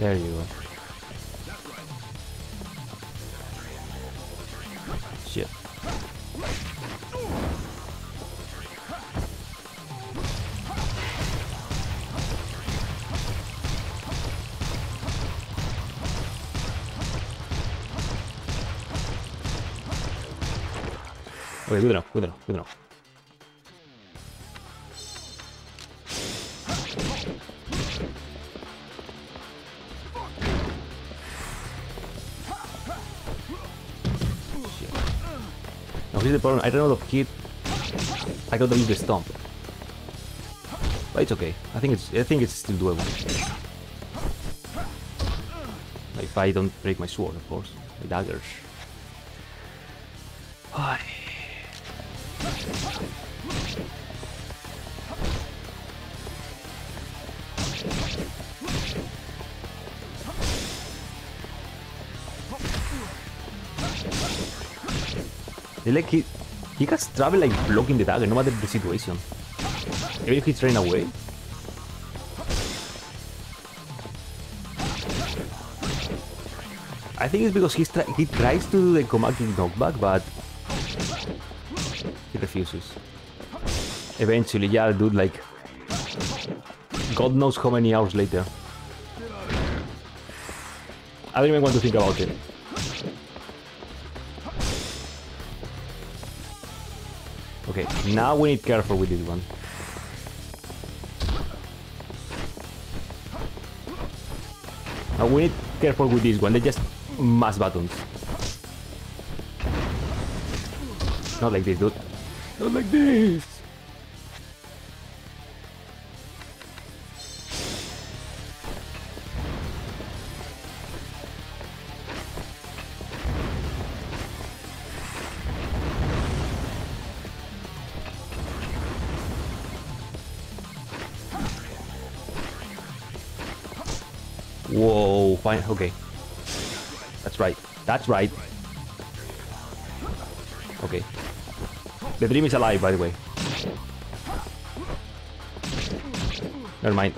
There you go. Shit. Okay, good enough, good enough, good enough. Here's the problem, I don't know the hit. I gotta use the stomp. But it's okay. I think it's I think it's still doable. If I don't break my sword, of course. My daggers. Like he, he can travel like blocking the dagger no matter the situation. Even if he's running away. I think it's because he's he tries to do the Komaki knockback, but he refuses. Eventually, yeah, dude, like God knows how many hours later. I don't even want to think about it. Now we need careful with this one. Now we need careful with this one, they just mass buttons. Not like this, dude. Not like this! That's right. Okay. The dream is alive, by the way. Never mind.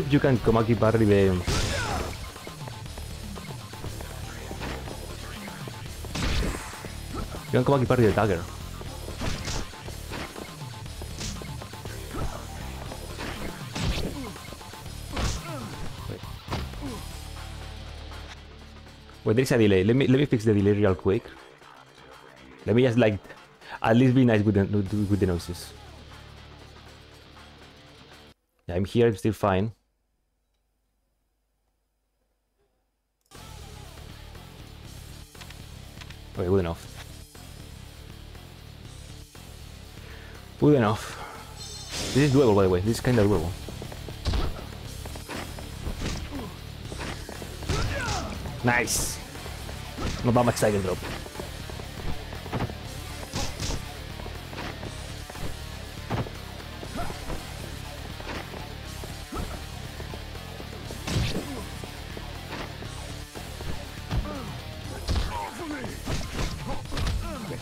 If you can Komaki parry the... You can Komaki parry the dagger. Well, there's a delay. Let me let me fix the delay real quick. Let me just like at least be nice with the with the noises. I'm here. I'm still fine. Good enough. This is doable, by the way. This is kind of doable. Nice. Not that much tiger drop.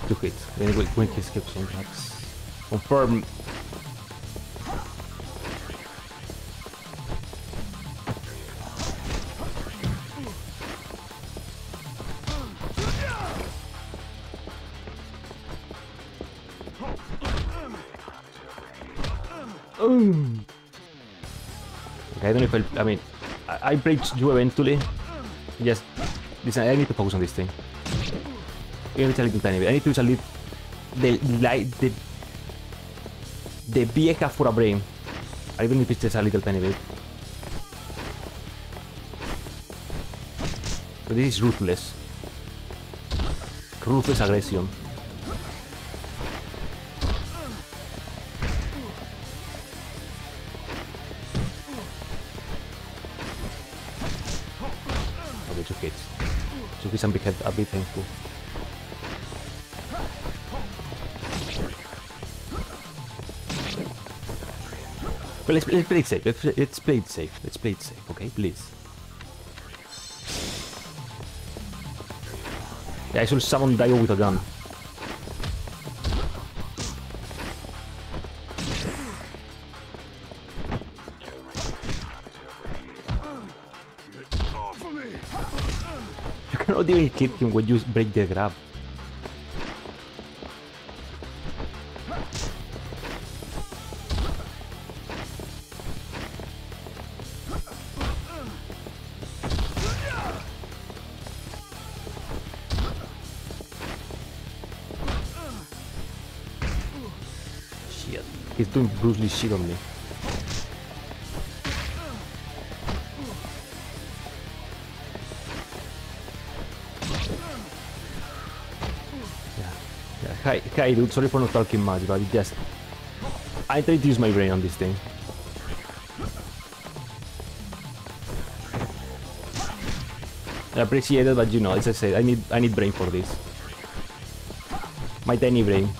Two hits. Then quick, quick escapes on tracks. Confirm. Okay, I don't know if I'll, I mean, I, I breach you eventually. Just, listen, I need to focus on this thing. Even if it's a little tiny bit. I need to use a little, the light, the, the vieja for a brain. I even if it's just a little tiny bit. But this is ruthless. Ruthless aggression. Okay, two hits. Two hits and be, a uh, bit thankful. But let's, let's play it safe. Let's, let's play safe. Let's play it safe, okay? Please. Yeah, I should summon Dio with a gun. You cannot even hit him when you break the grab. Doing Bruce Lee shit on me. Yeah. yeah. Hi, hi dude, sorry for not talking much, but it just... I tried to use my brain on this thing. I appreciate it, but you know, as I said, I need I need brain for this. My tiny brain.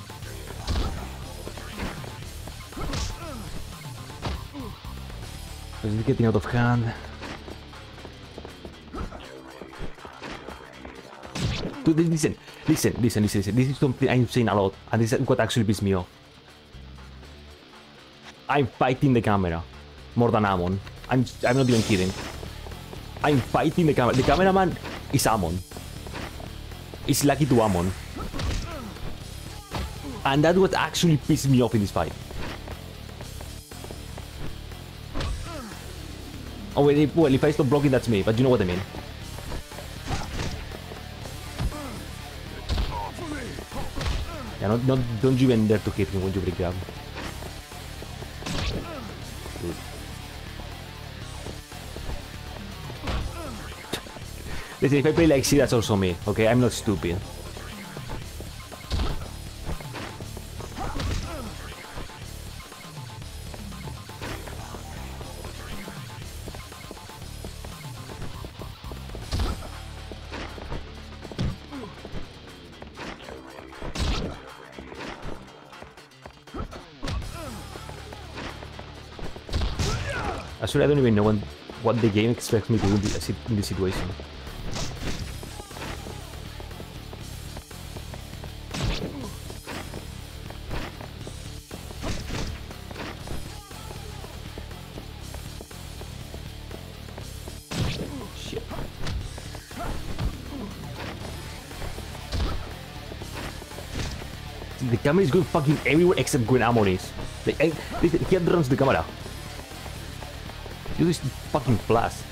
Getting out of hand. Dude, listen, listen, listen, listen, listen. This is something I'm saying a lot, and this is what actually pisses me off. I'm fighting the camera more than Amon. I'm I'm not even kidding. I'm fighting the camera. The cameraman is Amon. It's lucky to Amon. And that what actually pissed me off in this fight. Oh, wait, well, if I stop blocking, that's me, but you know what I mean. Yeah, not, not, don't you even dare to hit him when you break. Dude. Listen, if I play like C, that's also me, okay? I'm not stupid. Actually, I don't even know when, what the game expects me to do in this, situation. The camera is going fucking everywhere except Gwen Amonis. Like, I, listen, he runs the camera. You this fucking blast.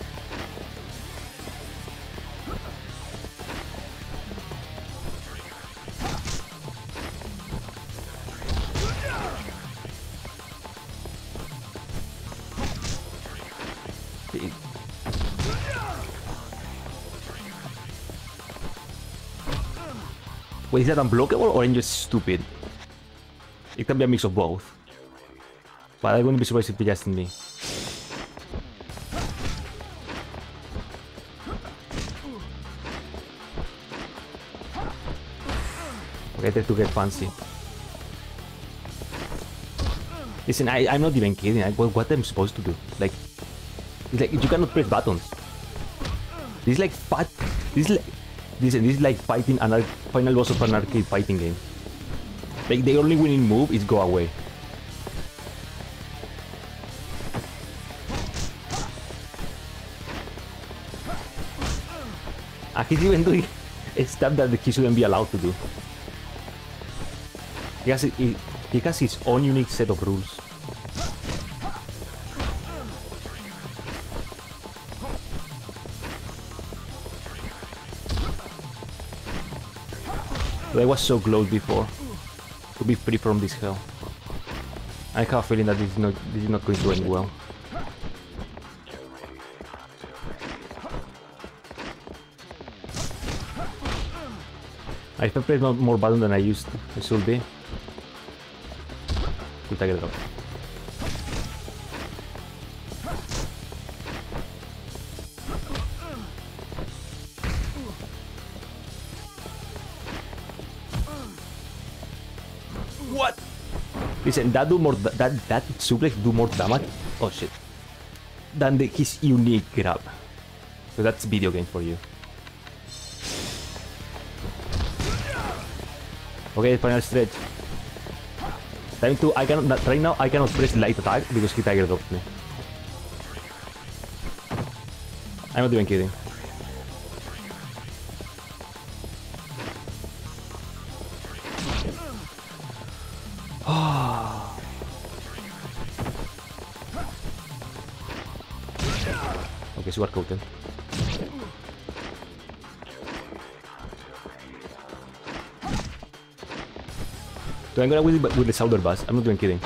Wait, is that unblockable or am I just stupid? It can be a mix of both. But I wouldn't be surprised if it's just me. I try to get fancy. Listen, I, I'm not even kidding. I, what, what I'm supposed to do? Like, It's like you cannot press buttons. This is like fight. This is like this, this is like fighting an final boss of an arcade fighting game. Like the only winning move is go away. And he's even doing stuff that he shouldn't be allowed to do. He has, he, he has his own unique set of rules. I was so close before to be free from this hell. I have a feeling that this is not this is not going to end well. I have pressed more buttons than I used I should be. Could take it off. What? Listen, that do more that that suplex do more damage. Oh shit. Than the, his unique grab. So that's video game for you. Okay, final stretch. Time to I cannot right now I cannot press light attack because he tiger dropped me. I'm not even kidding. okay, super coated. So I'm gonna with, with the shoulder bus. I'm not even kidding.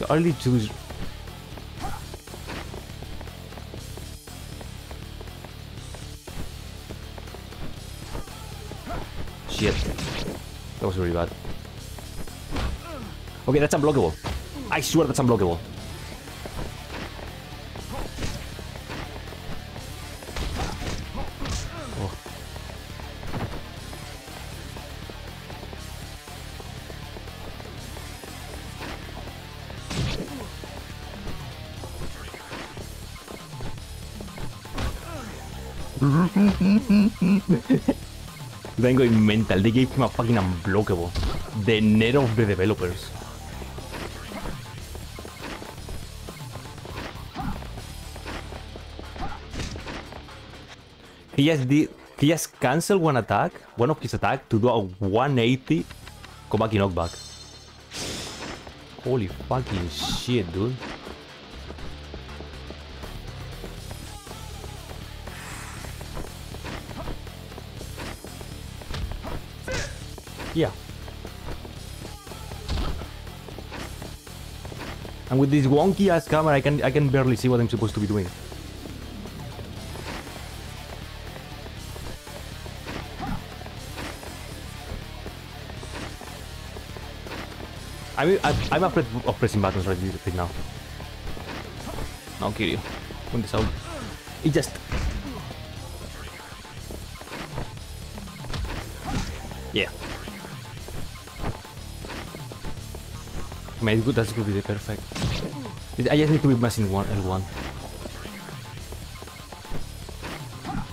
The early choose. Shit. That was really bad. Okay, that's unblockable. I swear that's unblockable. Then going mental. They gave him a fucking unblockable. The net of the developers. He just. He canceled one attack, one of his attack, to do a 180 Komaki knockback. Holy fucking shit, dude. Yeah. And with this wonky ass camera, I can I can barely see what I'm supposed to be doing. I'm, I'm, I'm afraid of pressing buttons right, right now. I'll kill you. When this out. It just... Yeah. Good, that's gonna be the perfect. I just need to be missing one L1.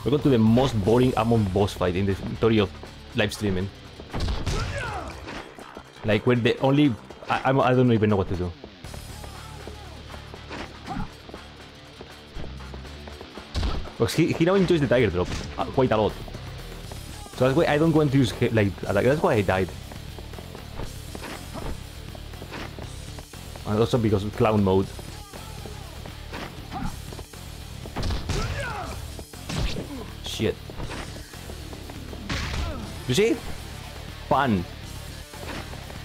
We're going to the most boring Amon boss fight in the history of live streaming. Like when the only I, I'm, I don't even know what to do. Because he, he now enjoys the tiger drop uh, quite a lot. So that's why I don't want to use like like that's why I died. And also because of clown mode. Shit. You see? Fun.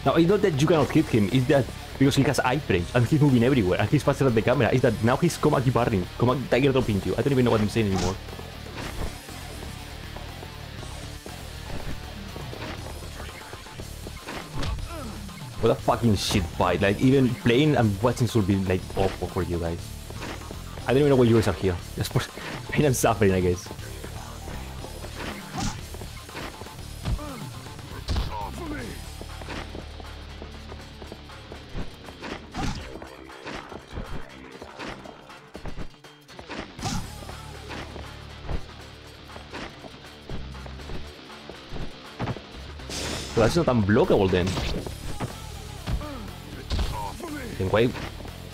Now, it's not that you cannot hit him, it's that because he has iframes and he's moving everywhere and he's faster than the camera, is that now he's Komaki parrying, Komaki tiger dropping you. I don't even know what I'm saying anymore. What a fucking shit fight. Like, even playing and watching should be, like, awful for you guys. I don't even know why you guys are here. Just for pain and suffering, I guess. That's not unblockable then. Then why,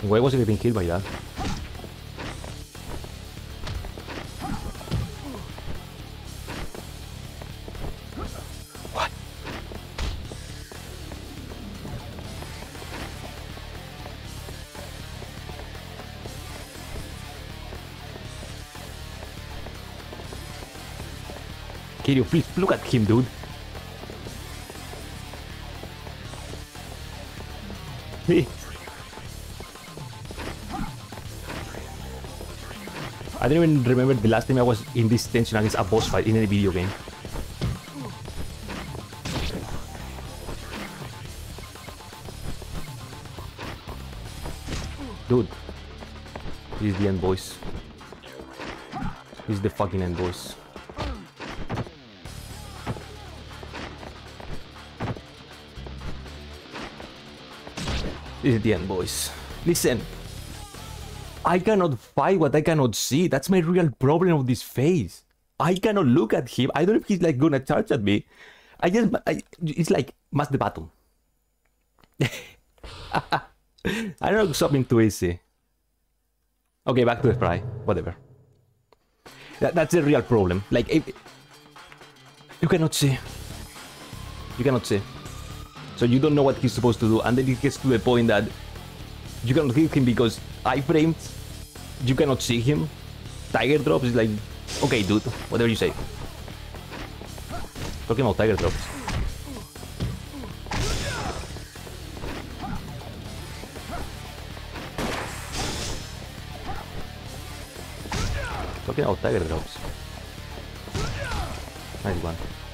then why was I getting hit by that? What? Kiryu, please look at him, dude. I don't even remember the last time I was in this tension against a boss fight in any video game. Dude. This is the end, boys. This is the fucking end, boys. This is the end, boys. Listen. I cannot fight what I cannot see. That's my real problem of this phase. I cannot look at him. I don't know if he's like gonna charge at me. I just, I, it's like, mass the button. I don't know something too easy. Okay, back to the fry. Whatever. That, that's the real problem. Like, if, you cannot see. You cannot see. So you don't know what he's supposed to do, and then it gets to the point that you cannot hit him because iframes, you cannot see him. Tiger drops is like, okay, dude, whatever you say. Talking about tiger drops. Talking about tiger drops. Nice one.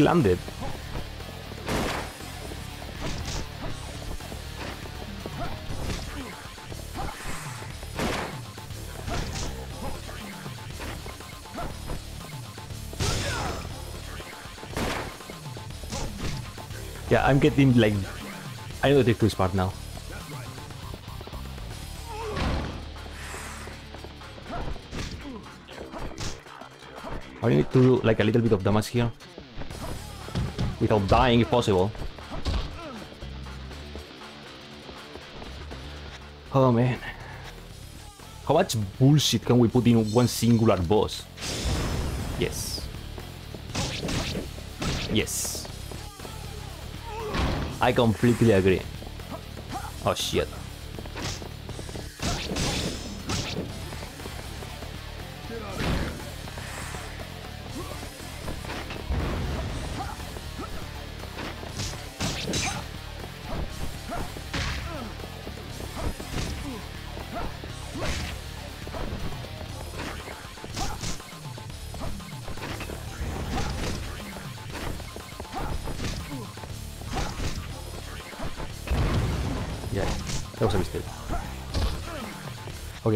Kick landed. Yeah, I'm getting like... I know the twist part now. I need to do like a little bit of damage here. Without dying if possible. Oh man. How much bullshit can we put in one singular boss? Yes. Yes. I completely agree. Oh shit.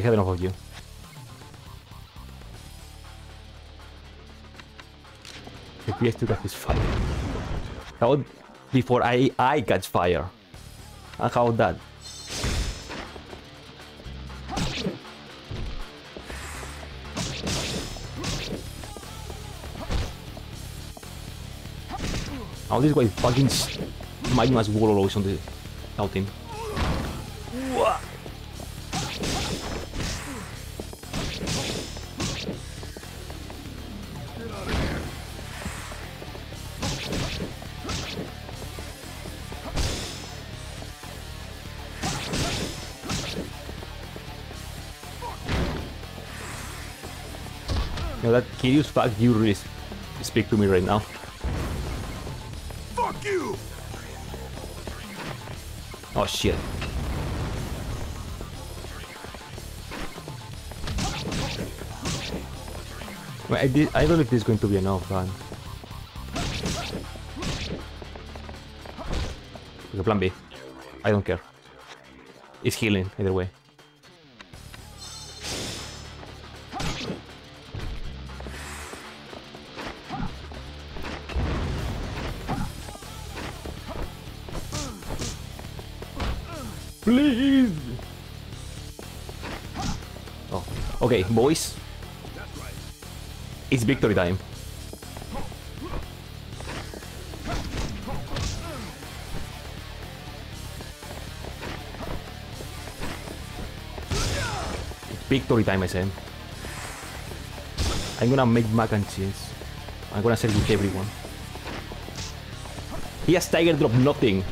Have enough of you. The PS2 got this fire. How before I I catch fire? And how that? Oh, this guy fucking Magma's warlords on the outing. know curious fact you really speak to me right now. Fuck you! Oh shit. Wait, I, did, I don't know if this is going to be enough, but... Okay, plan B. I don't care. It's healing, either way. Okay, boys. It's victory time. Victory time, I said. I'm gonna make mac and cheese. I'm gonna share with everyone. He has tiger drop nothing.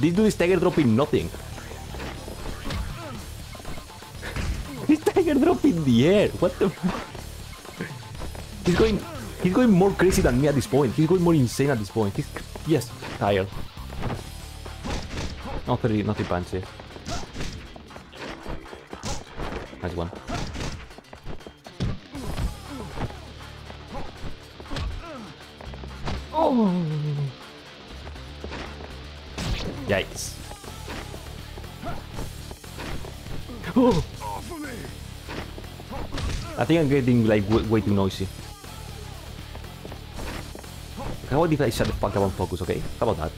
This dude is tiger dropping nothing. In the air. What the? He's going he's going more crazy than me at this point. He's going more insane at this point. He's yes, tired. Not three not three punches. Nice one. Oh! Yikes. Oh. I think I'm getting like way, too noisy. How about if I shut the fuck up and focus, okay? How about that?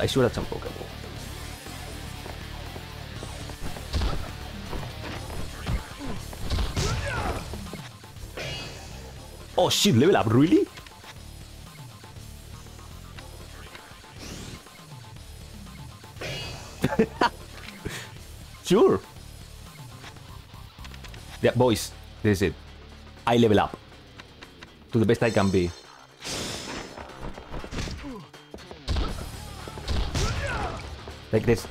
I should have some Pokeball. Oh shit, level up, really? sure. Yeah, boys, this is it. I level up. To the best I can be. Like this.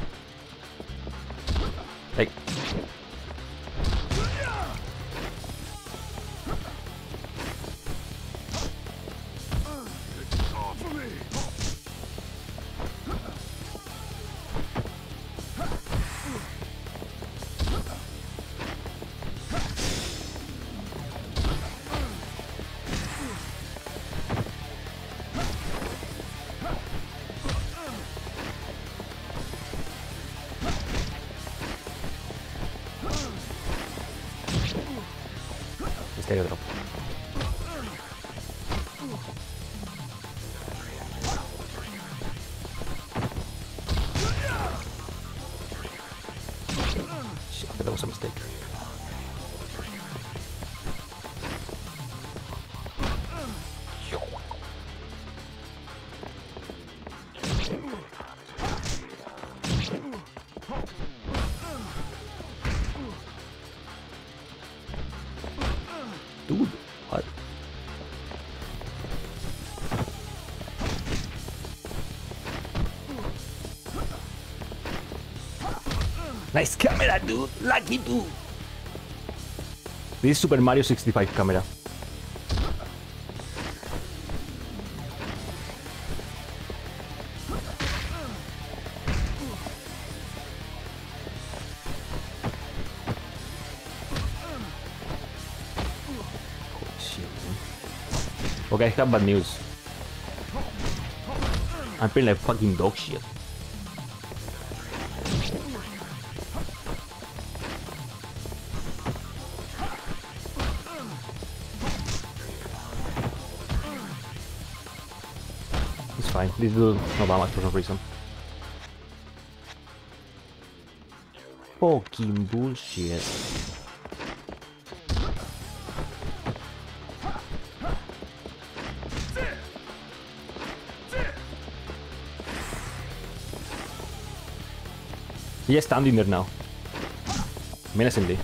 Nice camera, dude. Lucky dude. This is Super Mario 65 camera. Okay, I have bad news. I'm playing like fucking dog shit. Fine. This dude not that much for some reason. Fucking bullshit. He is standing there now. Menacingly.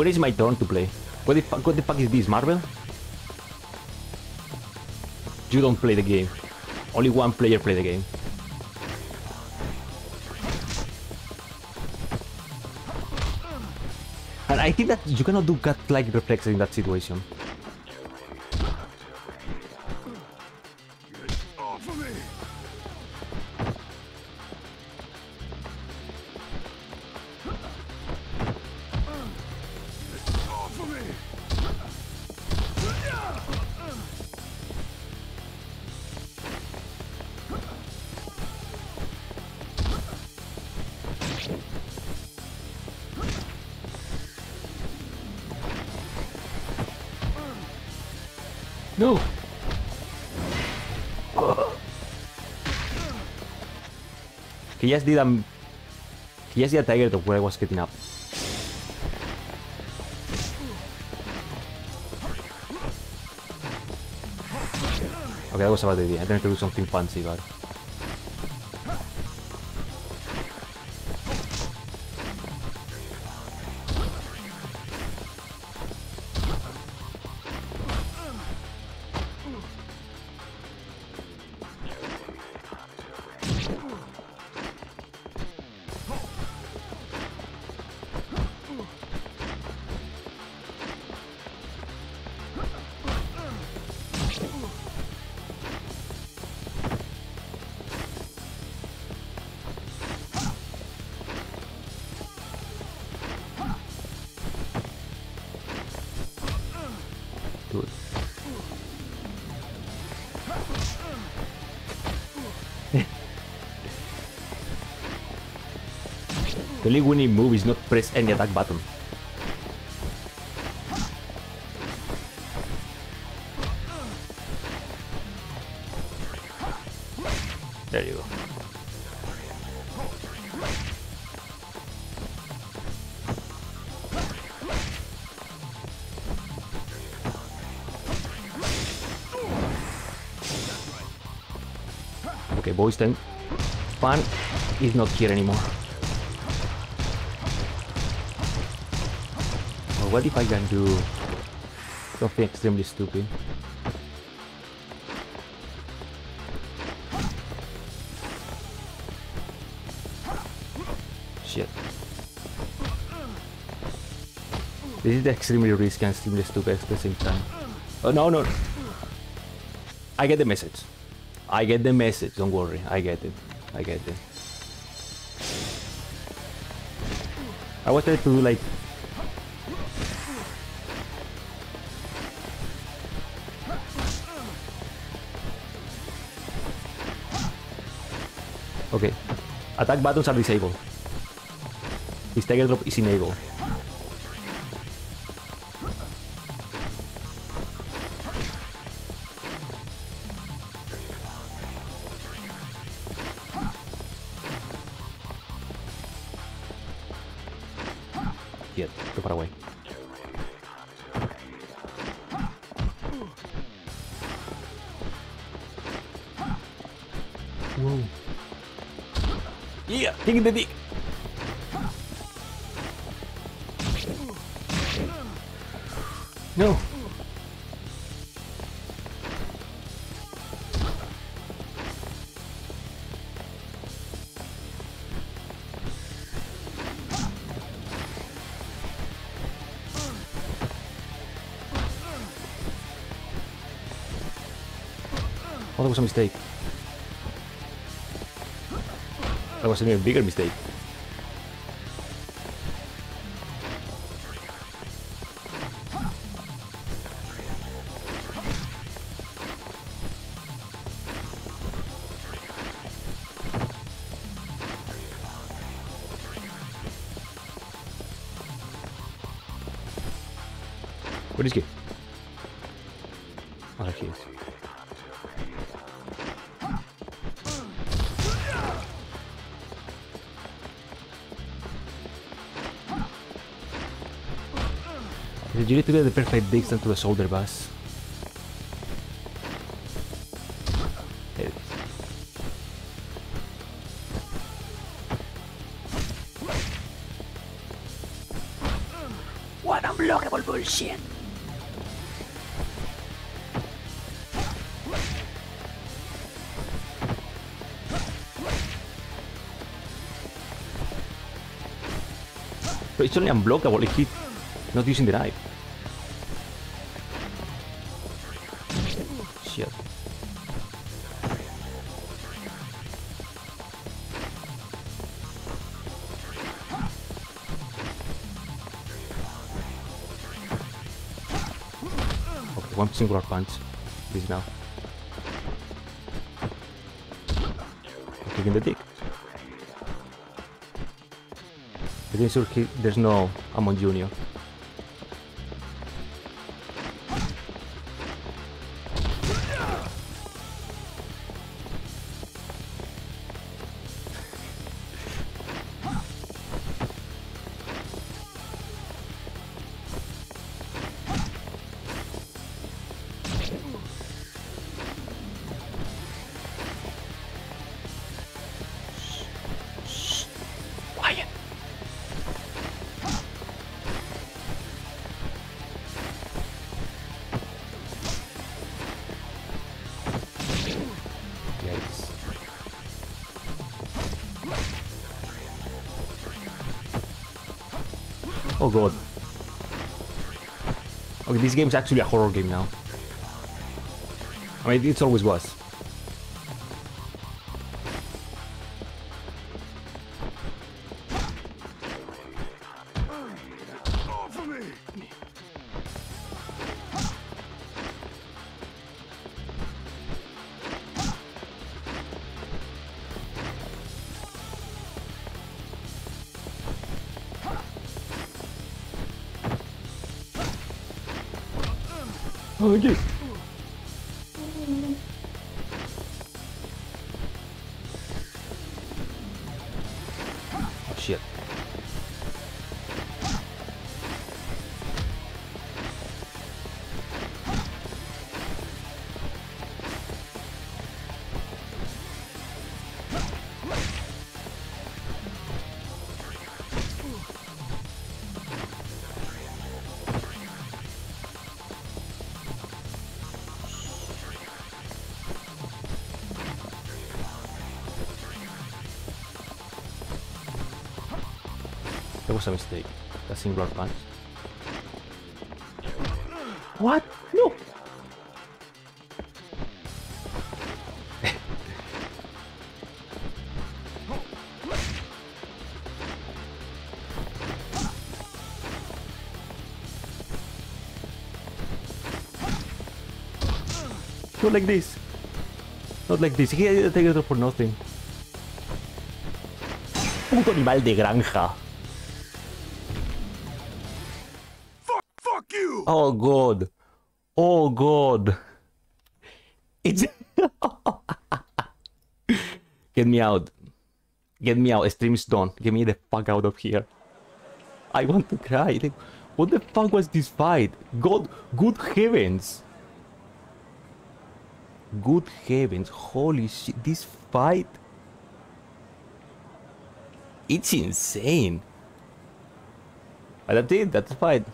Wh- When is my turn to play? What the, fuck, what the fuck is this, Marvel? You don't play the game. Only one player play the game. And I think that you cannot do cat-like reflexes in that situation. He just did um He just a tiger the where I was getting up. Okay, that was a bad idea. I didn't to do something fancy, but... only winning move is not press any attack button. There you go. Okay, boys, then fun is not here anymore. What if I can do something extremely stupid? Shit. This is extremely risky and extremely stupid at the same time. Oh, no, no. I get the message. I get the message, don't worry. I get it. I get it. I wanted to do like... Attack buttons are disabled. His tiger drop is enabled. Was a mistake. That was an even bigger mistake. need to get the perfect distance to the shoulder bass. Hey. What unblockable bullshit! But it's only unblockable if he's not using the knife. Okay, singular punch. This now. Kick in the dick. Making sure he, there's no Amon Junior. Okay, game is actually a horror game now. I mean, it always was. Mistake. A singular punch. What? No! Not like this. Not like this. He take it for nothing. Puto animal de granja. Oh god. Oh god. It's Get me out. Get me out. Stream's done. Get me the fuck out of here. I want to cry. What the fuck was this fight? God, good heavens. Good heavens. Holy shit. This fight. It's insane. But that's it. That's the fight.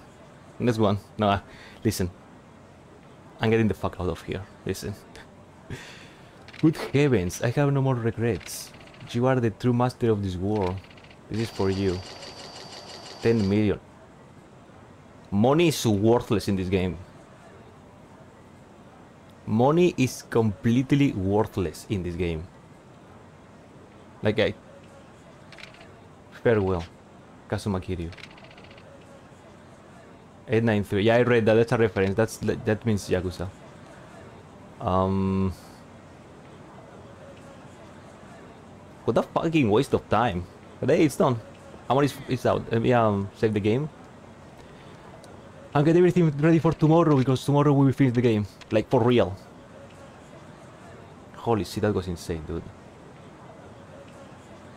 Next one. No, uh, listen. I'm getting the fuck out of here. Listen. Good heavens, I have no more regrets. You are the true master of this world. This is for you. 10 million. Money is worthless in this game. Money is completely worthless in this game. Like I... Farewell. Kazuma Kiryu. 893. Yeah, I read that. That's a reference. That's that means Yakuza. Um. What a fucking waste of time. But hey, it's done. Amon is, is out. Let me um save the game. And get everything ready for tomorrow because tomorrow we will finish the game. Like for real. Holy shit, that was insane, dude.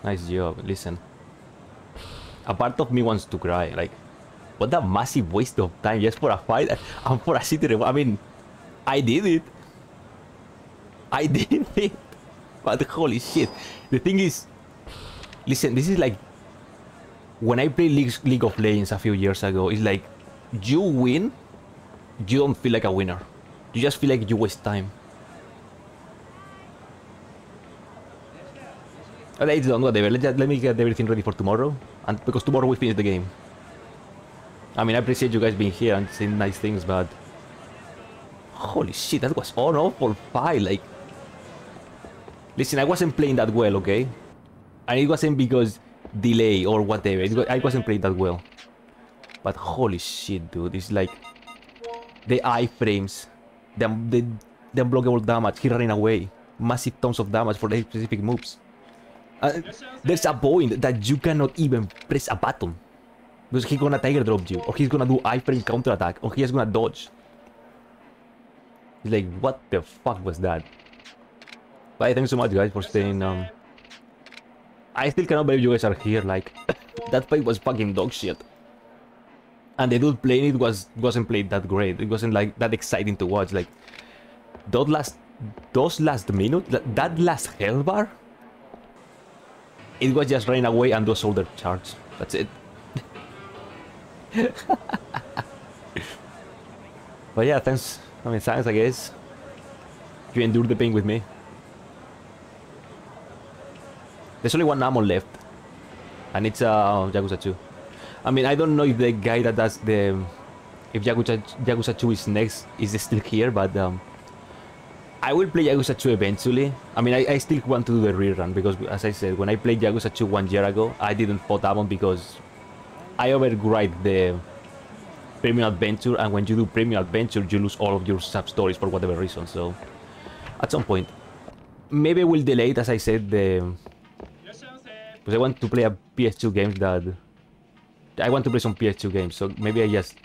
Nice job. Listen. A part of me wants to cry. Like, what a massive waste of time just for a fight and for a city revo- I mean, I did it. I did it. But holy shit. The thing is, listen, this is like when I played League, League of Legends a few years ago. It's like you win, you don't feel like a winner. You just feel like you waste time. Alright, done, whatever. Let, let me get everything ready for tomorrow. And because tomorrow we finish the game. I mean, I appreciate you guys being here and saying nice things, but... Holy shit, that was an awful fight, like... Listen, I wasn't playing that well, okay? And it wasn't because delay or whatever. Was, I wasn't playing that well. But holy shit, dude, it's like... The iframes, the, the, the unblockable damage, he running away. Massive tons of damage for the specific moves. Uh, there's a point that you cannot even press a button. Because he's gonna tiger drop you, or he's gonna do iframe counter attack, or he's gonna dodge. It's like, what the fuck was that? But thanks so much guys for staying, um... I still cannot believe you guys are here, like... that fight was fucking dog shit. And the dude playing it was, wasn't played that great. It wasn't like that exciting to watch, like... Those last... Those last minute, that, that last hell bar it was just running away and do a shoulder charge. That's it. But yeah, thanks. I mean, thanks, I guess. You endured the pain with me. There's only one Amon left. And it's uh, Yakuza 2. I mean, I don't know if the guy that does the... If Yakuza, Yakuza 2 is next, is still here, but... Um, I will play Yakuza 2 eventually. I mean, I, I still want to do the rerun because, as I said, when I played Yakuza 2 one year ago, I didn't put that one because I override the Premium Adventure, and when you do Premium Adventure, you lose all of your sub-stories for whatever reason, so... At some point. Maybe we'll delay it, as I said, the... Because I want to play a PS2 game that... I want to play some PS2 games, so maybe I just...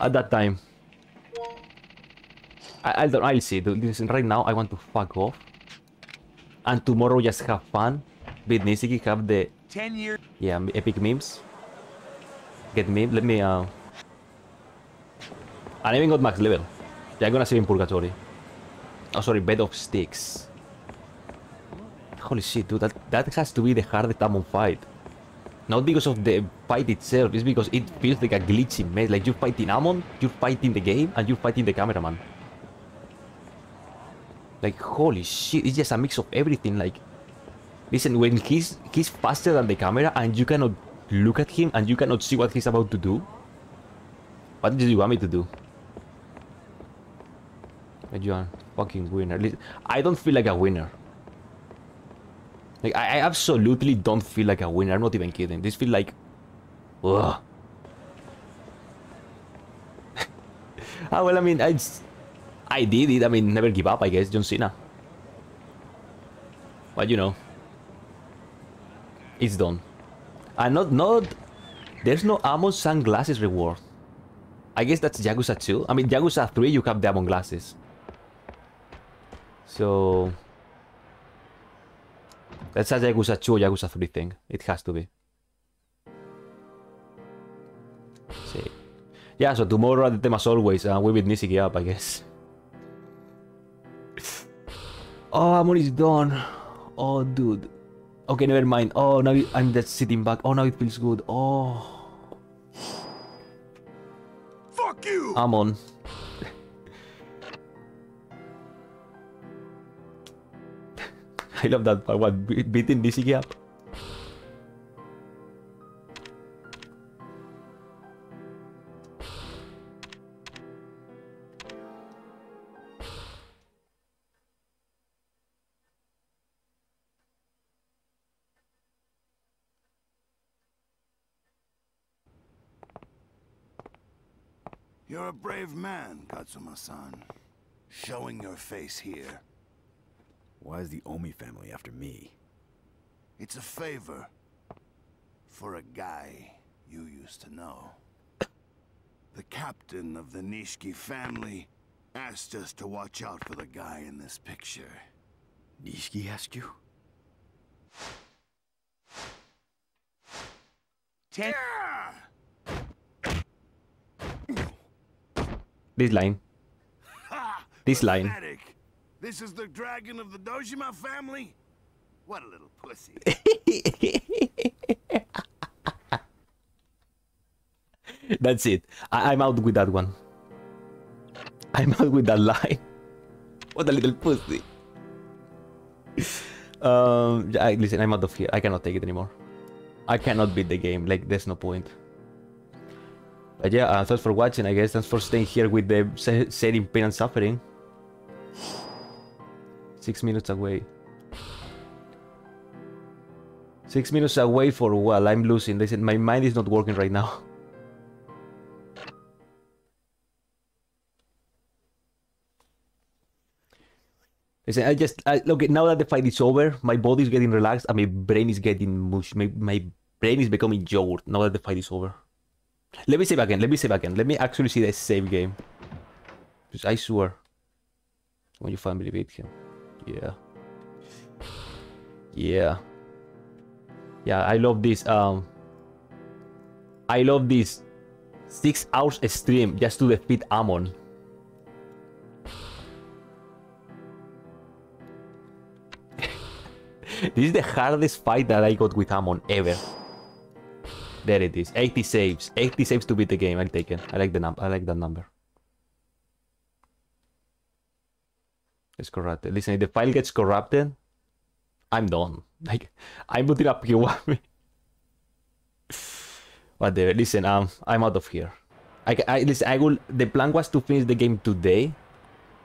At that time, I, don't I'll see. Listen, right now I want to fuck off. And tomorrow just have fun. With Nishiki have the 10 years. yeah epic memes. Get me let me uh I even got max level. Yeah, I'm gonna save in purgatory. Oh sorry, bed of sticks. Holy shit, dude, that that has to be the hardest Amon fight. Not because of the fight itself, it's because it feels like a glitchy mess. Like you're fighting Amon, you're fighting the game, and you're fighting the cameraman. Like, holy shit, it's just a mix of everything. Like, listen, when he's he's faster than the camera and you cannot look at him and you cannot see what he's about to do. What did you want me to do? Are fucking winner. Listen, I don't feel like a winner. Like, I, I absolutely don't feel like a winner. I'm not even kidding. This feel like... Ugh. ah, well, I mean, I. I did it. I mean, never give up, I guess. John Cena. But you know, it's done. And not, not, there's no Amon sunglasses reward. I guess that's Yakuza 2. I mean, Yakuza 3, you have the Amon glasses. So, that's a Yakuza 2 or Yakuza 3 thing. It has to be. See. Yeah, so tomorrow at the theme as always, uh, we with Nishiki up, I guess. Oh, Amon is done. Oh, dude. Okay, never mind. Oh, now I'm just sitting back. Oh, now it feels good. Oh. Fuck you! I'm on. I love that part. What, be- beating Nishiki up? You're a brave man, Kazuma-san. Showing your face here. Why is the Omi family after me? It's a favor. For a guy you used to know. The captain of the Nishiki family asked us to watch out for the guy in this picture. Nishiki asked you? Ten. This line. This line. This is the dragon of the Dojima family? What a little pussy. That's it. I- I'm out with that one. I'm out with that line. What a little pussy. um, I, listen, I'm out of here. I cannot take it anymore. I cannot beat the game. Like, there's no point. But yeah, uh, thanks for watching, I guess. Thanks for staying here with the se- setting pain and suffering. Six minutes away. Six minutes away for what? I'm losing. They said my mind is not working right now. They said I just I, look now that the fight is over, my body is getting relaxed and my brain is getting mush. My, my brain is becoming yogurt now that the fight is over. Let me save again. Let me save again. Let me actually see the save game. Because I swear, when you finally beat him, yeah, yeah, yeah. I love this. Um, I love this six hours stream just to defeat Amon. this is the hardest fight that I got with Amon ever. There it is. 80 saves. 80 saves to beat the game. I'll take it. I like the number. I like that number. It's corrupted. Listen, if the file gets corrupted, I'm done. Like, I'm putting up Kiwami. Whatever. Listen, um, I'm out of here. I, I listen. I will. The plan was to finish the game today,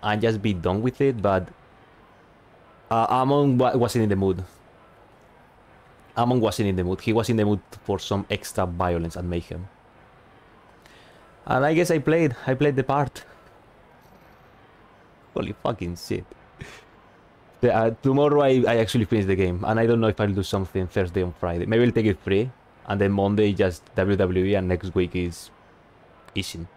and just be done with it. But uh, Amon wa- wasn't in the mood. Amon wasn't in the mood. He was in the mood for some extra violence and mayhem. And I guess I played. I played the part. Holy fucking shit. The, uh, tomorrow I, I actually finish the game. And I don't know if I'll do something Thursday or Friday. Maybe I'll take it free. And then Monday just WWE and next week is Ishin.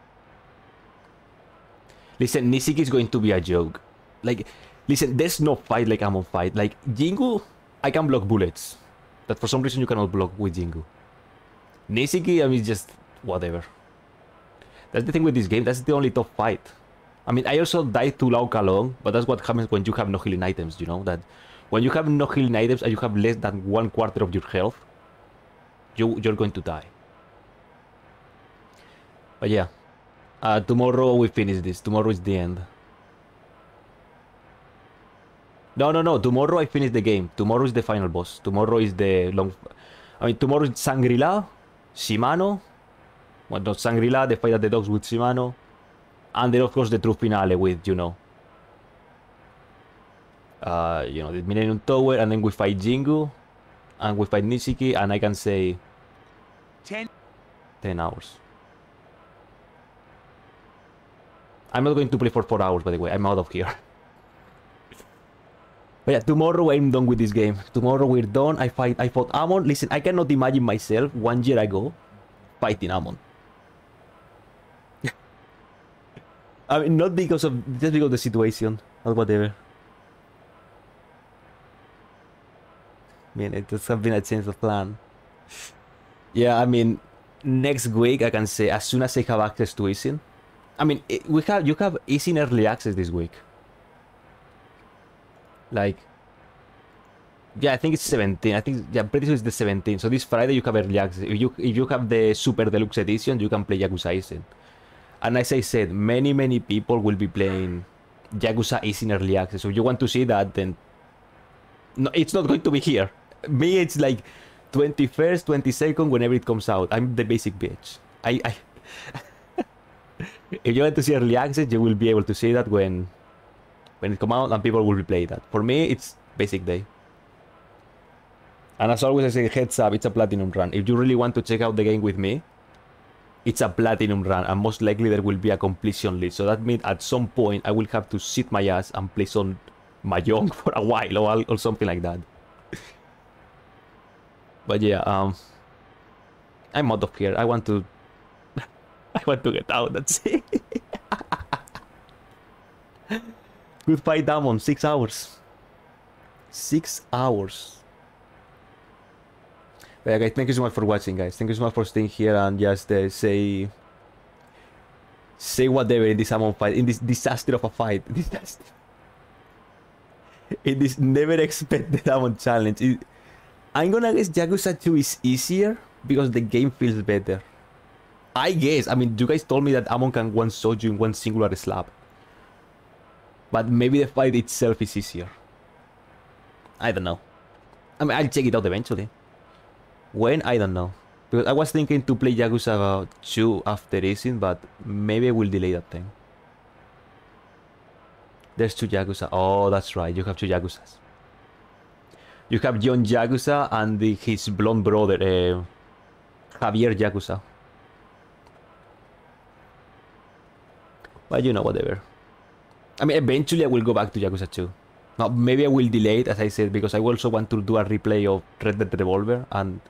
Listen, Nishiki is going to be a joke. Like, listen, there's no fight like Amon fight. Like, Jingu, I can block bullets. That for some reason you cannot block with Jingu. Nishiki, I mean, just whatever. That's the thing with this game. That's the only tough fight. I mean, I also died to Lau Ka Long, but that's what happens when you have no healing items, you know? That when you have no healing items and you have less than one quarter of your health, you, you're going to die. But yeah, uh, tomorrow we finish this. Tomorrow is the end. No, no, no. Tomorrow I finish the game. Tomorrow is the final boss. Tomorrow is the long. I mean, tomorrow is Shangri-La, Shimano. Well, not Shangri-La, the fight at the dogs with Shimano. And then, of course, the true finale with, you know, uh, you know, the Millennium Tower. And then we fight Jingu. And we fight Nishiki. And I can say Ten. 10 hours. I'm not going to play for 4 hours, by the way. I'm out of here. But yeah, tomorrow I'm done with this game. Tomorrow we're done. I fight. I fought Amon. Listen, I cannot imagine myself one year ago fighting Amon. I mean, not because of just because of the situation or whatever. I mean, it has been a change of plan. Yeah, I mean, next week I can say as soon as I have access to Ishin. I mean, it, we have you have Ishin early access this week. Like, yeah, I think it's 17. I think yeah, pretty sure it's the 17. So this Friday you have early access. If you if you have the Super Deluxe Edition, you can play Yakuza Ishin. And as I said, many many people will be playing Yakuza Ishin early access. So if you want to see that, then no, it's not going to be here. Me, it's like 21st, 22nd, whenever it comes out. I'm the basic bitch. I, I if you want to see early access, you will be able to see that when when it come out and people will replay that. For me, it's basic day. And as always, I say heads up, it's a platinum run. If you really want to check out the game with me, it's a platinum run, and most likely there will be a completion list. So that means at some point I will have to sit my ass and play some Mahjong for a while or, or something like that. but yeah, um, I'm out of here. I want to, I want to get out. That's it. Good fight, Damon. Six hours. Six hours. But yeah, guys, thank you so much for watching, guys. Thank you so much for staying here and just uh, say say whatever in this Amon fight, in this disaster of a fight. Disaster. in this never expected Amon challenge. It- I'm gonna guess Yakuza 2 is easier because the game feels better. I guess. I mean, you guys told me that Amon can one shot you in one singular slap. But maybe the fight itself is easier. I don't know. I mean, I'll check it out eventually. When? I don't know. Because I was thinking to play Yakuza 2 after Racing, but maybe I will delay that thing. There's two Yakuza. Oh, that's right. You have two Yakuzas. You have John Yakuza and the, his blonde brother, uh, Javier Yakuza. But you know, whatever. I mean, eventually I will go back to Yakuza 2. Now, maybe I will delay it, as I said, because I also want to do a replay of Red Dead Revolver and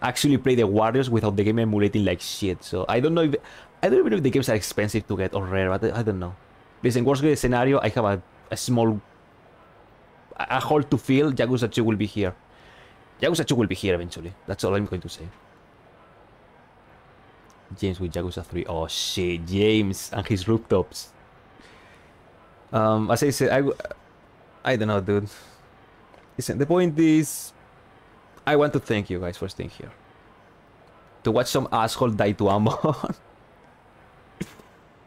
actually play the Warriors without the game emulating like shit. So I don't know if I don't even know if the games are expensive to get or rare, but I don't know. Listen, worst case scenario, I have a, a small a hole to fill. Yakuza 2 will be here. Yakuza 2 will be here eventually. That's all I'm going to say. James with Yakuza 3. Oh shit, James and his rooftops. Um, as I said, I, I don't know, dude. Listen, the point is, I want to thank you guys for staying here. To watch some asshole die to Amon.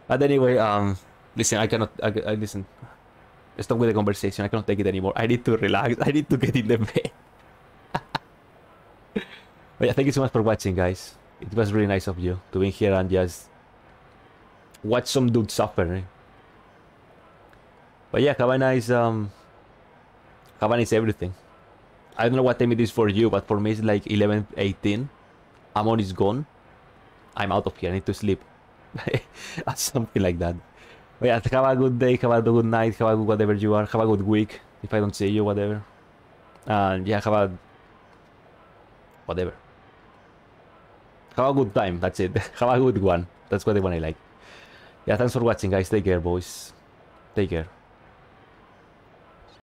but anyway, um, listen, I cannot, I, I listen. Stop with the conversation. I cannot take it anymore. I need to relax. I need to get in the bed. but yeah, thank you so much for watching, guys. It was really nice of you to be here and just watch some dude suffer. Eh? But yeah, have is um have a nice everything. I don't know what time it is for you, but for me it's like 11, 18. Amon is gone. I'm out of here. I need to sleep. Something like that. But yeah, have a good day, have a good night, have a good whatever you are, have a good week. If I don't see you, whatever. And yeah, have a whatever. Have a good time, that's it. have a good one. That's what I want I like. Yeah, thanks for watching guys. Take care, boys. Take care.